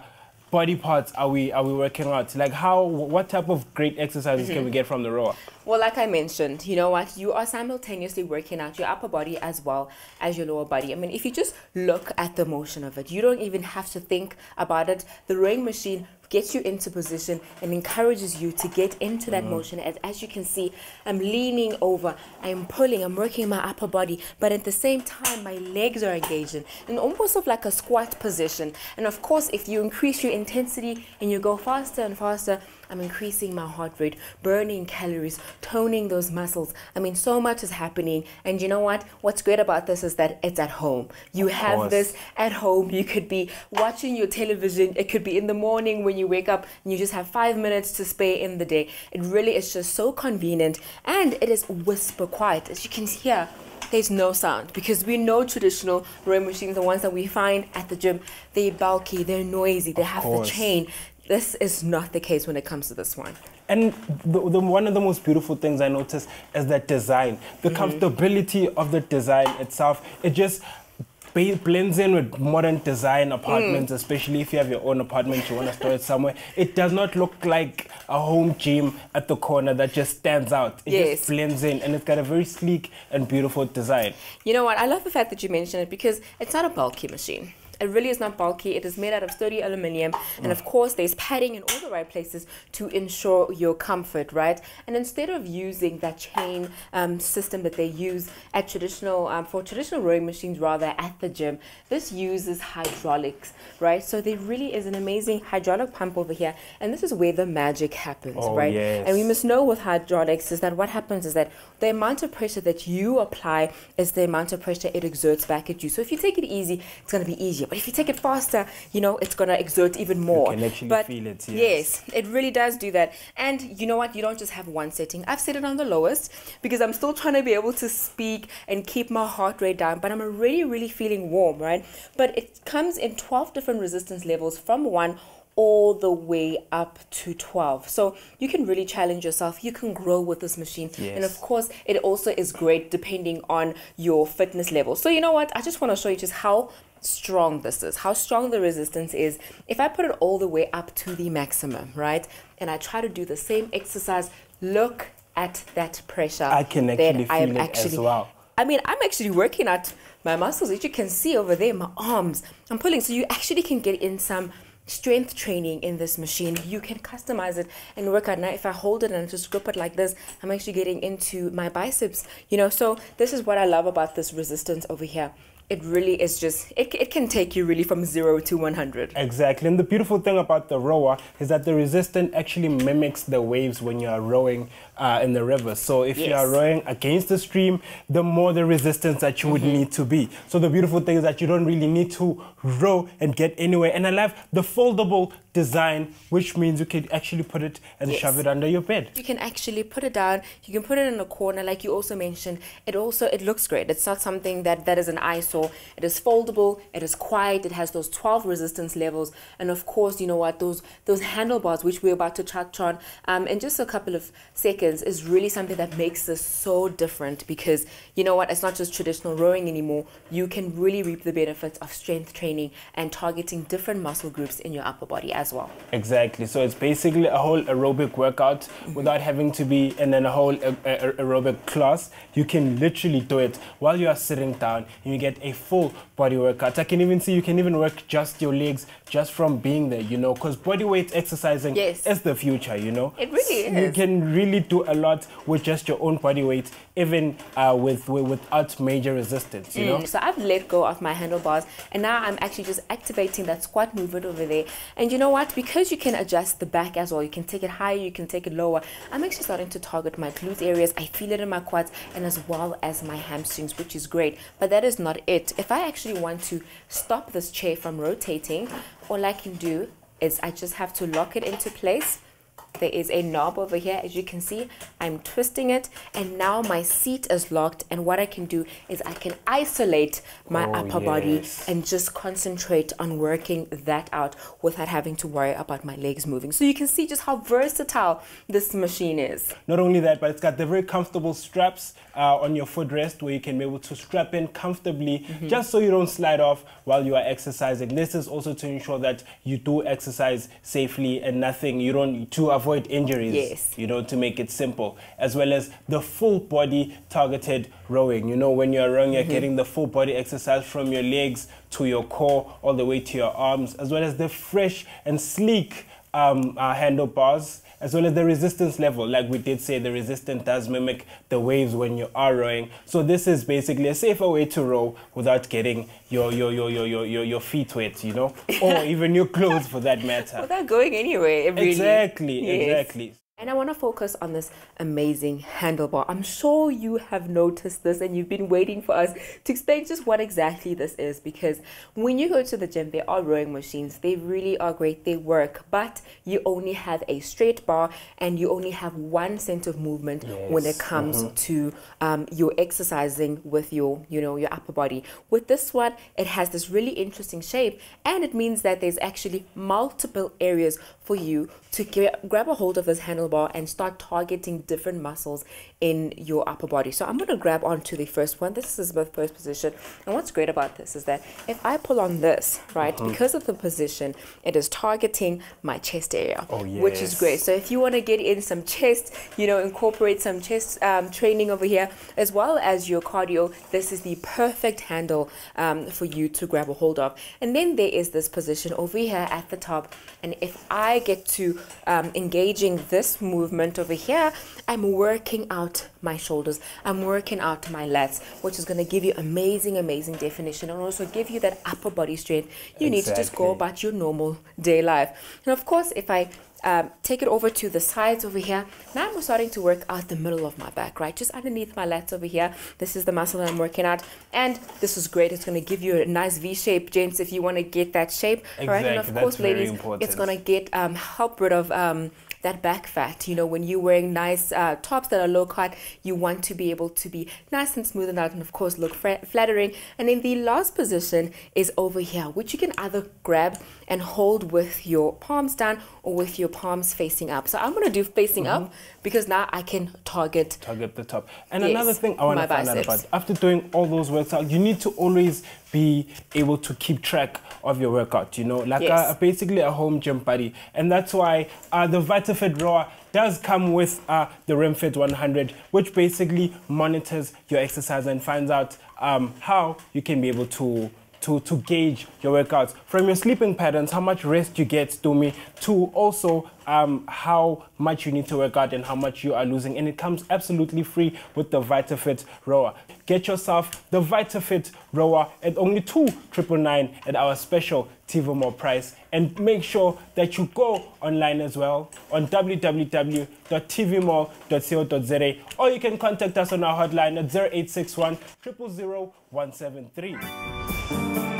body parts are we are we working out? Like how what type of great exercises can Mhm. we get from the rower? Well, like I mentioned, you know what? You are simultaneously working out your upper body as well as your lower body. I mean, if you just look at the motion of it, you don't even have to think about it. The rowing machine gets you into position and encourages you to get into that Mhm. motion. As, as you can see, I'm leaning over, I'm pulling, I'm working my upper body, but at the same time, my legs are engaging in almost of like a squat position. And of course, if you increase your intensity and you go faster and faster, I'm increasing my heart rate, burning calories, toning those muscles. I mean, so much is happening. And you know what? What's great about this is that it's at home. You Of have course. this at home. You could be watching your television. It could be in the morning when you wake up and you just have five minutes to spare in the day. It really is just so convenient. And it is whisper quiet. As you can hear, there's no sound because we know traditional rowing machines, the ones that we find at the gym, they're bulky, they're noisy, they have the chain. This is not the case when it comes to this one. And the, the, one of the most beautiful things I noticed is that design, the Mm-hmm. comfortability of the design itself. It just blends in with modern design Mm. apartments, especially if you have your own apartment, you want to store it somewhere. It does not look like a home gym at the corner that just stands out. It Yes. just blends in, and it's got a very sleek and beautiful design. You know what? I love the fact that you mentioned it because it's not a bulky machine. It really is not bulky. It is made out of sturdy aluminium, and of course, there's padding in all the right places to ensure your comfort, right? And instead of using that chain um, system that they use at traditional um, for traditional rowing machines, rather at the gym, this uses hydraulics, right? So there really is an amazing hydraulic pump over here, and this is where the magic happens, Oh, right? yes. And we must know with hydraulics is that what happens is that the amount of pressure that you apply is the amount of pressure it exerts back at you. So if you take it easy, it's going to be easier. But if you take it faster, you know, it's going to exert even more. You can actually but feel it, yes. Yes, it really does do that. And you know what? You don't just have one setting. I've set it on the lowest because I'm still trying to be able to speak and keep my heart rate down, but I'm already really feeling warm, right? But it comes in 12 different resistance levels from 1 all the way up to 12. So you can really challenge yourself. You can grow with this machine. And of course, it also is great depending on your fitness level. So you know what? I just want to show you just how strong this is, how strong the resistance is. If I put it all the way up to the maximum, right? And I try to do the same exercise, look at that pressure. I can actually I am feel it as well. I mean, I'm actually working at my muscles, as you can see over there, my arms. I'm pulling. So you actually can get in some strength training in this machine. You can customize it and work out. Now, if I hold it and just grip it like this, I'm actually getting into my biceps, you know. So this is what I love about this resistance over here. It really is just, it, it can take you really from zero to 100. Exactly. And the beautiful thing about the rower is that the resistance actually mimics the waves when you are rowing uh, in the river. So if you are rowing against the stream, the more the resistance that you would Mm-hmm. need to be. So the beautiful thing is that you don't really need to row and get anywhere. And I love the foldable design, which means you can actually put it and Yes. shove it under your bed. You can actually put it down. You can put it in a corner, like you also mentioned. It also it looks great. It's not something that that is an eyesore. It is foldable. It is quiet. It has those 12 resistance levels, and of course, you know what those those handlebars, which we're about to touch on um, in just a couple of seconds, is really something that makes this so different. Because you know what, it's not just traditional rowing anymore. You can really reap the benefits of strength training and targeting different muscle groups in your upper body as well. Exactly. So it's basically a whole aerobic workout mm-hmm. without having to be in a whole aerobic class. You can literally do it while you are sitting down and you get a full body workout. I can even see you can even work just your legs just from being there, you know, because body weight exercising Yes. is the future, you know. It really is. You can really do a lot with just your own body weight, even uh, with, with without major resistance, you know. Mm, So I've let go of my handlebars and now I'm actually just activating that squat movement over there. And you know what? Because you can adjust the back as well, you can take it higher, you can take it lower. I'm actually starting to target my glute areas. I feel it in my quads and as well as my hamstrings, which is great. But that is not it. If I actually want to stop this chair from rotating, all I can do is I just have to lock it into place there is a knob over here as you can see I'm twisting it and now my seat is locked and what I can do is I can isolate my Oh, upper body and just concentrate on working that out without having to worry about my legs moving so you can see just how versatile this machine is Not only that, but it's got the very comfortable straps uh, on your footrest where you can be able to strap in comfortably Mhm. just so you don't slide off while you are exercising. This is also to ensure that you do exercise safely and nothing, you don't, to avoid injuries, Yes. you know, to make it simple, as well as the full body targeted rowing. You know, when you're rowing, you're Mhm. getting the full body exercise from your legs to your core, all the way to your arms, as well as the fresh and sleek um, uh, handlebars, as well as the resistance level. Like we did say, the resistance does mimic the waves when you are rowing. So this is basically a safer way to row without getting your your your your your, your, your feet wet, you know, or [laughs] even your clothes for that matter. without going anywhere really Exactly, Yes. exactly. And I want to focus on this amazing handlebar. I'm sure you have noticed this and you've been waiting for us to explain just what exactly this is because when you go to the gym, there are rowing machines. They really are great. They work, but you only have a straight bar and you only have one sense of movement when it Yes. comes Mhm. to um, your exercising with your, you know, your upper body. With this one, it has this really interesting shape and it means that there's actually multiple areas for you to gra- grab a hold of this handlebar and start targeting different muscles in your upper body. So I'm going to grab onto the first one. This is the first position. And what's great about this is that if I pull on this, right, Mhm. because of the position, it is targeting my chest area, Oh, which is great. So if you want to get in some chest, you know, incorporate some chest um, training over here, as well as your cardio, this is the perfect handle um, for you to grab a hold of. And then there is this position over here at the top. And if I get to um, engaging this movement over here, I'm working out my shoulders. I'm working out my lats, which is going to give you amazing, amazing definition and also give you that upper body strength. You need to just go about your normal day life. And of course, if I um, take it over to the sides over here. Now I'm starting to work out the middle of my back, right? Just underneath my lats over here. This is the muscle that I'm working out. And this is great. It's going to give you a nice V shape, gents, if you want to get that shape. Exactly. All right. And of Exactly, course, ladies, important. it's going to get um, help rid of. Um, that back fat, you know, when you're wearing nice uh, tops that are low cut, you want to be able to be nice and smooth and out, and of course, look flattering. And then the last position is over here, which you can either grab and hold with your palms down or with your palms facing up. So I'm going to do facing up because now I can target target the top. And Yes, another thing I want to find out about after doing all those workouts, you need to always be able to keep track of your workout. You know, like Yes. a, basically a home gym buddy, and that's why uh, the VitaFit Rower does come with uh, the RemFit 100, which basically monitors your exercise and finds out um, how you can be able to to, to gauge your workouts from your sleeping patterns, how much rest you get, to me, to also um, how much you need to work out and how much you are losing. And it comes absolutely free with the VitaFit Rower. Get yourself the VitaFit Rower at only two triple nine at our special TV Mall price. And make sure that you go online as well on www.tvmall.co.za or you can contact us on our hotline at 0861 000 173. Thank you.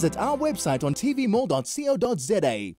Visit our website on tvmall.co.za.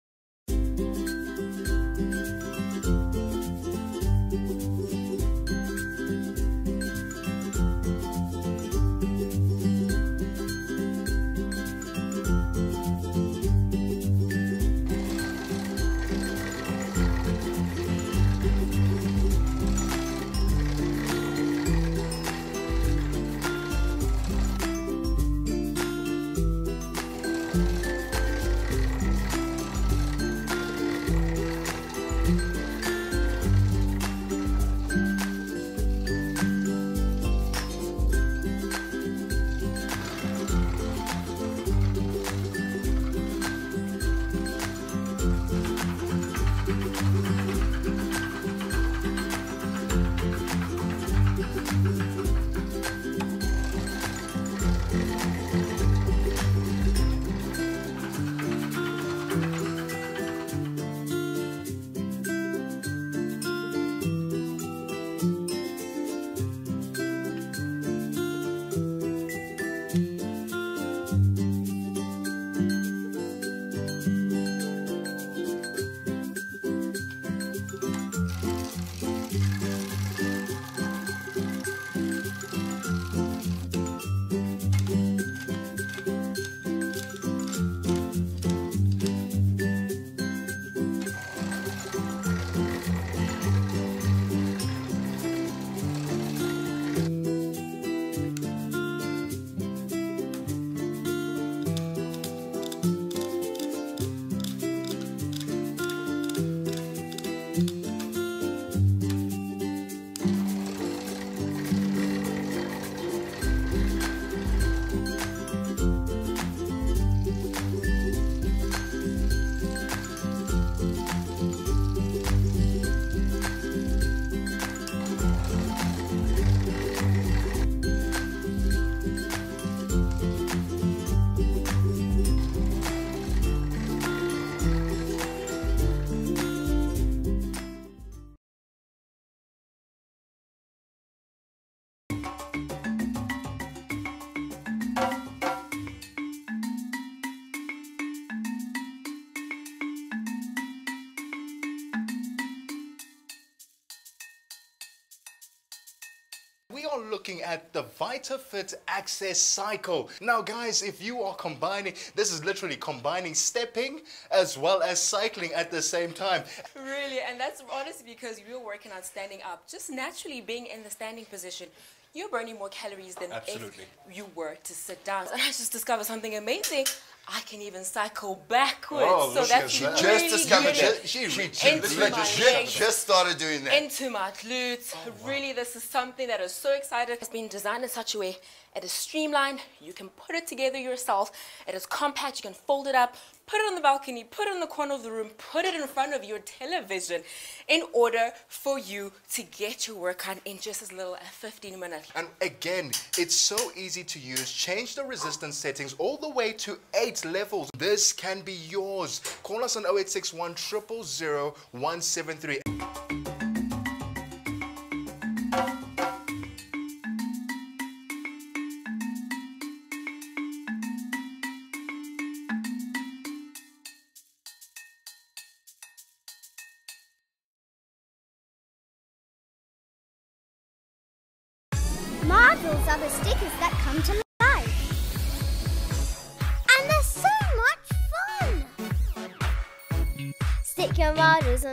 the Access Cycle. Now guys, if you are combining, this is literally combining stepping as well as cycling at the same time. Really, and that's honestly because you're working on standing up. Just naturally being in the standing position, you're burning more calories than Absolutely. if you were to sit down. And I just discovered something amazing. I can even cycle backwards. Oh, so look that's at that. really Just discovered good it. She reached into literally my just, legs, just started doing that. into my glutes. Oh, really, this is something that is so excited. It's been designed in such a way it is streamlined. You can put it together yourself. It is compact. You can fold it up, put it on the balcony, put it in the corner of the room, put it in front of your television in order for you to get your workout in just as little as 15 minutes. And again, it's so easy to use. Change the resistance settings all the way to eight levels. This can be yours. Call us on 0861 000 173.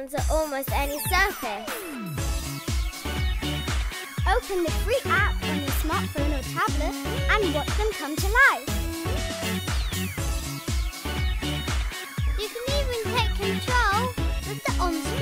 Onto almost any surface. Open the free app on your smartphone or tablet and watch them come to life. You can even take control with the on-screen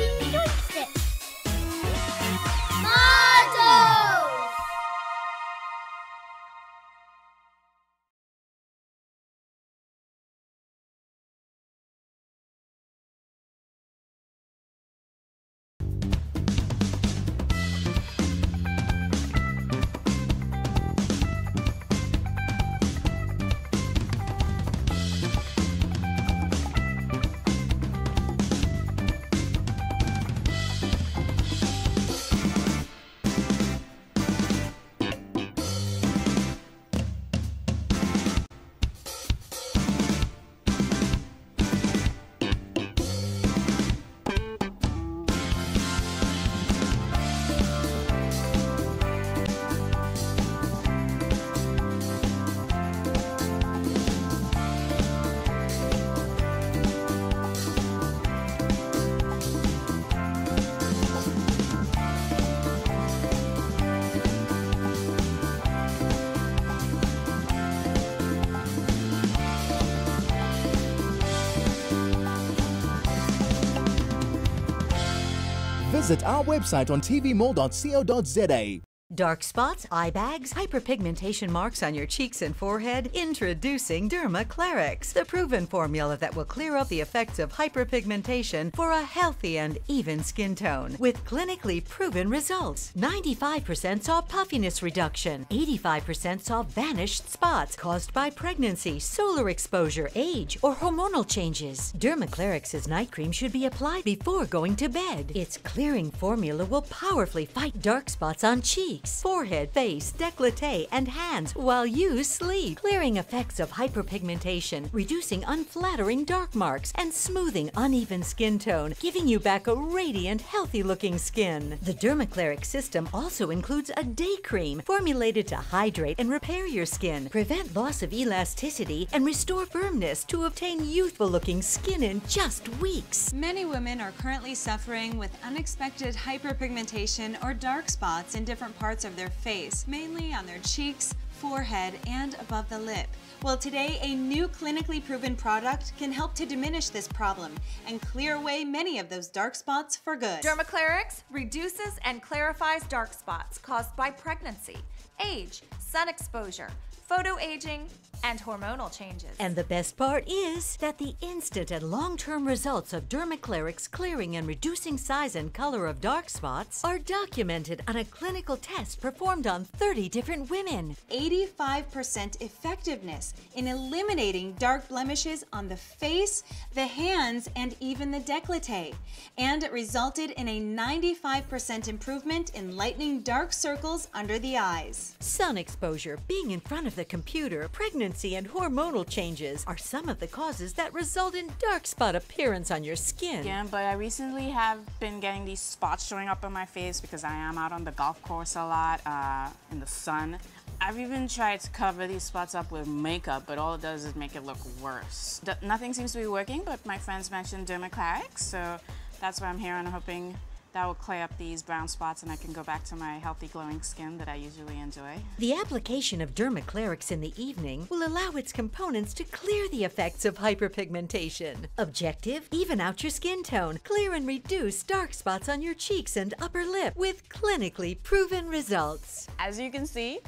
Visit our website on tvmall.co.za. Dark spots, eye bags, hyperpigmentation marks on your cheeks and forehead? Introducing Dermaclarix, the proven formula that will clear up the effects of hyperpigmentation for a healthy and even skin tone. With clinically proven results 95% saw puffiness reduction, 85% saw vanished spots caused by pregnancy, solar exposure, age, or hormonal changes. Dermaclarix's night cream should be applied before going to bed. Its clearing formula will powerfully fight dark spots on cheeks, forehead, face, décolleté, and hands while you sleep, clearing effects of hyperpigmentation, reducing unflattering dark marks, and smoothing uneven skin tone, giving you back a radiant, healthy-looking skin. The Dermaclarix system also includes a day cream formulated to hydrate and repair your skin, prevent loss of elasticity, and restore firmness to obtain youthful-looking skin in just weeks. Many women are currently suffering with unexpected hyperpigmentation or dark spots in different parts of their face, mainly on their cheeks, forehead, and above the lip. Well, today, a new clinically proven product can help to diminish this problem and clear away many of those dark spots for good. Dermaclarix reduces and clarifies dark spots caused by pregnancy, age, sun exposure, photo aging, and hormonal changes. And the best part is that the instant and long-term results of Dermaclarix clearing and reducing size and color of dark spots are documented on a clinical test performed on 30 different women. 85% effectiveness in eliminating dark blemishes on the face, the hands, and even the décolleté. And it resulted in a 95% improvement in lightening dark circles under the eyes. Sun exposure, being in front of the computer, pregnancy pregnancy and hormonal changes are some of the causes that result in dark spot appearance on your skin. Yeah, but I recently have been getting these spots showing up on my face because I am out on the golf course a lot uh, in the sun. I've even tried to cover these spots up with makeup, but all it does is make it look worse. D nothing seems to be working, but my friends mentioned Dermaclarix, so that's why I'm here and I'm hoping that will clear up these brown spots and I can go back to my healthy glowing skin that I usually enjoy. The application of Dermaclarix in the evening will allow its components to clear the effects of hyperpigmentation. Objective, even out your skin tone, clear and reduce dark spots on your cheeks and upper lip with clinically proven results. As you can see,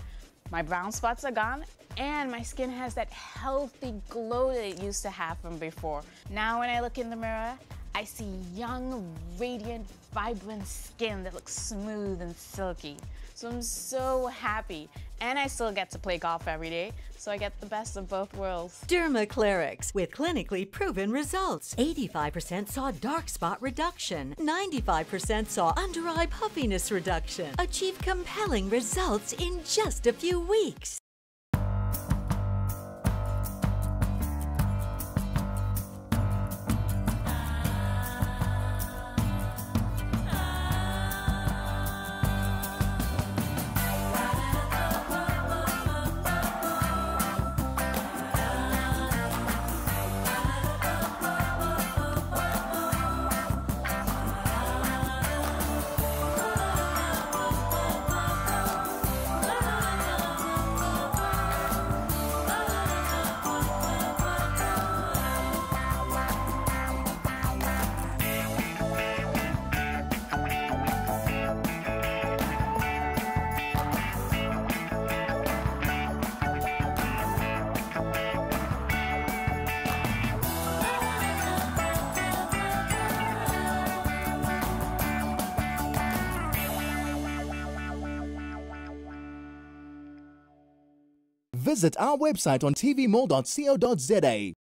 my brown spots are gone and my skin has that healthy glow that it used to have from before. Now when I look in the mirror, I see young, radiant, vibrant skin that looks smooth and silky. So I'm so happy. And I still get to play golf every day, so I get the best of both worlds. Dermaclarix with clinically proven results. 85% saw dark spot reduction. 95% saw under eye puffiness reduction. Achieve compelling results in just a few weeks. Visit our website on tvmall.co.za.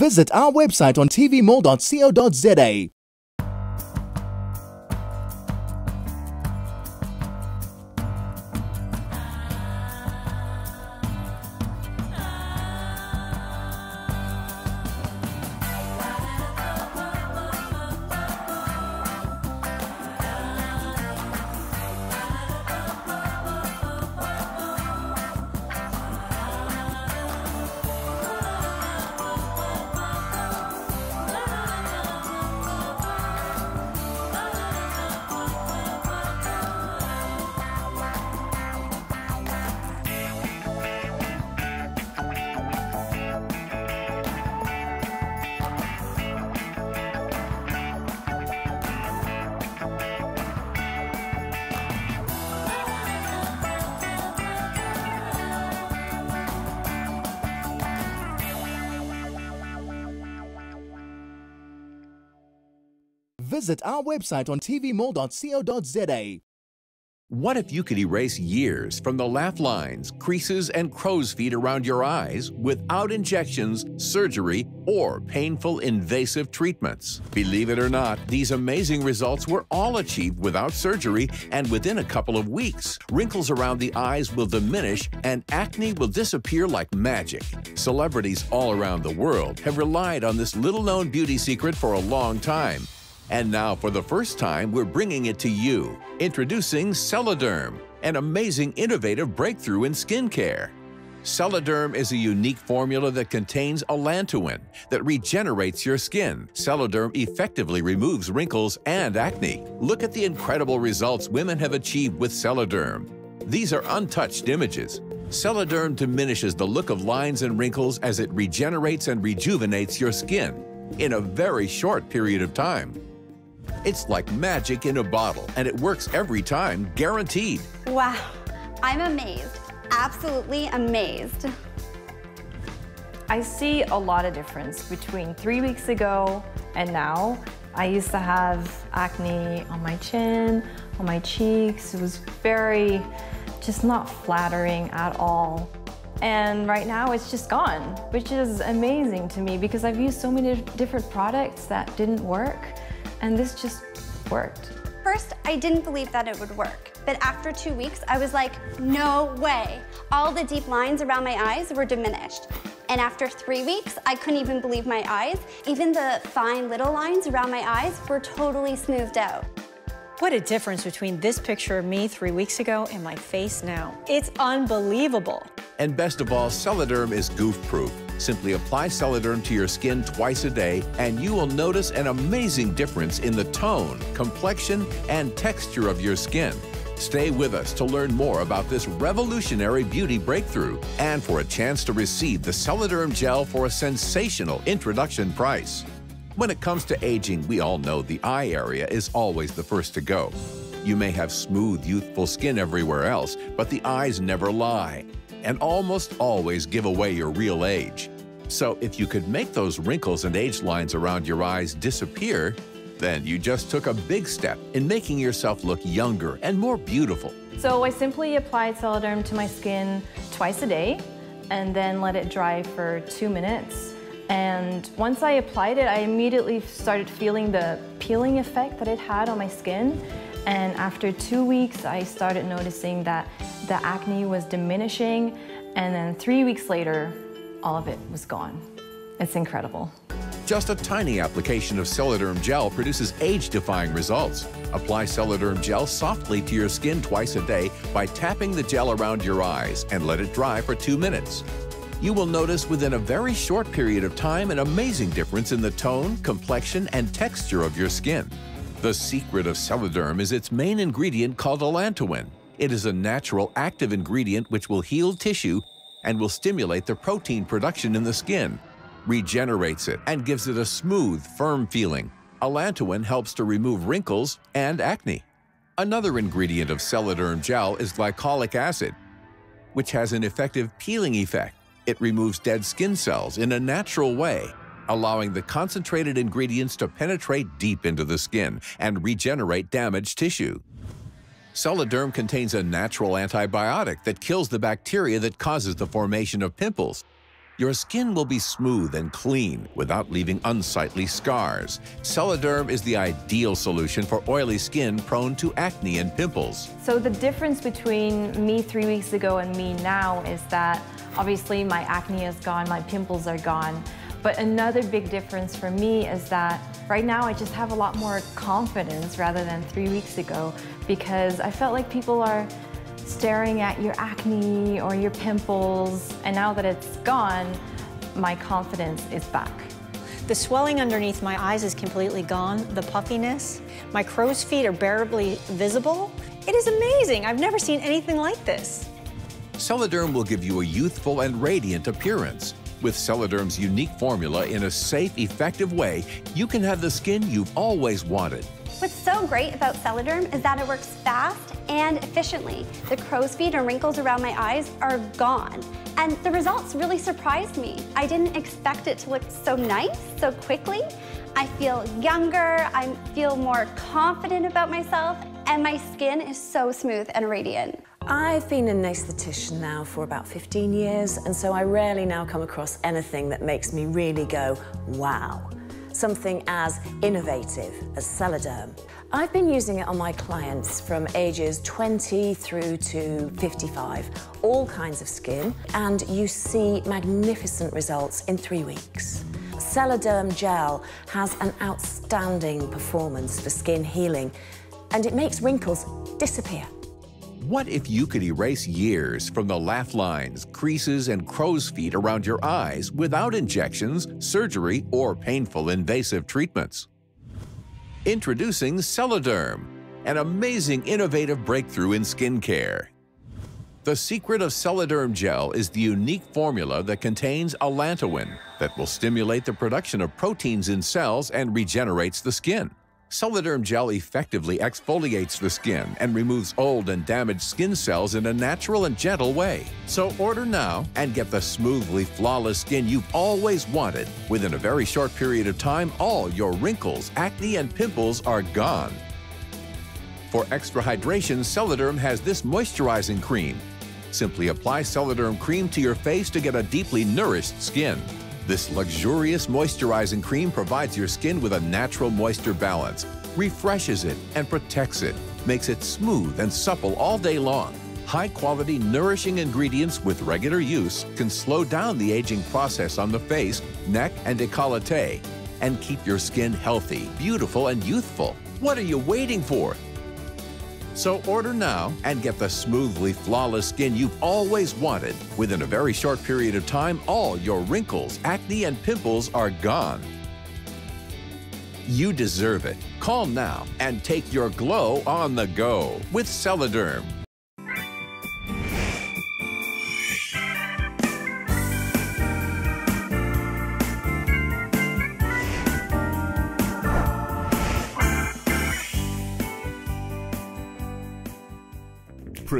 Visit our website on tvmall.co.za. Visit our website on tvmall.co.za. What if you could erase years from the laugh lines, creases, and crow's feet around your eyes without injections, surgery, or painful invasive treatments? Believe it or not, these amazing results were all achieved without surgery and within a couple of weeks. Wrinkles around the eyes will diminish and acne will disappear like magic. Celebrities all around the world have relied on this little known beauty secret for a long time. And now, for the first time, we're bringing it to you. Introducing Celoderm, an amazing innovative breakthrough in skincare. Celoderm is a unique formula that contains allantoin that regenerates your skin. Celoderm effectively removes wrinkles and acne. Look at the incredible results women have achieved with Celoderm. These are untouched images. Celoderm diminishes the look of lines and wrinkles as it regenerates and rejuvenates your skin in a very short period of time. It's like magic in a bottle, and it works every time, guaranteed. Wow, I'm amazed absolutely amazed. I see a lot of difference between three weeks ago and now. I used to have acne on my chin, on my cheeks. It was very, just not flattering at all. And right now it's just gone, which is amazing to me because I've used so many different products that didn't work and this just worked. First, I didn't believe that it would work. But after two weeks, I was like, no way. All the deep lines around my eyes were diminished. And after three weeks, I couldn't even believe my eyes. Even the fine little lines around my eyes were totally smoothed out. What a difference between this picture of me three weeks ago and my face now. It's unbelievable. And best of all, Celoderm is goof-proof. Simply apply Celoderm to your skin twice a day, and you will notice an amazing difference in the tone, complexion, and texture of your skin. Stay with us to learn more about this revolutionary beauty breakthrough and for a chance to receive the Celoderm gel for a sensational introduction price. When it comes to aging, we all know the eye area is always the first to go. You may have smooth, youthful skin everywhere else, but the eyes never lie and almost always give away your real age. So if you could make those wrinkles and age lines around your eyes disappear, then you just took a big step in making yourself look younger and more beautiful. So I simply applied Celoderm to my skin twice a day and then let it dry for two minutes. And once I applied it, I immediately started feeling the peeling effect that it had on my skin. And after two weeks, I started noticing that the acne was diminishing. And then three weeks later, all of it was gone. It's incredible. Just a tiny application of Celoderm gel produces age-defying results. Apply Celoderm gel softly to your skin twice a day by tapping the gel around your eyes and let it dry for two minutes. You will notice within a very short period of time an amazing difference in the tone, complexion, and texture of your skin. The secret of Celoderm is its main ingredient called allantoin. It is a natural active ingredient which will heal tissue and will stimulate the protein production in the skin, regenerates it, and gives it a smooth, firm feeling. Allantoin helps to remove wrinkles and acne. Another ingredient of Celoderm gel is glycolic acid, which has an effective peeling effect. It removes dead skin cells in a natural way, allowing the concentrated ingredients to penetrate deep into the skin and regenerate damaged tissue. Celoderm contains a natural antibiotic that kills the bacteria that causes the formation of pimples your skin will be smooth and clean without leaving unsightly scars. Celoderm is the ideal solution for oily skin prone to acne and pimples. So the difference between me three weeks ago and me now is that obviously my acne is gone, my pimples are gone. But another big difference for me is that right now I just have a lot more confidence rather than three weeks ago because I felt like people are staring at your acne or your pimples, and now that it's gone, my confidence is back. The swelling underneath my eyes is completely gone, the puffiness. My crow's feet are barely visible. It is amazing. I've never seen anything like this. Celoderm will give you a youthful and radiant appearance. With Celoderm's unique formula in a safe, effective way, you can have the skin you've always wanted. What's so great about Celoderm is that it works fast and efficiently. The crow's feet and wrinkles around my eyes are gone. And the results really surprised me. I didn't expect it to look so nice so quickly. I feel younger, I feel more confident about myself, and my skin is so smooth and radiant. I've been an esthetician now for about 15 years, and so I rarely now come across anything that makes me really go, wow something as innovative as Celoderm. I've been using it on my clients from ages 20 through to 55, all kinds of skin, and you see magnificent results in three weeks. Celoderm gel has an outstanding performance for skin healing, and it makes wrinkles disappear. What if you could erase years from the laugh lines, creases, and crow's feet around your eyes without injections, surgery, or painful invasive treatments? Introducing Celoderm, an amazing innovative breakthrough in skincare. The secret of Celoderm Gel is the unique formula that contains allantoin that will stimulate the production of proteins in cells and regenerates the skin. Celoderm Gel effectively exfoliates the skin and removes old and damaged skin cells in a natural and gentle way. So order now and get the smoothly flawless skin you've always wanted. Within a very short period of time, all your wrinkles, acne, and pimples are gone. For extra hydration, Celoderm has this moisturizing cream. Simply apply Celoderm cream to your face to get a deeply nourished skin. This luxurious moisturizing cream provides your skin with a natural moisture balance, refreshes it and protects it, makes it smooth and supple all day long. High quality, nourishing ingredients with regular use can slow down the aging process on the face, neck, and decollete and keep your skin healthy, beautiful, and youthful. What are you waiting for? So order now and get the smoothly flawless skin you've always wanted. Within a very short period of time, all your wrinkles, acne, and pimples are gone. You deserve it. Call now and take your glow on the go with Celoderm.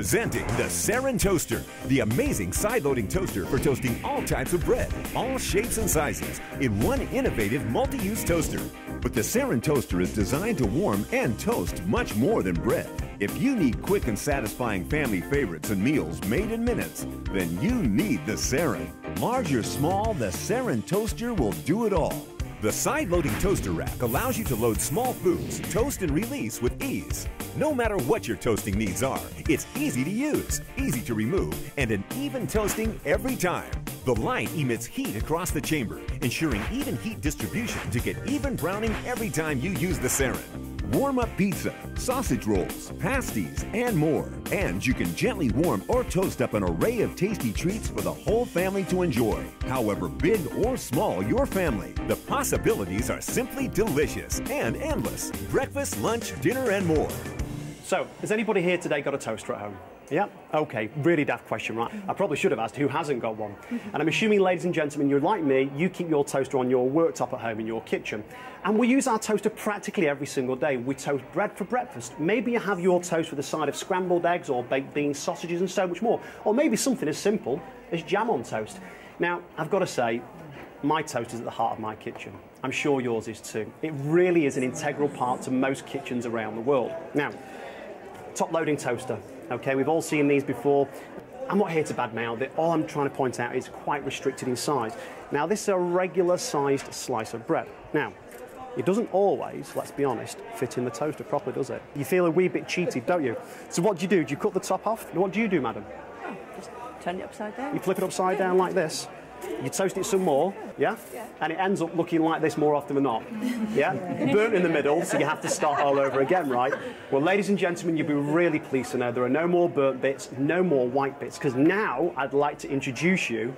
Presenting the Seren Toaster, the amazing side-loading toaster for toasting all types of bread, all shapes and sizes, in one innovative multi-use toaster. But the Seren Toaster is designed to warm and toast much more than bread. If you need quick and satisfying family favorites and meals made in minutes, then you need the Seren. Large or small, the Seren Toaster will do it all. The side-loading toaster rack allows you to load small foods, toast and release with ease. No matter what your toasting needs are, it's easy to use, easy to remove, and an even toasting every time. The light emits heat across the chamber, ensuring even heat distribution to get even browning every time you use the Seren. Warm up pizza, sausage rolls, pasties, and more. And you can gently warm or toast up an array of tasty treats for the whole family to enjoy. However big or small your family, the possibilities are simply delicious and endless. Breakfast, lunch, dinner, and more. So, has anybody here today got a toaster at home? Yeah? Okay, really daft question, right? I probably should have asked who hasn't got one. [laughs] And I'm assuming, ladies and gentlemen, you're like me, you keep your toaster on your worktop at home in your kitchen. And we use our toaster practically every single day. We toast bread for breakfast. Maybe you have your toast with a side of scrambled eggs or baked beans, sausages, and so much more. Or maybe something as simple as jam on toast. Now, I've got to say, my toast is at the heart of my kitchen. I'm sure yours is too. It really is an integral part to most kitchens around the world. Now, top loading toaster. Okay, we've all seen these before. I'm not here to badmouth it. All I'm trying to point out is quite restricted in size. Now, this is a regular sized slice of bread. Now, it doesn't always, let's be honest, fit in the toaster properly, does it? You feel a wee bit cheated, don't you? So what do you do? Do you cut the top off? What do you do, madam? Oh, just turn it upside down. You flip it upside down like this. You toast it some more, yeah? Yeah. And it ends up looking like this more often than not. Yeah? Burnt in the middle, so you have to start all over again, right? Well, ladies and gentlemen, you'll be really pleased to know there are no more burnt bits, no more white bits, because now I'd like to introduce you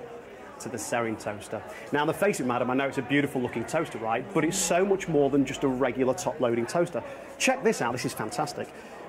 to the Seren toaster. Now, the face of it, madam, I know it's a beautiful looking toaster, right? But it's so much more than just a regular top loading toaster. Check this out, this is fantastic.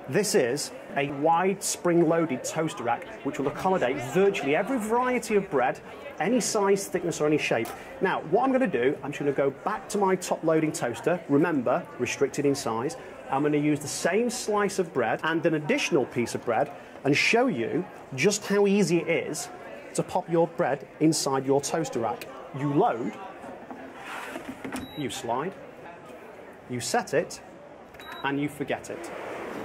This is a wide spring loaded toaster rack which will accommodate virtually every variety of bread, any size, thickness, or any shape. Now, what I'm going to do, I'm just going to go back to my top loading toaster, remember, restricted in size. I'm going to use the same slice of bread and an additional piece of bread and show you just how easy it is to pop your bread inside your toaster rack. You load, you slide, you set it, and you forget it.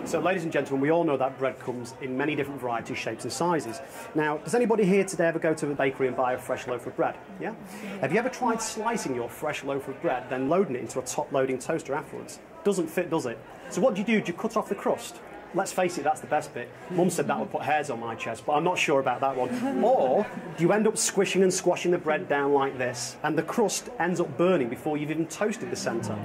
So, ladies and gentlemen, we all know that bread comes in many different varieties, shapes, and sizes. Now, does anybody here today ever go to the bakery and buy a fresh loaf of bread? Yeah? Have you ever tried slicing your fresh loaf of bread, then loading it into a top loading toaster afterwards? Doesn't fit, does it? So, what do you do? Do you cut off the crust? Let's face it, that's the best bit. Mum said that would put hairs on my chest, but I'm not sure about that one. Or do you end up squishing and squashing the bread down like this, and the crust ends up burning before you've even toasted the centre?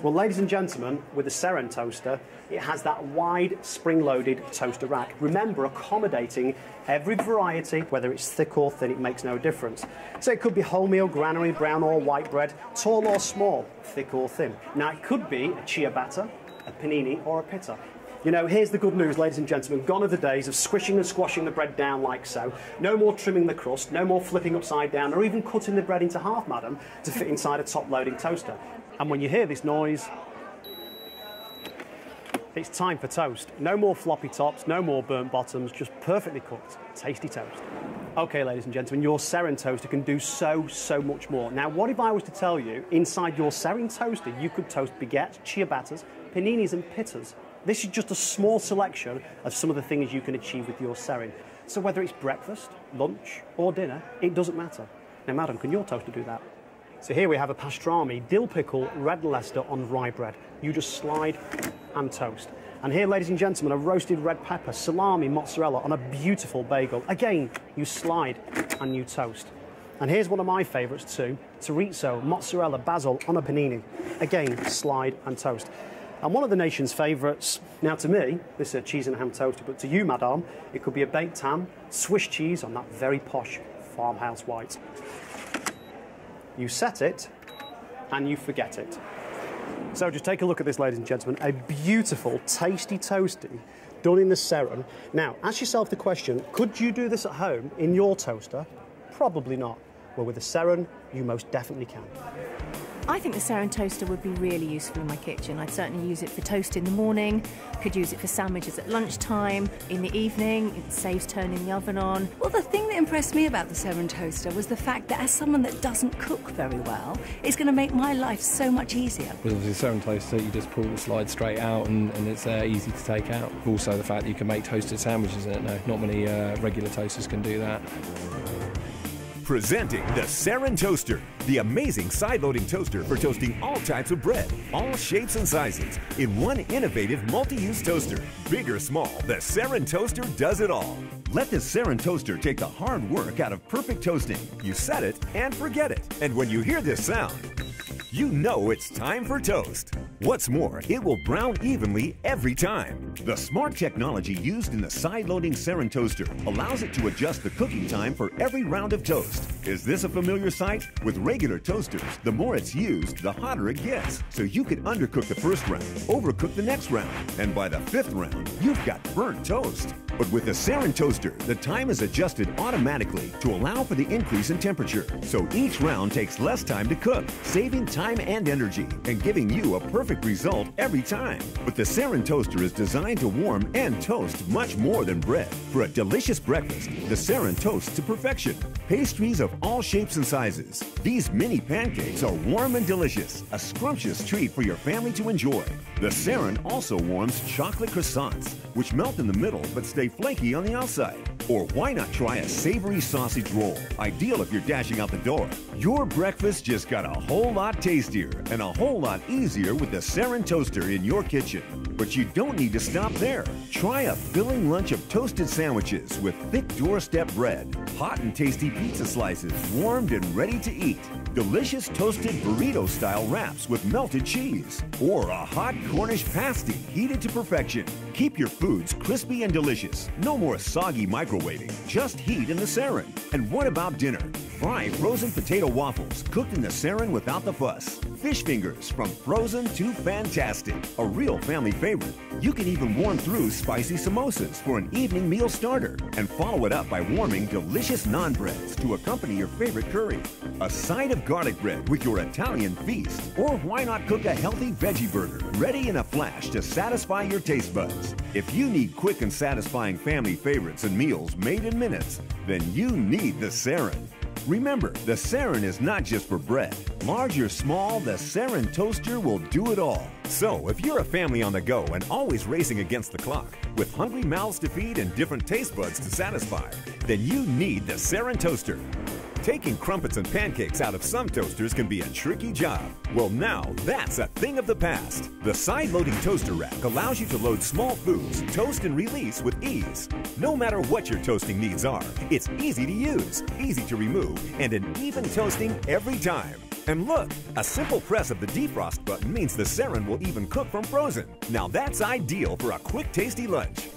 Well, ladies and gentlemen, with the Seren toaster, it has that wide spring-loaded toaster rack. Remember, accommodating every variety, whether it's thick or thin, it makes no difference. So it could be wholemeal, granary, brown or white bread, tall or small, thick or thin. Now, it could be a ciabatta, a panini or a pita. You know, here's the good news, ladies and gentlemen. Gone are the days of squishing and squashing the bread down like so. No more trimming the crust, no more flipping upside down, or even cutting the bread into half, madam, to fit inside a top-loading toaster. And when you hear this noise, it's time for toast. No more floppy tops, no more burnt bottoms, just perfectly cooked, tasty toast. Okay, ladies and gentlemen, your Seren toaster can do so, so much more. Now, what if I was to tell you, inside your Seren toaster, you could toast baguettes, ciabattas, paninis and pittas this is just a small selection of some of the things you can achieve with your Seren. So whether it's breakfast, lunch or dinner, it doesn't matter. Now, madam, can your toaster do that? So here we have a pastrami, dill pickle, red Leicester on rye bread. You just slide and toast. And here, ladies and gentlemen, a roasted red pepper, salami, mozzarella on a beautiful bagel. Again, you slide and you toast. And here's one of my favourites too, chorizo, mozzarella, basil on a panini. Again, slide and toast. And one of the nation's favourites, now to me, this is a cheese and ham toaster, but to you, madame, it could be a baked ham, Swiss cheese on that very posh farmhouse white. You set it, and you forget it. So just take a look at this, ladies and gentlemen. A beautiful, tasty toasty done in the Seren. Now, ask yourself the question, could you do this at home in your toaster? Probably not. Well, with the Seren, you most definitely can. I think the Seren toaster would be really useful in my kitchen. I'd certainly use it for toast in the morning, could use it for sandwiches at lunchtime, in the evening, it saves turning the oven on. Well, the thing that impressed me about the Seren toaster was the fact that as someone that doesn't cook very well, it's going to make my life so much easier. With the Seren toaster, you just pull the slide straight out and, and it's uh, easy to take out. Also, the fact that you can make toasted sandwiches in it now. Not many uh, regular toasters can do that. Presenting the Seren Toaster, the amazing side-loading toaster for toasting all types of bread, all shapes and sizes, in one innovative multi-use toaster. Big or small, the Seren Toaster does it all. Let the Seren Toaster take the hard work out of perfect toasting. You set it and forget it. And when you hear this sound, you know it's time for toast. What's more, it will brown evenly every time. The smart technology used in the side-loading Seren toaster allows it to adjust the cooking time for every round of toast. Is this a familiar sight? With regular toasters, the more it's used, the hotter it gets. So you could undercook the first round, overcook the next round, and by the fifth round, you've got burnt toast. But with the Seren toaster, the time is adjusted automatically to allow for the increase in temperature. So each round takes less time to cook, saving time and energy, and giving you a perfect result every time. But the Seren toaster is designed to warm and toast much more than bread. For a delicious breakfast, the Seren toasts to perfection. Of all shapes and sizes. These mini pancakes are warm and delicious, a scrumptious treat for your family to enjoy. The Seren also warms chocolate croissants, which melt in the middle but stay flaky on the outside. Or why not try a savory sausage roll? Ideal if you're dashing out the door. Your breakfast just got a whole lot tastier and a whole lot easier with the Seren toaster in your kitchen. But you don't need to stop there. Try a filling lunch of toasted sandwiches with thick doorstep bread, hot and tasty pizza slices, warmed and ready to eat, delicious toasted burrito style wraps with melted cheese, or a hot Cornish pasty heated to perfection. Keep your foods crispy and delicious. No more soggy microwaving, just heat in the Seren. And what about dinner? Fry frozen potato waffles cooked in the Seren without the fuss. Fish fingers from frozen to fantastic. A real family favorite. You can even warm through spicy samosas for an evening meal starter and follow it up by warming delicious naan breads to accompany your favorite curry. A side of garlic bread with your Italian feast. Or why not cook a healthy veggie burger ready in a flash to satisfy your taste buds? If you need quick and satisfying family favorites and meals made in minutes, then you need the Seren. Remember, the Seren is not just for bread. Large or small, the Seren toaster will do it all. So, if you're a family on the go and always racing against the clock, with hungry mouths to feed and different taste buds to satisfy, then you need the Seren toaster. Taking crumpets and pancakes out of some toasters can be a tricky job. Well, now that's a thing of the past. The side loading toaster rack allows you to load small foods, toast, and release with ease. No matter what your toasting needs are, it's easy to use, easy to remove, and an even toasting every time. And look, a simple press of the defrost button means the Seren will even cook from frozen. Now that's ideal for a quick, tasty lunch.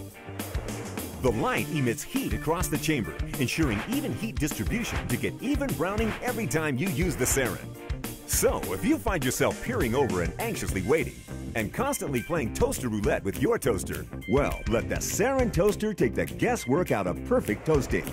The light emits heat across the chamber, ensuring even heat distribution to get even browning every time you use the Seren. So, if you find yourself peering over and anxiously waiting, and constantly playing toaster roulette with your toaster, well, let the Seren toaster take the guesswork out of perfect toasting.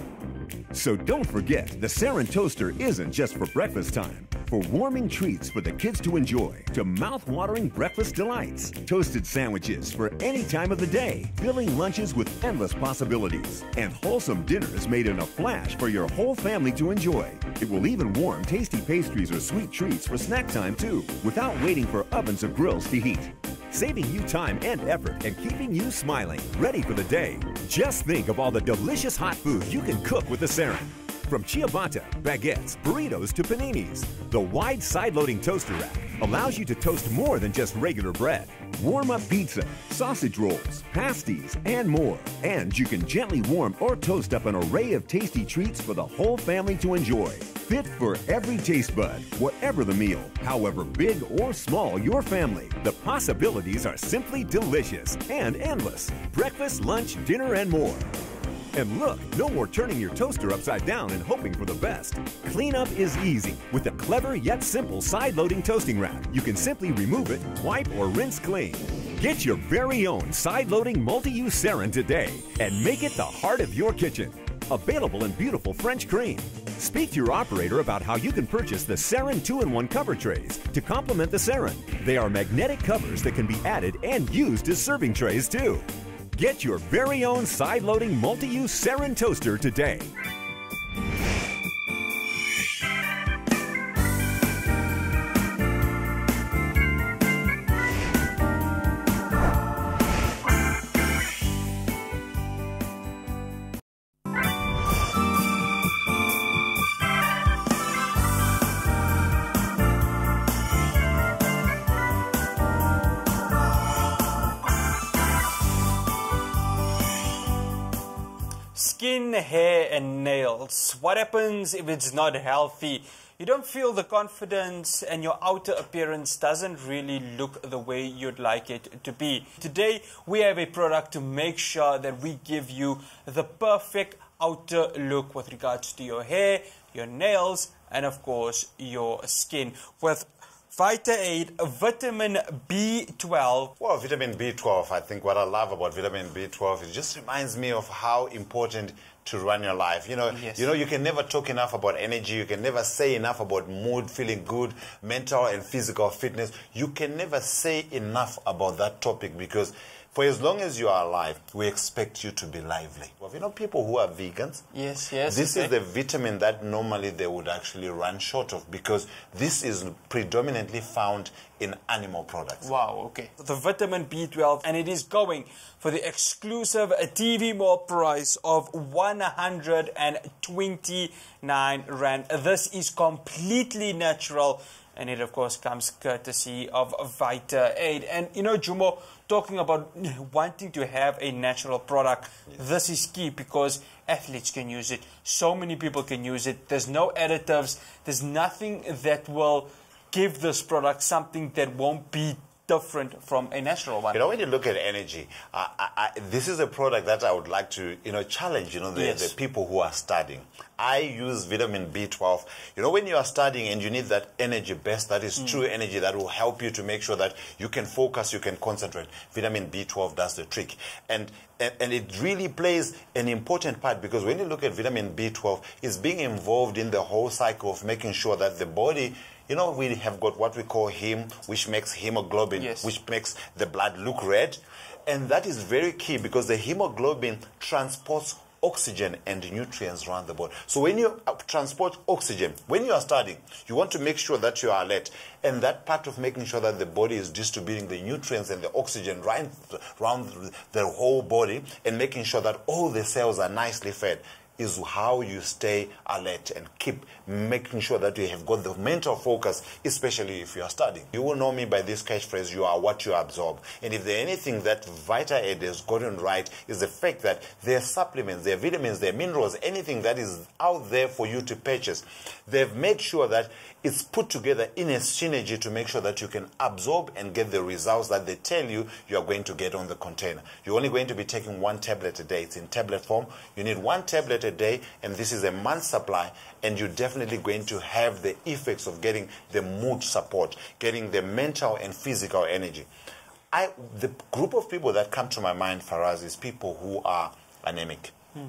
So don't forget, the Seren toaster isn't just for breakfast time. For warming treats for the kids to enjoy, to mouth-watering breakfast delights, toasted sandwiches for any time of the day, filling lunches with endless possibilities, and wholesome dinners made in a flash for your whole family to enjoy. It will even warm tasty pastries or sweet treats for snack time too, without waiting for ovens or grills to heat saving you time and effort and keeping you smiling, ready for the day. Just think of all the delicious hot food you can cook with the Seren. From ciabatta, baguettes, burritos to paninis, the wide side-loading toaster rack allows you to toast more than just regular bread. Warm up pizza, sausage rolls, pasties, and more. And you can gently warm or toast up an array of tasty treats for the whole family to enjoy. Fit for every taste bud, whatever the meal, however big or small your family. The possibilities are simply delicious and endless. Breakfast, lunch, dinner, and more. And look, no more turning your toaster upside down and hoping for the best. Cleanup is easy with a clever yet simple side-loading toasting rack. You can simply remove it, wipe, or rinse clean. Get your very own side-loading multi-use Seren today and make it the heart of your kitchen. Available in beautiful French cream. Speak to your operator about how you can purchase the Seren 2-in-1 cover trays to complement the Seren. They are magnetic covers that can be added and used as serving trays too. Get your very own side-loading multi-use Seren toaster today. And nails. What happens if it's not healthy? You don't feel the confidence, and your outer appearance doesn't really look the way you'd like it to be. Today, we have a product to make sure that we give you the perfect outer look with regards to your hair, your nails, and of course, your skin. With Vita Aid Vitamin B12. Well, vitamin B12, I think what I love about vitamin B12, it just reminds me of how important to run your life. You know, Yes. you know, you can never talk enough about energy. You can never say enough about mood, feeling good, mental and physical fitness. You can never say enough about that topic because for as long as you are alive, we expect you to be lively. Well, you know, people who are vegans, Yes, yes. this okay. is the vitamin that normally they would actually run short of because this is predominantly found in animal products. Wow, okay. The vitamin B12, and it is going for the exclusive TV Mall price of 129 Rand. This is completely natural, and it, of course, comes courtesy of Vita Aid. And, you know, Jumo, talking about [laughs] wanting to have a natural product, this is key because athletes can use it. So many people can use it. There's no additives. There's nothing that will give this product something that won't be different from a natural one. You know, when you look at energy, uh, I, I, this is a product that I would like to, you know, challenge, you know, the, Yes. the people who are studying. I use vitamin B12. You know, when you are studying and you need that energy best, that is true energy that will help you to make sure that you can focus, you can concentrate. Vitamin B12 does the trick. And, and, and it really plays an important part because when you look at vitamin B12, it's being involved in the whole cycle of making sure that the body you know, we have got what we call heme, which makes hemoglobin, Yes. which makes the blood look red. And that is very key because the hemoglobin transports oxygen and nutrients around the body. So when you uh, transport oxygen, when you are studying, you want to make sure that you are alert. And that part of making sure that the body is distributing the nutrients and the oxygen right around the whole body and making sure that all the cells are nicely fed is how you stay alert and keep making sure that you have got the mental focus, especially if you are studying. You will know me by this catchphrase, you are what you absorb. And if there's anything that Vita Aid has gotten right, is the fact that their supplements, their vitamins, their minerals, anything that is out there for you to purchase, they've made sure that it's put together in a synergy to make sure that you can absorb and get the results that they tell you you are going to get on the container. You're only going to be taking one tablet a day. It's in tablet form. You need one tablet a day, and this is a month supply, and you're definitely going to have the effects of getting the mood support, getting the mental and physical energy. I, the group of people that come to my mind, Faraz, is people who are anemic. Hmm.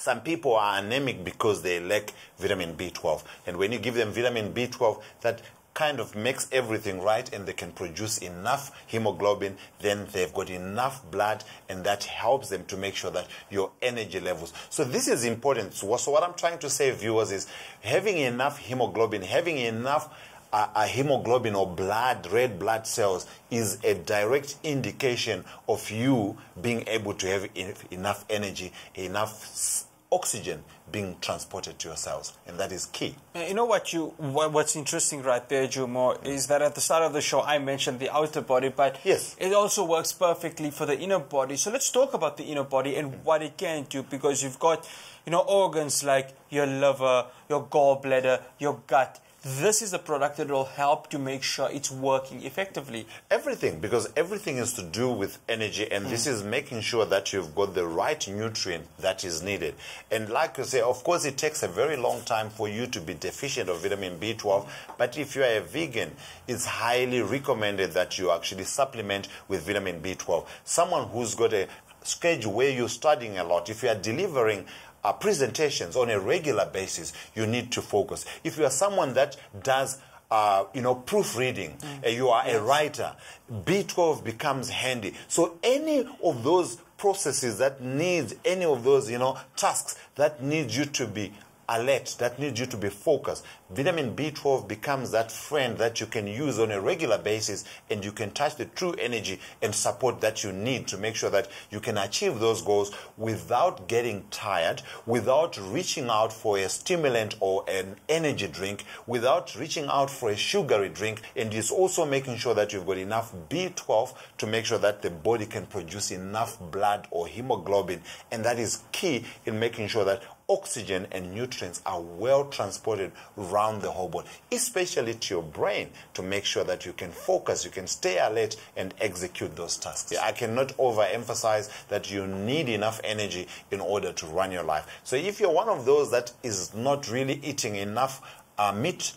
Some people are anemic because they lack vitamin B12. And when you give them vitamin B12, that kind of makes everything right and they can produce enough hemoglobin, then they've got enough blood and that helps them to make sure that your energy levels. So this is important. So what I'm trying to say, viewers, is having enough hemoglobin, having enough uh, uh, hemoglobin or blood, red blood cells, is a direct indication of you being able to have enough energy, enough oxygen being transported to your cells, and that is key. You know what you what, what's interesting right there, Jumo, is that at the start of the show I mentioned the outer body, but yes, it also works perfectly for the inner body. So let's talk about the inner body and what it can do, because you've got you know organs like your liver, your gallbladder, your gut. This is a product that will help to make sure it's working effectively. Everything, because everything is to do with energy, and this Mm. is making sure that you've got the right nutrient that is needed. And like you say, of course, it takes a very long time for you to be deficient of vitamin B12, but if you are a vegan, it's highly recommended that you actually supplement with vitamin B12. Someone who's got a schedule where you're studying a lot, if you are delivering uh, presentations on a regular basis, you need to focus. If you are someone that does uh, you know, proofreading, uh, you are a writer, B12 becomes handy. So any of those processes that needs, any of those, you know, tasks that need you to be alert, that needs you to be focused. Vitamin B12 becomes that friend that you can use on a regular basis and you can touch the true energy and support that you need to make sure that you can achieve those goals without getting tired, without reaching out for a stimulant or an energy drink, without reaching out for a sugary drink, and it's also making sure that you've got enough B12 to make sure that the body can produce enough blood or hemoglobin, and that is key in making sure that oxygen and nutrients are well transported around the whole body, especially to your brain, to make sure that you can focus, you can stay alert and execute those tasks. I cannot overemphasize that you need enough energy in order to run your life. So if you're one of those that is not really eating enough uh, meat,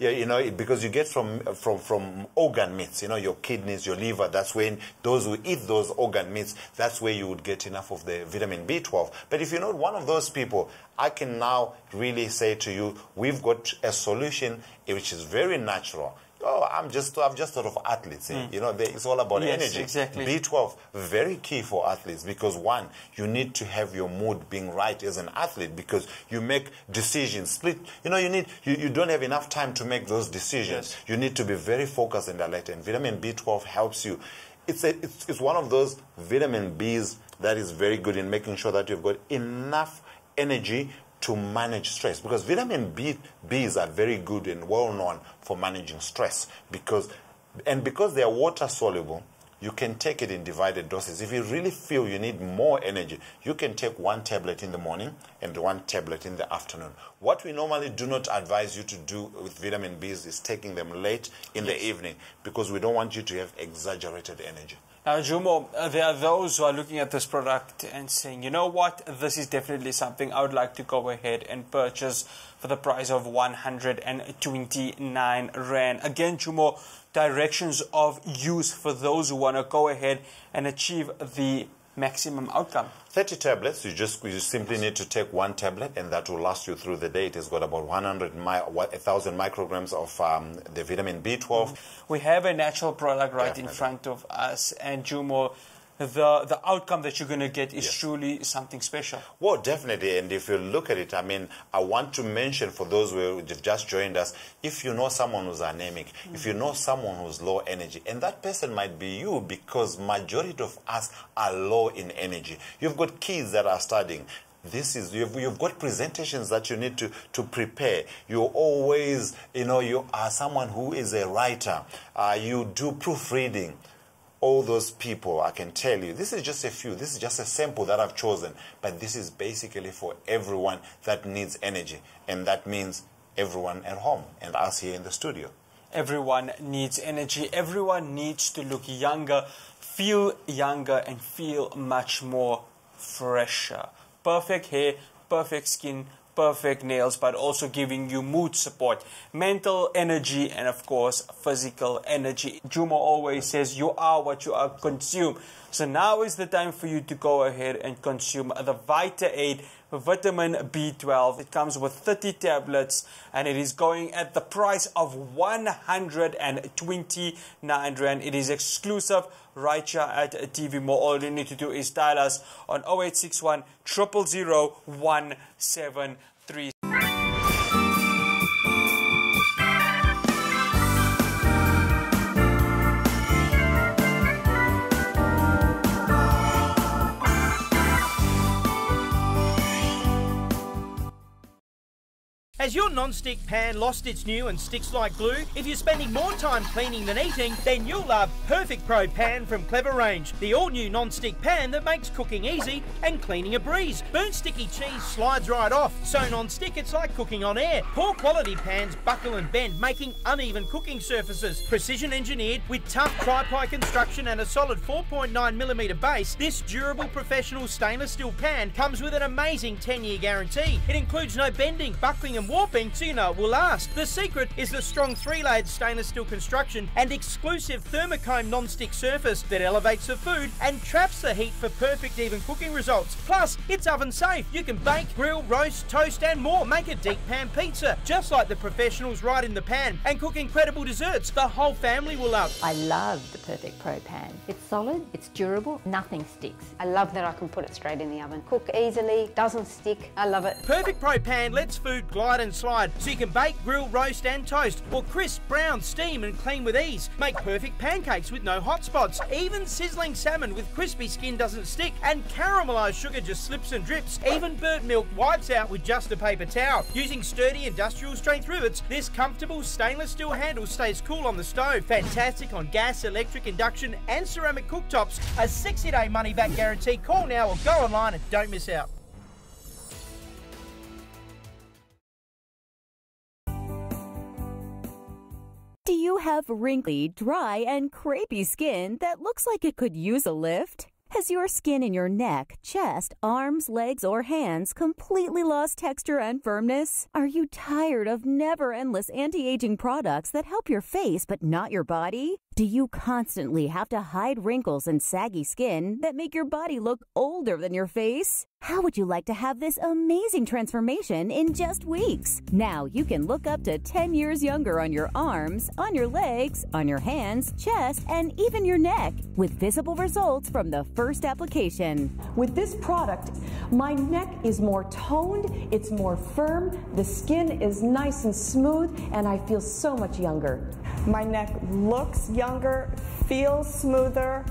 yeah, you know, because you get from from from organ meats, you know, your kidneys, your liver. That's when those who eat those organ meats, that's where you would get enough of the vitamin B12. But if you're not one of those people, I can now really say to you, we've got a solution which is very natural. Oh, I'm just I'm just sort of athletes. Mm. You know, they, it's all about Yes, energy. exactly. B12 very key for athletes because one, you need to have your mood being right as an athlete because you make decisions. Split. You know, you need you, you don't have enough time to make those decisions. You need to be very focused and alert. And vitamin B12 helps you. It's a it's, it's one of those vitamin Bs that is very good in making sure that you've got enough energy to manage stress. Because vitamin B, Bs are very good and well known for managing stress. Because and because they are water soluble you can take it in divided doses. If you really feel you need more energy you can take one tablet in the morning and one tablet in the afternoon. What we normally do not advise you to do with vitamin Bs is taking them late in the evening because we don't want you to have exaggerated energy Now, Jumo, uh, there are those who are looking at this product and saying, you know what, this is definitely something I would like to go ahead and purchase for the price of 129 Rand. Again, Jumo, directions of use for those who want to go ahead and achieve the maximum outcome. 30 tablets, you just you simply need to take one tablet and that will last you through the day. It has got about 100, mi- 1,000 micrograms of um, the vitamin B12. We have a natural product right in front of us, and Jumo, the, the outcome that you're going to get is truly something special. Well, definitely. And if you look at it, I mean, I want to mention for those who have just joined us, if you know someone who's anemic, if you know someone who's low energy, and that person might be you because majority of us are low in energy. You've got kids that are studying. this is you've, you've got presentations that you need to, to prepare you're always you know you are someone who is a writer uh, you do proofreading all those people i can tell you this is just a few this is just a sample that i've chosen but this is basically for everyone that needs energy and that means everyone at home and us here in the studio Everyone needs energy. Everyone needs to look younger, feel younger, and feel much more fresher. Perfect hair, perfect skin, perfect nails, but also giving you mood support, mental energy, and of course, physical energy. Juma always says you are what you are consume. So now is the time for you to go ahead and consume the Vita Aid vitamin B12. It comes with 30 tablets and it is going at the price of 129 Rand. It is exclusive right here at TV Mall. All you need to do is dial us on 0861 000 173. Has your non-stick pan lost its new and sticks like glue? If you're spending more time cleaning than eating, then you'll love Perfect Pro Pan from Kleva Range, the all-new non-stick pan that makes cooking easy and cleaning a breeze. Burnt sticky cheese slides right off, so non-stick it's like cooking on air. Poor quality pans buckle and bend, making uneven cooking surfaces. Precision engineered with tough tri-ply construction and a solid 4.9mm base, this durable professional stainless steel pan comes with an amazing 10-year guarantee. It includes no bending, buckling and warping, so you know it will last. The secret is the strong three-layered stainless steel construction and exclusive thermocomb non-stick surface that elevates the food and traps the heat for perfect even cooking results. Plus, it's oven safe. You can bake, grill, roast, toast and more. Make a deep pan pizza, just like the professionals right in the pan, and cook incredible desserts the whole family will love. I love the Perfect Pro Pan. It's solid, it's durable, nothing sticks. I love that I can put it straight in the oven. Cook easily, doesn't stick. I love it. Perfect Pro Pan lets food glide and slide so you can bake, grill, roast and toast or crisp, brown, steam and clean with ease. Make perfect pancakes with no hot spots. Even sizzling salmon with crispy skin doesn't stick and caramelized sugar just slips and drips. Even burnt milk wipes out with just a paper towel. Using sturdy industrial strength rivets, this comfortable stainless steel handle stays cool on the stove. Fantastic on gas, electric, induction and ceramic cooktops. A 60 day money back guarantee. Call now or go online and don't miss out. Do you have wrinkly, dry, and crepey skin that looks like it could use a lift? Has your skin in your neck, chest, arms, legs, or hands completely lost texture and firmness? Are you tired of never endless anti aging products that help your face but not your body? Do you constantly have to hide wrinkles and saggy skin that make your body look older than your face? How would you like to have this amazing transformation in just weeks? Now you can look up to 10 years younger on your arms, on your legs, on your hands, chest, and even your neck with visible results from the first application. With this product, my neck is more toned, it's more firm, the skin is nice and smooth, and I feel so much younger. My neck looks younger, feels smoother,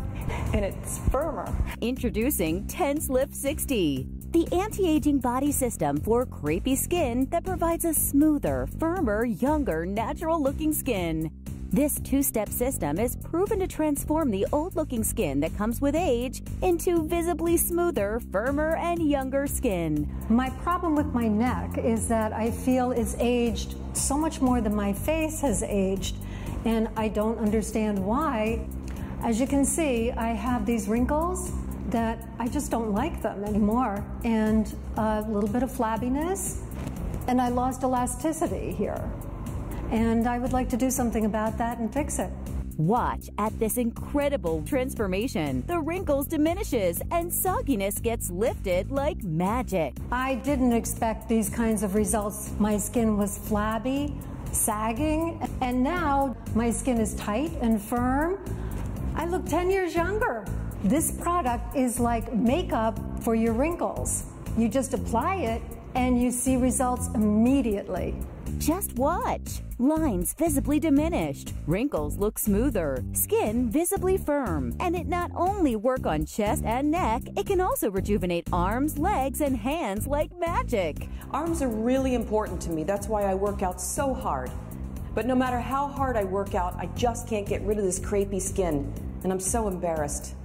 and it's firmer. Introducing Tense Lift 60, the anti aging body system for crepey skin that provides a smoother, firmer, younger, natural looking skin. This two step system is proven to transform the old looking skin that comes with age into visibly smoother, firmer, and younger skin. My problem with my neck is that I feel it's aged so much more than my face has aged, and I don't understand why. As you can see, I have these wrinkles that I just don't like them anymore, and a little bit of flabbiness, and I lost elasticity here. And I would like to do something about that and fix it. Watch at this incredible transformation. The wrinkles diminishes and sogginess gets lifted like magic. I didn't expect these kinds of results. My skin was flabby, sagging, and now my skin is tight and firm. I look 10 years younger. This product is like makeup for your wrinkles. You just apply it and you see results immediately. Just watch. Lines visibly diminished, wrinkles look smoother, skin visibly firm. And it not only work on chest and neck, it can also rejuvenate arms, legs, and hands like magic. Arms are really important to me. That's why I work out so hard. But no matter how hard I work out, I just can't get rid of this crepey skin. And I'm so embarrassed.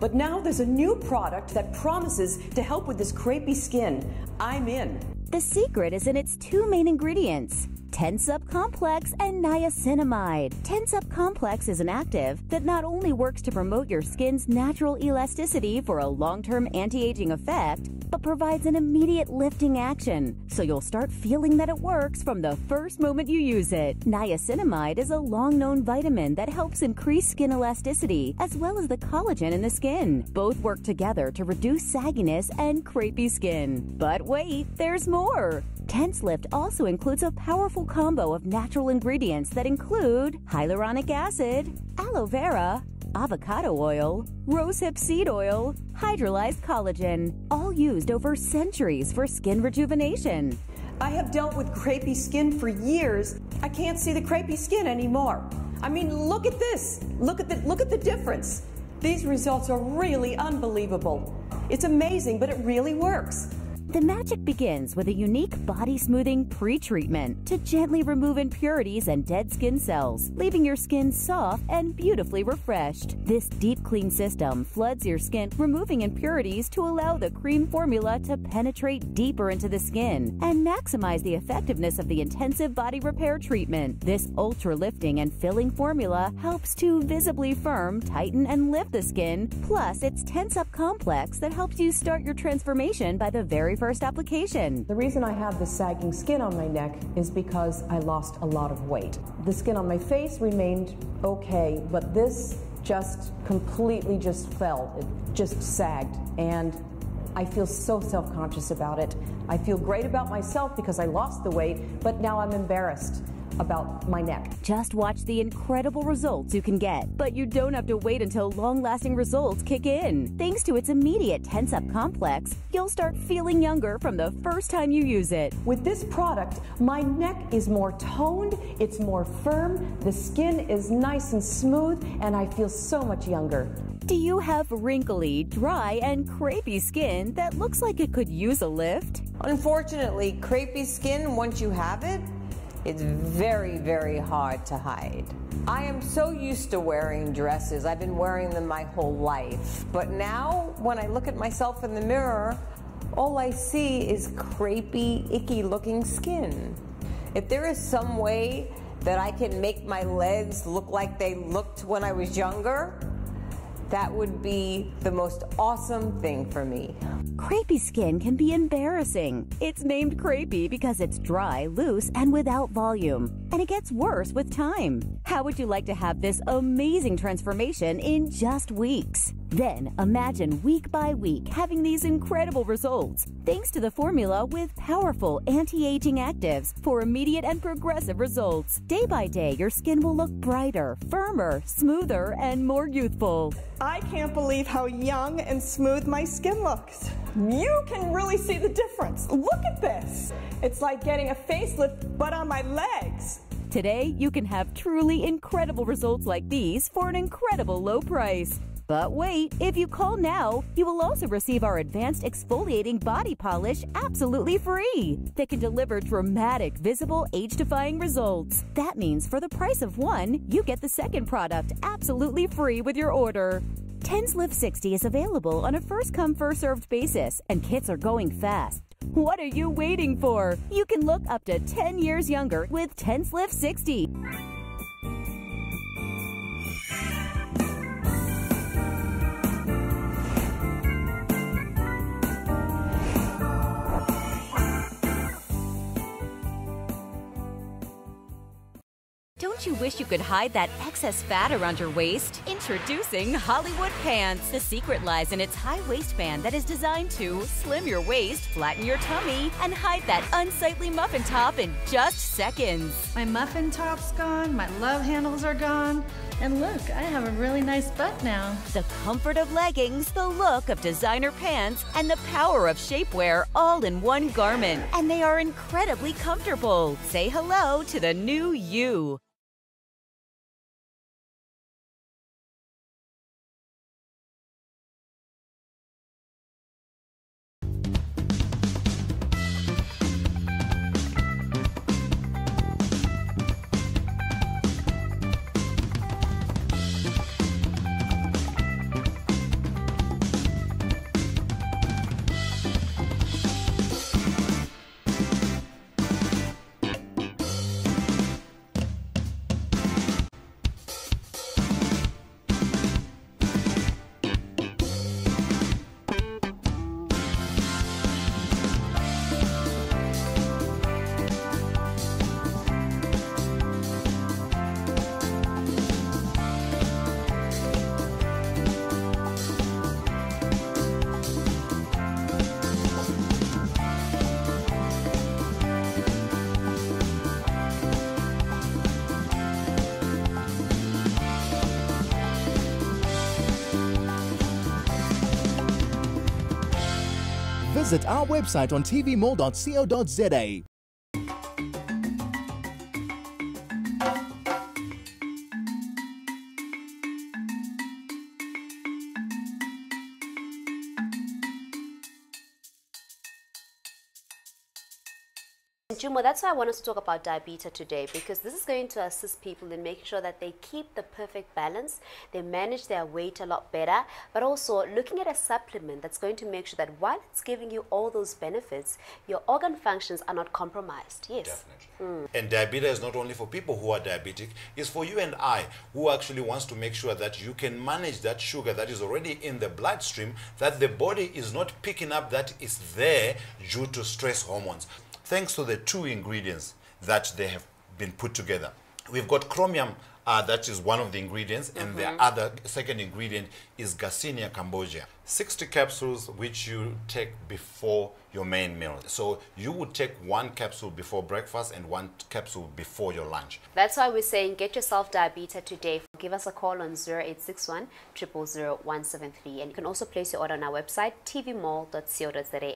But now there's a new product that promises to help with this crepey skin. I'm in. The secret is in its two main ingredients Tensup Complex and Niacinamide. Tensup Complex is an active that not only works to promote your skin's natural elasticity for a long term anti aging effect, but provides an immediate lifting action, so you'll start feeling that it works from the first moment you use it. Niacinamide is a long known vitamin that helps increase skin elasticity as well as the collagen in the skin. Both work together to reduce sagginess and crepey skin. But wait, there's more! Tense Lift also includes a powerful combo of natural ingredients that include hyaluronic acid, aloe vera, avocado oil, rosehip seed oil, hydrolyzed collagen, all used over centuries for skin rejuvenation. I have dealt with crepey skin for years. I can't see the crepey skin anymore. I mean, look at this. Look at the look at the difference. These results are really unbelievable. It's amazing, but it really works. The magic begins with a unique body smoothing pre treatment to gently remove impurities and dead skin cells, leaving your skin soft and beautifully refreshed. This deep clean system floods your skin, removing impurities to allow the cream formula to penetrate deeper into the skin and maximize the effectiveness of the intensive body repair treatment. This ultra lifting and filling formula helps to visibly firm, tighten, and lift the skin. Plus, it's Tensup Complex that helps you start your transformation by the very first application. The reason I have the sagging skin on my neck is because I lost a lot of weight. The skin on my face remained okay, but this just completely just fell. It just sagged. And I feel so self conscious about it. I feel great about myself because I lost the weight, but now I'm embarrassed about my neck. Just watch the incredible results you can get, but you don't have to wait until long lasting results kick in. Thanks to its immediate Tensup Complex, you'll start feeling younger from the first time you use it. With this product, my neck is more toned, it's more firm, the skin is nice and smooth, and I feel so much younger. Do you have wrinkly, dry, and crepey skin that looks like it could use a lift? Unfortunately, crepey skin, once you have it, it's very, very hard to hide. I am so used to wearing dresses. I've been wearing them my whole life. But now, when I look at myself in the mirror, all I see is crepey, icky looking skin. If there is some way that I can make my legs look like they looked when I was younger, that would be the most awesome thing for me. Crepey skin can be embarrassing. It's named crepey because it's dry, loose, and without volume. And it gets worse with time. How would you like to have this amazing transformation in just weeks? Then imagine week by week having these incredible results thanks to the formula with powerful anti aging actives for immediate and progressive results. Day by day, your skin will look brighter, firmer, smoother, and more youthful. I can't believe how young and smooth my skin looks. You can really see the difference. Look at this. It's like getting a facelift, but on my legs. Today, you can have truly incredible results like these for an incredible low price. But wait, if you call now, you will also receive our advanced exfoliating body polish absolutely free that can deliver dramatic, visible, age defying results. That means for the price of one, you get the second product absolutely free with your order. Tense Lift 60 is available on a first come, first served basis, and kits are going fast. What are you waiting for? You can look up to 10 years younger with Tense Lift 60. Don't you wish you could hide that excess fat around your waist? Introducing Hollywood Pants. The secret lies in its high waistband that is designed to slim your waist, flatten your tummy, and hide that unsightly muffin top in just seconds. My muffin top's gone, my love handles are gone, and look, I have a really nice butt now. The comfort of leggings, the look of designer pants, and the power of shapewear all in one garment. And they are incredibly comfortable. Say hello to the new you. Our website on tvmall.co.za. Juma, that's why I wanted to talk about diabetes today because this is going to assist people in making sure that they keep the perfect balance, they manage their weight a lot better, but also looking at a supplement that's going to make sure that while it's giving you all those benefits, your organ functions are not compromised. Yes. Mm. And diabetes is not only for people who are diabetic, it's for you and I who actually wants to make sure that you can manage that sugar that is already in the bloodstream, that the body is not picking up that is there due to stress hormones. Thanks to the two ingredients that they have been put together. We've got chromium, uh, that is one of the ingredients, and the Mhm. other second ingredient is Garcinia cambogia. 60 capsules which you take before your main meal. So you would take one capsule before breakfast and one capsule before your lunch. That's why we're saying get yourself diabetes today. Give us a call on 0861 000 173. And you can also place your order on our website, tvmall.co.za.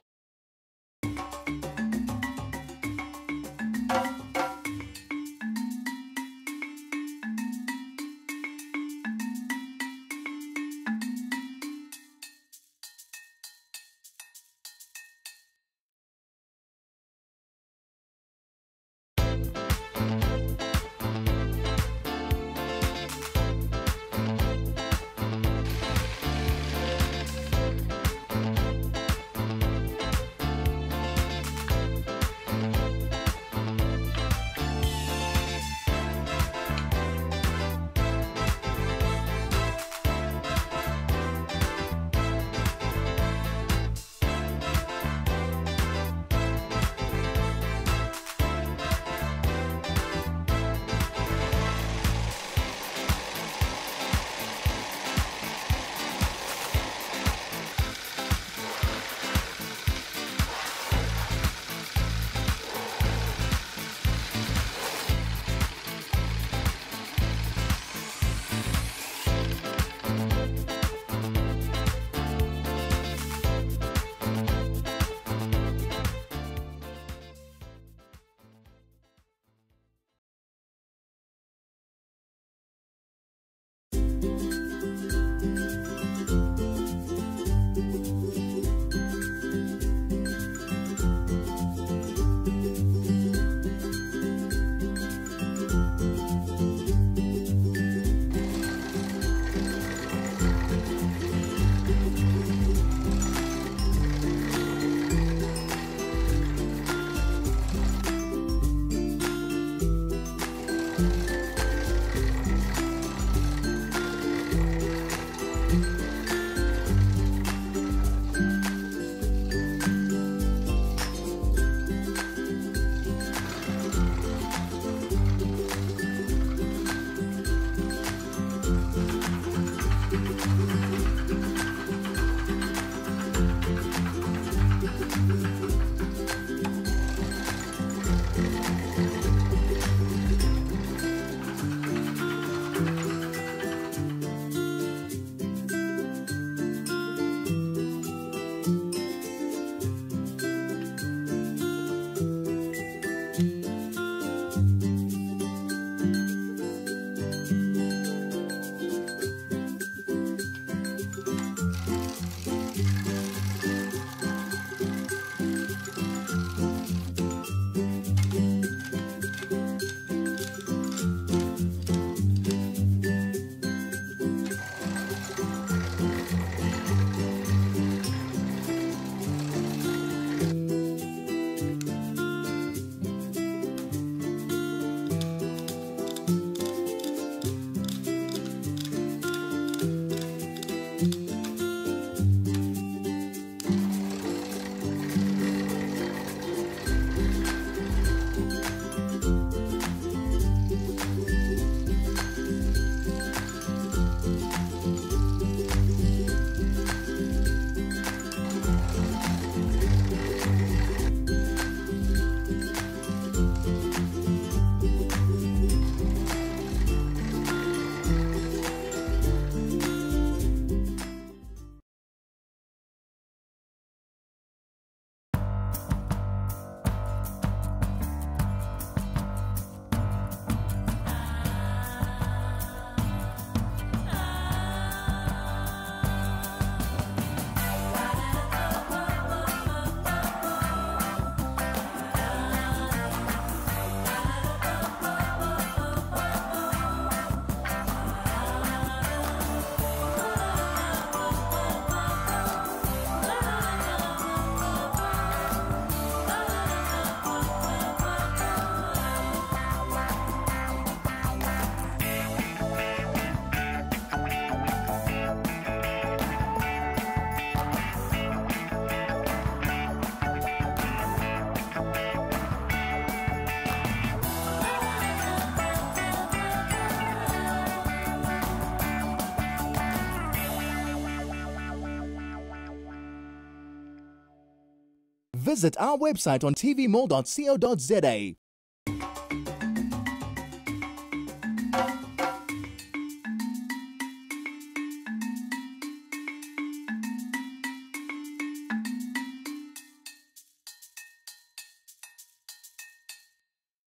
Visit our website on tvmall.co.za.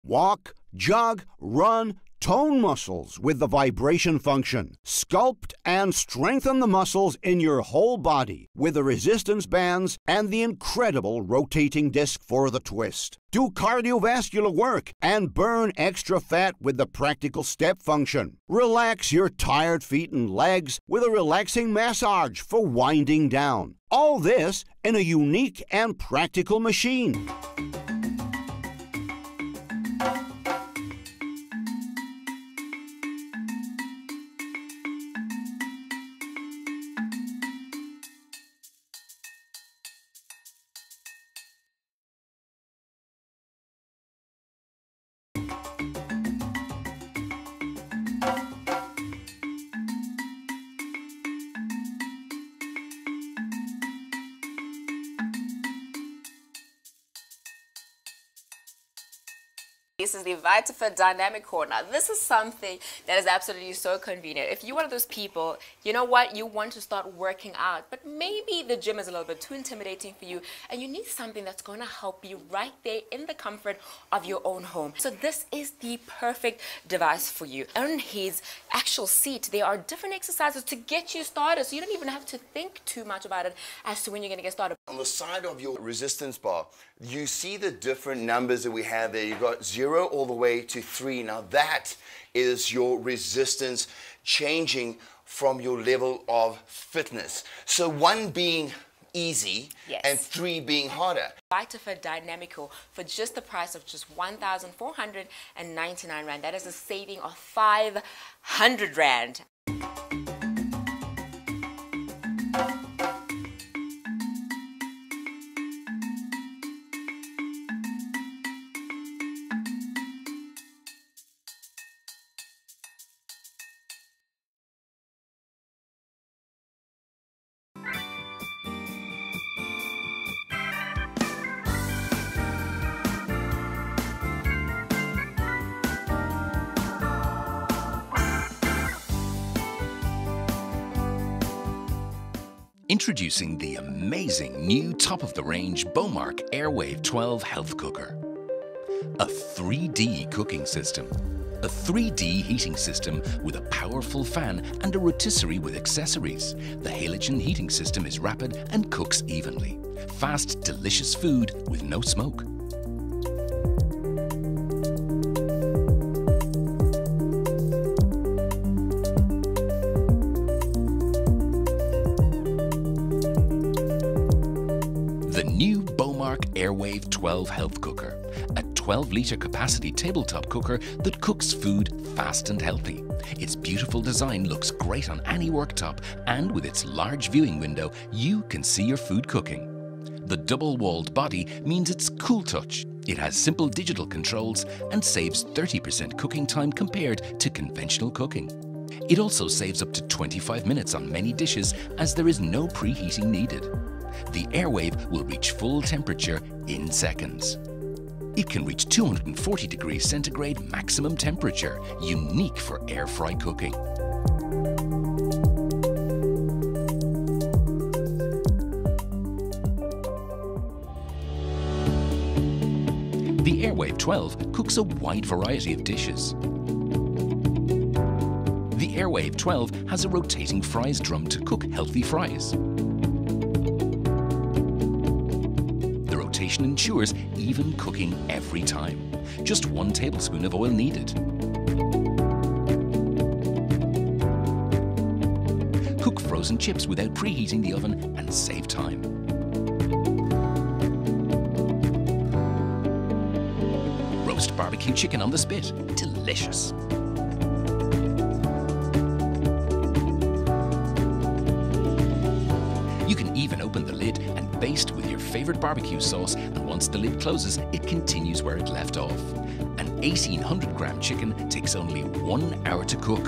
Walk, jog, run, tone muscles with the vibration function. Sculpt and strengthen the muscles in your whole body with the resistance bands and the incredible rotating disc for the twist. Do cardiovascular work and burn extra fat with the practical step function. Relax your tired feet and legs with a relaxing massage for winding down. All this in a unique and practical machine. VitaFit Dynamic Core. Now, this is something that is absolutely so convenient. If you're one of those people, you know what, you want to start working out, but maybe the gym is a little bit too intimidating for you, and you need something that's going to help you right there in the comfort of your own home. So this is the perfect device for you. On his actual seat, there are different exercises to get you started, so you don't even have to think too much about it as to when you're going to get started. On the side of your resistance bar, you see the different numbers that we have there. You've got zero all the way to three. Now that is your resistance changing from your level of fitness. So one being easy Yes. and three being harder. VitaFit Dynamic Core for just the price of just 1,499 Rand. That is a saving of 500 Rand. Introducing the amazing new top of the range Beaumark Airwave 12 Health Cooker. A 3D cooking system. A 3D heating system with a powerful fan and a rotisserie with accessories. The halogen heating system is rapid and cooks evenly. Fast, delicious food with no smoke. 12 Health Cooker, a 12 litre capacity tabletop cooker that cooks food fast and healthy. Its beautiful design looks great on any worktop, and with its large viewing window, you can see your food cooking. The double walled body means it's cool touch. It has simple digital controls and saves 30% cooking time compared to conventional cooking. It also saves up to 25 minutes on many dishes as there is no preheating needed. The Airwave will reach full temperature in seconds. It can reach 240 degrees centigrade maximum temperature, unique for air fry cooking. The Airwave 12 cooks a wide variety of dishes. The Airwave 12 has a rotating fries drum to cook healthy fries. Ensures even cooking every time. Just one tablespoon of oil needed. Cook frozen chips without preheating the oven and save time. Roast barbecue chicken on the spit. Delicious. Favorite barbecue sauce, and once the lid closes, it continues where it left off. An 1800 gram chicken takes only one hour to cook.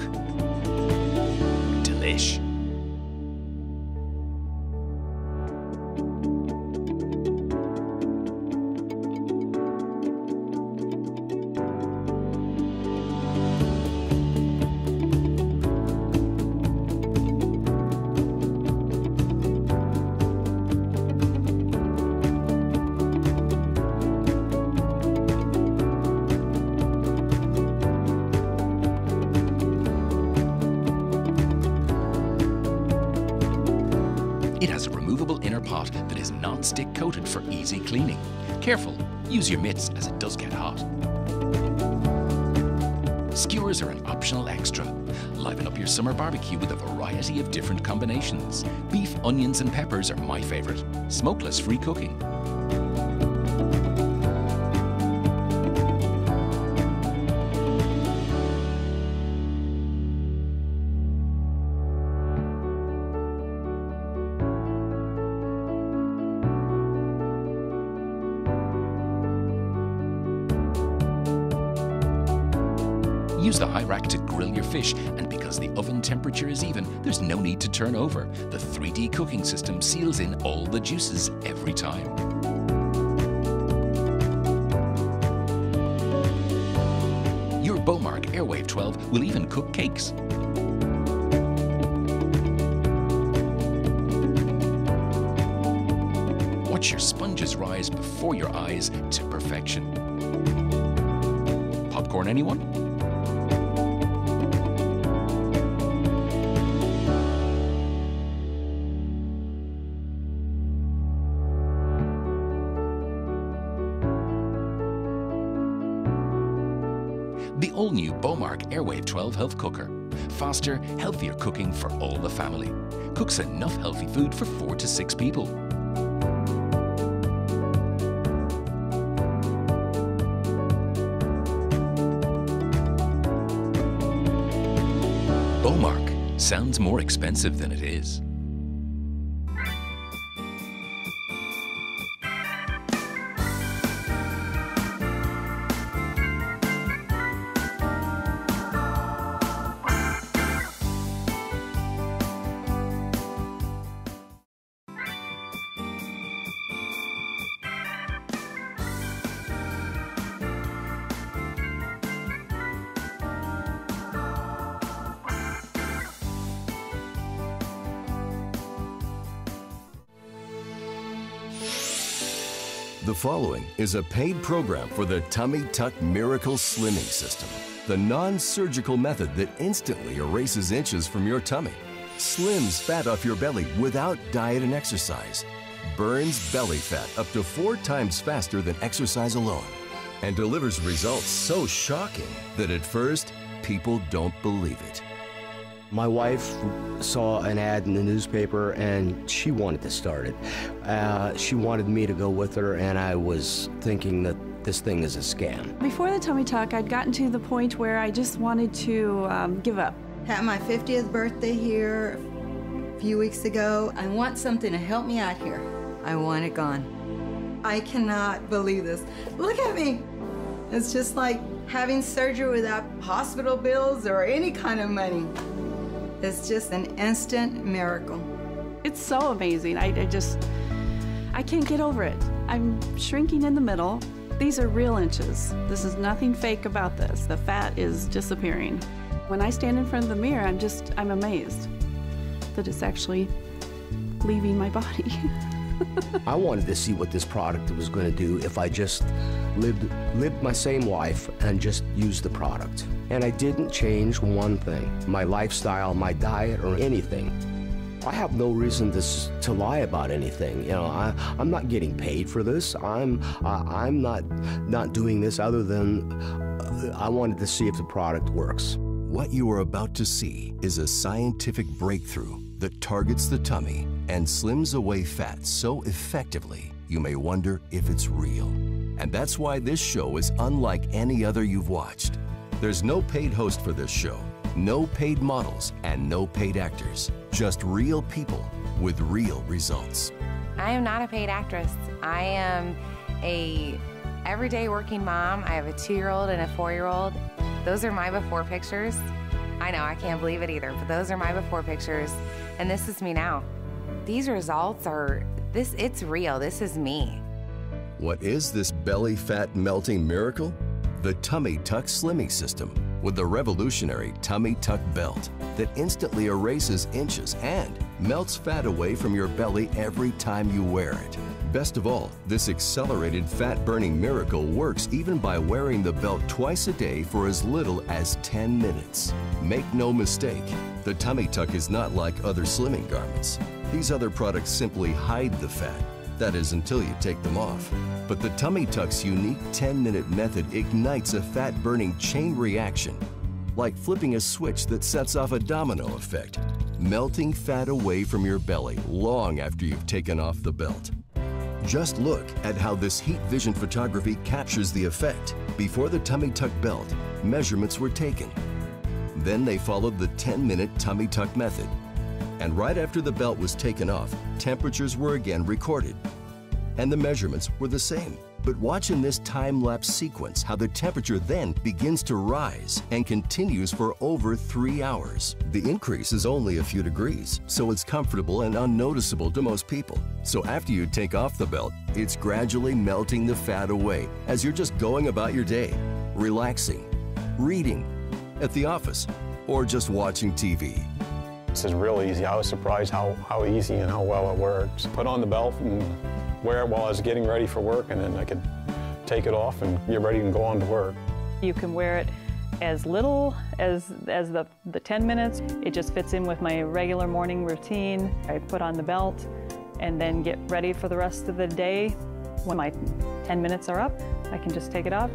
Use your mitts as it does get hot. Skewers are an optional extra. Liven up your summer barbecue with a variety of different combinations. Beef, onions and peppers are my favourite. Smokeless free cooking. Turn over. The 3D cooking system seals in all the juices every time. Your Beaumark Airwave 12 will even cook cakes. Watch your sponges rise before your eyes to perfection. Popcorn, anyone? Health Cooker. Faster, healthier cooking for all the family. Cooks enough healthy food for four to six people. Beaumark sounds more expensive than it is. Following is a paid program for the Tummy Tuck Miracle Slimming System, the non surgical method that instantly erases inches from your tummy, slims fat off your belly without diet and exercise, burns belly fat up to four times faster than exercise alone, and delivers results so shocking that at first people don't believe it. My wife saw an ad in the newspaper and she wanted to start it. Uh, she wanted me to go with her, and I was thinking that this thing is a scam. Before the tummy tuck, I'd gotten to the point where I just wanted to um, give up. Had my 50th birthday here a few weeks ago. I want something to help me out here. I want it gone. I cannot believe this. Look at me. It's just like having surgery without hospital bills or any kind of money. It's just an instant miracle. It's so amazing. I, I just, I can't get over it. I'm shrinking in the middle. These are real inches. This is nothing fake about this. The fat is disappearing. When I stand in front of the mirror, I'm just, I'm amazed that it's actually leaving my body. [laughs] I wanted to see what this product was going to do if I just lived lived my same life and just used the product. And I didn't change one thing, my lifestyle, my diet, or anything. I have no reason to, to lie about anything. You know, I, I'm not getting paid for this. I'm uh, I'm not not doing this other than uh, I wanted to see if the product works. What you are about to see is a scientific breakthrough that targets the tummy and slims away fat so effectively you may wonder if it's real. And that's why this show is unlike any other you've watched. There's no paid host for this show, no paid models, and no paid actors. Just real people with real results. I am not a paid actress. I am a everyday working mom. I have a two-year-old and a four-year-old. Those are my before pictures. I know I can't believe it either, but those are my before pictures, and this is me now. These results are this. It's real. This is me. What is this belly fat melting miracle? The Tummy Tuck Slimming System with the revolutionary Tummy Tuck Belt that instantly erases inches and melts fat away from your belly every time you wear it. Best of all, this accelerated fat burning miracle works even by wearing the belt twice a day for as little as 10 minutes. Make no mistake, the tummy tuck is not like other slimming garments. These other products simply hide the fat. That is until you take them off. But the tummy tuck's unique 10 minute method ignites a fat burning chain reaction, like flipping a switch that sets off a domino effect, melting fat away from your belly long after you've taken off the belt. Just look at how this heat vision photography captures the effect. Before the tummy tuck belt, measurements were taken. Then they followed the 10 minute tummy tuck method. And right after the belt was taken off, temperatures were again recorded. And the measurements were the same. But watch in this time-lapse sequence how the temperature then begins to rise and continues for over three hours. The increase is only a few degrees, so it's comfortable and unnoticeable to most people. So after you take off the belt, it's gradually melting the fat away as you're just going about your day, relaxing, reading, at the office, or just watching TV. This is real easy. I was surprised how, how easy and how well it works. Put on the belt and wear it while I was getting ready for work, and then I could take it off and get ready and go on to work. You can wear it as little as, as the, the 10 minutes. It just fits in with my regular morning routine. I put on the belt and then get ready for the rest of the day. When my 10 minutes are up, I can just take it off.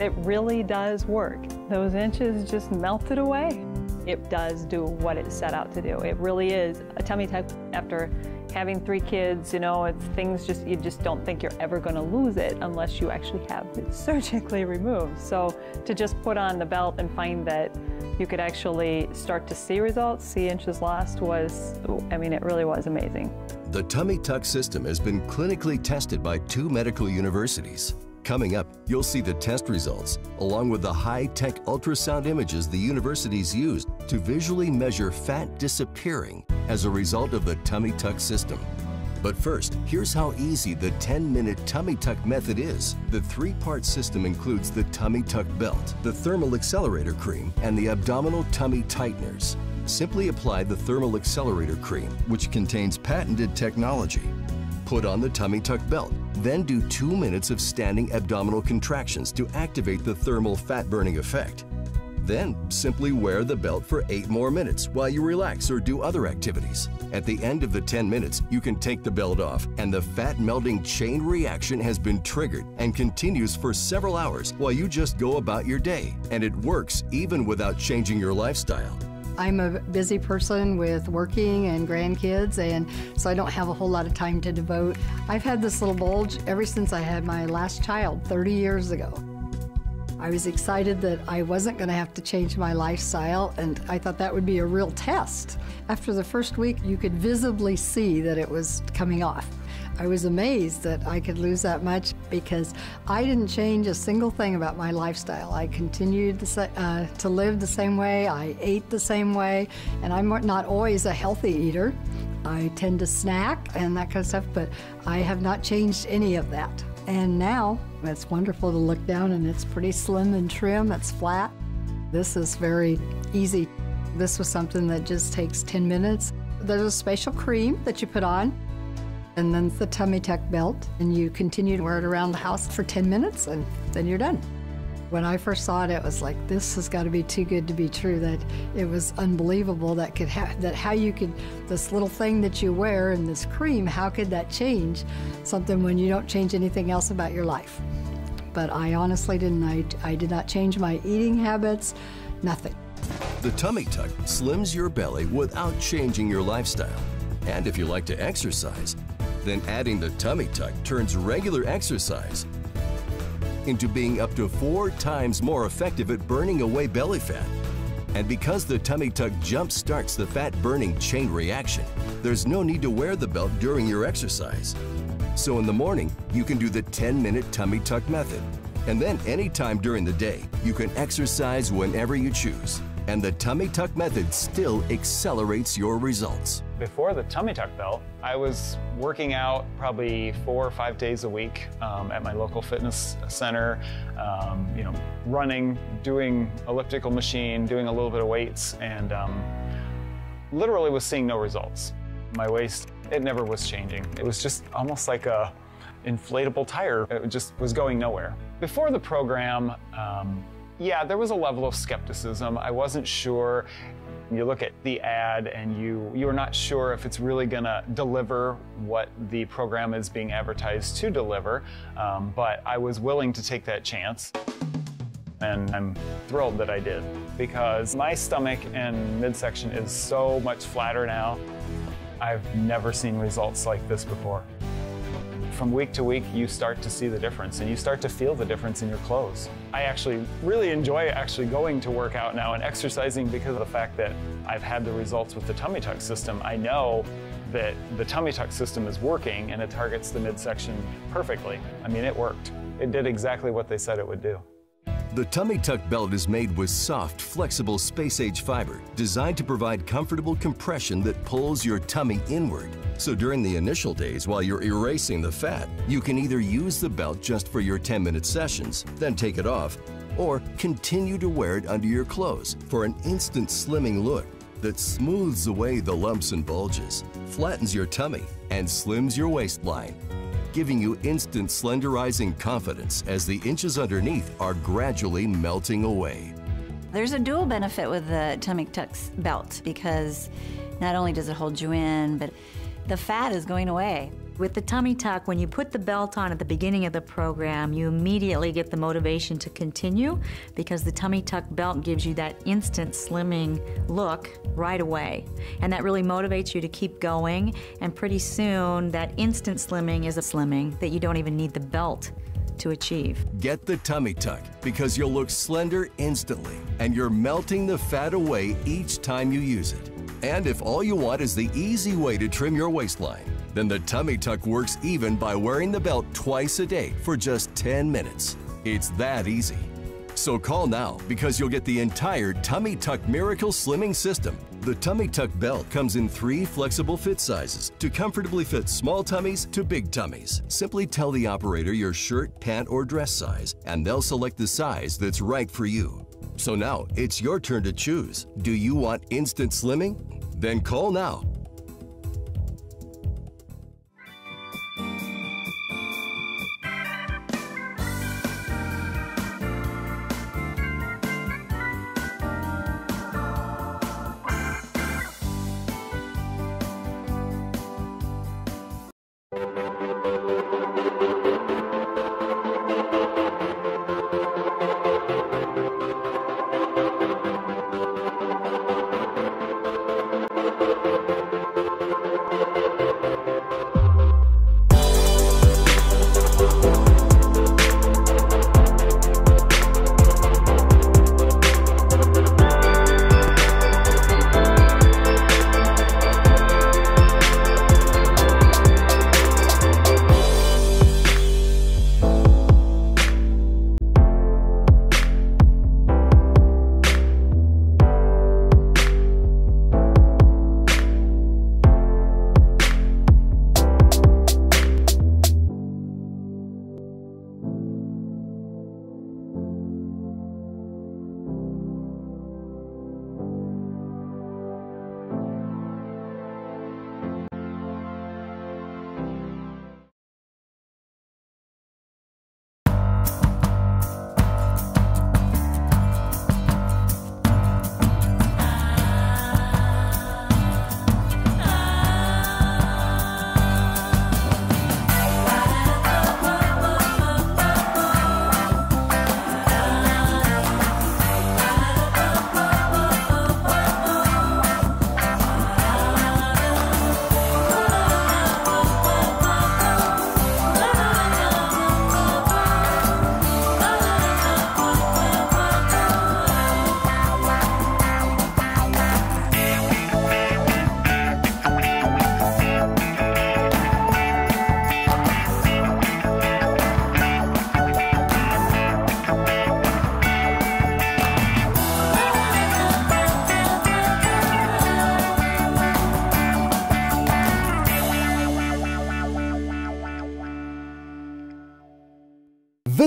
It really does work. Those inches just melted away. It does do what it set out to do. It really is a tummy tuck after having three kids, you know, it's things just, you just don't think you're ever going to lose it unless you actually have it [laughs] surgically removed. So to just put on the belt and find that you could actually start to see results, see inches lost was, I mean, it really was amazing. The tummy tuck system has been clinically tested by two medical universities. Coming up, you'll see the test results, along with the high-tech ultrasound images the universities used to visually measure fat disappearing as a result of the tummy tuck system. But first, here's how easy the 10-minute tummy tuck method is. The three-part system includes the tummy tuck belt, the thermal accelerator cream, and the abdominal tummy tighteners. Simply apply the thermal accelerator cream, which contains patented technology. Put on the tummy tuck belt, then do two minutes of standing abdominal contractions to activate the thermal fat burning effect. Then simply wear the belt for 8 more minutes while you relax or do other activities. At the end of the 10 minutes, you can take the belt off and the fat melting chain reaction has been triggered and continues for several hours while you just go about your day. And it works even without changing your lifestyle. I'm a busy person with working and grandkids, and so I don't have a whole lot of time to devote. I've had this little bulge ever since I had my last child 30 years ago. I was excited that I wasn't going to have to change my lifestyle, and I thought that would be a real test. After the first week, you could visibly see that it was coming off. I was amazed that I could lose that much because I didn't change a single thing about my lifestyle. I continued to, uh, to live the same way, I ate the same way, and I'm not always a healthy eater. I tend to snack and that kind of stuff, but I have not changed any of that. And now it's wonderful to look down and it's pretty slim and trim, it's flat. This is very easy. This was something that just takes 10 minutes. There's a special cream that you put on and then the tummy tuck belt, and you continue to wear it around the house for 10 minutes, and then you're done. When I first saw it, it was like this has got to be too good to be true. That it was unbelievable that could ha- that how you could this little thing that you wear and this cream, how could that change something when you don't change anything else about your life? But I honestly didn't. I, I did not change my eating habits, nothing. The tummy tuck slims your belly without changing your lifestyle. And if you like to exercise, then adding the tummy tuck turns regular exercise into being up to four times more effective at burning away belly fat. And because the tummy tuck jump starts the fat burning chain reaction, there's no need to wear the belt during your exercise. So in the morning, you can do the 10 minute tummy tuck method. And then anytime during the day, you can exercise whenever you choose. And the tummy tuck method still accelerates your results. Before the tummy tuck belt, I was working out probably four or five days a week um, at my local fitness center, um, you know, running, doing elliptical machine, doing a little bit of weights, and um, literally was seeing no results. My waist it never was changing. It was just almost like a inflatable tire. It just was going nowhere. Before the program, um, yeah, there was a level of skepticism. I wasn't sure. You look at the ad and you you're not sure if it's really going to deliver what the program is being advertised to deliver. Um, but I was willing to take that chance. And I'm thrilled that I did because my stomach and midsection is so much flatter now. I've never seen results like this before. From week to week, you start to see the difference and you start to feel the difference in your clothes. I actually really enjoy actually going to work out now and exercising because of the fact that I've had the results with the tummy tuck system. I know that the tummy tuck system is working and it targets the midsection perfectly. I mean, it worked. It did exactly what they said it would do. The Tummy Tuck belt is made with soft, flexible space-age fiber designed to provide comfortable compression that pulls your tummy inward. So during the initial days while you're erasing the fat, you can either use the belt just for your 10-minute sessions, then take it off, or continue to wear it under your clothes for an instant slimming look that smooths away the lumps and bulges, flattens your tummy, and slims your waistline giving you instant slenderizing confidence as the inches underneath are gradually melting away. There's a dual benefit with the Tummy Tucks belt because not only does it hold you in, but the fat is going away. With the tummy tuck, when you put the belt on at the beginning of the program, you immediately get the motivation to continue because the tummy tuck belt gives you that instant slimming look right away. And that really motivates you to keep going. And pretty soon, that instant slimming is a slimming that you don't even need the belt to achieve. Get the tummy tuck because you'll look slender instantly and you're melting the fat away each time you use it. And if all you want is the easy way to trim your waistline, then the tummy tuck works even by wearing the belt twice a day for just 10 minutes. It's that easy. So call now because you'll get the entire Tummy Tuck Miracle Slimming System. The Tummy Tuck belt comes in three flexible fit sizes to comfortably fit small tummies to big tummies. Simply tell the operator your shirt, pant, or dress size, and they'll select the size that's right for you. So now it's your turn to choose. Do you want instant slimming? Then call now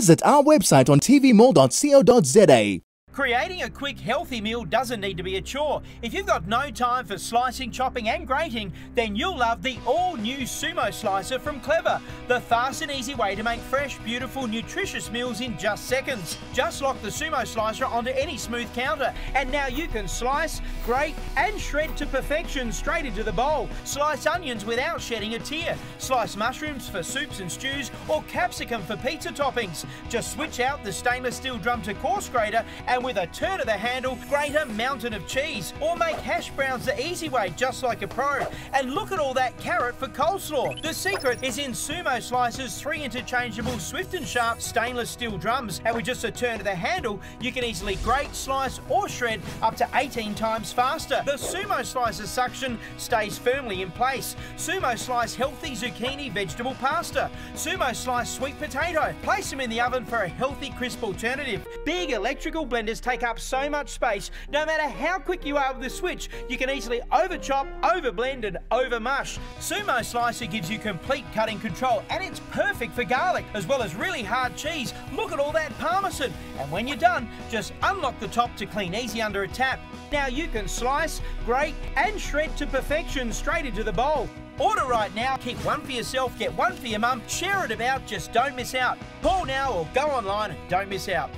Visit our website on tvmall.co.za. Creating a quick, healthy meal doesn't need to be a chore. If you've got no time for slicing, chopping, and grating, then you'll love the all new Sumo Slicer from Kleva, the fast and easy way to make fresh, beautiful, nutritious meals in just seconds. Just lock the Sumo Slicer onto any smooth counter, and now you can slice, grate, and shred to perfection straight into the bowl. Slice onions without shedding a tear. Slice mushrooms for soups and stews, or capsicum for pizza toppings. Just switch out the stainless steel drum to coarse grater, and with a turn of the handle, grate a mountain of cheese. Or make hash browns the easy way, just like a pro. And look at all that carrot for coleslaw. The secret is in Sumo Slicer's three interchangeable swift and sharp stainless steel drums. And with just a turn of the handle, you can easily grate, slice, or shred up to 18 times faster. The Sumo Slicer suction stays firmly in place. Sumo Slice healthy zucchini vegetable pasta. Sumo Slice sweet potato. Place them in the oven for a healthy crisp alternative. Big electrical blenders take up so much space, no matter how quick you are with the switch, you can easily over chop, over blend, and over mush. Sumo Slicer gives you complete cutting control, and it's perfect for garlic, as well as really hard cheese. Look at all that parmesan. And when you're done, just unlock the top to clean easy under a tap. Now you can slice, grate, and shred to perfection straight into the bowl. Order right now, keep one for yourself, get one for your mum, share it about, just don't miss out. Call now or go online and don't miss out.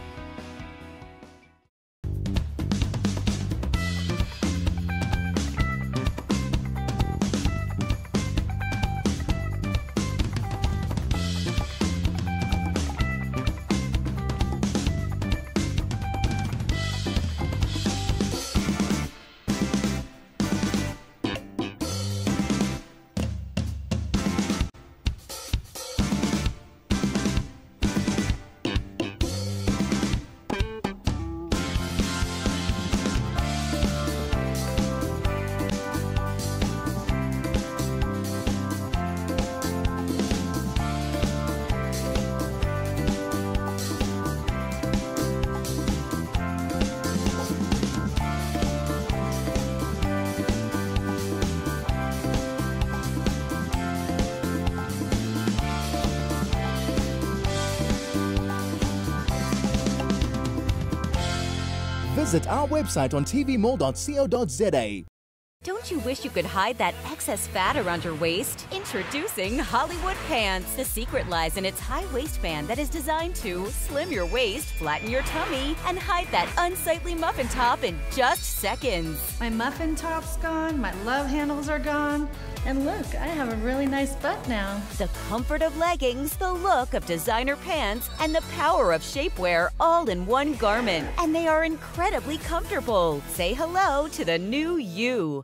Website on tvmall.co.za. Don't you wish you could hide that excess fat around your waist? Introducing Hollywood Pants. The secret lies in its high waistband that is designed to slim your waist, flatten your tummy, and hide that unsightly muffin top in just seconds. My muffin top's gone, my love handles are gone, and look, I have a really nice butt now. The comfort of leggings, the look of designer pants, and the power of shapewear all in one garment. And they are incredibly comfortable. Say hello to the new you.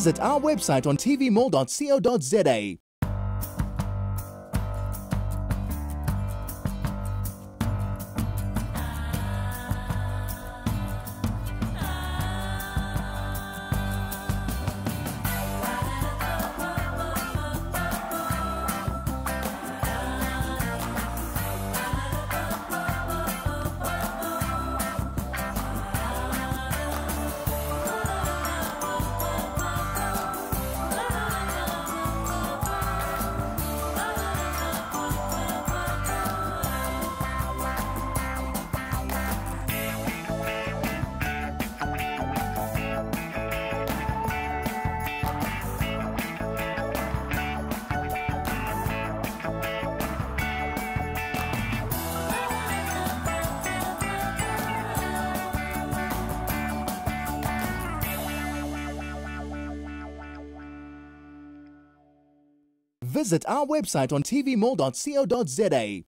Visit our website on tvmall.co.za. Visit our website on tvmall.co.za.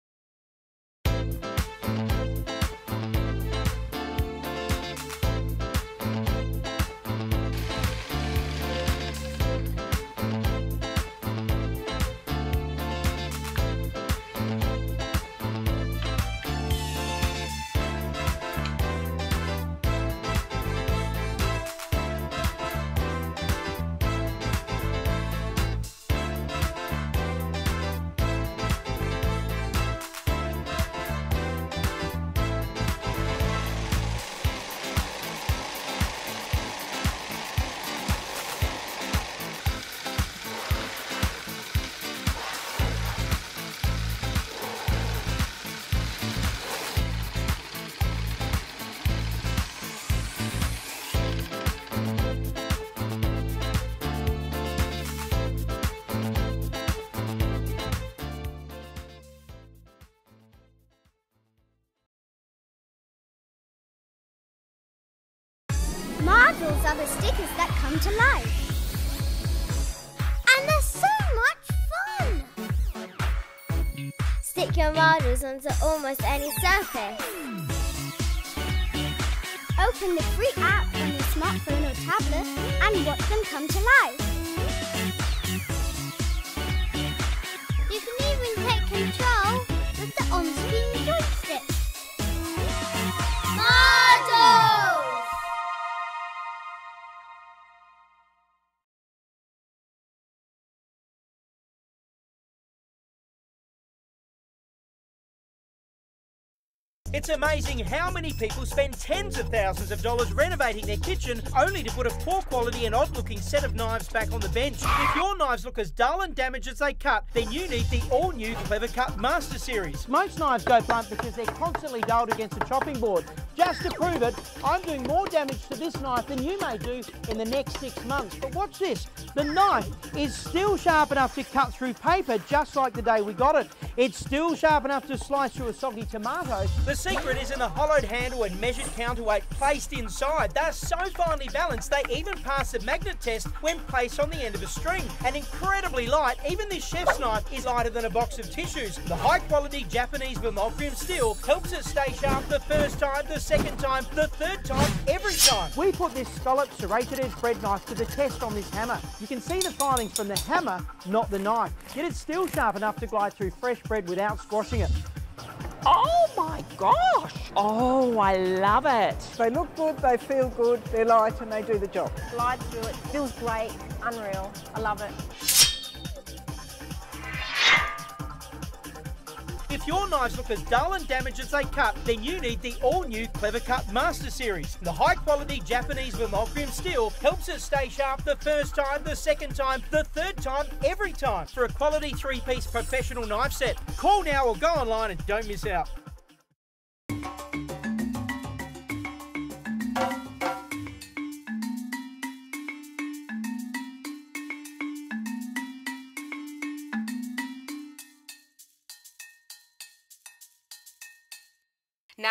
marbles onto almost any surface. Open the free app on your smartphone or tablet and watch them come to life. You can even take control with the on-screen joystick. Marbles! It's amazing how many people spend tens of thousands of dollars renovating their kitchen only to put a poor quality and odd looking set of knives back on the bench. If your knives look as dull and damaged as they cut, then you need the all new Kleva Cut Master Series. Most knives go blunt because they're constantly dulled against a chopping board. Just to prove it, I'm doing more damage to this knife than you may do in the next six months. But watch this the knife is still sharp enough to cut through paper just like the day we got it. It's still sharp enough to slice through a soggy tomato. The secret is in the hollowed handle and measured counterweight placed inside. They're so finely balanced, they even pass the magnet test when placed on the end of a string. And incredibly light, even this chef's knife is lighter than a box of tissues. The high quality Japanese Vermolcrium steel helps it stay sharp the first time, the second time, the third time, every time. We put this scallop serrated edge bread knife to the test on this hammer. You can see the filings from the hammer, not the knife. Yet it's still sharp enough to glide through fresh bread without squashing it. Oh my gosh! Oh, I love it. They look good, they feel good, they're light and they do the job. Glide through it, feels great, unreal. I love it. If your knives look as dull and damaged as they cut, then you need the all-new Kleva Cut Master Series. The high-quality Japanese Vermolcrium steel helps it stay sharp the first time, the second time, the third time, every time. For a quality three-piece professional knife set, call now or go online and don't miss out.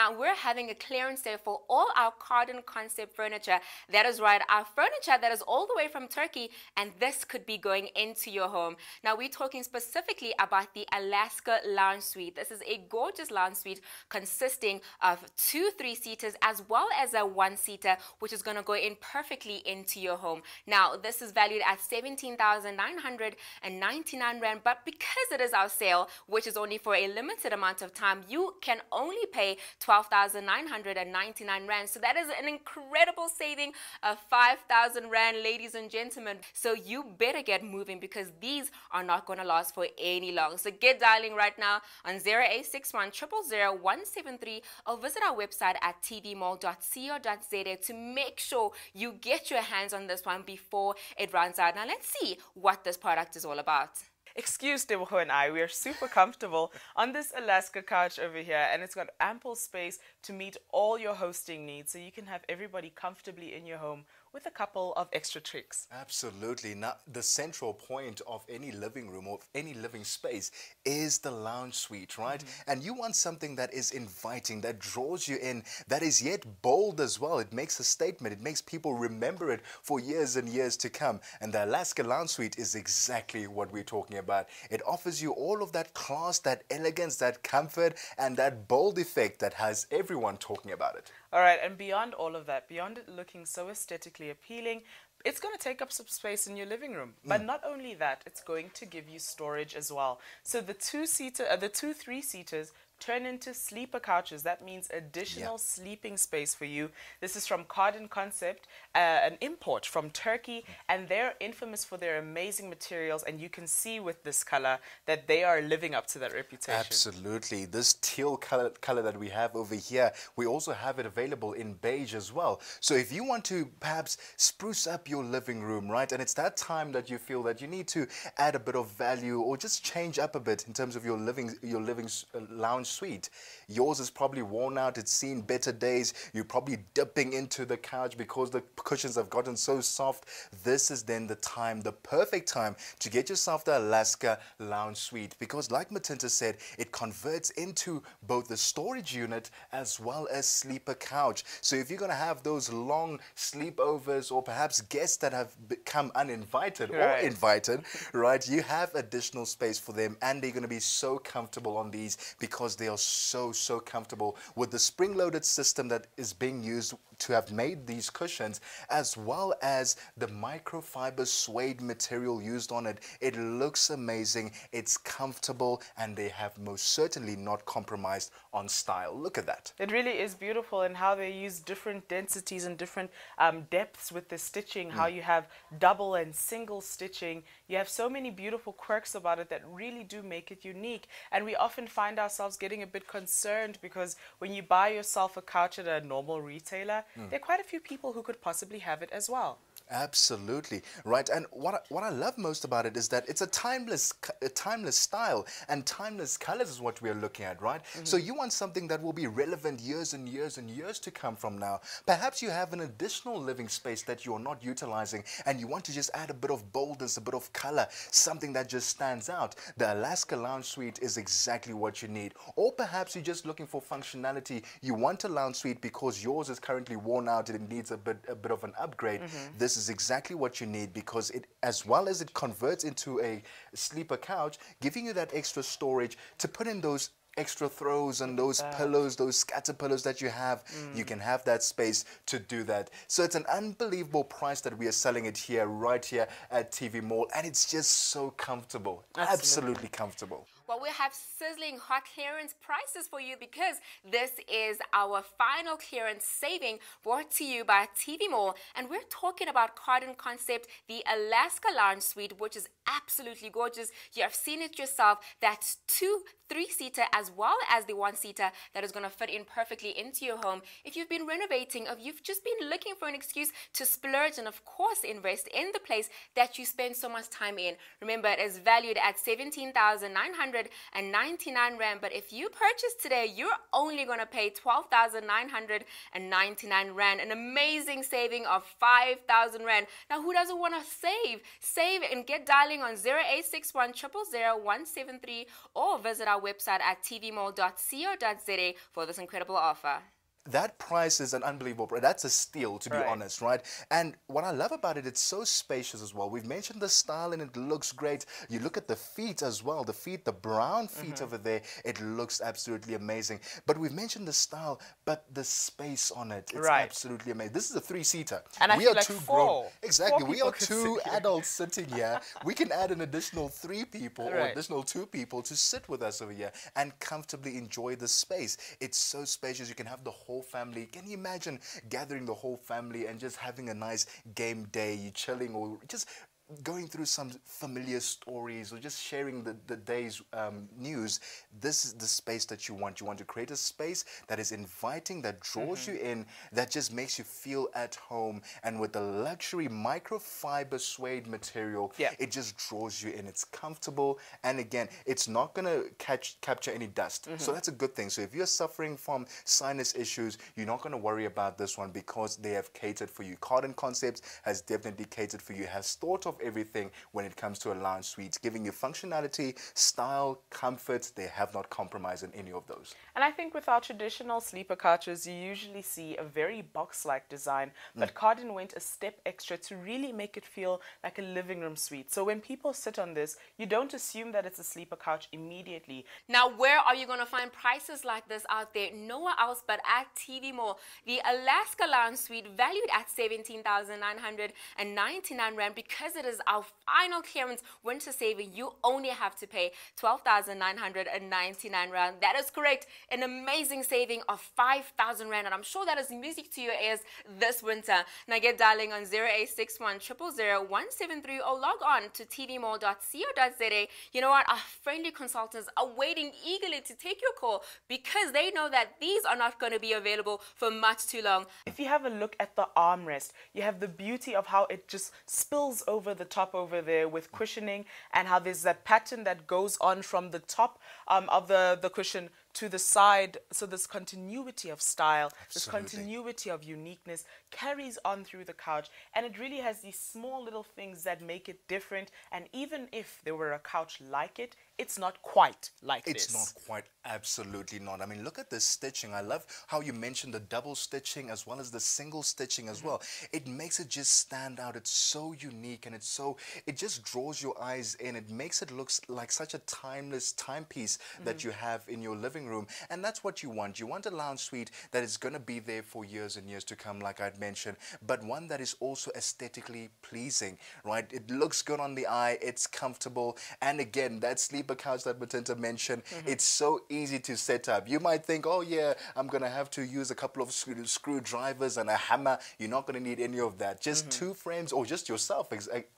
Now we're having a clearance sale for all our Cardin concept furniture. That is right, our furniture that is all the way from Turkey, and this could be going into your home. Now we're talking specifically about the Alaska Lounge Suite. This is a gorgeous lounge suite consisting of two three-seaters as well as a one-seater, which is going to go in perfectly into your home. Now this is valued at 17,999 rand, but because it is our sale, which is only for a limited amount of time, you can only pay 12,999 Rand. So that is an incredible saving of 5,000 Rand, ladies and gentlemen. So you better get moving because these are not going to last for any long. So get dialing right now on 0861 000 173 or visit our website at tvmall.co.za to make sure you get your hands on this one before it runs out. Now let's see what this product is all about. Excuse Deboho and I, we are super comfortable on this Alaska couch over here, and it's got ample space to meet all your hosting needs, so you can have everybody comfortably in your home with a couple of extra tricks. Absolutely. Now, the central point of any living room or any living space is the lounge suite, right? Mm-hmm. And you want something that is inviting, that draws you in, that is yet bold as well. It makes a statement. It makes people remember it for years and years to come. And the Alaska lounge suite is exactly what we're talking about. It offers you all of that class, that elegance, that comfort, and that bold effect that has everyone talking about it. All right, and beyond all of that, beyond it looking so aesthetically appealing, it's going to take up some space in your living room. But Mm. not only that, it's going to give you storage as well. So the two-seater, uh, the two three-seaters turn into sleeper couches. That means additional sleeping space for you. This is from Cardin Concept, uh, an import from Turkey, and they're infamous for their amazing materials. And you can see with this color that they are living up to that reputation. Absolutely. This teal color, color that we have over here, we also have it available in beige as well. So if you want to perhaps spruce up your living room, right, and it's that time that you feel that you need to add a bit of value or just change up a bit in terms of your living your living uh, lounge suite. Yours is probably worn out. It's seen better days. You're probably dipping into the couch because the cushions have gotten so soft. This is then the time, the perfect time to get yourself the Alaska Lounge Suite because like Matinta said, it converts into both the storage unit as well as sleeper couch. So if you're going to have those long sleepovers or perhaps guests that have become uninvited or invited, [laughs] right, you have additional space for them and they're going to be so comfortable on these because they are so, so comfortable with the spring-loaded system that is being used to have made these cushions as well as the microfiber suede material used on it. It looks amazing, it's comfortable, and they have most certainly not compromised on style. Look at that. It really is beautiful and how they use different densities and different um, depths with the stitching, how Mm. you have double and single stitching. You have so many beautiful quirks about it that really do make it unique. And we often find ourselves getting a bit concerned because when you buy yourself a couch at a normal retailer, Mm. there are quite a few people who could possibly have it as well. Absolutely right, and what I, what I love most about it is that it's a timeless a timeless style and timeless colors is what we are looking at, right? So you want something that will be relevant years and years and years to come from now. Perhaps you have an additional living space that you're not utilizing, and you want to just add a bit of boldness, a bit of color, something that just stands out. The Alaska Lounge Suite is exactly what you need, or perhaps you're just looking for functionality. You want a lounge suite because yours is currently worn out and it needs a bit a bit of an upgrade. Mhm. This is exactly what you need because it, as well as it converts into a sleeper couch, giving you that extra storage to put in those extra throws and those that. pillows, those scatter pillows that you have, you Mm. can have that space to do that. So it's an unbelievable price that we are selling it here, right here at TV Mall, and it's just so comfortable, Absolutely. absolutely comfortable. Well, we have sizzling hot clearance prices for you because this is our final clearance saving brought to you by TV Mall. And we're talking about Cardin Concept, the Alaska Lounge Suite, which is absolutely gorgeous. You have seen it yourself. That's two three seater as well as the one seater that is going to fit in perfectly into your home. If you've been renovating, or you've just been looking for an excuse to splurge and, of course, invest in the place that you spend so much time in, remember it is valued at 17,999 Rand. But if you purchase today, you're only going to pay 12,999 Rand, an amazing saving of 5,000 Rand. Now, who doesn't want to save? Save and get dialing on 0861 173 or visit our website at tvmall.co.za for this incredible offer. That price is an unbelievable price. That's a steal, to be Right. honest, right? And what I love about it, it's so spacious as well. We've mentioned the style and it looks great. You look at the feet as well. The feet, the brown feet Mhm. over there, it looks absolutely amazing. But we've mentioned the style, but the space on it, it's Right. absolutely amazing. This is a three-seater. And I we feel are like two four- grown. Exactly. four we are two adults sitting here. [laughs] we can add an additional three people or additional two people to sit with us over here and comfortably enjoy the space. It's so spacious. You can have the whole family. Can you imagine gathering the whole family and just having a nice game day? You chilling or just going through some familiar stories or just sharing the, the day's um, news. This is the space that you want. You want to create a space that is inviting, that draws Mhm. you in, that just makes you feel at home. And with the luxury microfiber suede material, Yeah. it just draws you in. It's comfortable, and again, it's not gonna catch capture any dust. So Mhm. that's a good thing. So if you're suffering from sinus issues, you're not gonna worry about this one because they have catered for you. Cardin Concepts has definitely catered for you. Has thought of everything when it comes to a lounge suite, giving you functionality, style, comfort. They have not compromised in any of those. And I think with our traditional sleeper couches, you usually see a very box-like design, but Mm. Cardin went a step extra to really make it feel like a living room suite. So when people sit on this, you don't assume that it's a sleeper couch immediately. Now, where are you going to find prices like this out there? Nowhere else but at TV Mall. The Alaska Lounge Suite valued at 17,999 Rand because it is our final clearance winter saving. You only have to pay 12,999 Rand. That is correct. An amazing saving of 5,000 Rand. And I'm sure that is music to your ears this winter. Now get dialing on 0861 000 173 or log on to tvmall.co.za. You know what? Our friendly consultants are waiting eagerly to take your call because they know that these are not going to be available for much too long. If you have a look at the armrest, you have the beauty of how it just spills over the top over there with cushioning and how there's that pattern that goes on from the top um, of the, the cushion to the side. So this continuity of style, this continuity of uniqueness carries on through the couch. And it really has these small little things that make it different. And even if there were a couch like it, it's not quite like It's this. not quite, absolutely not. I mean, look at the stitching. I love how you mentioned the double stitching as well as the single stitching as well. It makes it just stand out. It's so unique and it's so, it just draws your eyes in. It makes it look like such a timeless timepiece that Mhm. you have in your living room. And that's what you want. You want a lounge suite that is going to be there for years and years to come, like I'd mentioned, but one that is also aesthetically pleasing, right? It looks good on the eye, it's comfortable, and again, that sleeper couch that Matinta mentioned, mm-hmm. it's so easy to set up. You might think, oh yeah, I'm going to have to use a couple of screw- screwdrivers and a hammer. You're not going to need any of that. Just mm-hmm. two frames or just yourself,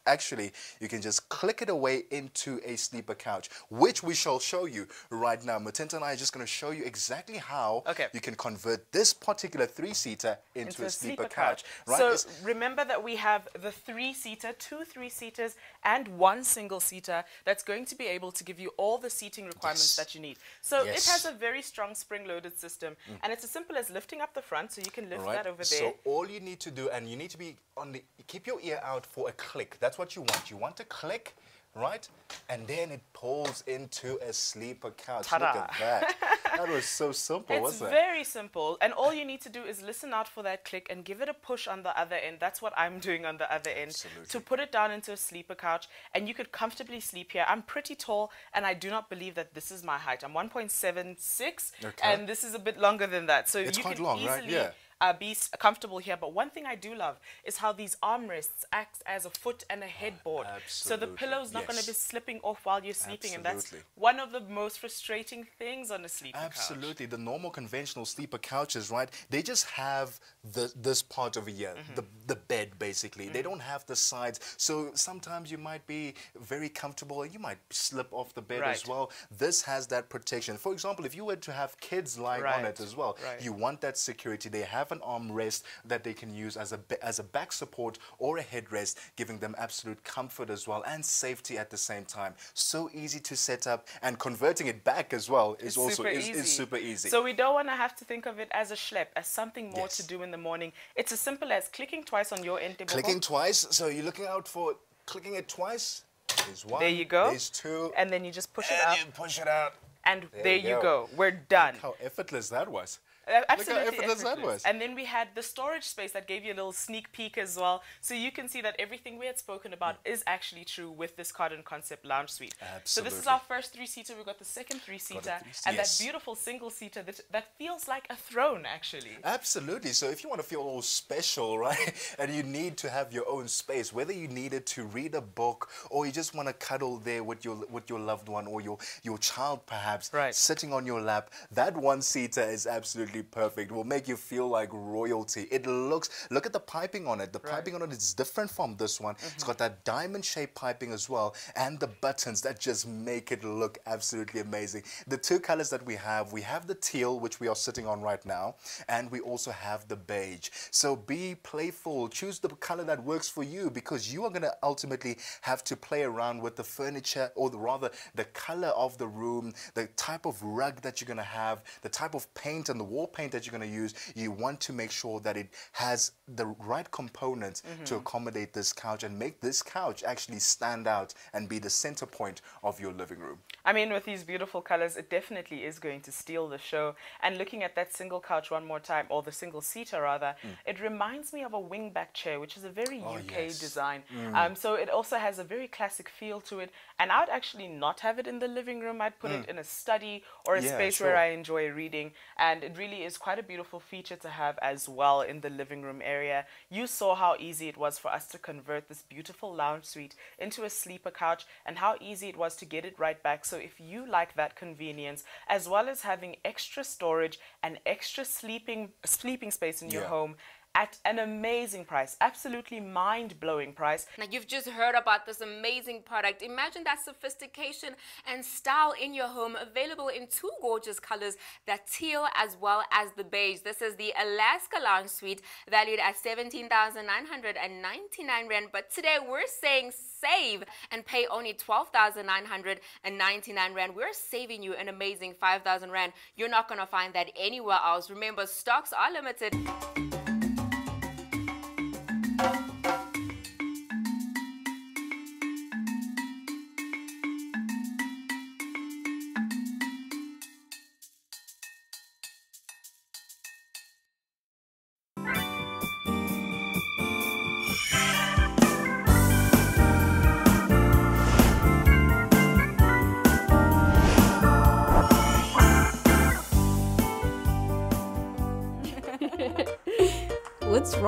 actually, you can just click it away into a sleeper couch, which we shall show you right now. Matinta and I are just going to show you exactly how Okay. you can convert this particular three-seater into, a sleeper, couch. Right? So It's- remember that we have the three-seater, two three-seaters, and one single-seater that's going to be able to give you all the seating requirements that you need. So Yes. it has a very strong spring-loaded system, Mm. and it's as simple as lifting up the front, so you can lift Right. that over there. So all you need to do, and you need to be on the, keep your ear out for a click. That's what you want. You want to click, right? And then it pulls into a sleeper couch. Look at that. [laughs] that was so simple, It's wasn't it? It's very simple, and all you need to do is listen out for that click and give it a push on the other end. That's what I'm doing on the other end to put it down into a sleeper couch, and you could comfortably sleep here. I'm pretty tall, and I do not believe that this is my height. I'm 1.76, Okay. and this is a bit longer than that. So It's you quite can long, right? easily Yeah. Uh, be comfortable here. But one thing I do love is how these armrests act as a foot and a headboard. so the absolutely, pillow's not going to be slipping off while you're sleeping, and that's one of the most frustrating things on a sleeper couch. Absolutely. The normal conventional sleeper couches, right? They just have the, this part over here, Mm-hmm. the, the bed basically. They don't have the sides. So sometimes you might be very comfortable and you might slip off the bed as well. This has that protection. For example, if you were to have kids lying on it as well, Right. you want that security. They have an armrest that they can use as a, as a back support or a headrest, giving them absolute comfort as well and safety at the same time. So easy to set up and converting it back as well is It's also super is, is super easy. So we don't want to have to think of it as a schlep, as something more Yes. to do in the morning. It's as simple as clicking twice on your end. Clicking twice, so you're looking out for clicking it twice. There's one. There you go. There's two. And then you just push it and up. you push it out. And There there, you you go. go. We're done. Look how effortless that was. Uh, Look how Absolutely effortless that was. And then we had the storage space that gave you a little sneak peek as well. So you can see that everything we had spoken about is actually true with this Cardin Concept Lounge Suite. Absolutely. So this is our first three-seater. We've got the second three-seater. three- and yes. that beautiful single-seater that, that feels like a throne, actually. Absolutely. So if you want to feel all special, [laughs] right, and you need to have your own space, whether you needed to read a book or you just want to cuddle there with your with your loved one or your your child perhaps Right. sitting on your lap, that one seater is absolutely perfect. Will make you feel like royalty. It looks look at the piping on it. The piping on it is different from this one. It's mm-hmm. got that diamond shaped piping as well and the buttons that just make it look absolutely amazing. The two colors that we have, we have the teal which we are sitting on right now and we also have the beige. So be playful. Choose the color that works for you because you are going to ultimately have to play around with the furniture or the, rather the color of the room, the type of rug that you're going to have, the type of paint and the wall paint that you're going to use, you want to make sure that it has the right components Mhm. to accommodate this couch and make this couch actually stand out and be the center point of your living room. I mean, with these beautiful colors, it definitely is going to steal the show. And looking at that single couch one more time, or the single seater rather, Mm. it reminds me of a wingback chair, which is a very Oh, UK yes. design. Mm. Um, so it also has a very classic feel to it. And I'd actually not have it in the living room. I'd put Mm. it in a study or a Yeah, space sure. where I enjoy reading. And it really is quite a beautiful feature to have as well in the living room area. You saw how easy it was for us to convert this beautiful lounge suite into a sleeper couch and how easy it was to get it right back. So if you like that convenience, as well as having extra storage and extra sleeping sleeping space in your Yeah. home at an amazing price, absolutely mind-blowing price. Now, you've just heard about this amazing product. Imagine that sophistication and style in your home, available in two gorgeous colors, that teal as well as the beige. This is the Alaska Lounge Suite, valued at 17,999 Rand. But today we're saying save and pay only 12,999 Rand. We're saving you an amazing 5,000 Rand. You're not going to find that anywhere else. Remember, stocks are limited.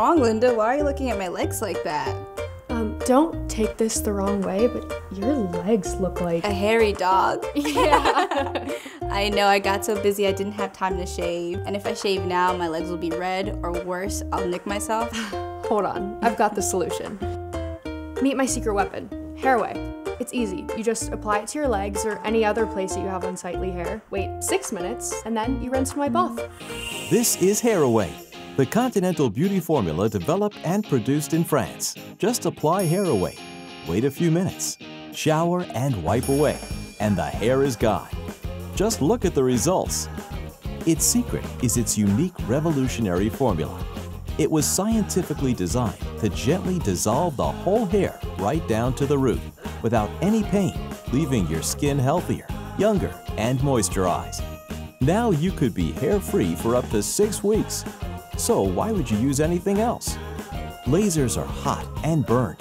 Wrong, Linda? Why are you looking at my legs like that? Um, don't take this the wrong way, but your legs look like A hairy dog? [laughs] [laughs] Yeah. I know, I got so busy I didn't have time to shave. And if I shave now, my legs will be red, or worse, I'll nick myself. [laughs] Hold on, I've got the solution. Meet my secret weapon, Hair-Away. It's easy. You just apply it to your legs or any other place that you have unsightly hair. Wait six minutes, and then you rinse and wipe off. This is Hair-Away, the continental beauty formula developed and produced in France. Just apply Hair-Away, wait a few minutes, shower and wipe away, and the hair is gone. Just look at the results. Its secret is its unique revolutionary formula. It was scientifically designed to gently dissolve the whole hair right down to the root without any pain, leaving your skin healthier, younger, and moisturized. Now you could be hair-free for up to six weeks. So why would you use anything else? Lasers are hot and burn.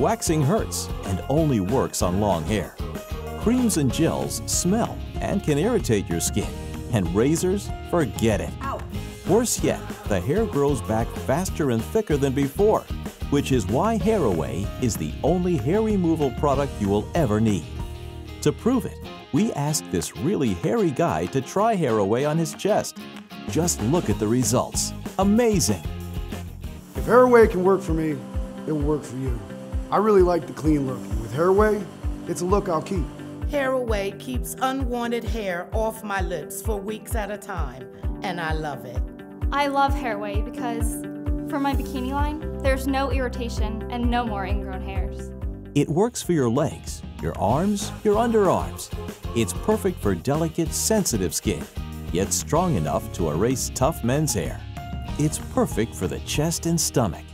Waxing hurts and only works on long hair. Creams and gels smell and can irritate your skin. And razors, forget it. Worse yet, the hair grows back faster and thicker than before, which is why Hair-Away is the only hair removal product you will ever need. To prove it, we asked this really hairy guy to try Hair-Away on his chest. Just look at the results. Amazing! If Hair-Away can work for me, it will work for you. I really like the clean look. With Hair-Away, it's a look I'll keep. Hair-Away keeps unwanted hair off my lips for weeks at a time, and I love it. I love Hair-Away because for my bikini line, there's no irritation and no more ingrown hairs. It works for your legs, your arms, your underarms. It's perfect for delicate, sensitive skin, yet strong enough to erase tough men's hair. It's perfect for the chest and stomach.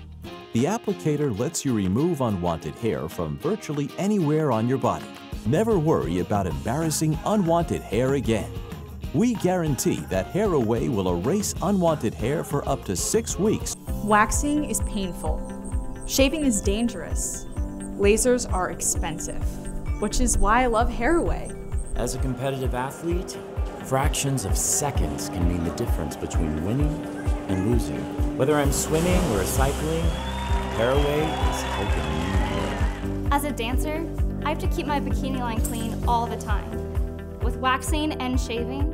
The applicator lets you remove unwanted hair from virtually anywhere on your body. Never worry about embarrassing unwanted hair again. We guarantee that Hair-Away will erase unwanted hair for up to six weeks. Waxing is painful. Shaving is dangerous. Lasers are expensive, which is why I love Hair-Away. As a competitive athlete, fractions of seconds can mean the difference between winning and losing. Whether I'm swimming or cycling, Hair-Away is helping me win. As a dancer, I have to keep my bikini line clean all the time, with waxing and shaving.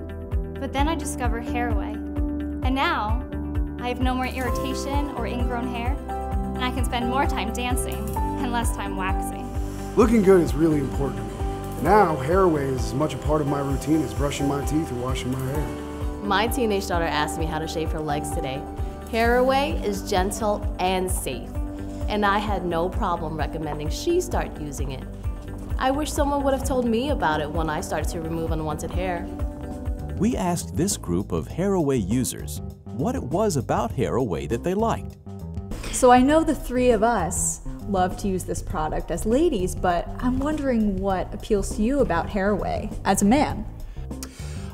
But then I discovered Hair-Away, and now I have no more irritation or ingrown hair, and I can spend more time dancing and less time waxing. Looking good is really important to me. Now, Hair-Away is as much a part of my routine as brushing my teeth or washing my hair. My teenage daughter asked me how to shave her legs today. Hair-Away is gentle and safe, and I had no problem recommending she start using it. I wish someone would have told me about it when I started to remove unwanted hair. we asked this group of Hair-Away users what it was about Hair-Away that they liked. So I know the three of us love to use this product as ladies, but I'm wondering what appeals to you about Hair-Away as a man.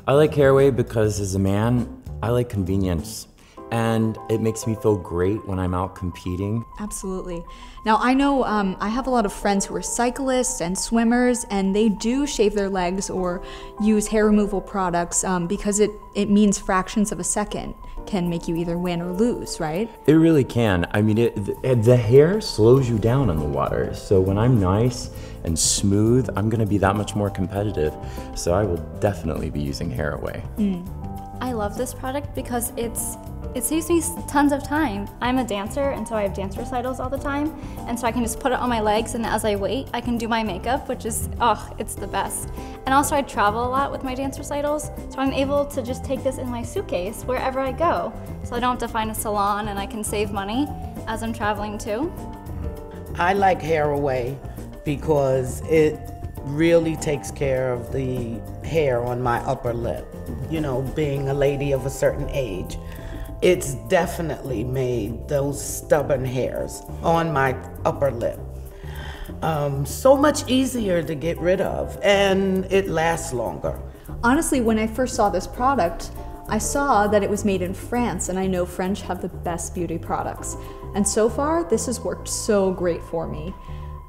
I like Hair-Away because as a man, I like convenience. And it makes me feel great when I'm out competing. Absolutely. Now, I know um, I have a lot of friends who are cyclists and swimmers, and they do shave their legs or use hair removal products um, because it, it means fractions of a second can make you either win or lose, right? It really can. I mean, it, the, the hair slows you down in the water. So when I'm nice and smooth, I'm going to be that much more competitive. So I will definitely be using Hair-Away. Mm. I love this product because it's it saves me tons of time. I'm a dancer, and so I have dance recitals all the time, and so I can just put it on my legs, and as I wait, I can do my makeup, which is, oh, it's the best. And also I travel a lot with my dance recitals, so I'm able to just take this in my suitcase wherever I go. So I don't have to find a salon, and I can save money as I'm traveling too. I like Hair-Away because it really takes care of the hair on my upper lip. You know, being a lady of a certain age it's definitely made those stubborn hairs on my upper lip um, so much easier to get rid of and it lasts longer. Honestly, when I first saw this product, I saw that it was made in France and I know French have the best beauty products. And so far, this has worked so great for me.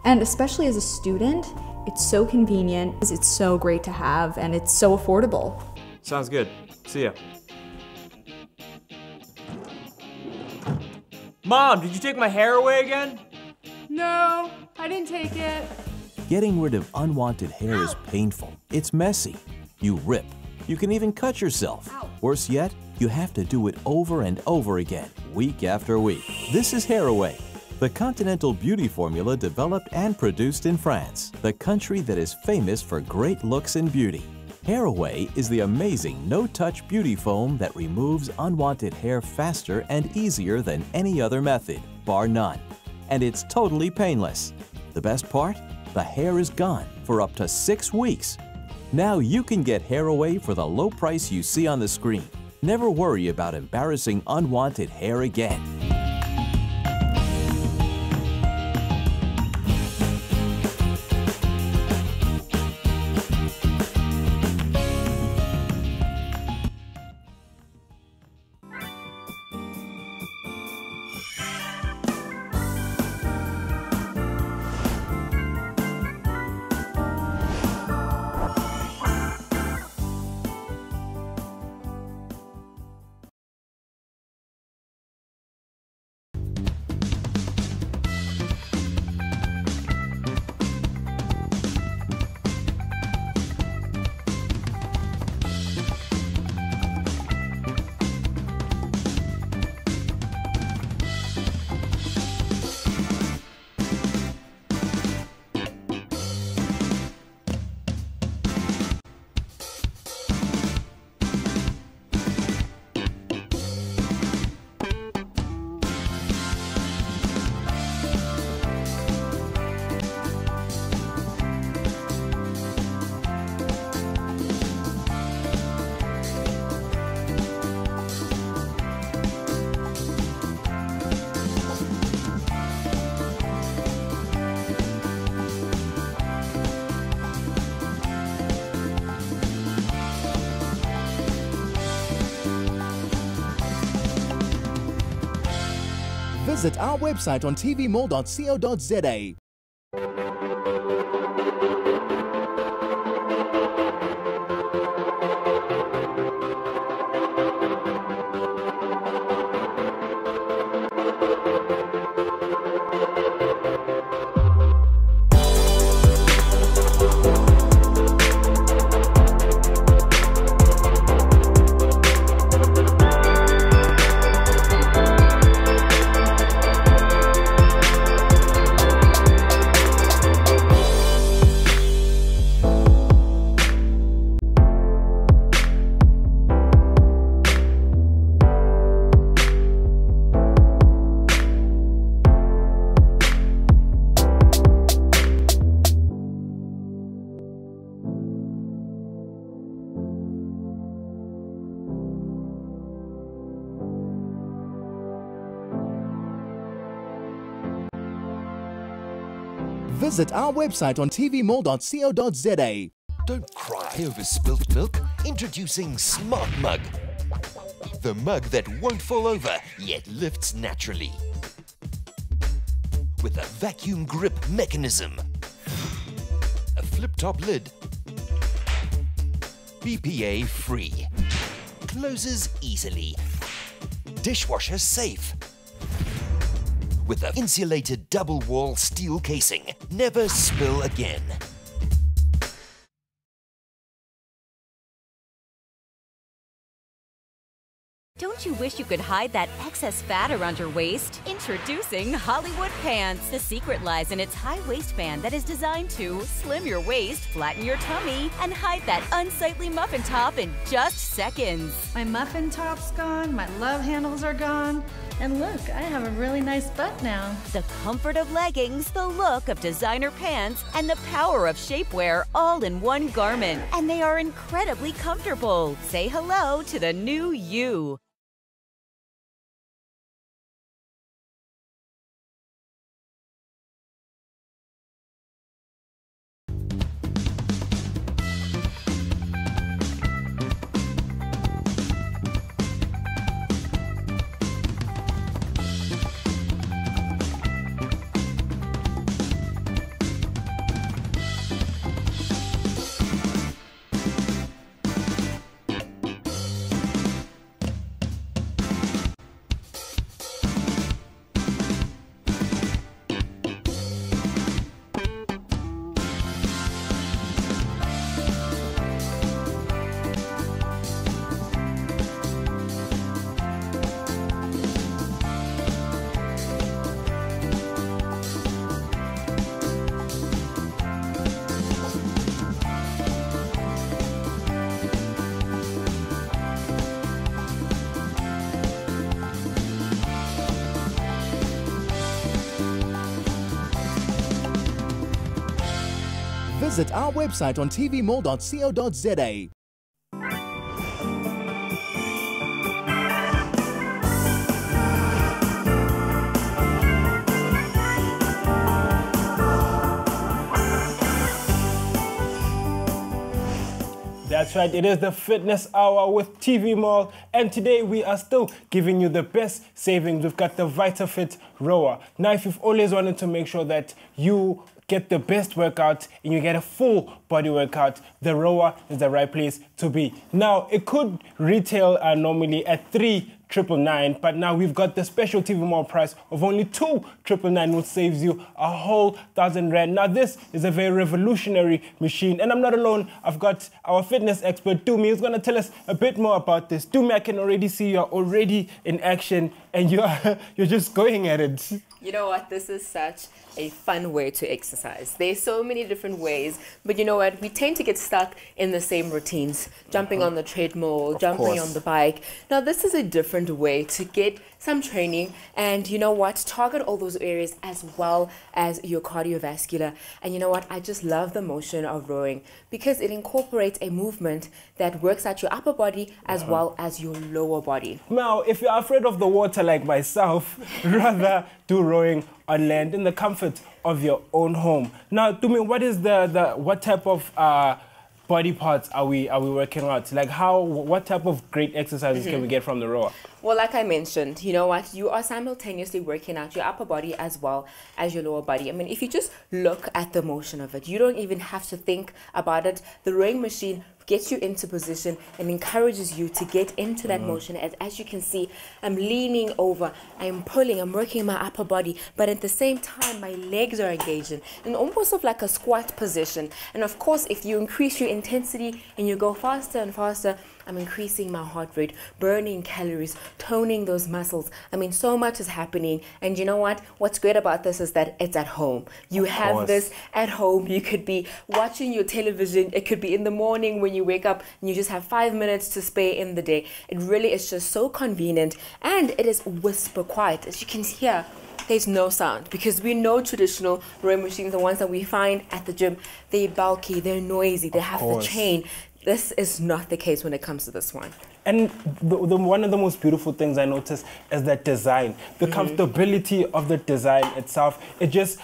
And especially as a student, it's so convenient, it's so great to have, and it's so affordable. Sounds good. See ya. Mom, did you take my hair away again? No, I didn't take it. Getting rid of unwanted hair is painful. It's messy. You rip. You can even cut yourself. Worse yet, you have to do it over and over again, week after week. This is Hair-Away, the continental beauty formula developed and produced in France, the country that is famous for great looks and beauty. Hair-Away is the amazing no-touch beauty foam that removes unwanted hair faster and easier than any other method, bar none. And it's totally painless. The best part? The hair is gone for up to six weeks. Now you can get Hair-Away for the low price you see on the screen. Never worry about embarrassing unwanted hair again. Our website on tvmall.co.za. Visit our website on tvmall.co.za. Don't cry over spilt milk. Introducing Smart Mug. The mug that won't fall over, yet lifts naturally. With a vacuum grip mechanism. A flip-top lid. BPA free. Closes easily. Dishwasher safe. With an insulated double wall steel casing. Never spill again. Don't you wish you could hide that excess fat around your waist? Introducing Hollywood Pants. The secret lies in its high waistband that is designed to slim your waist, flatten your tummy, and hide that unsightly muffin top in just seconds. My muffin top's gone, my love handles are gone, and look, I have a really nice butt now. The comfort of leggings, the look of designer pants, and the power of shapewear all in one garment. And they are incredibly comfortable. Say hello to the new you. Visit our website on tvmall.co.za. That's right, it is the fitness hour with TV Mall, and today we are still giving you the best savings. We've got the VitaFit Rower. Now, if you've always wanted to make sure that you get the best workout and you get a full body workout, the Rower is the right place to be. Now, it could retail uh, normally at three triple nine, but now we've got the special TV Mall price of only two triple nine, which saves you a whole thousand rand. Now, this is a very revolutionary machine, and I'm not alone. I've got our fitness expert Dumi who's going to tell us a bit more about this. Dumi, I can already see you're already in action, and you're [laughs] you're just going at it. You know what? This is such a fun way to exercise. There's so many different ways, but you know what? We tend to get stuck in the same routines, jumping on the treadmill, jumping course. on the bike. Now, this is a different way to get some training and you know what? Target all those areas as well as your cardiovascular. And you know what? I just love the motion of rowing because it incorporates a movement that works out your upper body as Uh-huh. well as your lower body. Now, if you're afraid of the water like myself, [laughs] rather do rowing on land in the comfort of your own home. Now, Dumi, what is the, the what type of uh, body parts are we are we working out? Like how what type of great exercises can Mhm. we get from the rower? Well, like I mentioned, you know what? You are simultaneously working out your upper body as well as your lower body. I mean, if you just look at the motion of it, you don't even have to think about it. The rowing machine gets you into position and encourages you to get into that Mhm. motion. As, as you can see, I'm leaning over, I'm pulling, I'm working my upper body, but at the same time, my legs are engaging in almost of like a squat position. And of course, if you increase your intensity and you go faster and faster, I'm increasing my heart rate, burning calories, toning those muscles. I mean, so much is happening. And you know what? What's great about this is that it's at home. You Of have course. this at home. You could be watching your television. It could be in the morning when you wake up and you just have five minutes to spare in the day. It really is just so convenient. And it is whisper quiet. As you can hear, there's no sound because we know traditional rowing machines, the ones that we find at the gym, they're bulky, they're noisy, they have the chain. This is not the case when it comes to this one. And the, the, one of the most beautiful things I noticed is that design, the Mhm. comfortability of the design itself. It just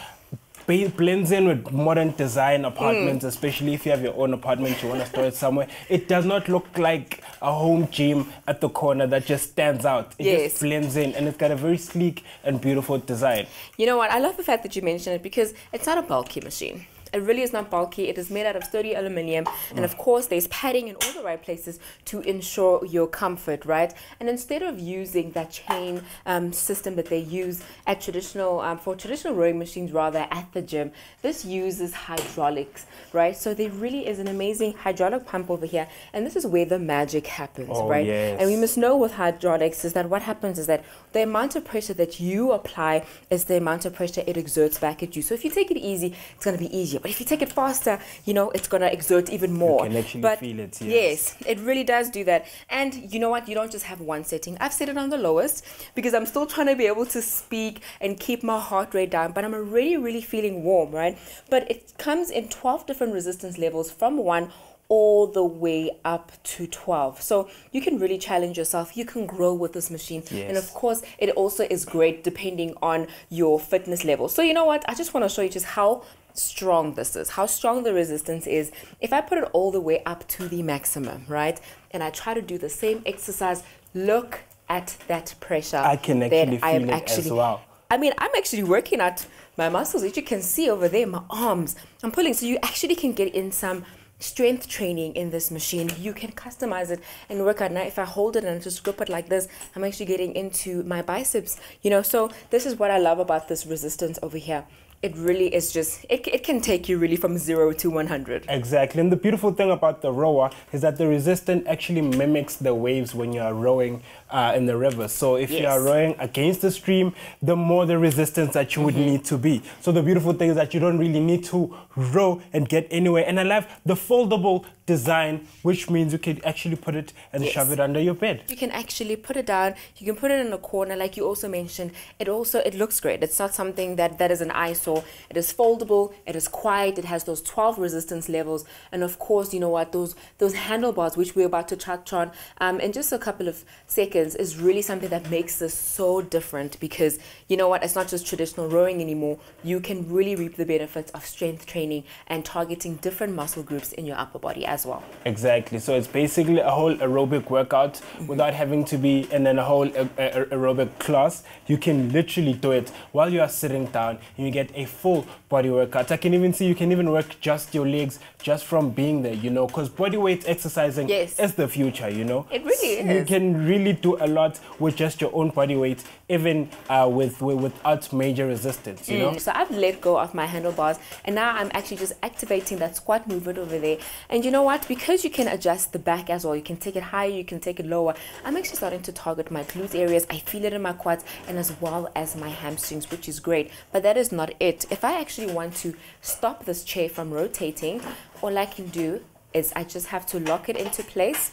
blends in with modern design apartments, especially if you have your own apartment, you want to store it somewhere. It does not look like a home gym at the corner that just stands out. It Yes. just blends in and it's got a very sleek and beautiful design. You know what? I love the fact that you mentioned it because it's not a bulky machine. It really is not bulky. It is made out of sturdy aluminium, and of course, there's padding in all the right places to ensure your comfort, right? And instead of using that chain um, system that they use at traditional um, for traditional rowing machines, rather at the gym, this uses hydraulics, right? So there really is an amazing hydraulic pump over here, and this is where the magic happens, Oh, right? yes. And we must know with hydraulics is that what happens is that the amount of pressure that you apply is the amount of pressure it exerts back at you. So if you take it easy, it's going to be easier. But if you take it faster, you know, it's going to exert even more. You can actually but feel it, Yes, it really does do that. And you know what? You don't just have one setting. I've set it on the lowest because I'm still trying to be able to speak and keep my heart rate down, but I'm already really feeling warm, right? But it comes in 12 different resistance levels from 1 all the way up to 12. So you can really challenge yourself. You can grow with this machine. Yes. And of course, it also is great depending on your fitness level. So you know what? I just want to show you just how strong this is, how strong the resistance is. If I put it all the way up to the maximum, right? And I try to do the same exercise, look at that pressure. I can actually I feel it as well. I mean, I'm actually working at my muscles, as you can see over there, my arms. I'm pulling. So you actually can get in some strength training in this machine. You can customize it and work out. Now, if I hold it and just grip it like this, I'm actually getting into my biceps, you know. So this is what I love about this resistance over here. It really is just, it, it can take you really from zero to 100. Exactly. And the beautiful thing about the rower is that the resistance actually mimics the waves when you are rowing uh, in the river. So if you are rowing against the stream, the more the resistance that you would Mhm. need to be. So the beautiful thing is that you don't really need to row and get anywhere. And I love the foldable design, which means you can actually put it and Yes. shove it under your bed. You can actually put it down. You can put it in a corner, like you also mentioned. It also it looks great. It's not something that that is an eyesore. It is foldable. It is quiet. It has those 12 resistance levels, and of course, you know what those those handlebars, which we're about to touch on um, in just a couple of seconds, is really something that makes this so different. Because you know what, it's not just traditional rowing anymore. You can really reap the benefits of strength training and targeting different muscle groups in your upper body as well. Exactly. So it's basically a whole aerobic workout mm-hmm. without having to be in a whole aerobic class. You can literally do it while you are sitting down and you get a full body workout. I can even see you can even work just your legs just from being there, you know, because body weight exercising Yes. is the future, you know. It really You can really do a lot with just your own body weight, even uh, with, with without major resistance, you know. Mm, So I've let go of my handlebars and now I'm actually just activating that squat movement over there. And you know what? Because you can adjust the back as well, you can take it higher, you can take it lower. I'm actually starting to target my glute areas. I feel it in my quads and as well as my hamstrings, which is great. But that is not it. If I actually want to stop this chair from rotating, all I can do is I just have to lock it into place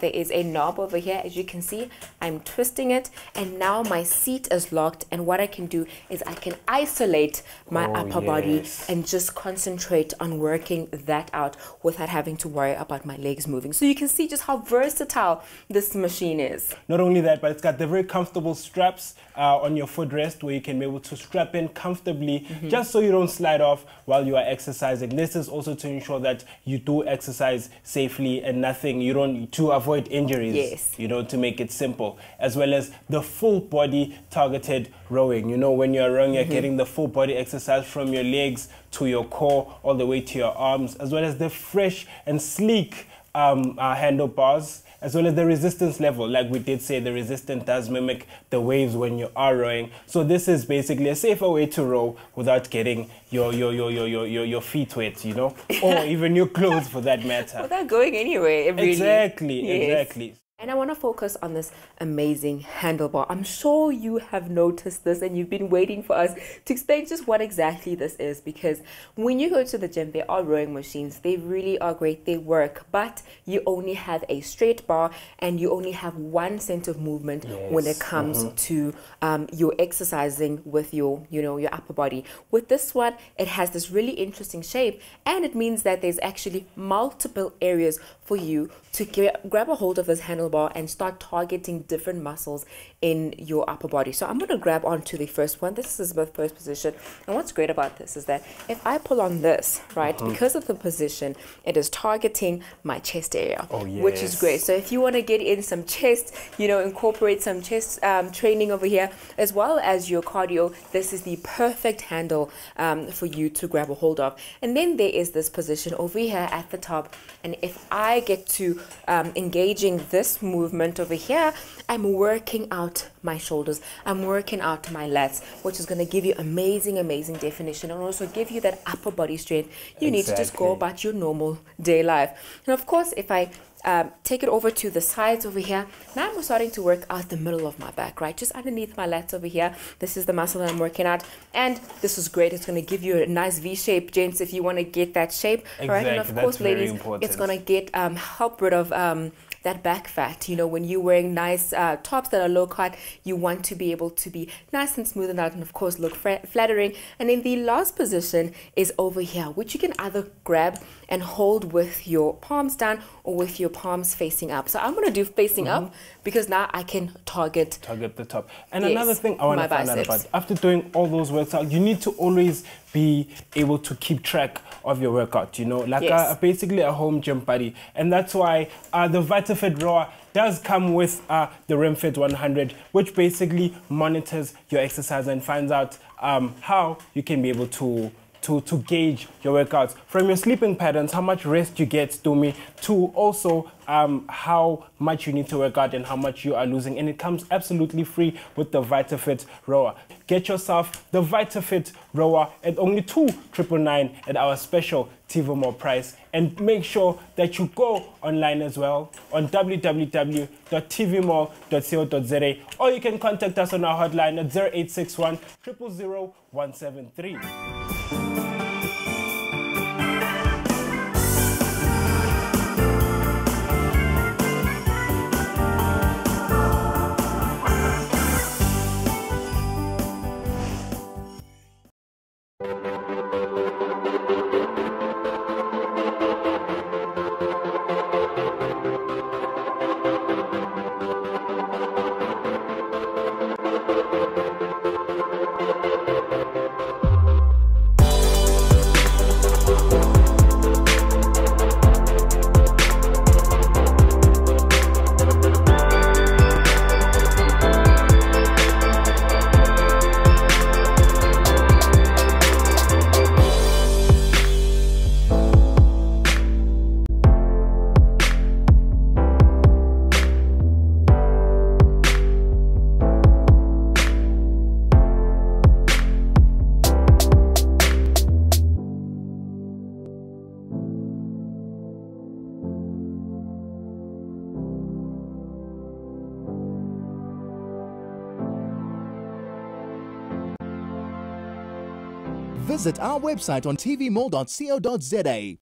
there is a knob over here as you can see i'm twisting it and now my seat is locked and what i can do is i can isolate my Oh, upper body and just concentrate on working that out without having to worry about my legs moving so you can see just how versatile this machine is Not only that, but it's got the very comfortable straps uh, on your footrest where you can be able to strap in comfortably Mm-hmm. just so you don't slide off while you are exercising. This is also to ensure that you do exercise safely and nothing, you don't, to avoid injuries, Yes. you know, to make it simple, as well as the full body targeted rowing. You know, when you're rowing, you're Mhm. getting the full body exercise from your legs to your core, all the way to your arms, as well as the fresh and sleek um, uh, handlebars, as well as the resistance level. Like we did say, the resistance does mimic the waves when you are rowing. So this is basically a safer way to row without getting your your your your your, your, feet wet, you know, or [laughs] even your clothes for that matter. without going anywhere really. Exactly, Yes. exactly. And I want to focus on this amazing handlebar. I'm sure you have noticed this and you've been waiting for us to explain just what exactly this is because when you go to the gym, there are rowing machines. They really are great, they work, but you only have a straight bar and you only have one sense of movement when it Yes, comes mhm. to um, your exercising with your, you know, your upper body. With this one, it has this really interesting shape and it means that there's actually multiple areas for you to gra- grab a hold of this handlebar and start targeting different muscles in your upper body. So I'm going to grab onto the first one. This is the first position. And what's great about this is that if I pull on this, right, Mhm. because of the position, it is targeting my chest area, Oh, which is great. So if you want to get in some chest, you know, incorporate some chest um, training over here, as well as your cardio, this is the perfect handle um, for you to grab a hold of. And then there is this position over here at the top. And if I get to um, engaging this movement over here, I'm working out my shoulders. I'm working out my lats, which is going to give you amazing, amazing definition and also give you that upper body strength you need to just go about your normal day life. And of course, if I um, take it over to the sides over here, now I'm starting to work out the middle of my back, right? Just underneath my lats over here. This is the muscle that I'm working out. And this is great. It's going to give you a nice V shape, gents, if you want to get that shape. All right. And of Exactly. course, That's very ladies, it's going to get um, help rid of. Um, that back fat, you know, when you're wearing nice uh, tops that are low cut, you want to be able to be nice and smooth and out, and of course, look flattering. And then the last position is over here, which you can either grab and hold with your palms down or with your palms facing up. So I'm going to do facing up because now I can target target the top. And Yes, another thing I want to find out about after doing all those workouts, you need to always be able to keep track of your workout. You know, like Yes. a, basically a home gym buddy, and that's why uh, the VitaFit Rower does come with uh, the RemFit 100, which basically monitors your exercise and finds out um, how you can be able to to, to gauge your workouts from your sleeping patterns, how much rest you get, to me, to also um, how much you need to work out and how much you are losing. And it comes absolutely free with the VitaFit Rower. Get yourself the VitaFit Rower at only two triple nine at our special TV Mall price. And make sure that you go online as well on www.tvmall.co.za or you can contact us on our hotline at 0861 000 173. Bye. Visit our website on tvmall.co.za.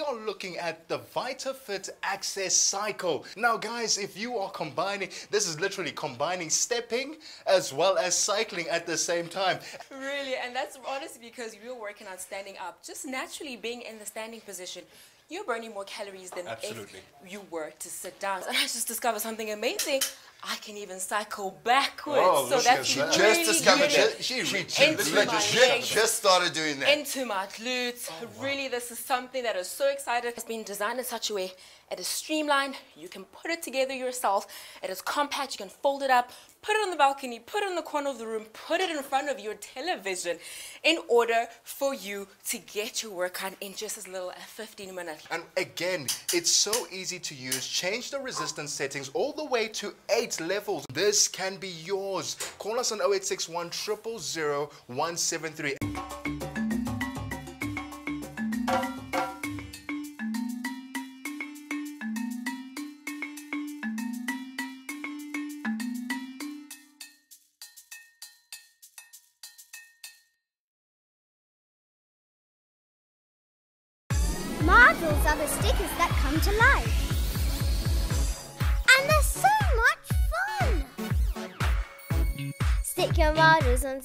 are looking at the VitaFit Access Cycle. Now guys, if you are combining, this is literally combining stepping as well as cycling at the same time. Really, and that's honestly because you're working on standing up. Just naturally being in the standing position, you're burning more calories than Absolutely. if you were to sit down. And I just discovered something amazing. I can even cycle backwards. Oh, so that's at that. really Just discovered that. She reached Into like, my just, just started doing that. Into my glutes. Oh, really, this is something that is so excited. It's been designed in such a way it is streamlined. You can put it together yourself. It is compact. You can fold it up, put it on the balcony, put it in the corner of the room, put it in front of your television in order for you to get your workout in just as little as 15 minutes. And again, it's so easy to use. Change the resistance settings all the way to eight levels. This can be yours. Call us on 0861 000 173.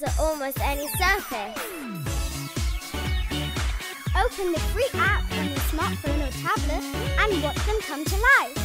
Onto almost any surface. Open the free app on your smartphone or tablet and watch them come to life.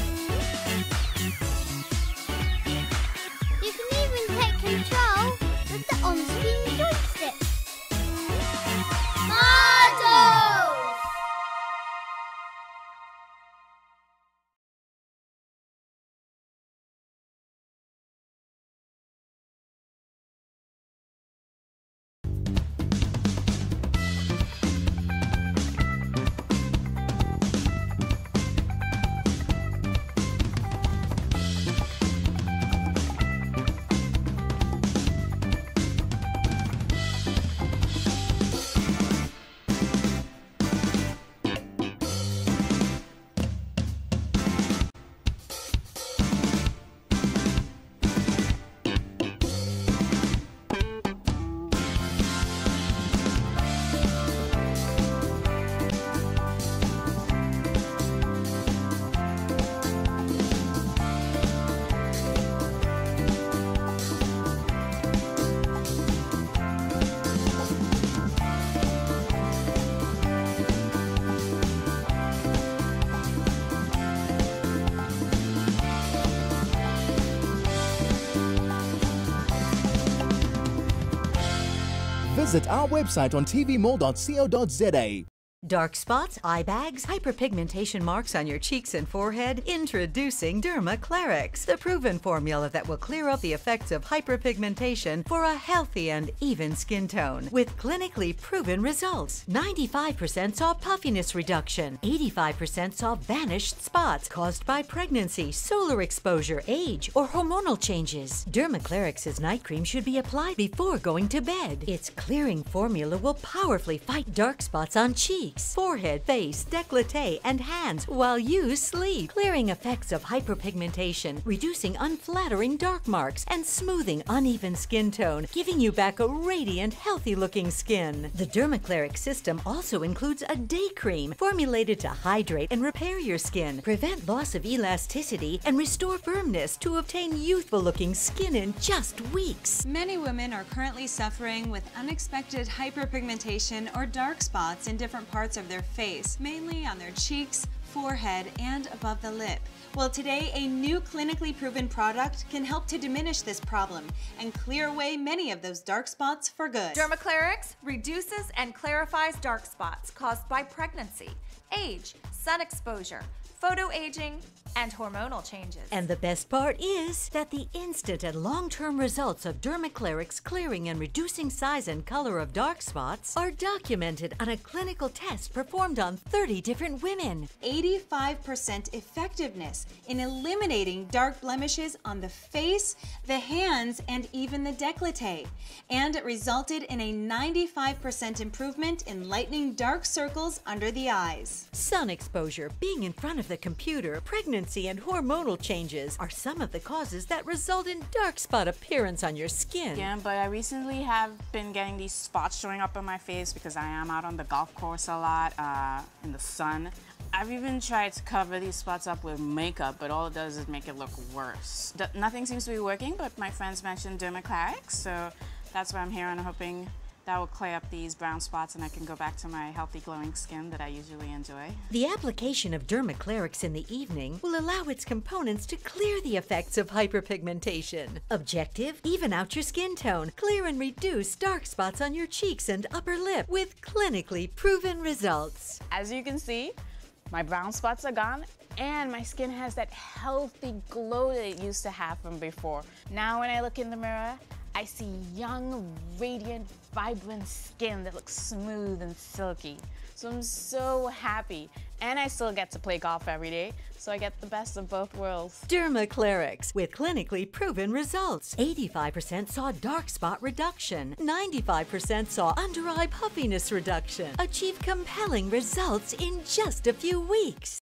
Visit our website on tvmall.co.za. Dark spots, eye bags, hyperpigmentation marks on your cheeks and forehead? Introducing Dermaclarix, the proven formula that will clear up the effects of hyperpigmentation for a healthy and even skin tone. With clinically proven results 95% saw puffiness reduction, 85% saw vanished spots caused by pregnancy, solar exposure, age, or hormonal changes. Dermaclarix's night cream should be applied before going to bed. Its clearing formula will powerfully fight dark spots on cheeks forehead, face, décolleté, and hands while you sleep, clearing effects of hyperpigmentation, reducing unflattering dark marks, and smoothing uneven skin tone, giving you back a radiant, healthy-looking skin. The Dermaclarix system also includes a day cream formulated to hydrate and repair your skin, prevent loss of elasticity, and restore firmness to obtain youthful-looking skin in just weeks. Many women are currently suffering with unexpected hyperpigmentation or dark spots in different parts of their face, mainly on their cheeks, forehead, and above the lip. Well, today, a new clinically proven product can help to diminish this problem and clear away many of those dark spots for good. Dermaclarix reduces and clarifies dark spots caused by pregnancy, age, sun exposure, photoaging, and hormonal changes. And the best part is that the instant and long-term results of Dermaclarix clearing and reducing size and color of dark spots are documented on a clinical test performed on 30 different women. 85% effectiveness in eliminating dark blemishes on the face, the hands, and even the décolleté. And it resulted in a 95% improvement in lightening dark circles under the eyes. Sun exposure, being in front of the computer, pregnancy, and hormonal changes are some of the causes that result in dark spot appearance on your skin. Yeah, but I recently have been getting these spots showing up on my face because I am out on the golf course a lot uh, in the sun. I've even tried to cover these spots up with makeup, but all it does is make it look worse. D nothing seems to be working, but my friends mentioned Dermaclarix, so that's why I'm here and I'm hoping that will clear up these brown spots and I can go back to my healthy glowing skin that I usually enjoy. The application of Dermaclarix in the evening will allow its components to clear the effects of hyperpigmentation. Objective, even out your skin tone, clear and reduce dark spots on your cheeks and upper lip with clinically proven results. As you can see, my brown spots are gone and my skin has that healthy glow that it used to have from before. Now when I look in the mirror, I see young, radiant, vibrant skin that looks smooth and silky. So I'm so happy. And I still get to play golf every day, so I get the best of both worlds. Dermaclarix with clinically proven results. 85% saw dark spot reduction. 95% saw under eye puffiness reduction. Achieve compelling results in just a few weeks.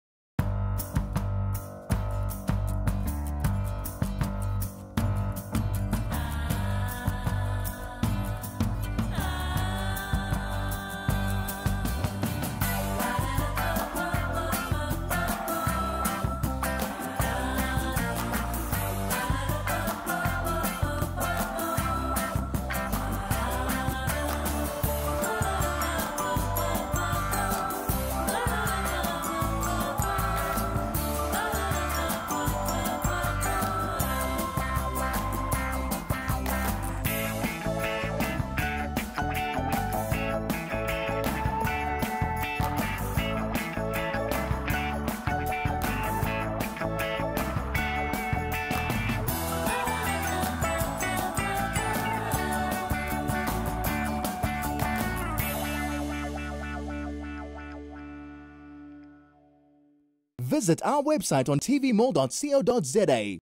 Visit our website on tvmall.co.za.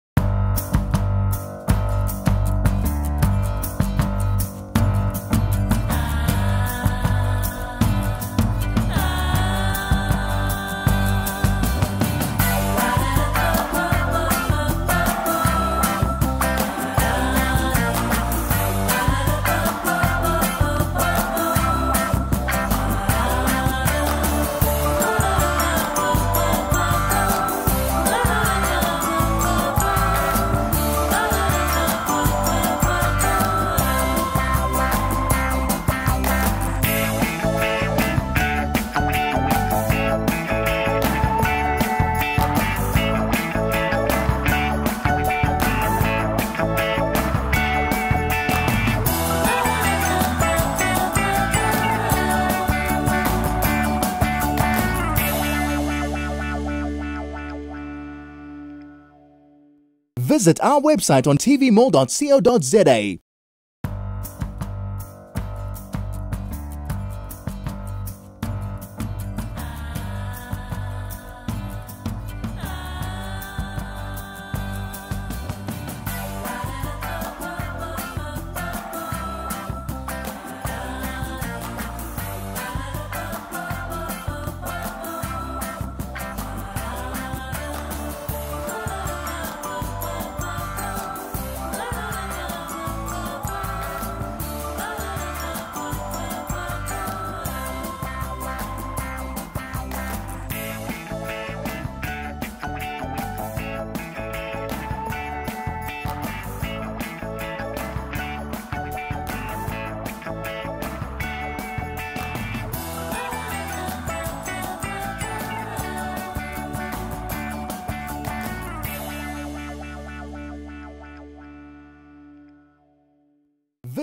Visit our website on tvmall.co.za.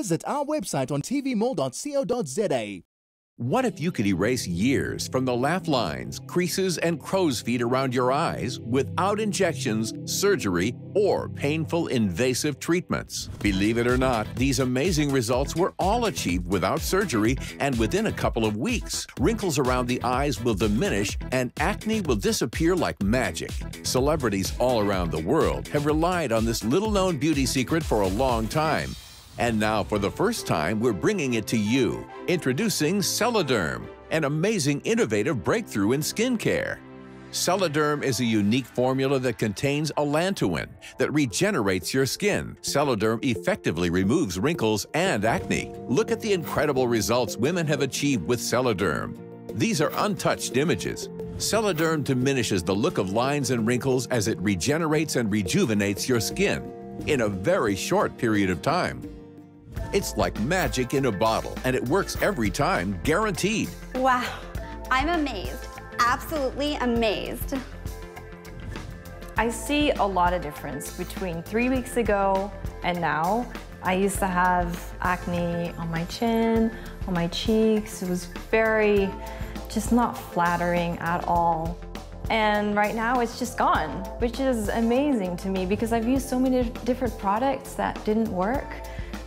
Visit our website on tvmall.co.za. What if you could erase years from the laugh lines, creases, and crow's feet around your eyes without injections, surgery, or painful invasive treatments? Believe it or not, these amazing results were all achieved without surgery and within a couple of weeks. Wrinkles around the eyes will diminish and acne will disappear like magic. Celebrities all around the world have relied on this little known beauty secret for a long time. And now, for the first time, we're bringing it to you. Introducing Celoderm, an amazing innovative breakthrough in skincare. Celoderm is a unique formula that contains allantoin that regenerates your skin. Celoderm effectively removes wrinkles and acne. Look at the incredible results women have achieved with Celoderm. These are untouched images. Celoderm diminishes the look of lines and wrinkles as it regenerates and rejuvenates your skin in a very short period of time. It's like magic in a bottle, and it works every time, guaranteed. Wow, I'm amazed. Absolutely amazed. I see a lot of difference between three weeks ago and now. I used to have acne on my chin, on my cheeks. It was very, just not flattering at all. And right now it's just gone, which is amazing to me because I've used so many different products that didn't work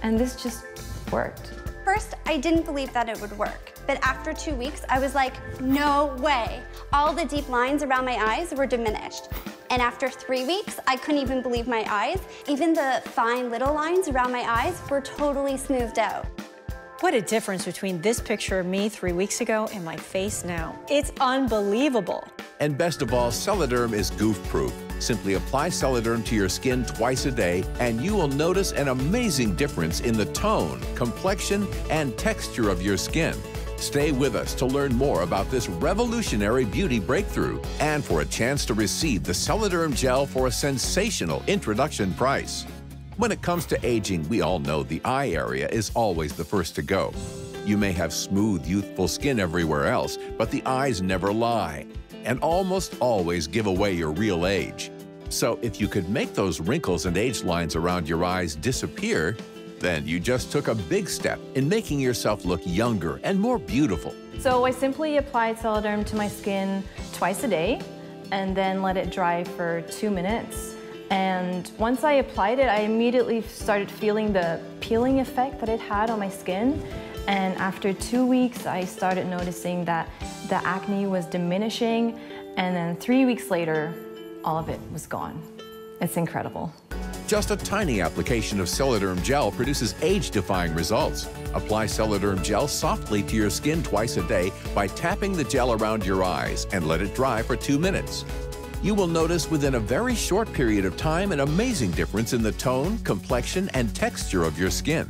and this just worked. First, I didn't believe that it would work. But after two weeks, I was like, no way. All the deep lines around my eyes were diminished. And after three weeks, I couldn't even believe my eyes. Even the fine little lines around my eyes were totally smoothed out. What a difference between this picture of me three weeks ago and my face now. It's unbelievable. And best of all, Celoderm is goof-proof. Simply apply Celoderm to your skin twice a day, and you will notice an amazing difference in the tone, complexion, and texture of your skin. Stay with us to learn more about this revolutionary beauty breakthrough and for a chance to receive the Celoderm gel for a sensational introduction price. When it comes to aging, we all know the eye area is always the first to go. You may have smooth, youthful skin everywhere else, but the eyes never lie and almost always give away your real age. So if you could make those wrinkles and age lines around your eyes disappear, then you just took a big step in making yourself look younger and more beautiful. So I simply applied Celoderm to my skin twice a day and then let it dry for two minutes. And once I applied it, I immediately started feeling the peeling effect that it had on my skin. And after two weeks, I started noticing that the acne was diminishing. And then three weeks later, all of it was gone. It's incredible. Just a tiny application of Celoderm gel produces age-defying results. Apply Celoderm gel softly to your skin twice a day by tapping the gel around your eyes and let it dry for two minutes you will notice within a very short period of time an amazing difference in the tone, complexion, and texture of your skin.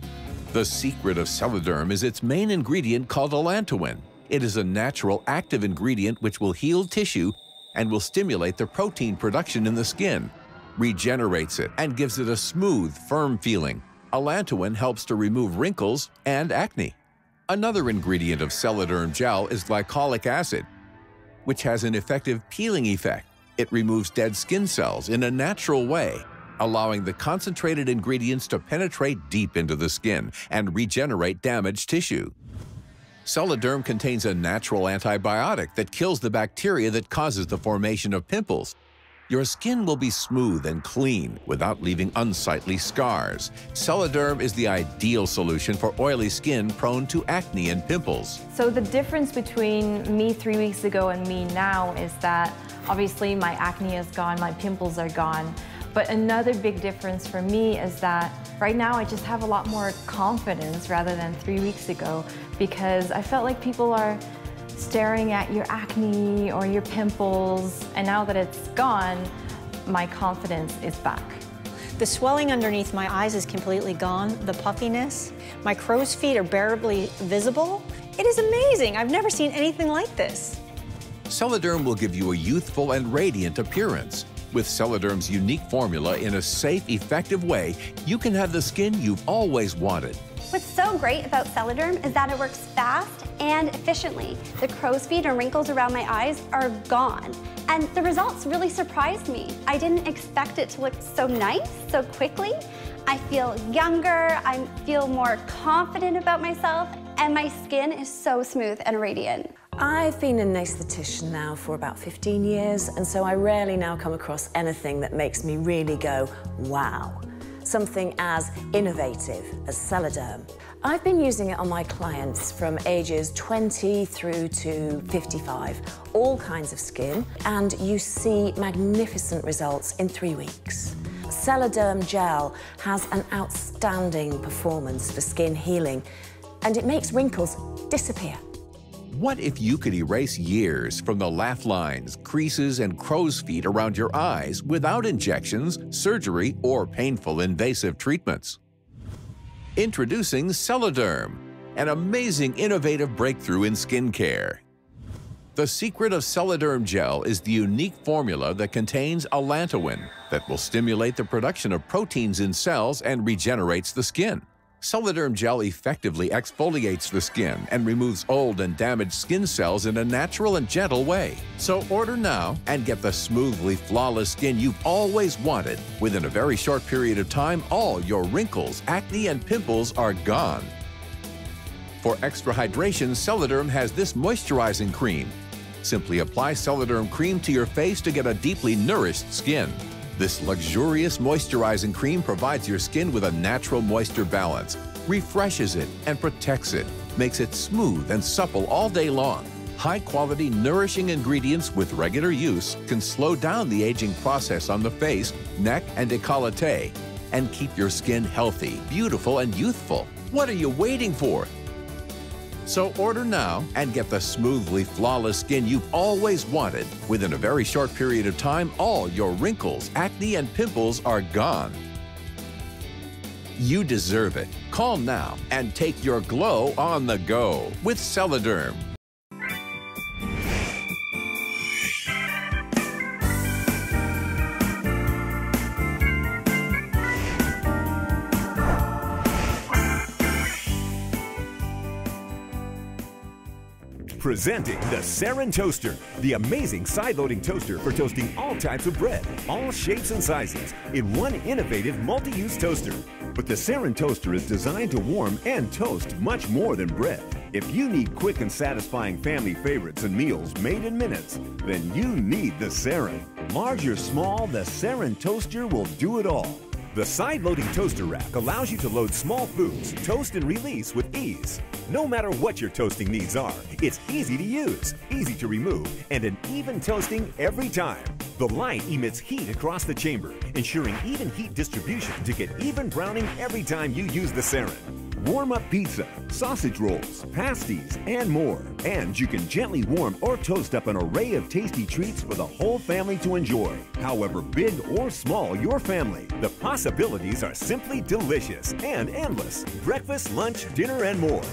The secret of Celoderm is its main ingredient called allantoin. It is a natural active ingredient which will heal tissue and will stimulate the protein production in the skin, regenerates it, and gives it a smooth, firm feeling. Allantoin helps to remove wrinkles and acne. Another ingredient of Celoderm gel is glycolic acid, which has an effective peeling effect. It removes dead skin cells in a natural way, allowing the concentrated ingredients to penetrate deep into the skin and regenerate damaged tissue. Celoderm contains a natural antibiotic that kills the bacteria that causes the formation of pimples. Your skin will be smooth and clean without leaving unsightly scars. Celoderm is the ideal solution for oily skin prone to acne and pimples. So the difference between me three weeks ago and me now is that Obviously, my acne is gone, my pimples are gone. But another big difference for me is that right now I just have a lot more confidence rather than three weeks ago because I felt like people are staring at your acne or your pimples and now that it's gone, my confidence is back. The swelling underneath my eyes is completely gone, the puffiness. My crow's feet are barely visible. It is amazing. I've never seen anything like this. Celoderm will give you a youthful and radiant appearance. With Celoderm's unique formula in a safe, effective way, you can have the skin you've always wanted. What's so great about Celoderm is that it works fast and efficiently. The crow's feet and wrinkles around my eyes are gone. And the results really surprised me. I didn't expect it to look so nice so quickly. I feel younger, I feel more confident about myself, and my skin is so smooth and radiant. I've been an esthetician now for about 15 years, and so I rarely now come across anything that makes me really go, wow. Something as innovative as Celoderm. I've been using it on my clients from ages 20 through to 55, all kinds of skin, and you see magnificent results in three weeks. Celoderm gel has an outstanding performance for skin healing, and it makes wrinkles disappear. What if you could erase years from the laugh lines, creases, and crow's feet around your eyes without injections, surgery, or painful invasive treatments? Introducing Celoderm, an amazing innovative breakthrough in skincare. The secret of Celoderm gel is the unique formula that contains allantoin that will stimulate the production of proteins in cells and regenerates the skin. Celoderm gel effectively exfoliates the skin and removes old and damaged skin cells in a natural and gentle way. So order now and get the smoothly flawless skin you've always wanted. Within a very short period of time, all your wrinkles, acne, and pimples are gone. For extra hydration, Celoderm has this moisturizing cream. Simply apply Celoderm cream to your face to get a deeply nourished skin. This luxurious moisturizing cream provides your skin with a natural moisture balance, refreshes it and protects it, makes it smooth and supple all day long. High quality, nourishing ingredients with regular use can slow down the aging process on the face, neck, and decollete and keep your skin healthy, beautiful, and youthful. What are you waiting for? So order now and get the smoothly flawless skin you've always wanted. Within a very short period of time, all your wrinkles, acne, and pimples are gone. You deserve it. Call now and take your glow on the go with Celoderm. Presenting the Seren Toaster, the amazing side-loading toaster for toasting all types of bread, all shapes and sizes, in one innovative multi-use toaster. But the Seren Toaster is designed to warm and toast much more than bread. If you need quick and satisfying family favorites and meals made in minutes, then you need the Seren. Large or small, the Seren Toaster will do it all. The side-loading toaster rack allows you to load small foods, toast and release with ease. No matter what your toasting needs are, it's easy to use, easy to remove, and an even toasting every time. The light emits heat across the chamber, ensuring even heat distribution to get even browning every time you use the Seren. Warm up pizza, sausage rolls, pasties, and more. And you can gently warm or toast up an array of tasty treats for the whole family to enjoy. However big or small your family, the possibilities are simply delicious and endless. Breakfast, lunch, dinner, and more.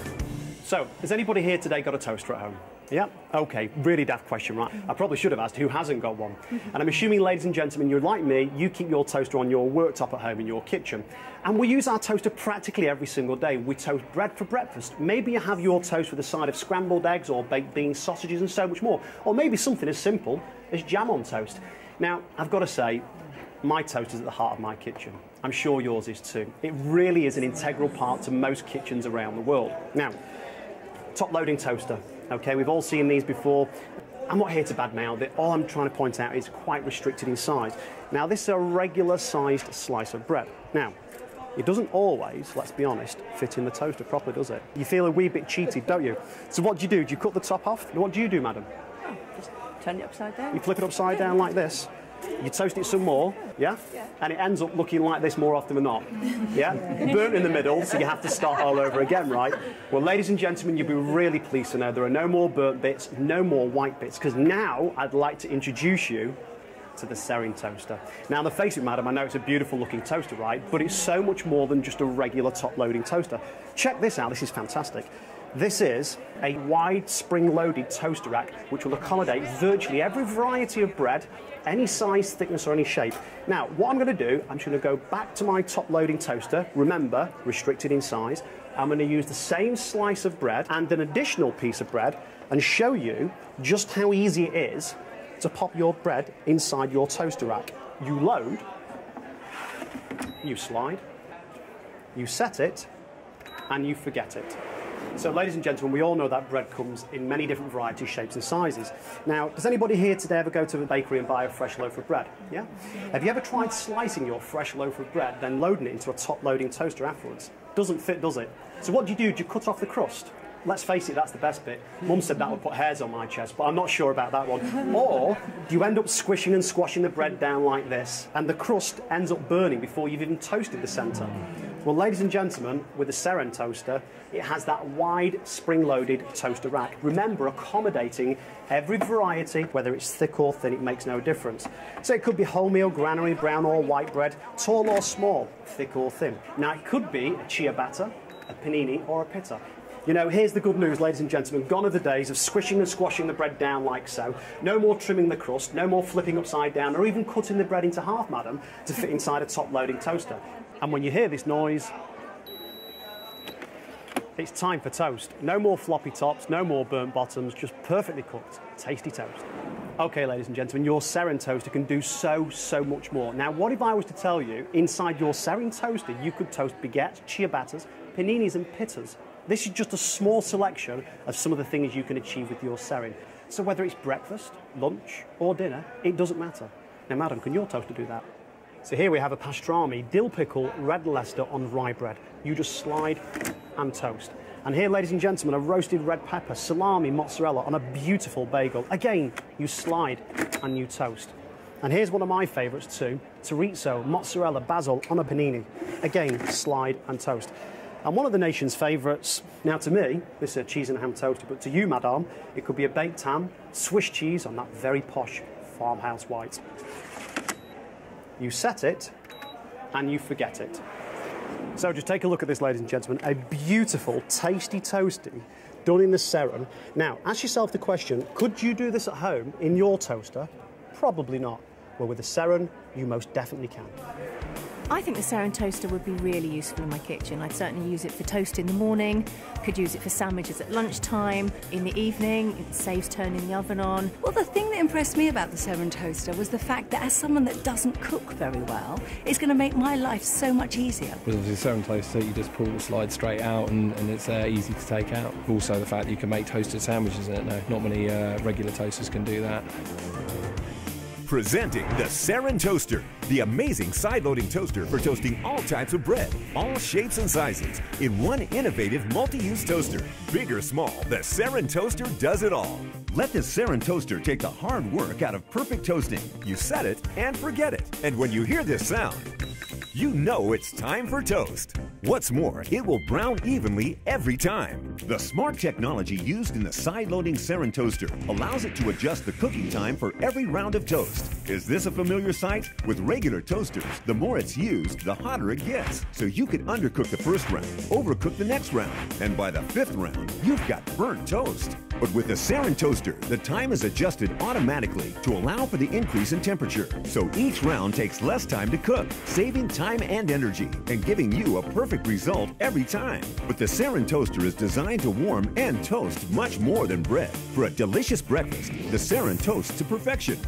So, has anybody here today got a toaster at home? Yeah? Okay, really daft question, right? I probably should have asked who hasn't got one. And I'm assuming, ladies and gentlemen, you're like me, you keep your toaster on your worktop at home in your kitchen. And we use our toaster practically every single day. We toast bread for breakfast. Maybe you have your toast with a side of scrambled eggs or baked beans, sausages, and so much more. Or maybe something as simple as jam on toast. Now, I've got to say, my toast is at the heart of my kitchen. I'm sure yours is too. It really is an integral part to most kitchens around the world. Now, top loading toaster. Okay, we've all seen these before. I'm not here to badmouth it. All I'm trying to point out is quite restricted in size. Now, this is a regular sized slice of bread. Now, it doesn't always, let's be honest, fit in the toaster properly, does it? You feel a wee bit cheated, don't you? So what do you do? Do you cut the top off? What do you do, madam? Oh, just turn it upside down. You flip it upside down like this. You toast it some more, yeah? Yeah. And it ends up looking like this more often than not. Yeah? Burnt in the middle, so you have to start all over again, right? Well, ladies and gentlemen, you'll be really pleased to know there are no more burnt bits, no more white bits, because now I'd like to introduce you to the Seren toaster. Now, the face of it, madam, I know it's a beautiful looking toaster, right? But it's so much more than just a regular top loading toaster. Check this out, this is fantastic. This is a wide spring-loaded toaster rack which will accommodate virtually every variety of bread, any size, thickness or any shape. Now, what I'm going to do, I'm just going to go back to my top-loading toaster, remember, restricted in size. I'm going to use the same slice of bread and an additional piece of bread and show you just how easy it is to pop your bread inside your toaster rack. You load, you slide, you set it, and you forget it. So, ladies and gentlemen, we all know that bread comes in many different varieties, shapes, and sizes. Now, does anybody here today ever go to a bakery and buy a fresh loaf of bread? Yeah? Have you ever tried slicing your fresh loaf of bread, then loading it into a top loading toaster afterwards? Doesn't fit, does it? So, what do you do? Do you cut off the crust? Let's face it, that's the best bit. Mum said that would put hairs on my chest, but I'm not sure about that one. Or do you end up squishing and squashing the bread down like this, and the crust ends up burning before you've even toasted the centre? Well, ladies and gentlemen, with the Seren toaster, it has that wide spring-loaded toaster rack. Remember, accommodating every variety, whether it's thick or thin, it makes no difference. So it could be wholemeal, granary, brown or white bread, tall or small, thick or thin. Now, it could be a ciabatta, a panini or a pita. You know, here's the good news, ladies and gentlemen. Gone are the days of squishing and squashing the bread down like so. No more trimming the crust, no more flipping upside down, or even cutting the bread into half, madam, to fit inside a top-loading toaster. And when you hear this noise, it's time for toast. No more floppy tops, no more burnt bottoms, just perfectly cooked, tasty toast. Okay, ladies and gentlemen, your Seren toaster can do so, so much more. Now, what if I was to tell you, inside your Seren toaster, you could toast baguettes, ciabattas, paninis and pittas. This is just a small selection of some of the things you can achieve with your Seren. So whether it's breakfast, lunch or dinner, it doesn't matter. Now, madam, can your toaster do that? So here we have a pastrami, dill pickle, red Leicester on rye bread. You just slide and toast. And here, ladies and gentlemen, a roasted red pepper, salami, mozzarella on a beautiful bagel. Again, you slide and you toast. And here's one of my favourites too, chorizo, mozzarella, basil on a panini. Again, slide and toast. And one of the nation's favourites, now to me, this is a cheese and ham toaster, but to you, madame, it could be a baked ham, Swiss cheese on that very posh farmhouse white. You set it and you forget it. So just take a look at this, ladies and gentlemen. A beautiful, tasty toasty done in the Seren. Now, ask yourself the question, could you do this at home in your toaster? Probably not. Well, with the Seren, you most definitely can. I think the Seren toaster would be really useful in my kitchen. I'd certainly use it for toast in the morning, could use it for sandwiches at lunchtime, in the evening, it saves turning the oven on. Well, the thing that impressed me about the Seren toaster was the fact that as someone that doesn't cook very well, it's going to make my life so much easier. With the Seren toaster, you just pull the slide straight out and, and it's uh, easy to take out. Also, the fact that you can make toasted sandwiches in it now. Not many uh, regular toasters can do that. Presenting the Seren Toaster, the amazing side-loading toaster for toasting all types of bread, all shapes and sizes, in one innovative multi-use toaster. Big or small, the Seren Toaster does it all. Let the Seren Toaster take the hard work out of perfect toasting. You set it and forget it. And when you hear this sound, you know it's time for toast. What's more, it will brown evenly every time. The smart technology used in the side-loading Seren toaster allows it to adjust the cooking time for every round of toast. Is this a familiar sight? With regular toasters, the more it's used, the hotter it gets. So you could undercook the first round, overcook the next round, and by the fifth round, you've got burnt toast. But with the Seren toaster, the time is adjusted automatically to allow for the increase in temperature. So each round takes less time to cook, saving time and energy, and giving you a perfect result every time. But the Seren toaster is designed to warm and toast much more than bread. For a delicious breakfast, the Seren toasts to perfection.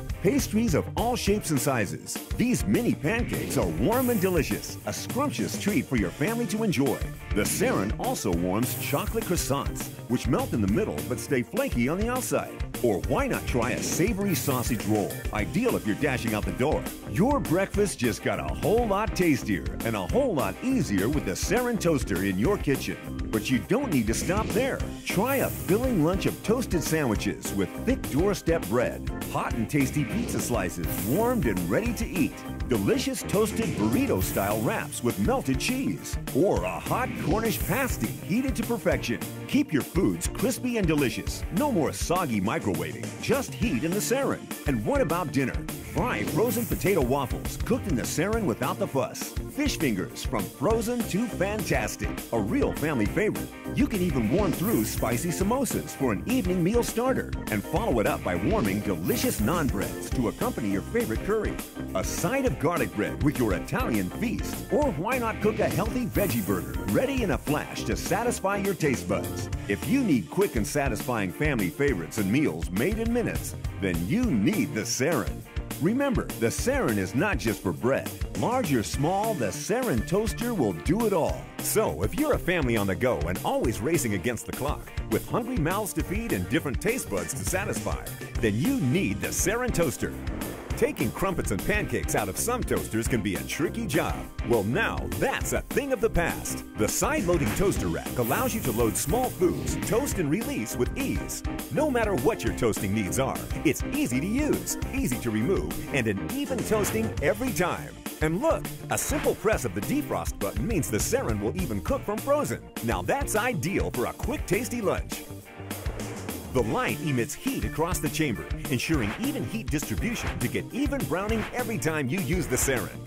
Pastries of all shapes and sizes. These mini pancakes are warm and delicious, a scrumptious treat for your family to enjoy. The Seren also warms chocolate croissants, which melt in the middle but stay flaky on the outside. Or why not try a savory sausage roll? Ideal if you're dashing out the door. Your breakfast just got a whole lot tastier and a whole lot easier with the Seren toaster in your kitchen. But you don't need to stop there. Try a filling lunch of toasted sandwiches with thick doorstep bread, hot and tasty pizza slices, warmed and ready to eat, delicious toasted burrito style wraps with melted cheese, or a hot Cornish pasty heated to perfection. Keep your foods crispy and delicious. No more soggy microwaving, just heat in the Seren. And what about dinner? Fry frozen potato waffles cooked in the Seren without the fuss. Fish fingers from frozen to fantastic. A real family favorite. You can even warm through spicy samosas for an evening meal starter and follow it up by warming delicious naan breads to accompany your favorite curry. A side of garlic bread with your Italian feast. Or why not cook a healthy veggie burger ready in a flash to satisfy your taste buds? If you need quick and satisfying family favorites and meals made in minutes, then you need the Seren. Remember, the Seren is not just for bread. Large or small, the Seren toaster will do it all. So, if you're a family on the go and always racing against the clock, with hungry mouths to feed and different taste buds to satisfy, then you need the Seren toaster. Taking crumpets and pancakes out of some toasters can be a tricky job. Well, now that's a thing of the past. The side loading toaster rack allows you to load small foods, toast and release with ease. No matter what your toasting needs are, it's easy to use, easy to remove, and an even toasting every time. And look, a simple press of the defrost button means the Seren will even cook from frozen. Now that's ideal for a quick, tasty lunch. The light emits heat across the chamber, ensuring even heat distribution to get even browning every time you use the Seren.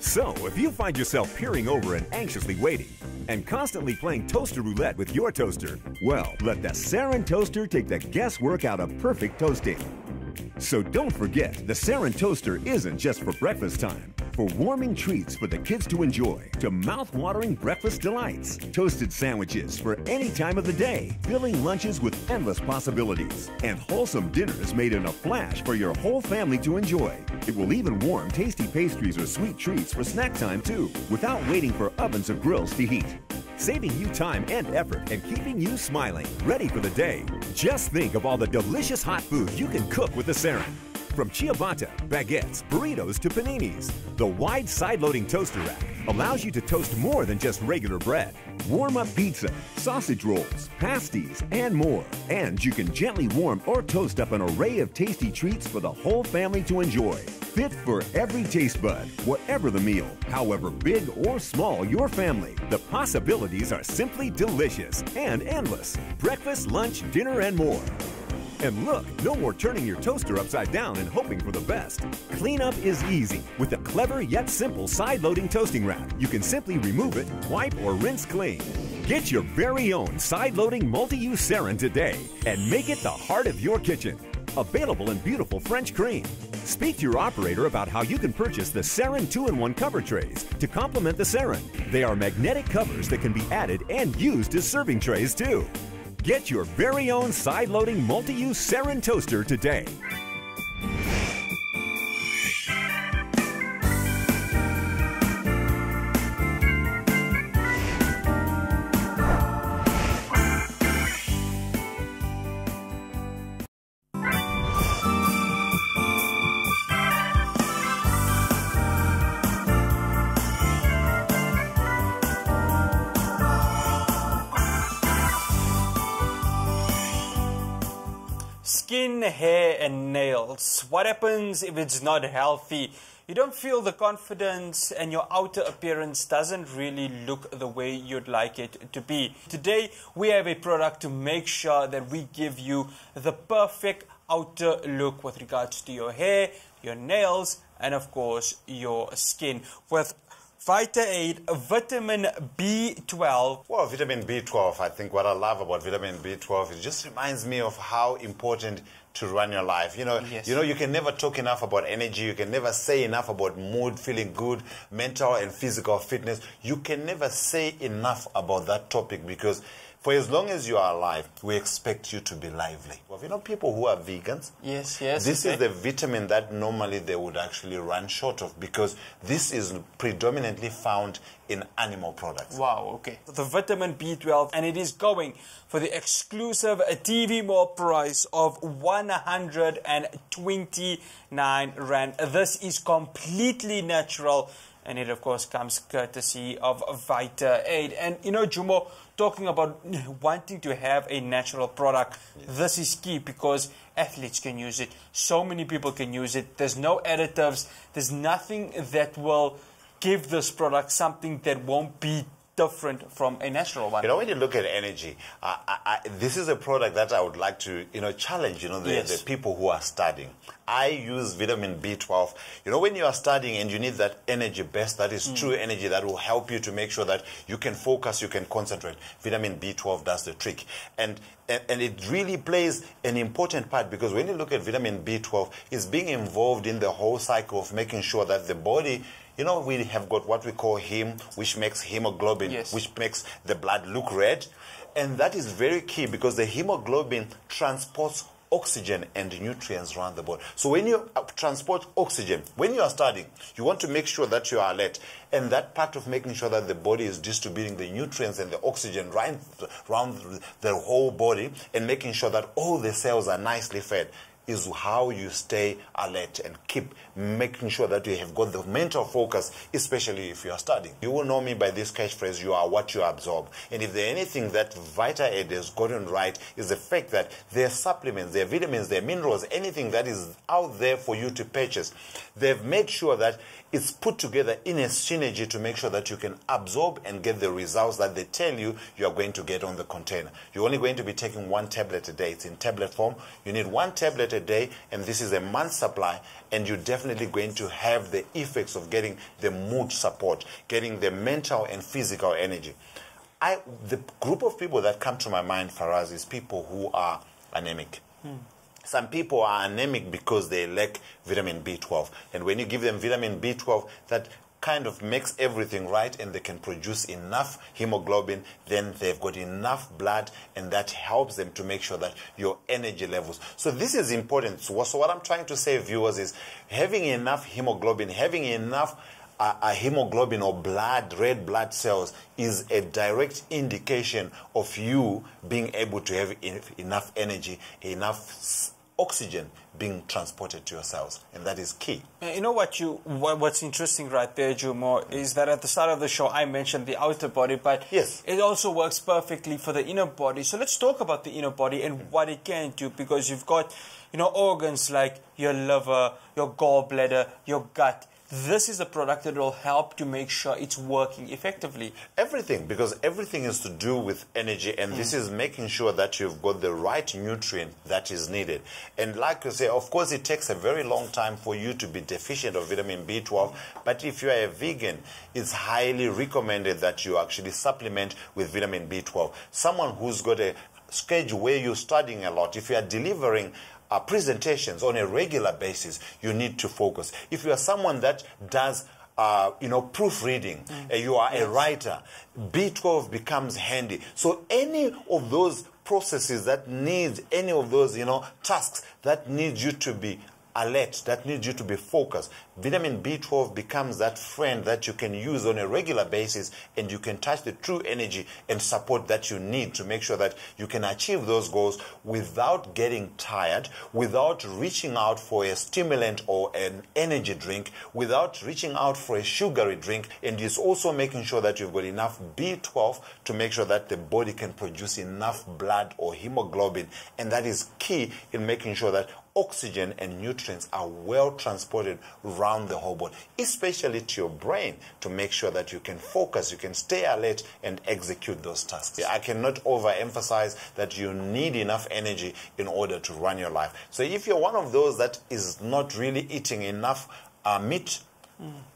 So, if you find yourself peering over and anxiously waiting, and constantly playing toaster roulette with your toaster, well, let the Seren toaster take the guesswork out of perfect toasting. So don't forget, the Seren toaster isn't just for breakfast time. For warming treats for the kids to enjoy, to mouth-watering breakfast delights, toasted sandwiches for any time of the day, filling lunches with endless possibilities, and wholesome dinners made in a flash for your whole family to enjoy. It will even warm tasty pastries or sweet treats for snack time too, without waiting for ovens or grills to heat saving you time and effort and keeping you smiling, ready for the day. Just think of all the delicious hot foods you can cook with the Seren. From ciabatta, baguettes, burritos to paninis, the wide side-loading toaster rack allows you to toast more than just regular bread. Warm up pizza, sausage rolls, pasties, and more. And you can gently warm or toast up an array of tasty treats for the whole family to enjoy. Fit for every taste bud, whatever the meal, however big or small your family. The possibilities are simply delicious and endless. Breakfast, lunch, dinner, and more. And look, no more turning your toaster upside down and hoping for the best. Cleanup is easy with a clever yet simple side-loading toasting rack. You can simply remove it, wipe, or rinse clean. Get your very own side-loading multi-use Seren today and make it the heart of your kitchen. Available in beautiful French cream. Speak to your operator about how you can purchase the Seren 2-in-1 cover trays to complement the Seren. They are magnetic covers that can be added and used as serving trays too. Get your very own side-loading multi-use Seren toaster today. Hair, and nails. What happens if it's not healthy? You don't feel the confidence, and your outer appearance doesn't really look the way you'd like it to be. Today, we have a product to make sure that we give you the perfect outer look with regards to your hair, your nails, and of course, your skin. With Vita Aid Vitamin B12. Well, vitamin B12, I think what I love about vitamin B12, it just reminds me of how important to run your life. You know, Yes. you know, you can never talk enough about energy. You can never say enough about mood, feeling good, mental and physical fitness. You can never say enough about that topic because for as long as you are alive, we expect you to be lively. Well, you know, people who are vegans, Yes, yes. this okay. is the vitamin that normally they would actually run short of because this is predominantly found in animal products. Wow, okay. The vitamin B12, and it is going for the exclusive TV Mall price of 129 Rand. This is completely natural, and it, of course, comes courtesy of Vita Aid. And, you know, Jumo, talking about [laughs] wanting to have a natural product, this is key because athletes can use it. So many people can use it. There's no additives, there's nothing that will give this product something that won't be different from a natural one. You know, when you look at energy, uh, I, I, this is a product that I would like to, you know, challenge, you know, the, Yes. the people who are studying. I use vitamin B12. You know, when you are studying and you need that energy best, that is Mm. true energy that will help you to make sure that you can focus, you can concentrate. Vitamin B12 does the trick. And, and, and it really plays an important part because when you look at vitamin B12, it's being involved in the whole cycle of making sure that the body you know, we have got what we call heme, which makes hemoglobin, Yes. which makes the blood look red. And that is very key because the hemoglobin transports oxygen and nutrients around the body. So when you uh, transport oxygen, when you are studying, you want to make sure that you are alert. And that part of making sure that the body is distributing the nutrients and the oxygen right around the whole body and making sure that all the cells are nicely fed is how you stay alert and keep making sure that you have got the mental focus, especially if you are studying. You will know me by this catchphrase, you are what you absorb. And if there's anything that Vita Aid has gotten right, is the fact that their supplements, their vitamins, their minerals, anything that is out there for you to purchase, they've made sure that it's put together in a synergy to make sure that you can absorb and get the results that they tell you you are going to get on the container. You're only going to be taking one tablet a day. It's in tablet form. You need one tablet a day, and this is a month supply, and you're definitely going to have the effects of getting the mood support, getting the mental and physical energy. I, the group of people that come to my mind, Faraz, is people who are anemic. Hmm. Some people are anemic because they lack vitamin B12. And when you give them vitamin B12, that kind of makes everything right and they can produce enough hemoglobin, then they've got enough blood and that helps them to make sure that your energy levels. So this is important. So, what I'm trying to say, viewers, is having enough hemoglobin, having enough uh, uh, hemoglobin or blood, red blood cells, is a direct indication of you being able to have en- enough energy, enough oxygen being transported to your cells, and that is key. You know what you what, what's interesting right there, Jumo, is that at the start of the show I mentioned the outer body, but yes, it also works perfectly for the inner body. So let's talk about the inner body and what it can do because you've got you know organs like your liver, your gallbladder, your gut. This is a product that will help to make sure it's working effectively. Everything, because everything is to do with energy, and this mm. is making sure that you've got the right nutrient that is needed. And like you say, of course, it takes a very long time for you to be deficient of vitamin B12, but if you are a vegan, it's highly recommended that you actually supplement with vitamin B12. Someone who's got a schedule where you're studying a lot, if you are delivering uh, presentations on a regular basis, you need to focus. If you are someone that does uh, you know, proofreading, uh, you are a writer, B12 becomes handy. So any of those processes that need any of those, you know, tasks that need you to be alert, that needs you to be focused. Vitamin B12 becomes that friend that you can use on a regular basis and you can touch the true energy and support that you need to make sure that you can achieve those goals without getting tired, without reaching out for a stimulant or an energy drink, without reaching out for a sugary drink, and it's also making sure that you've got enough B12 to make sure that the body can produce enough blood or hemoglobin, and that is key in making sure that oxygen and nutrients are well transported around the whole body, especially to your brain, to make sure that you can focus, you can stay alert, and execute those tasks. I cannot overemphasize that you need enough energy in order to run your life. So if you're one of those that is not really eating enough uh, meat,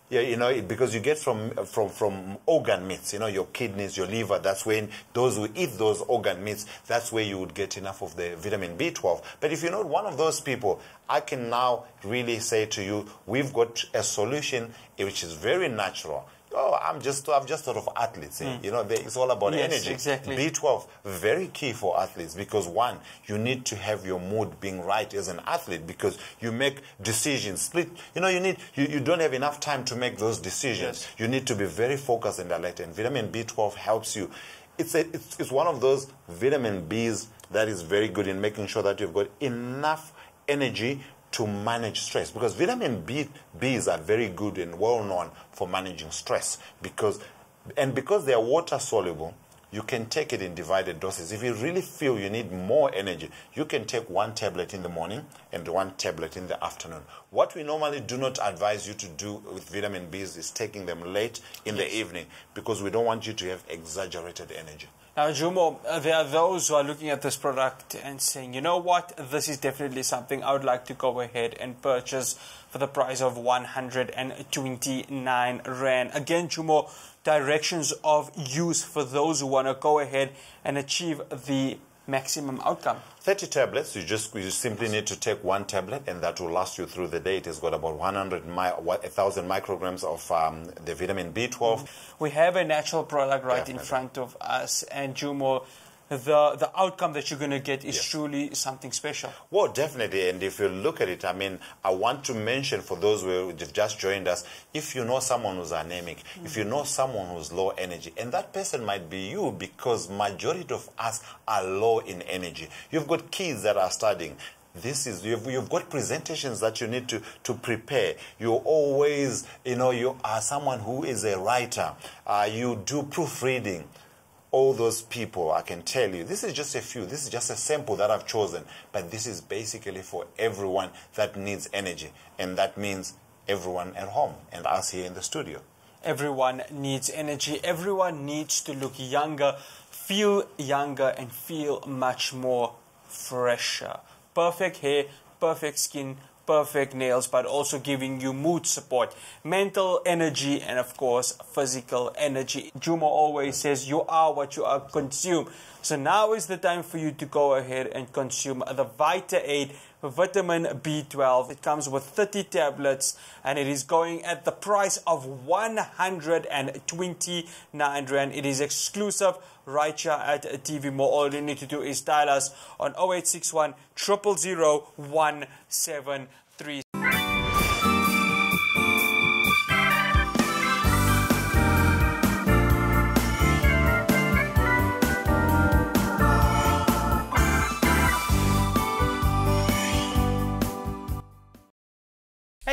yeah, you know, because you get from from from organ meats, you know, your kidneys, your liver. That's when those who eat those organ meats, that's where you would get enough of the vitamin B12. But if you're not one of those people, I can now really say to you, we've got a solution which is very natural. Oh, I'm just I've just thought of athletes. Mm. You know, they, it's all about Yes, energy. exactly. B12 very key for athletes because one, you need to have your mood being right as an athlete because you make decisions split. You know, you need you, you don't have enough time to make those decisions. Yes. You need to be very focused and alert. And vitamin B12 helps you. It's a it's, it's one of those vitamin Bs that is very good in making sure that you've got enough energy to manage stress. Because vitamin B, Bs are very good and well known for managing stress. Because and because they are water soluble you can take it in divided doses. If you really feel you need more energy you can take one tablet in the morning and one tablet in the afternoon. What we normally do not advise you to do with vitamin Bs is taking them late in the evening because we don't want you to have exaggerated energy Now, Jumo, uh, there are those who are looking at this product and saying, you know what, this is definitely something I would like to go ahead and purchase for the price of 129 Rand. Again, Jumo, directions of use for those who want to go ahead and achieve the maximum outcome. 30 tablets, you just you simply need to take one tablet and that will last you through the day. It has got about 100, mi- what, 1,000 micrograms of um, the vitamin B12. We have a natural product right in front of us, and Jumo, the, the outcome that you're going to get is truly something special. Well, definitely. And if you look at it, I mean, I want to mention for those who have just joined us, if you know someone who's anemic, if you know someone who's low energy, and that person might be you because majority of us are low in energy. You've got kids that are studying. This is you've, you've got presentations that you need to, to prepare. You're always, you know, you are someone who is a writer. Uh, you do proofreading all those people, I can tell you, this is just a few, this is just a sample that I've chosen, but this is basically for everyone that needs energy. And that means everyone at home and us here in the studio. Everyone needs energy. Everyone needs to look younger, feel younger, and feel much more fresher. Perfect hair, perfect skin, perfect nails, but also giving you mood support, mental energy, and of course, physical energy. Juma always says you are what you are consume. So now is the time for you to go ahead and consume the Vita Aid vitamin B12. It comes with 30 tablets and it is going at the price of 129 Rand. It is exclusive right here at TV Mall. All you need to do is dial us on 0861 000 173.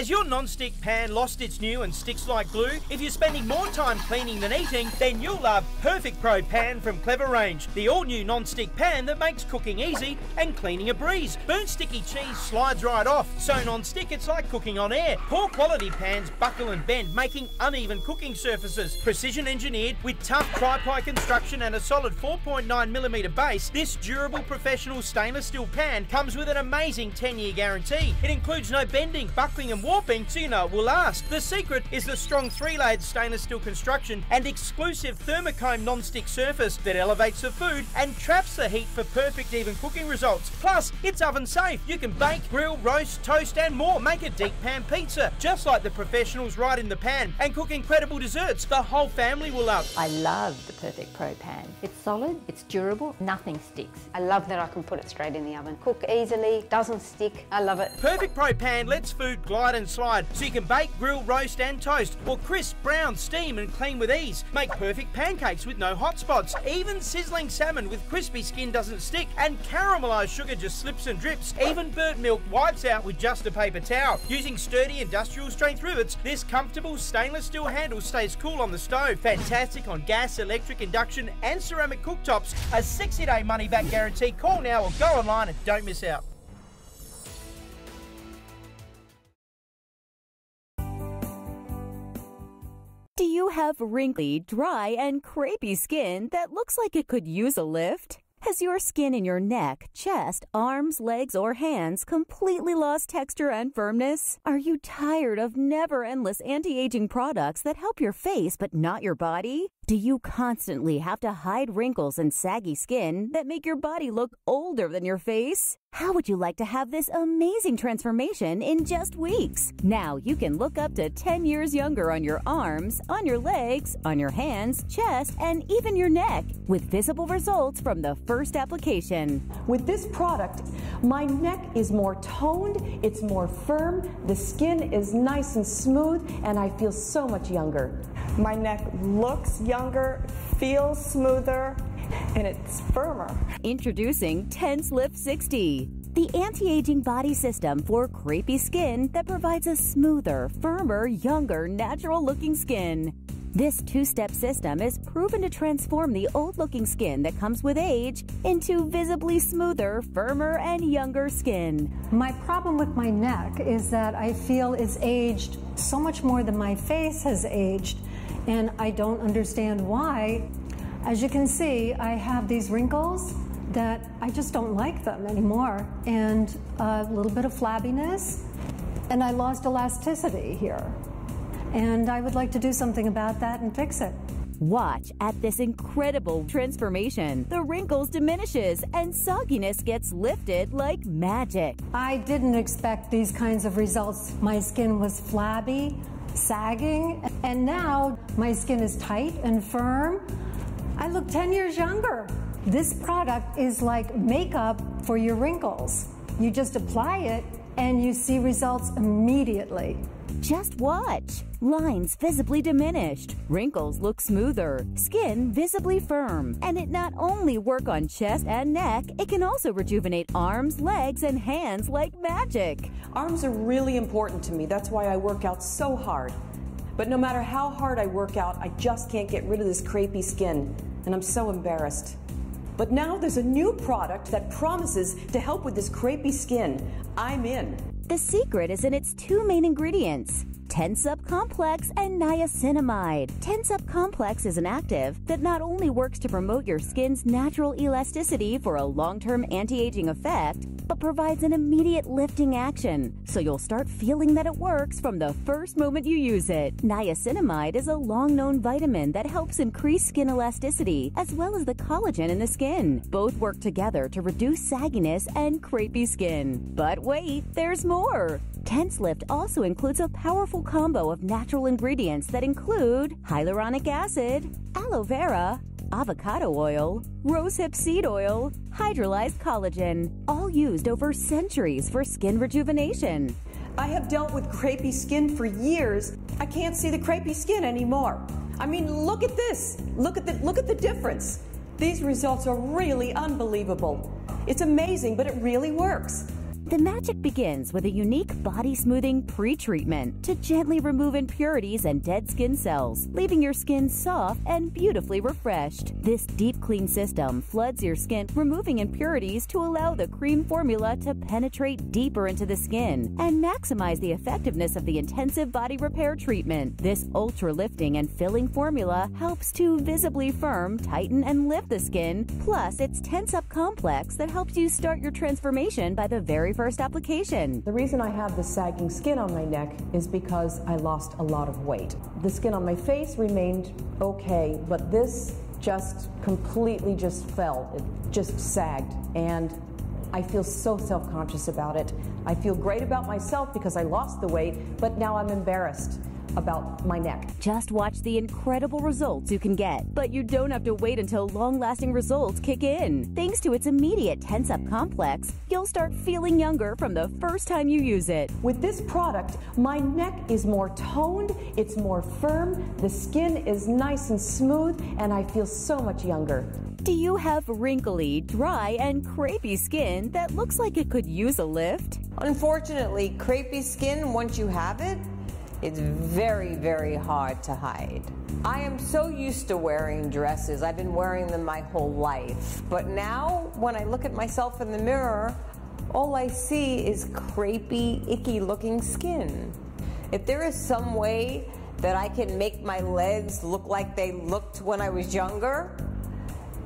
Has your non-stick pan lost its new and sticks like glue? If you're spending more time cleaning than eating, then you'll love Perfect Pro Pan from Kleva Range, the all-new non-stick pan that makes cooking easy and cleaning a breeze. Burnt sticky cheese slides right off, so non-stick it's like cooking on air. Poor quality pans buckle and bend, making uneven cooking surfaces. Precision engineered with tough tri-ply construction and a solid 4.9mm base, this durable professional stainless steel pan comes with an amazing 10-year guarantee. It includes no bending, buckling and so you know it will last. The secret is the strong three-layered stainless steel construction and exclusive thermocomb non-stick surface that elevates the food and traps the heat for perfect even cooking results. Plus, it's oven safe. You can bake, grill, roast, toast and more. Make a deep pan pizza, just like the professionals right in the pan, and cook incredible desserts the whole family will love. I love the Perfect Pro pan. It's solid, it's durable, nothing sticks. I love that I can put it straight in the oven. Cook easily, doesn't stick. I love it. Perfect Pro Pan lets food glide and slide so you can bake, grill, roast and toast or crisp, brown, steam and clean with ease. Make perfect pancakes with no hot spots. Even sizzling salmon with crispy skin doesn't stick and caramelized sugar just slips and drips. Even burnt milk wipes out with just a paper towel. Using sturdy industrial strength rivets, this comfortable stainless steel handle stays cool on the stove. Fantastic on gas, electric, induction and ceramic cooktops. A 60 day money back guarantee. Call now or go online and don't miss out. Do you have wrinkly, dry, and crepey skin that looks like it could use a lift? Has your skin in your neck, chest, arms, legs, or hands completely lost texture and firmness? Are you tired of never endless anti aging products that help your face but not your body? Do you constantly have to hide wrinkles and saggy skin that make your body look older than your face? How would you like to have this amazing transformation in just weeks? Now you can look up to 10 years younger on your arms, on your legs, on your hands, chest, and even your neck with visible results from the first application. With this product, my neck is more toned, it's more firm, the skin is nice and smooth, and I feel so much younger. My neck looks younger, feels smoother, and it's firmer. Introducing Tense Lift 60, the anti aging body system for crepey skin that provides a smoother, firmer, younger, natural looking skin. This two step system is proven to transform the old looking skin that comes with age into visibly smoother, firmer, and younger skin. My problem with my neck is that I feel it's aged so much more than my face has aged, and I don't understand why. As you can see, I have these wrinkles that I just don't like them anymore, and a little bit of flabbiness, and I lost elasticity here. And I would like to do something about that and fix it. Watch at this incredible transformation. The wrinkles diminishes and sogginess gets lifted like magic. I didn't expect these kinds of results. My skin was flabby, sagging, and now my skin is tight and firm. I look 10 years younger. This product is like makeup for your wrinkles. You just apply it and you see results immediately. Just watch. Lines visibly diminished, wrinkles look smoother, skin visibly firm. And it not only work on chest and neck, it can also rejuvenate arms, legs, and hands like magic. Arms are really important to me. That's why I work out so hard. But no matter how hard I work out, I just can't get rid of this crepey skin. And I'm so embarrassed. But now there's a new product that promises to help with this crepey skin. I'm in. The secret is in its two main ingredients Tensup Complex and Niacinamide. Tensup Complex is an active that not only works to promote your skin's natural elasticity for a long term anti aging effect, but provides an immediate lifting action, so you'll start feeling that it works from the first moment you use it. Niacinamide is a long known vitamin that helps increase skin elasticity as well as the collagen in the skin. Both work together to reduce sagginess and crepey skin. But wait, there's more! Tense Lift also includes a powerful combo of natural ingredients that include hyaluronic acid, aloe vera, avocado oil, rosehip seed oil, hydrolyzed collagen, all used over centuries for skin rejuvenation. I have dealt with crepey skin for years. I can't see the crepey skin anymore. I mean, look at this. Look at the look at the difference. These results are really unbelievable. It's amazing, but it really works. The magic begins with a unique body smoothing pre treatment to gently remove impurities and dead skin cells, leaving your skin soft and beautifully refreshed. This deep clean system floods your skin, removing impurities to allow the cream formula to penetrate deeper into the skin and maximize the effectiveness of the intensive body repair treatment. This ultra lifting and filling formula helps to visibly firm, tighten, and lift the skin. Plus, it's Tensup Complex that helps you start your transformation by the very first application. The reason I have the sagging skin on my neck is because I lost a lot of weight. The skin on my face remained okay, but this just completely just fell. It just sagged. And I feel so self conscious about it. I feel great about myself because I lost the weight, but now I'm embarrassed about my neck. Just watch the incredible results you can get. But you don't have to wait until long lasting results kick in. Thanks to its immediate Tensup complex, you'll start feeling younger from the first time you use it. With this product, my neck is more toned, it's more firm, the skin is nice and smooth, and I feel so much younger. Do you have wrinkly, dry, and crepey skin that looks like it could use a lift? Unfortunately, crepey skin, once you have it, it's very, very hard to hide. I am so used to wearing dresses. I've been wearing them my whole life. But now, when I look at myself in the mirror, all I see is crepey, icky looking skin. If there is some way that I can make my legs look like they looked when I was younger,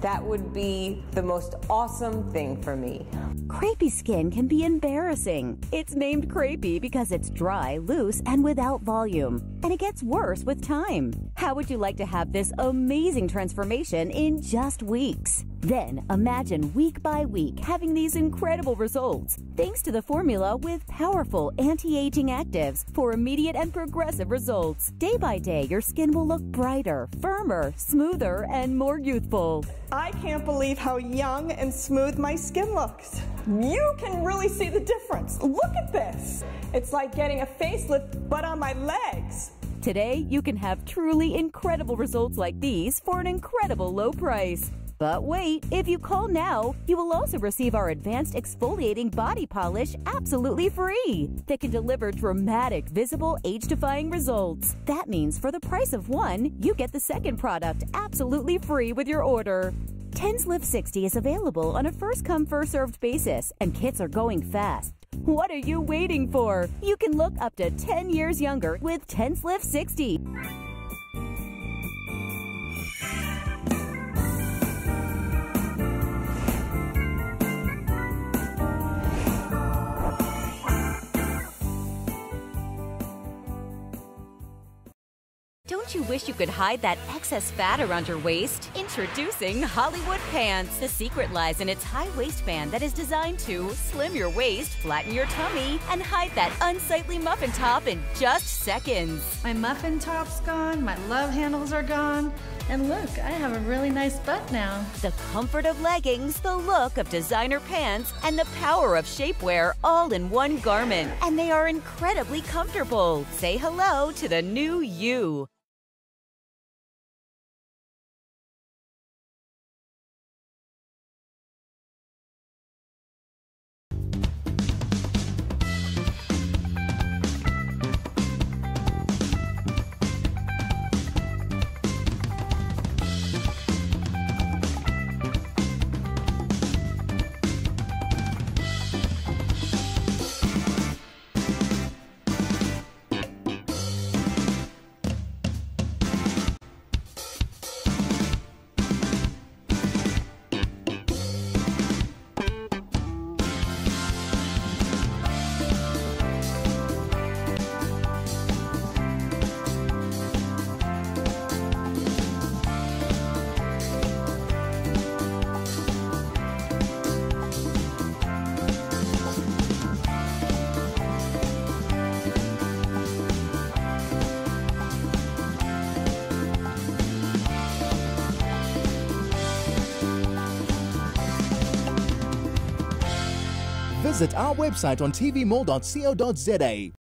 that would be the most awesome thing for me. Crepey skin can be embarrassing. It's named crepey because it's dry, loose, and without volume. And it gets worse with time. How would you like to have this amazing transformation in just weeks? Then imagine week by week having these incredible results thanks to the formula with powerful anti aging actives for immediate and progressive results. Day by day, your skin will look brighter, firmer, smoother, and more youthful. I can't believe how young and smooth my skin looks. You can really see the difference. Look at this. It's like getting a facelift, but on my legs. Today, you can have truly incredible results like these for an incredible low price. But wait, if you call now, you will also receive our advanced exfoliating body polish absolutely free that can deliver dramatic, visible, age defying results. That means for the price of one, you get the second product absolutely free with your order. Tense Lift 60 is available on a first come, first served basis, and kits are going fast. What are you waiting for? You can look up to 10 years younger with Tense Lift 60. Don't you wish you could hide that excess fat around your waist? Introducing Hollywood Pants. The secret lies in its high waistband that is designed to slim your waist, flatten your tummy, and hide that unsightly muffin top in just seconds. My muffin top's gone, my love handles are gone, and look, I have a really nice butt now. The comfort of leggings, the look of designer pants, and the power of shapewear all in one garment. And they are incredibly comfortable. Say hello to the new you. Visit our website on tvmall.co.za.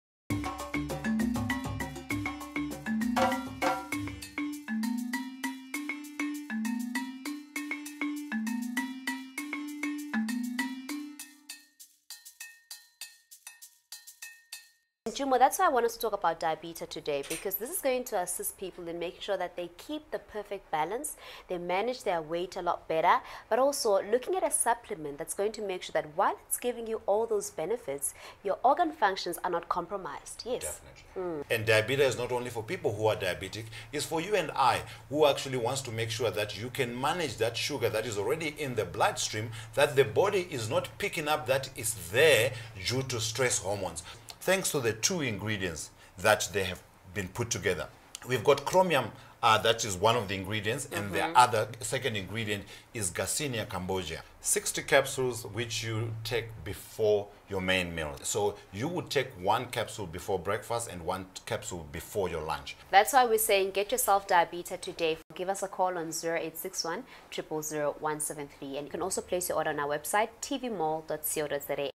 that's why I want us to talk about diabetes today because this is going to assist people in making sure that they keep the perfect balance, they manage their weight a lot better, but also looking at a supplement that's going to make sure that while it's giving you all those benefits, your organ functions are not compromised. Yes. Definitely. Mm. And diabetes is not only for people who are diabetic, it's for you and I who actually wants to make sure that you can manage that sugar that is already in the bloodstream, that the body is not picking up that is there due to stress hormones thanks to the two ingredients that they have been put together. We've got chromium, uh, that is one of the ingredients, and Mhm. the other second ingredient is Garcinia cambogia. 60 capsules which you take before your main meal. So you would take one capsule before breakfast and one capsule before your lunch. That's why we're saying get yourself diabetes today. Give us a call on 0861 000 173 and you can also place your order on our website tvmall.co.za.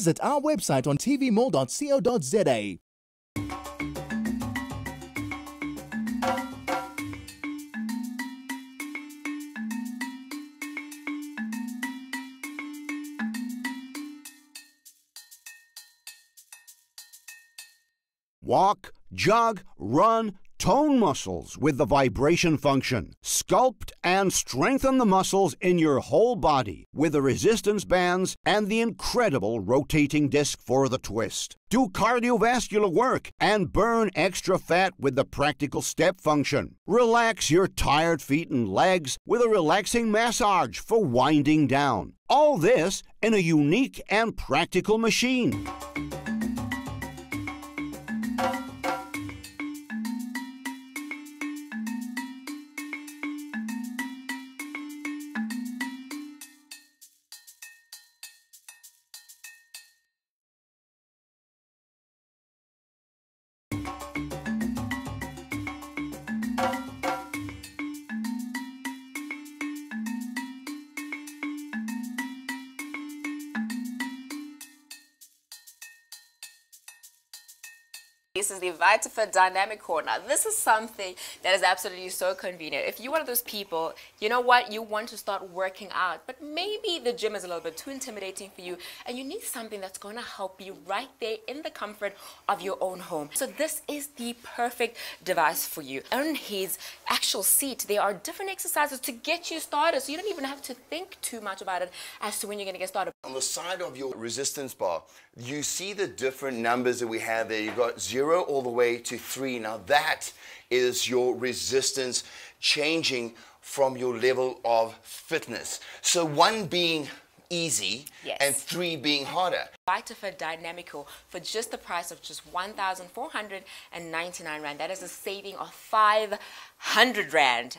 Visit our website on tvmall.co.za. Walk, jog, run, tone muscles with the vibration function. Sculpt and strengthen the muscles in your whole body with the resistance bands and the incredible rotating disc for the twist. Do cardiovascular work and burn extra fat with the practical step function. Relax your tired feet and legs with a relaxing massage for winding down. All this in a unique and practical machine. The VitaFit Dynamic Core. Now, this is something that is absolutely so convenient. If you're one of those people, you know what, you want to start working out, but maybe the gym is a little bit too intimidating for you, and you need something that's going to help you right there in the comfort of your own home. So this is the perfect device for you. On his actual seat, there are different exercises to get you started, so you don't even have to think too much about it as to when you're going to get started. On the side of your resistance bar, you see the different numbers that we have there. You've got zero all the way to three. Now that is your resistance changing from your level of fitness. So one being easy Yes. and three being harder. VitaFit Dynamic Core for just the price of just 1,499 Rand. That is a saving of 500 Rand.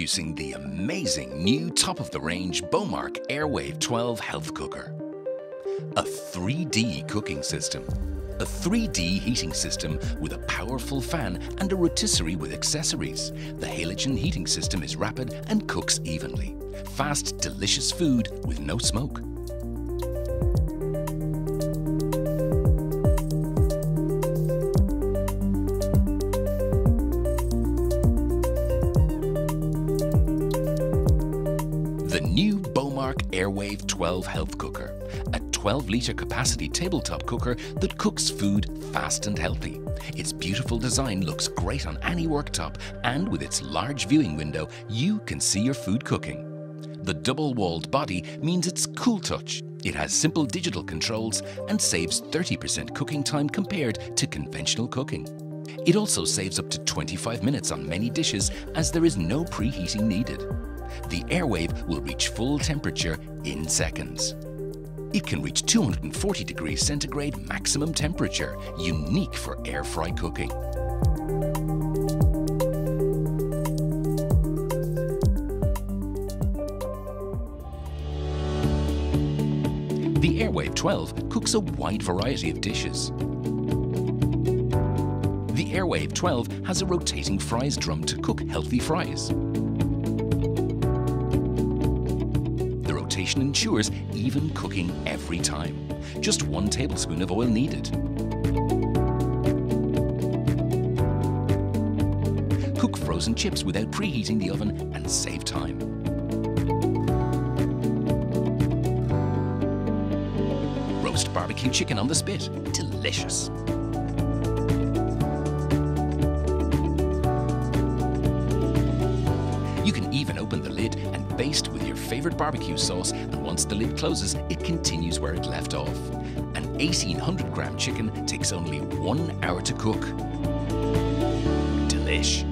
Introducing the amazing new top of the range Beaumark Airwave 12 Health Cooker. A 3D cooking system. A 3D heating system with a powerful fan and a rotisserie with accessories. The halogen heating system is rapid and cooks evenly. Fast, delicious food with no smoke. 12 Health Cooker, a 12 litre capacity tabletop cooker that cooks food fast and healthy. Its beautiful design looks great on any worktop, and with its large viewing window, you can see your food cooking. The double walled body means it's cool touch. It has simple digital controls and saves 30% cooking time compared to conventional cooking. It also saves up to 25 minutes on many dishes as there is no preheating needed. The airwave will reach full temperature in seconds. It can reach 240 degrees centigrade maximum temperature, unique for air fry cooking. The Airwave 12 cooks a wide variety of dishes. The Airwave 12 has a rotating fries drum to cook healthy fries. The rotation ensures even cooking every time. Just one tablespoon of oil needed. Cook frozen chips without preheating the oven and save time. Roast barbecue chicken on the spit. Delicious. You can even open the lid and baste with your favorite barbecue sauce, once the lid closes, it continues where it left off. An 1800 gram chicken takes only one hour to cook. Delish.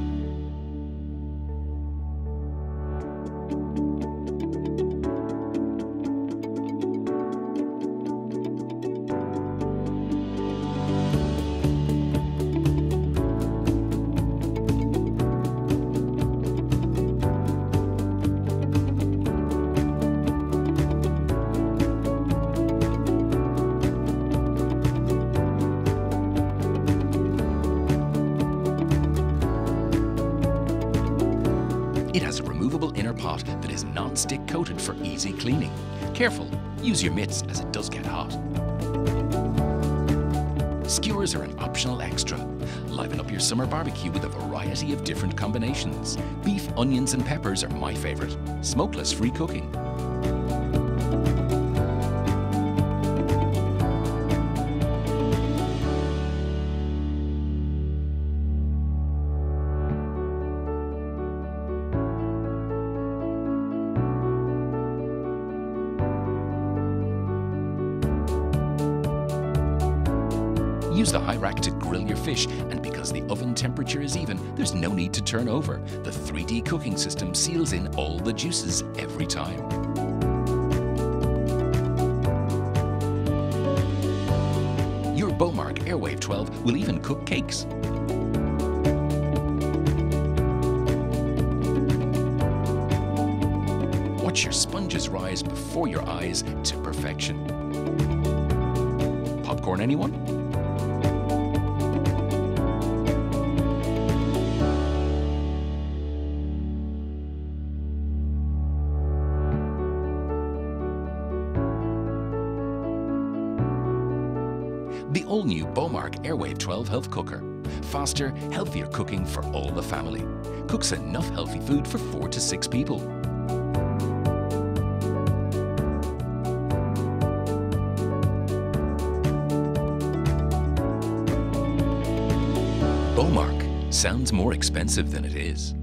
Variety of different combinations. Beef, onions and peppers are my favourite. Smokeless free cooking. Seals in all the juices every time. Your Beaumark Airwave 12 will even cook cakes. Watch your sponges rise before your eyes to perfection. Popcorn, anyone? 12 Health Cooker. Faster, healthier cooking for all the family. Cooks enough healthy food for four to six people. Beaumark sounds more expensive than it is.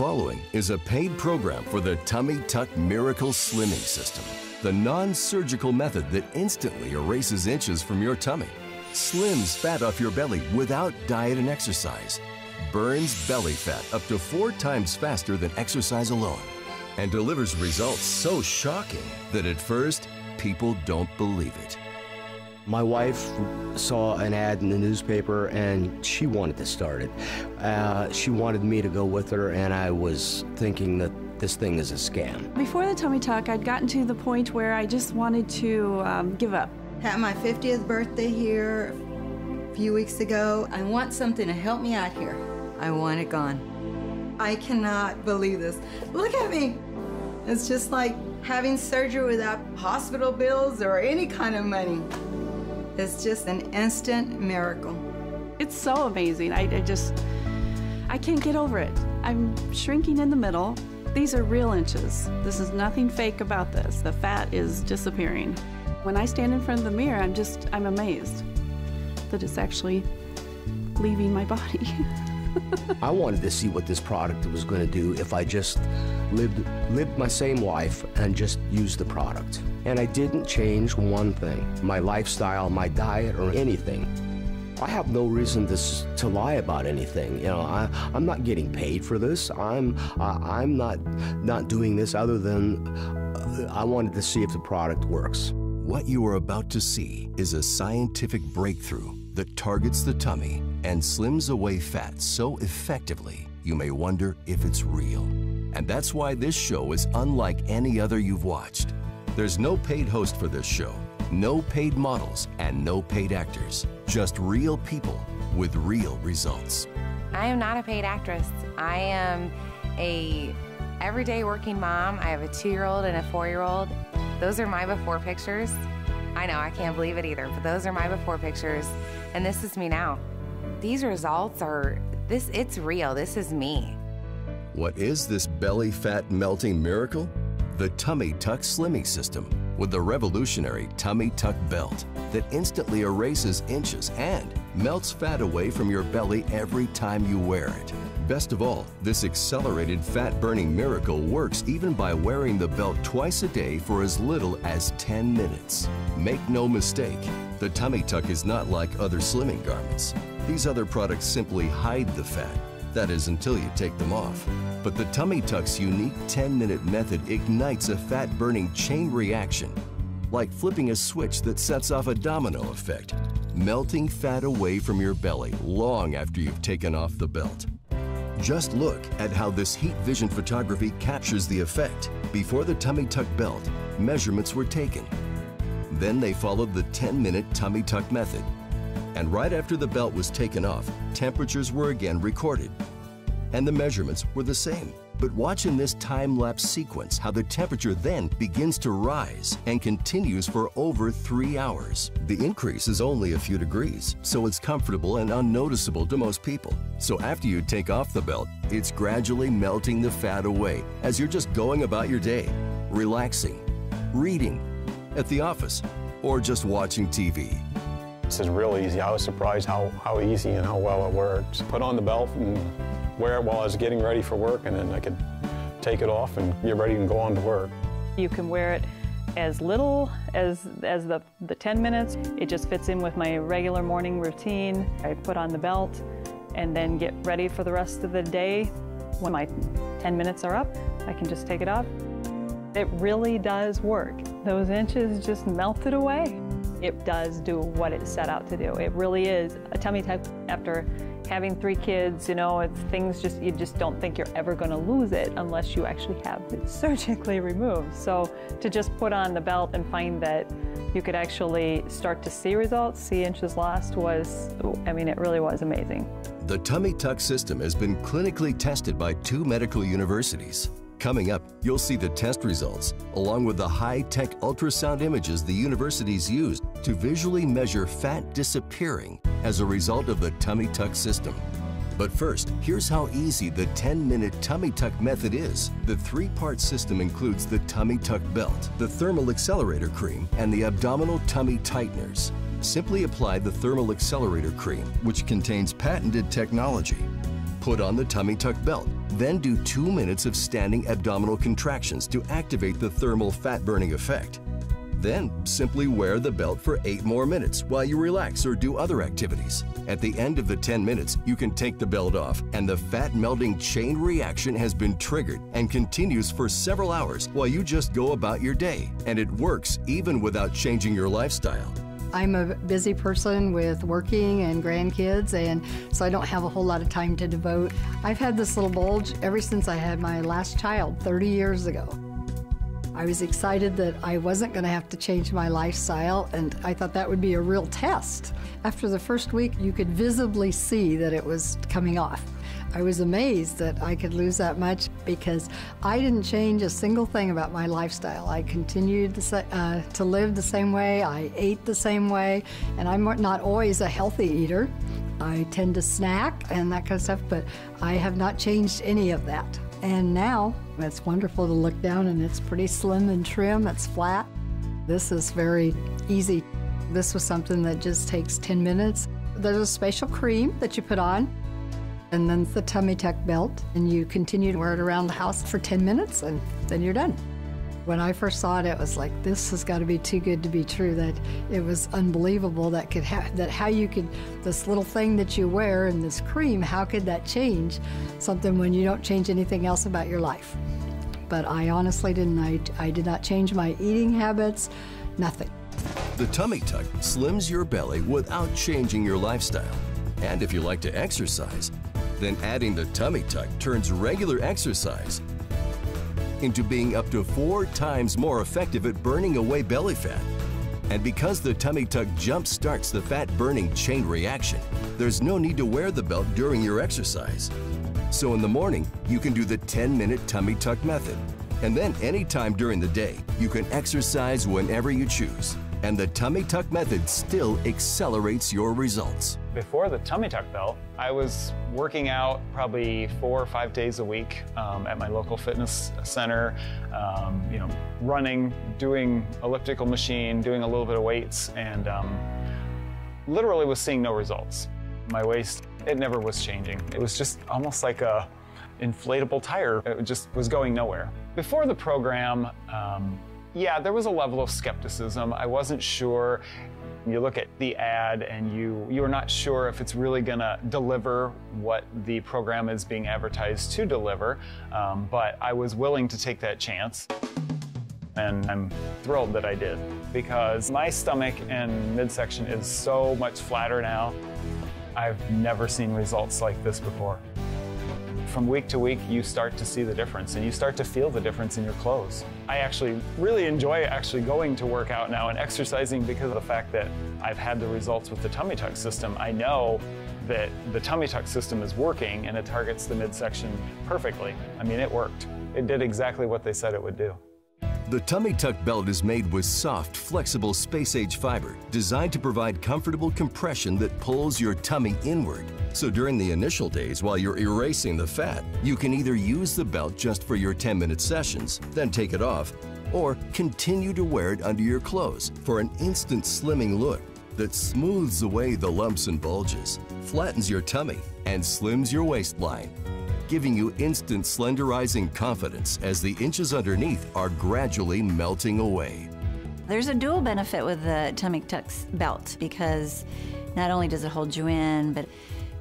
Following is a paid program for the Tummy Tuck Miracle Slimming System, the non surgical method that instantly erases inches from your tummy, slims fat off your belly without diet and exercise, burns belly fat up to four times faster than exercise alone, and delivers results so shocking that at first people don't believe it. My wife saw an ad in the newspaper and she wanted to start it. Uh, she wanted me to go with her, and I was thinking that this thing is a scam. Before the tummy tuck, I'd gotten to the point where I just wanted to um, give up. Had my 50th birthday here a few weeks ago. I want something to help me out here. I want it gone. I cannot believe this. Look at me. It's just like having surgery without hospital bills or any kind of money. It's just an instant miracle. It's so amazing. I, I just, I can't get over it. I'm shrinking in the middle. These are real inches. This is nothing fake about this. The fat is disappearing. When I stand in front of the mirror, I'm just, I'm amazed that it's actually leaving my body. [laughs] [laughs] I wanted to see what this product was going to do if I just lived lived my same life and just used the product. And I didn't change one thing, my lifestyle, my diet, or anything. I have no reason to, to lie about anything. You know, I, I'm not getting paid for this. I'm uh, I'm not not doing this other than uh, I wanted to see if the product works. What you are about to see is a scientific breakthrough that targets the tummy and slims away fat so effectively you may wonder if it's real. And that's why this show is unlike any other you've watched. There's no paid host for this show, no paid models, and no paid actors. Just real people with real results. I am not a paid actress. I am a everyday working mom. I have a two-year-old and a four-year-old. Those are my before pictures. I know I can't believe it either, but those are my before pictures, and this is me now. These results are this. It's real. This is me. What is this belly fat melting miracle? The Tummy Tuck Slimming System with the revolutionary Tummy Tuck Belt that instantly erases inches and melts fat away from your belly every time you wear it. Best of all, this accelerated fat burning miracle works even by wearing the belt twice a day for as little as 10 minutes. Make no mistake, the tummy tuck is not like other slimming garments. These other products simply hide the fat, that is until you take them off. But the tummy tuck's unique 10 minute method ignites a fat burning chain reaction like flipping a switch that sets off a domino effect, melting fat away from your belly long after you've taken off the belt. Just look at how this heat vision photography captures the effect. Before the tummy tuck belt, measurements were taken. Then they followed the 10-minute tummy tuck method. And right after the belt was taken off, temperatures were again recorded. And the measurements were the same. But watch in this time-lapse sequence how the temperature then begins to rise and continues for over three hours. The increase is only a few degrees, so it's comfortable and unnoticeable to most people. So after you take off the belt, it's gradually melting the fat away as you're just going about your day, relaxing, reading, at the office, or just watching TV. This is real easy. I was surprised how, how easy and how well it works. Put on the belt and wear it while I was getting ready for work, and then I could take it off and get ready and go on to work. You can wear it as little as, as the, the 10 minutes. It just fits in with my regular morning routine. I put on the belt and then get ready for the rest of the day. When my 10 minutes are up, I can just take it off. It really does work. Those inches just melted away. It does do what it set out to do. It really is a tummy tuck after having three kids, you know, it's things just, you just don't think you're ever going to lose it unless you actually have it [laughs] surgically removed. So to just put on the belt and find that you could actually start to see results, see inches lost was, I mean, it really was amazing. The Tummy Tuck system has been clinically tested by two medical universities. Coming up, you'll see the test results, along with the high-tech ultrasound images the universities used to visually measure fat disappearing as a result of the tummy tuck system. But first, here's how easy the 10-minute tummy tuck method is. The three-part system includes the tummy tuck belt, the thermal accelerator cream, and the abdominal tummy tighteners. Simply apply the thermal accelerator cream, which contains patented technology. Put on the tummy tuck belt, then do two minutes of standing abdominal contractions to activate the thermal fat burning effect. Then simply wear the belt for eight more minutes while you relax or do other activities. At the end of the 10 minutes, you can take the belt off and the fat melting chain reaction has been triggered and continues for several hours while you just go about your day. And it works even without changing your lifestyle. I'm a busy person with working and grandkids, and so I don't have a whole lot of time to devote. I've had this little bulge ever since I had my last child 30 years ago. I was excited that I wasn't going to have to change my lifestyle, and I thought that would be a real test. After the first week, you could visibly see that it was coming off. I was amazed that I could lose that much because I didn't change a single thing about my lifestyle. I continued to, uh, to live the same way, I ate the same way, and I'm not always a healthy eater. I tend to snack and that kind of stuff, but I have not changed any of that. And now it's wonderful to look down and it's pretty slim and trim, it's flat. This is very easy. This was something that just takes 10 minutes. There's a special cream that you put on and then the tummy tuck belt, and you continue to wear it around the house for 10 minutes, and then you're done. When I first saw it, it was like this has got to be too good to be true. That it was unbelievable that could ha- that how you could this little thing that you wear and this cream, how could that change something when you don't change anything else about your life? But I honestly didn't. I, I did not change my eating habits, nothing. The tummy tuck slims your belly without changing your lifestyle. And if you like to exercise, then adding the tummy tuck turns regular exercise into being up to four times more effective at burning away belly fat. And because the tummy tuck jump starts the fat burning chain reaction, there's no need to wear the belt during your exercise. So in the morning, you can do the 10 minute tummy tuck method. And then anytime during the day, you can exercise whenever you choose and the tummy tuck method still accelerates your results. Before the tummy tuck belt, I was working out probably four or five days a week um, at my local fitness center, um, you know, running, doing elliptical machine, doing a little bit of weights, and um, literally was seeing no results. My waist, it never was changing. It was just almost like a inflatable tire. It just was going nowhere. Before the program, um, yeah, there was a level of skepticism. I wasn't sure. You look at the ad and you you're not sure if it's really going to deliver what the program is being advertised to deliver. Um, but I was willing to take that chance. And I'm thrilled that I did because my stomach and midsection is so much flatter now. I've never seen results like this before. From week to week, you start to see the difference and you start to feel the difference in your clothes. I actually really enjoy actually going to work out now and exercising because of the fact that I've had the results with the tummy tuck system. I know that the tummy tuck system is working and it targets the midsection perfectly. I mean, it worked. It did exactly what they said it would do. The Tummy Tuck belt is made with soft, flexible space-age fiber designed to provide comfortable compression that pulls your tummy inward. So during the initial days while you're erasing the fat, you can either use the belt just for your 10-minute sessions, then take it off, or continue to wear it under your clothes for an instant slimming look that smooths away the lumps and bulges, flattens your tummy, and slims your waistline giving you instant slenderizing confidence as the inches underneath are gradually melting away. There's a dual benefit with the Tummy Tucks belt because not only does it hold you in, but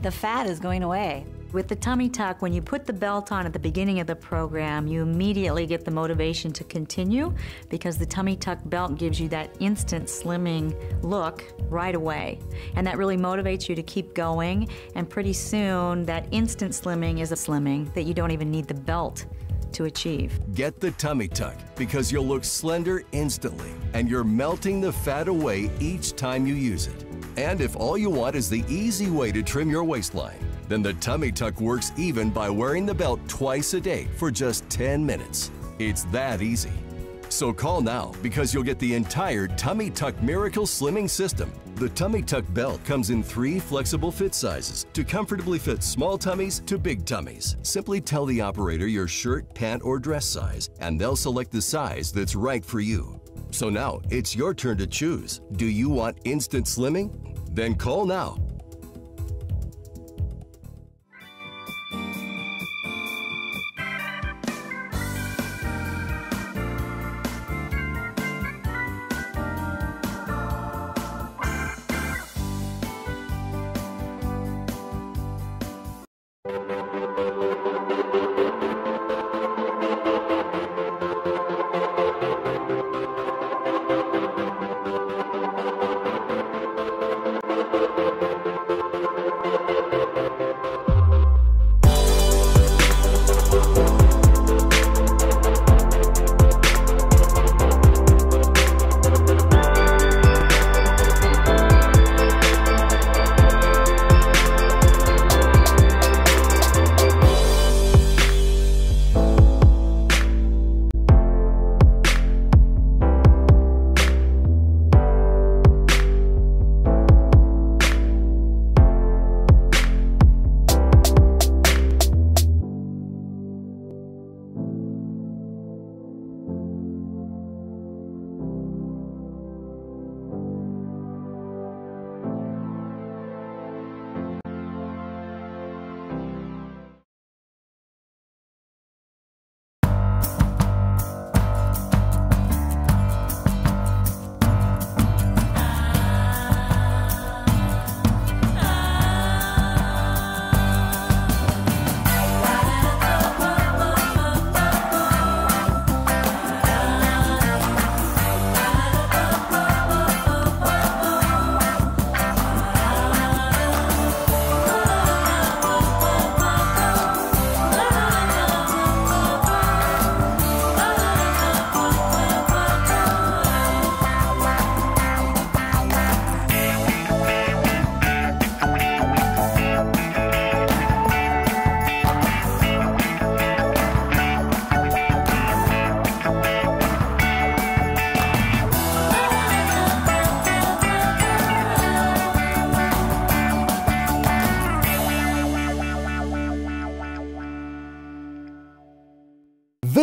the fat is going away. With the tummy tuck, when you put the belt on at the beginning of the program, you immediately get the motivation to continue because the tummy tuck belt gives you that instant slimming look right away. And that really motivates you to keep going. And pretty soon, that instant slimming is a slimming that you don't even need the belt to achieve. Get the tummy tuck because you'll look slender instantly and you're melting the fat away each time you use it. And if all you want is the easy way to trim your waistline, then the tummy tuck works even by wearing the belt twice a day for just 10 minutes. It's that easy. So call now because you'll get the entire Tummy Tuck Miracle Slimming System. The Tummy Tuck belt comes in three flexible fit sizes to comfortably fit small tummies to big tummies. Simply tell the operator your shirt, pant, or dress size, and they'll select the size that's right for you. So now it's your turn to choose. Do you want instant slimming? Then call now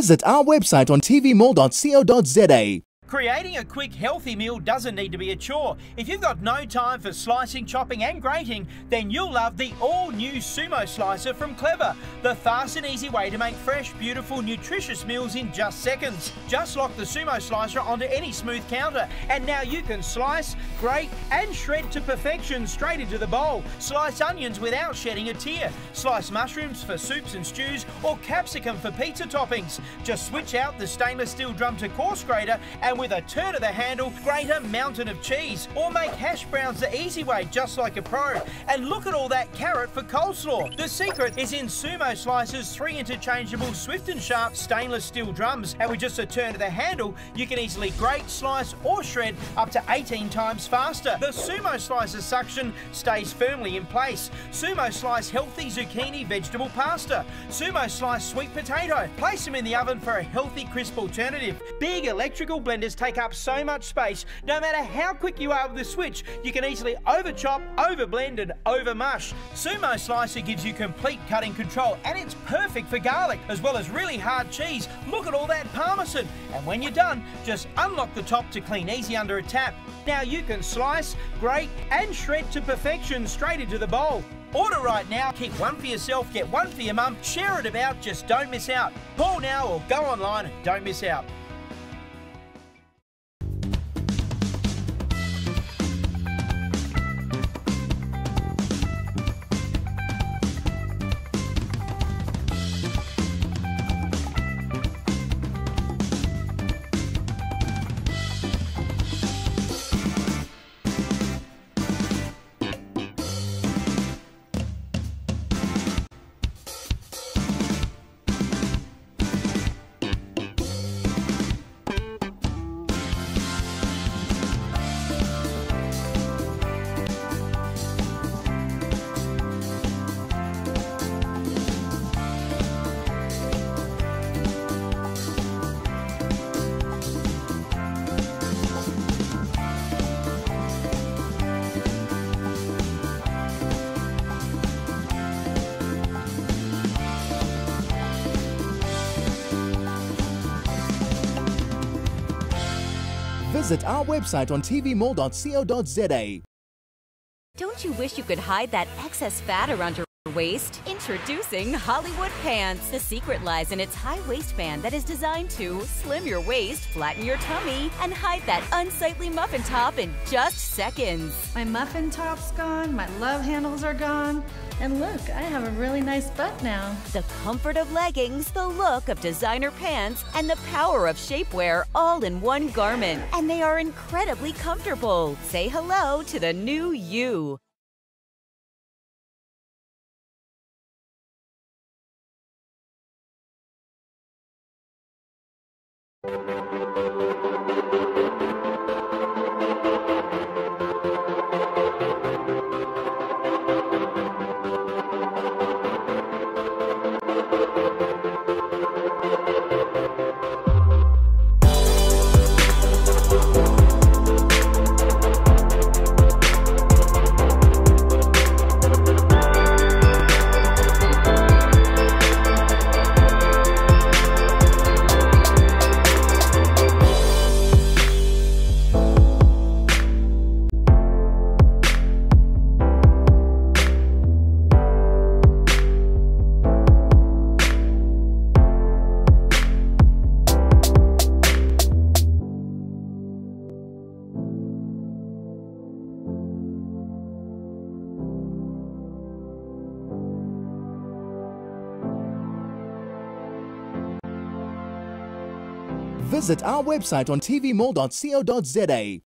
Visit our website on tvmall.co.za A quick, healthy meal doesn't need to be a chore. If you've got no time for slicing, chopping, and grating, then you'll love the all new Sumo Slicer from Kleva, the fast and easy way to make fresh, beautiful, nutritious meals in just seconds. Just lock the Sumo Slicer onto any smooth counter, and now you can slice, grate, and shred to perfection straight into the bowl. Slice onions without shedding a tear. Slice mushrooms for soups and stews, or capsicum for pizza toppings. Just switch out the stainless steel drum to coarse grater and with a turn of the handle, grate a mountain of cheese. Or make hash browns the easy way, just like a pro. And look at all that carrot for coleslaw. The secret is in Sumo Slicer's three interchangeable swift and sharp stainless steel drums. And with just a turn of the handle, you can easily grate, slice, or shred up to 18 times faster. The Sumo Slicer suction stays firmly in place. Sumo Slice healthy zucchini vegetable pasta. Sumo Slice sweet potato. Place them in the oven for a healthy crisp alternative. Big electrical blenders take up so much space. No matter how quick you are with the switch, you can easily over chop, over blend, and over mush. Sumo Slicer gives you complete cutting control and it's perfect for garlic as well as really hard cheese. Look at all that parmesan. And when you're done, just unlock the top to clean easy under a tap. Now you can slice, grate, and shred to perfection straight into the bowl. Order right now, keep one for yourself, get one for your mum, share it about, just don't miss out. Call now or go online, don't miss out. Our website on tvmall.co.za. Don't you wish you could hide that excess fat around your waist? Introducing Hollywood Pants. The secret lies in its high waistband that is designed to slim your waist, flatten your tummy, and hide that unsightly muffin top in just seconds. My muffin top's gone, my love handles are gone, and look, I have a really nice butt now. The comfort of leggings, the look of designer pants, and the power of shapewear all in one garment. And they are incredibly comfortable. Say hello to the new you. Visit our website on tvmall.co.za.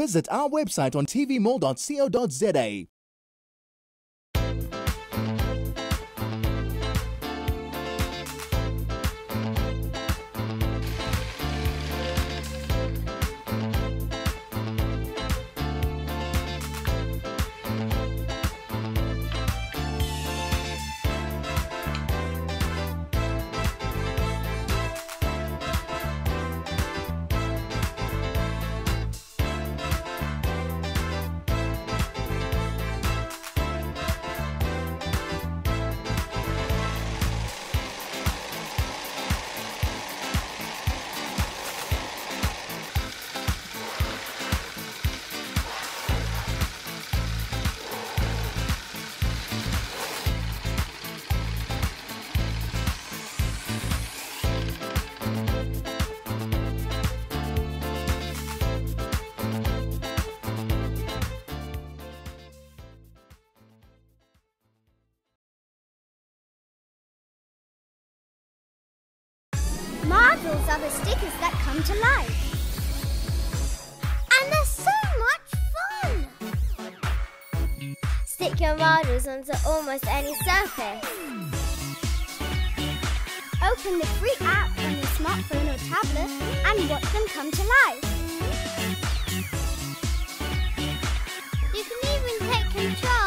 visit our website on tvmall.co.za. models onto almost any surface. Open the free app on your smartphone or tablet and watch them come to life. You can even take control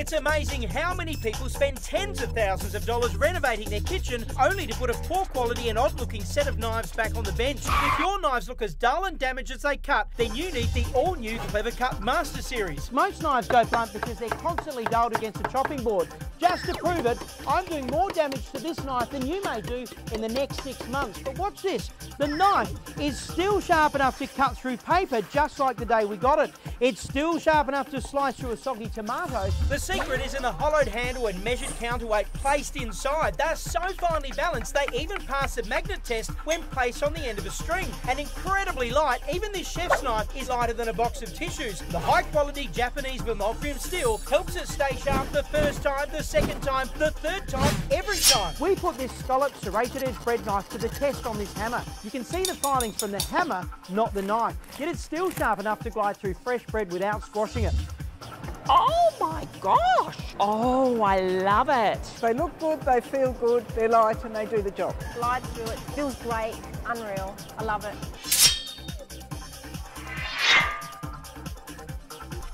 It's amazing how many people spend tens of thousands of dollars renovating their kitchen only to put a poor quality and odd looking set of knives back on the bench. If your knives look as dull and damaged as they cut, then you need the all new Kleva Cut Master Series. Most knives go blunt because they're constantly dulled against a chopping board. Just to prove it, I'm doing more damage to this knife than you may do in the next six months. But watch this the knife is still sharp enough to cut through paper just like the day we got it. It's still sharp enough to slice through a soggy tomato. The secret is in the hollowed handle and measured counterweight placed inside. They're so finely balanced, they even pass the magnet test when placed on the end of a string. And incredibly light, even this chef's knife is lighter than a box of tissues. The high quality Japanese Vermolcream steel helps it stay sharp the first time, the second time, the third time, every time. We put this scallop serrated edge bread knife to the test on this hammer. You can see the filings from the hammer, not the knife. Yet it's still sharp enough to glide through fresh bread without squashing it. Oh my gosh! Oh, I love it. They look good, they feel good, they're light and they do the job. Glide through it, feels great, unreal. I love it.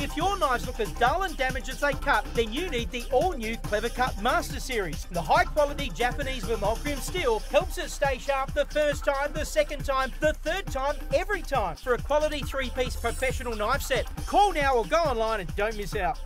If your knives look as dull and damaged as they cut, then you need the all-new Kleva Cut Master Series. The high-quality Japanese Vermolcream steel helps it stay sharp the first time, the second time, the third time, every time for a quality three-piece professional knife set. Call now or go online and don't miss out.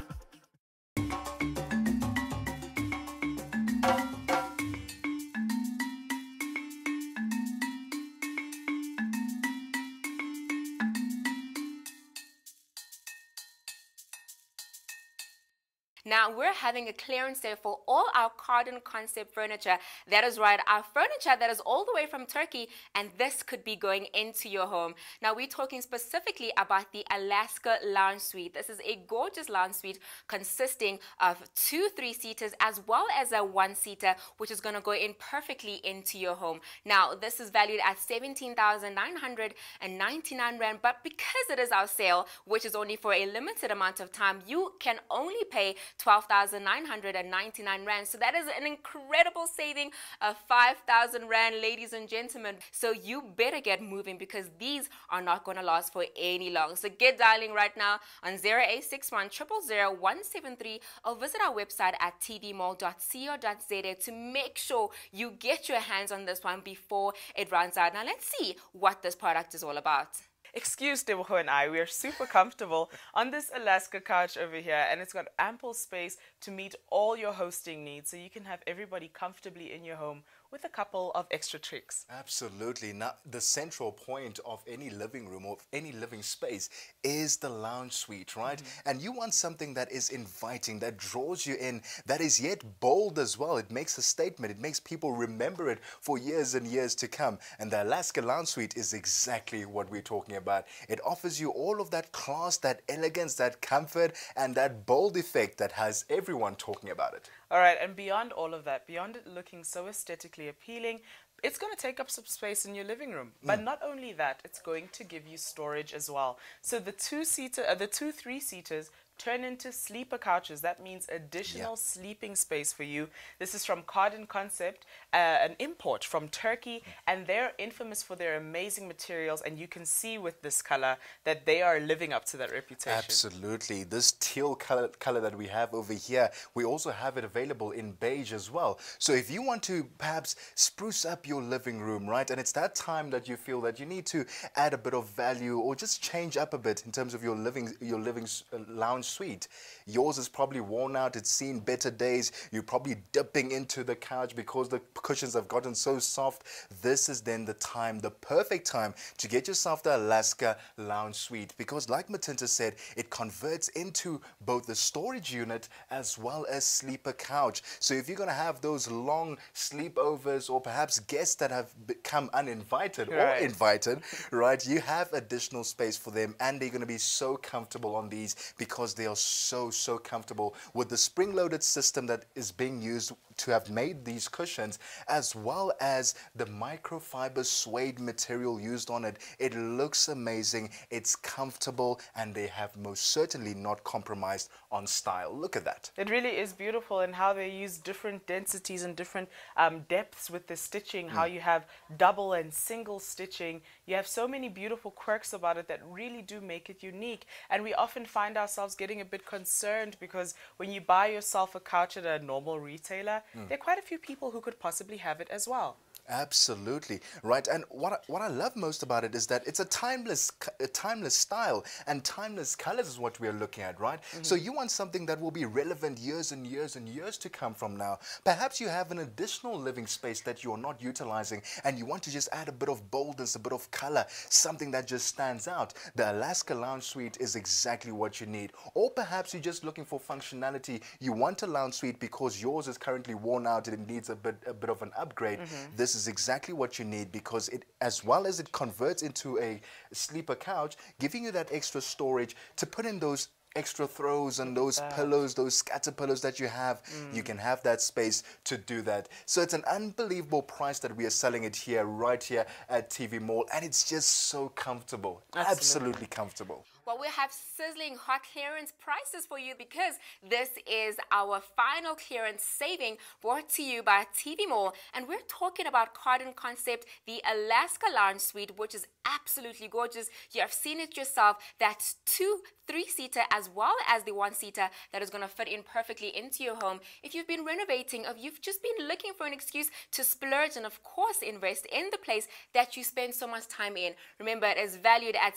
Now we're having a clearance sale for all our Cardin concept furniture. That is right, our furniture that is all the way from Turkey and this could be going into your home. Now we're talking specifically about the Alaska Lounge Suite. This is a gorgeous lounge suite consisting of two three-seaters as well as a one-seater which is going to go in perfectly into your home. Now this is valued at 17,999 Rand but because it is our sale which is only for a limited amount of time you can only pay 12,999 Rand. So that is an incredible saving of 5,000 Rand, ladies and gentlemen. So you better get moving because these are not going to last for any long. So get dialing right now on 0861 000 173 or visit our website at tvmall.co.za to make sure you get your hands on this one before it runs out. Now let's see what this product is all about. Excuse Tebogo and I, we are super comfortable on this Alaska couch over here and it's got ample space to meet all your hosting needs so you can have everybody comfortably in your home with a couple of extra tricks. Absolutely. Now, the central point of any living room or any living space is the lounge suite, right? Mm-hmm. And you want something that is inviting, that draws you in, that is yet bold as well. It makes a statement. It makes people remember it for years and years to come. And the Alaska Lounge Suite is exactly what we're talking about. It offers you all of that class, that elegance, that comfort, and that bold effect that has everyone talking about it. All right, and beyond all of that, beyond it looking so aesthetically appealing, it's going to take up some space in your living room. But Mm. not only that, it's going to give you storage as well. So the two seater, uh, the two three seaters turn into sleeper couches. That means additional sleeping space for you. This is from Cardin Concept, uh, an import from Turkey, and they're infamous for their amazing materials. And you can see with this color that they are living up to that reputation. Absolutely. This teal color, color that we have over here, we also have it available in beige as well. So if you want to perhaps spruce up your living room, right, and it's that time that you feel that you need to add a bit of value or just change up a bit in terms of your living your living uh, lounge suite. Yours is probably worn out. It's seen better days. You're probably dipping into the couch because the cushions have gotten so soft. This is then the time, the perfect time to get yourself the Alaska Lounge Suite because, like Matinta said, it converts into both the storage unit as well as sleeper couch. So if you're going to have those long sleepovers or perhaps guests that have become uninvited or invited, [laughs] right, you have additional space for them and they're going to be so comfortable on these because they are so, so comfortable with the spring-loaded system that is being used to have made these cushions as well as the microfiber suede material used on it. It looks amazing, it's comfortable, and they have most certainly not compromised on style. Look at that. It really is beautiful and how they use different densities and different um, depths with the stitching, how Mm. you have double and single stitching. You have so many beautiful quirks about it that really do make it unique. And we often find ourselves getting a bit concerned because when you buy yourself a couch at a normal retailer, Mm. there are quite a few people who could possibly have it as well. Absolutely right, and what I, what I love most about it is that it's a timeless a timeless style and timeless colors is what we are looking at, right? So you want something that will be relevant years and years and years to come from now. Perhaps you have an additional living space that you are not utilizing, and you want to just add a bit of boldness, a bit of color, something that just stands out. The Alaska Lounge Suite is exactly what you need, or perhaps you're just looking for functionality. You want a lounge suite because yours is currently worn out and it needs a bit a bit of an upgrade. Mhm. This is exactly what you need because it, as well as it converts into a sleeper couch, giving you that extra storage to put in those extra throws and those that. pillows, those scatter pillows that you have, you Mm. can have that space to do that. So it's an unbelievable price that we are selling it here, right here at TV Mall, and it's just so comfortable, Absolutely. absolutely comfortable. Well, we have sizzling hot clearance prices for you because this is our final clearance saving brought to you by TV Mall. And we're talking about Cardin Concept, the Alaska Lounge Suite, which is absolutely gorgeous. You have seen it yourself. That's two three seater as well as the one seater that is going to fit in perfectly into your home. If you've been renovating, if you've just been looking for an excuse to splurge and, of course, invest in the place that you spend so much time in, remember it is valued at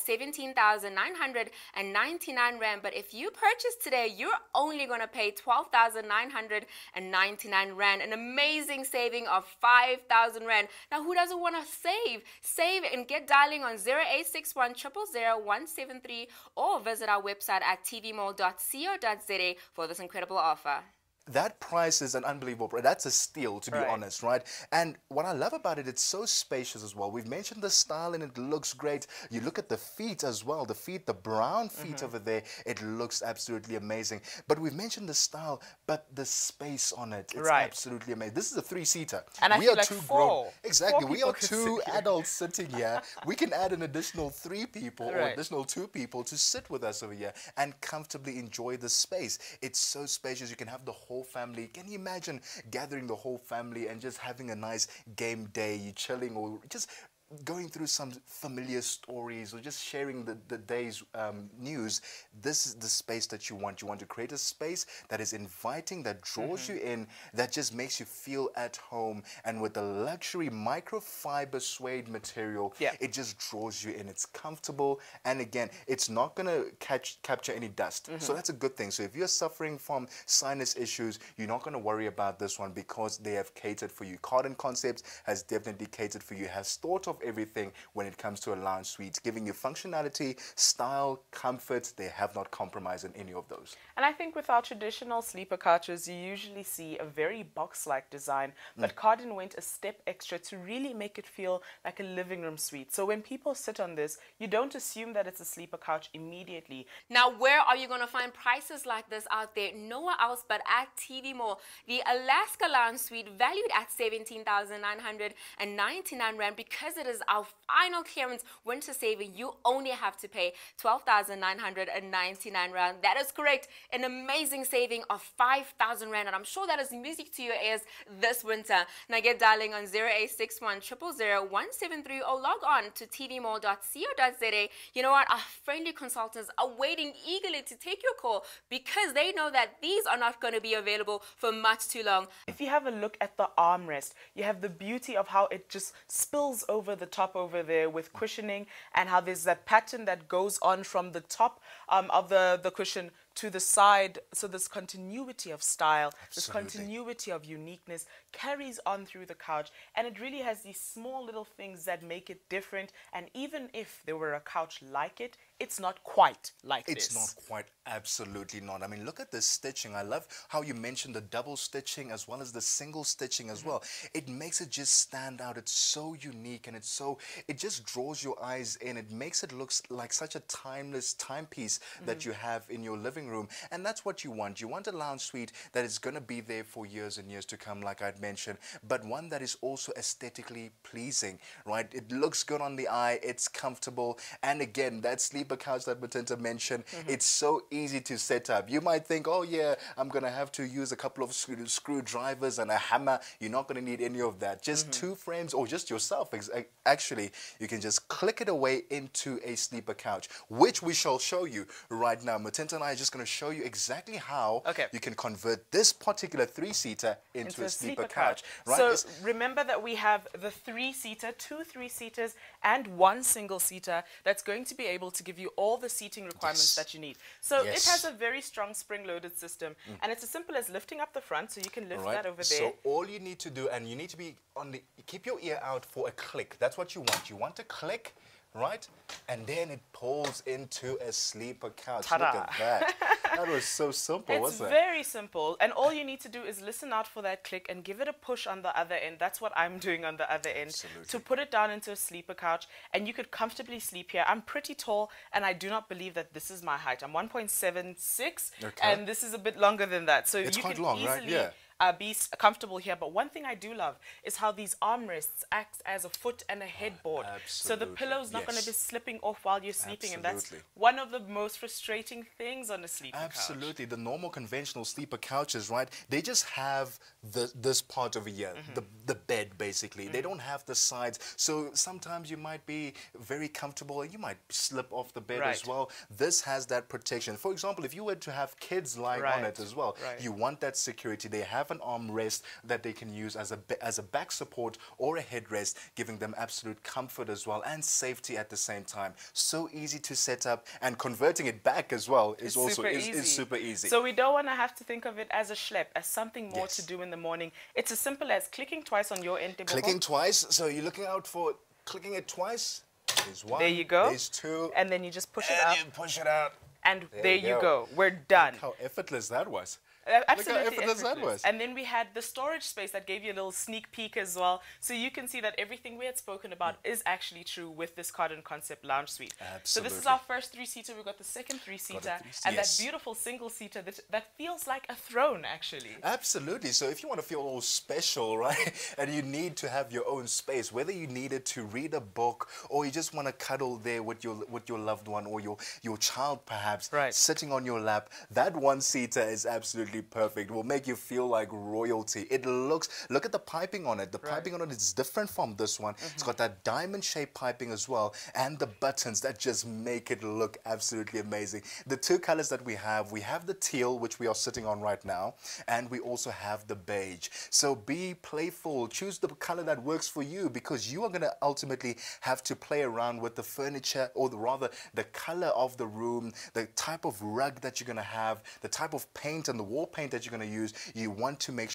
17,999 Rand. But if you purchase today, you're only going to pay 12,999 Rand, an amazing saving of 5,000 Rand. Now, who doesn't want to save? Save and get dialing on 0861 173 or visit our website at tvmall.co.za for this incredible offer. That price is an unbelievable price. That's a steal, to be Right. honest, right? And what I love about it, it's so spacious as well. We've mentioned the style and it looks great. You look at the feet as well. The feet, the brown feet Mhm. over there, it looks absolutely amazing. But we've mentioned the style, but the space on it, it's Right. absolutely amazing. This is a three-seater. And we are like two four- grown. Exactly. four we are two adults sitting here. we can add an additional three people or additional two people to sit with us over here and comfortably enjoy the space. It's so spacious. You can have the whole family. Can you imagine gathering the whole family and just having a nice game day? You chilling or just going through some familiar stories or just sharing the, the day's um, news, this is the space that you want. You want to create a space that is inviting, that draws Mhm. you in, that just makes you feel at home. And with the luxury microfiber suede material, Yeah. it just draws you in. It's comfortable. And again, it's not going to catch capture any dust. So Mhm. that's a good thing. So if you're suffering from sinus issues, you're not going to worry about this one because they have catered for you. Cardin Concepts has definitely catered for you, has thought of everything when it comes to a lounge suite, giving you functionality, style, comfort. They have not compromised on any of those. And I think with our traditional sleeper couches, you usually see a very box-like design, but Mm. Cardin went a step extra to really make it feel like a living room suite. So when people sit on this, you don't assume that it's a sleeper couch immediately. Now, where are you going to find prices like this out there? Nowhere else but at TV Mall. The Alaska Lounge Suite valued at 17,999 Rand because it is our final clearance winter saving. You only have to pay 12,999 Rand. That is correct. An amazing saving of 5,000 Rand. And I'm sure that is music to your ears this winter. Now get dialing on 0861 000 173 or log on to tvmall.co.za. You know what? Our friendly consultants are waiting eagerly to take your call because they know that these are not going to be available for much too long. If you have a look at the armrest, you have the beauty of how it just spills over the top over there with cushioning and how there's that pattern that goes on from the top um, of the, the cushion to the side. So this continuity of style, this continuity of uniqueness carries on through the couch. And it really has these small little things that make it different. And even if there were a couch like it, it's not quite like It's this. not quite, absolutely not. I mean, look at the stitching. I love how you mentioned the double stitching as well as the single stitching as well. It makes it just stand out. It's so unique and it's so, it just draws your eyes in. It makes it look like such a timeless timepiece that Mhm. you have in your living room. And that's what you want. You want a lounge suite that is going to be there for years and years to come, like I'd mentioned, but one that is also aesthetically pleasing, right? It looks good on the eye, it's comfortable, and again, that sleeper couch that Matinta mentioned, Mhm. it's so easy to set up. You might think, oh yeah, I'm going to have to use a couple of screw- screwdrivers and a hammer. You're not going to need any of that. Just two frames or just yourself, actually, you can just click it away into a sleeper couch, which we shall show you right now. Matinta and I are just going to show you exactly how Okay. you can convert this particular three-seater into, a sleeper, couch. Right? So It's- remember that we have the three-seater, two three-seaters, and one single-seater that's going to be able to give you all the seating requirements Yes. that you need. So Yes. it has a very strong spring-loaded system, Mm. and it's as simple as lifting up the front, so you can lift Right. that over there. So all you need to do, and you need to be on the, keep your ear out for a click. That's what you want. You want a click, right? And then it pulls into a sleeper couch. Look at that. [laughs] that was so simple, It's wasn't it? It's very simple, and all you need to do is listen out for that click and give it a push on the other end. That's what I'm doing on the other end to put it down into a sleeper couch, and you could comfortably sleep here. I'm pretty tall, and I do not believe that this is my height. I'm 1.76, Okay. and this is a bit longer than that. So It's you quite can long, easily right? Yeah. Uh, be comfortable here. But one thing I do love is how these armrests act as a foot and a headboard. so the absolutely, pillow's not going to be slipping off while you're sleeping, and that's one of the most frustrating things on a sleeper couch. Absolutely. The normal conventional sleeper couches, right? They just have the, this part over here, Mm-hmm. the, the bed basically. They don't have the sides. So sometimes you might be very comfortable and you might slip off the bed as well. This has that protection. For example, if you were to have kids lying on it as well, Right. you want that security. They have an armrest that they can use as a, as a back support or a headrest, giving them absolute comfort as well and safety at the same time. So easy to set up and converting it back as well is It's also super is, is super easy. So we don't want to have to think of it as a schlep, as something more Yes. to do in the morning. It's as simple as clicking twice on your end. Clicking twice, so you're looking out for clicking it twice. There's one. There you go. There's two. And then you just push it and up. you push it out. And There there, you you go. go. We're done. Look how effortless that was. Uh, Look how Absolutely effortless that was. And then we had the storage space that gave you a little sneak peek as well. So you can see that everything we had spoken about is actually true with this Cardin Concept Lounge Suite. Absolutely. So this is our first three-seater. We've got the second three-seater. three- and yes. that beautiful single-seater that, that feels like a throne, actually. Absolutely. So if you want to feel all special, [laughs] right, and you need to have your own space, whether you need it to read a book or you just want to cuddle there with your with your loved one or your your child perhaps Right. sitting on your lap, that one seater is absolutely absolutely perfect. Will make you feel like royalty. It looks, look at the piping on it. The piping on it is different from this one. It's mm-hmm. got that diamond shaped piping as well and the buttons that just make it look absolutely amazing. The two colors that we have, we have the teal, which we are sitting on right now, and we also have the beige. So be playful. Choose the color that works for you because you are going to ultimately have to play around with the furniture or the, rather the color of the room, the type of rug that you're going to have, the type of paint and the wall paint that you're going to use. You want to make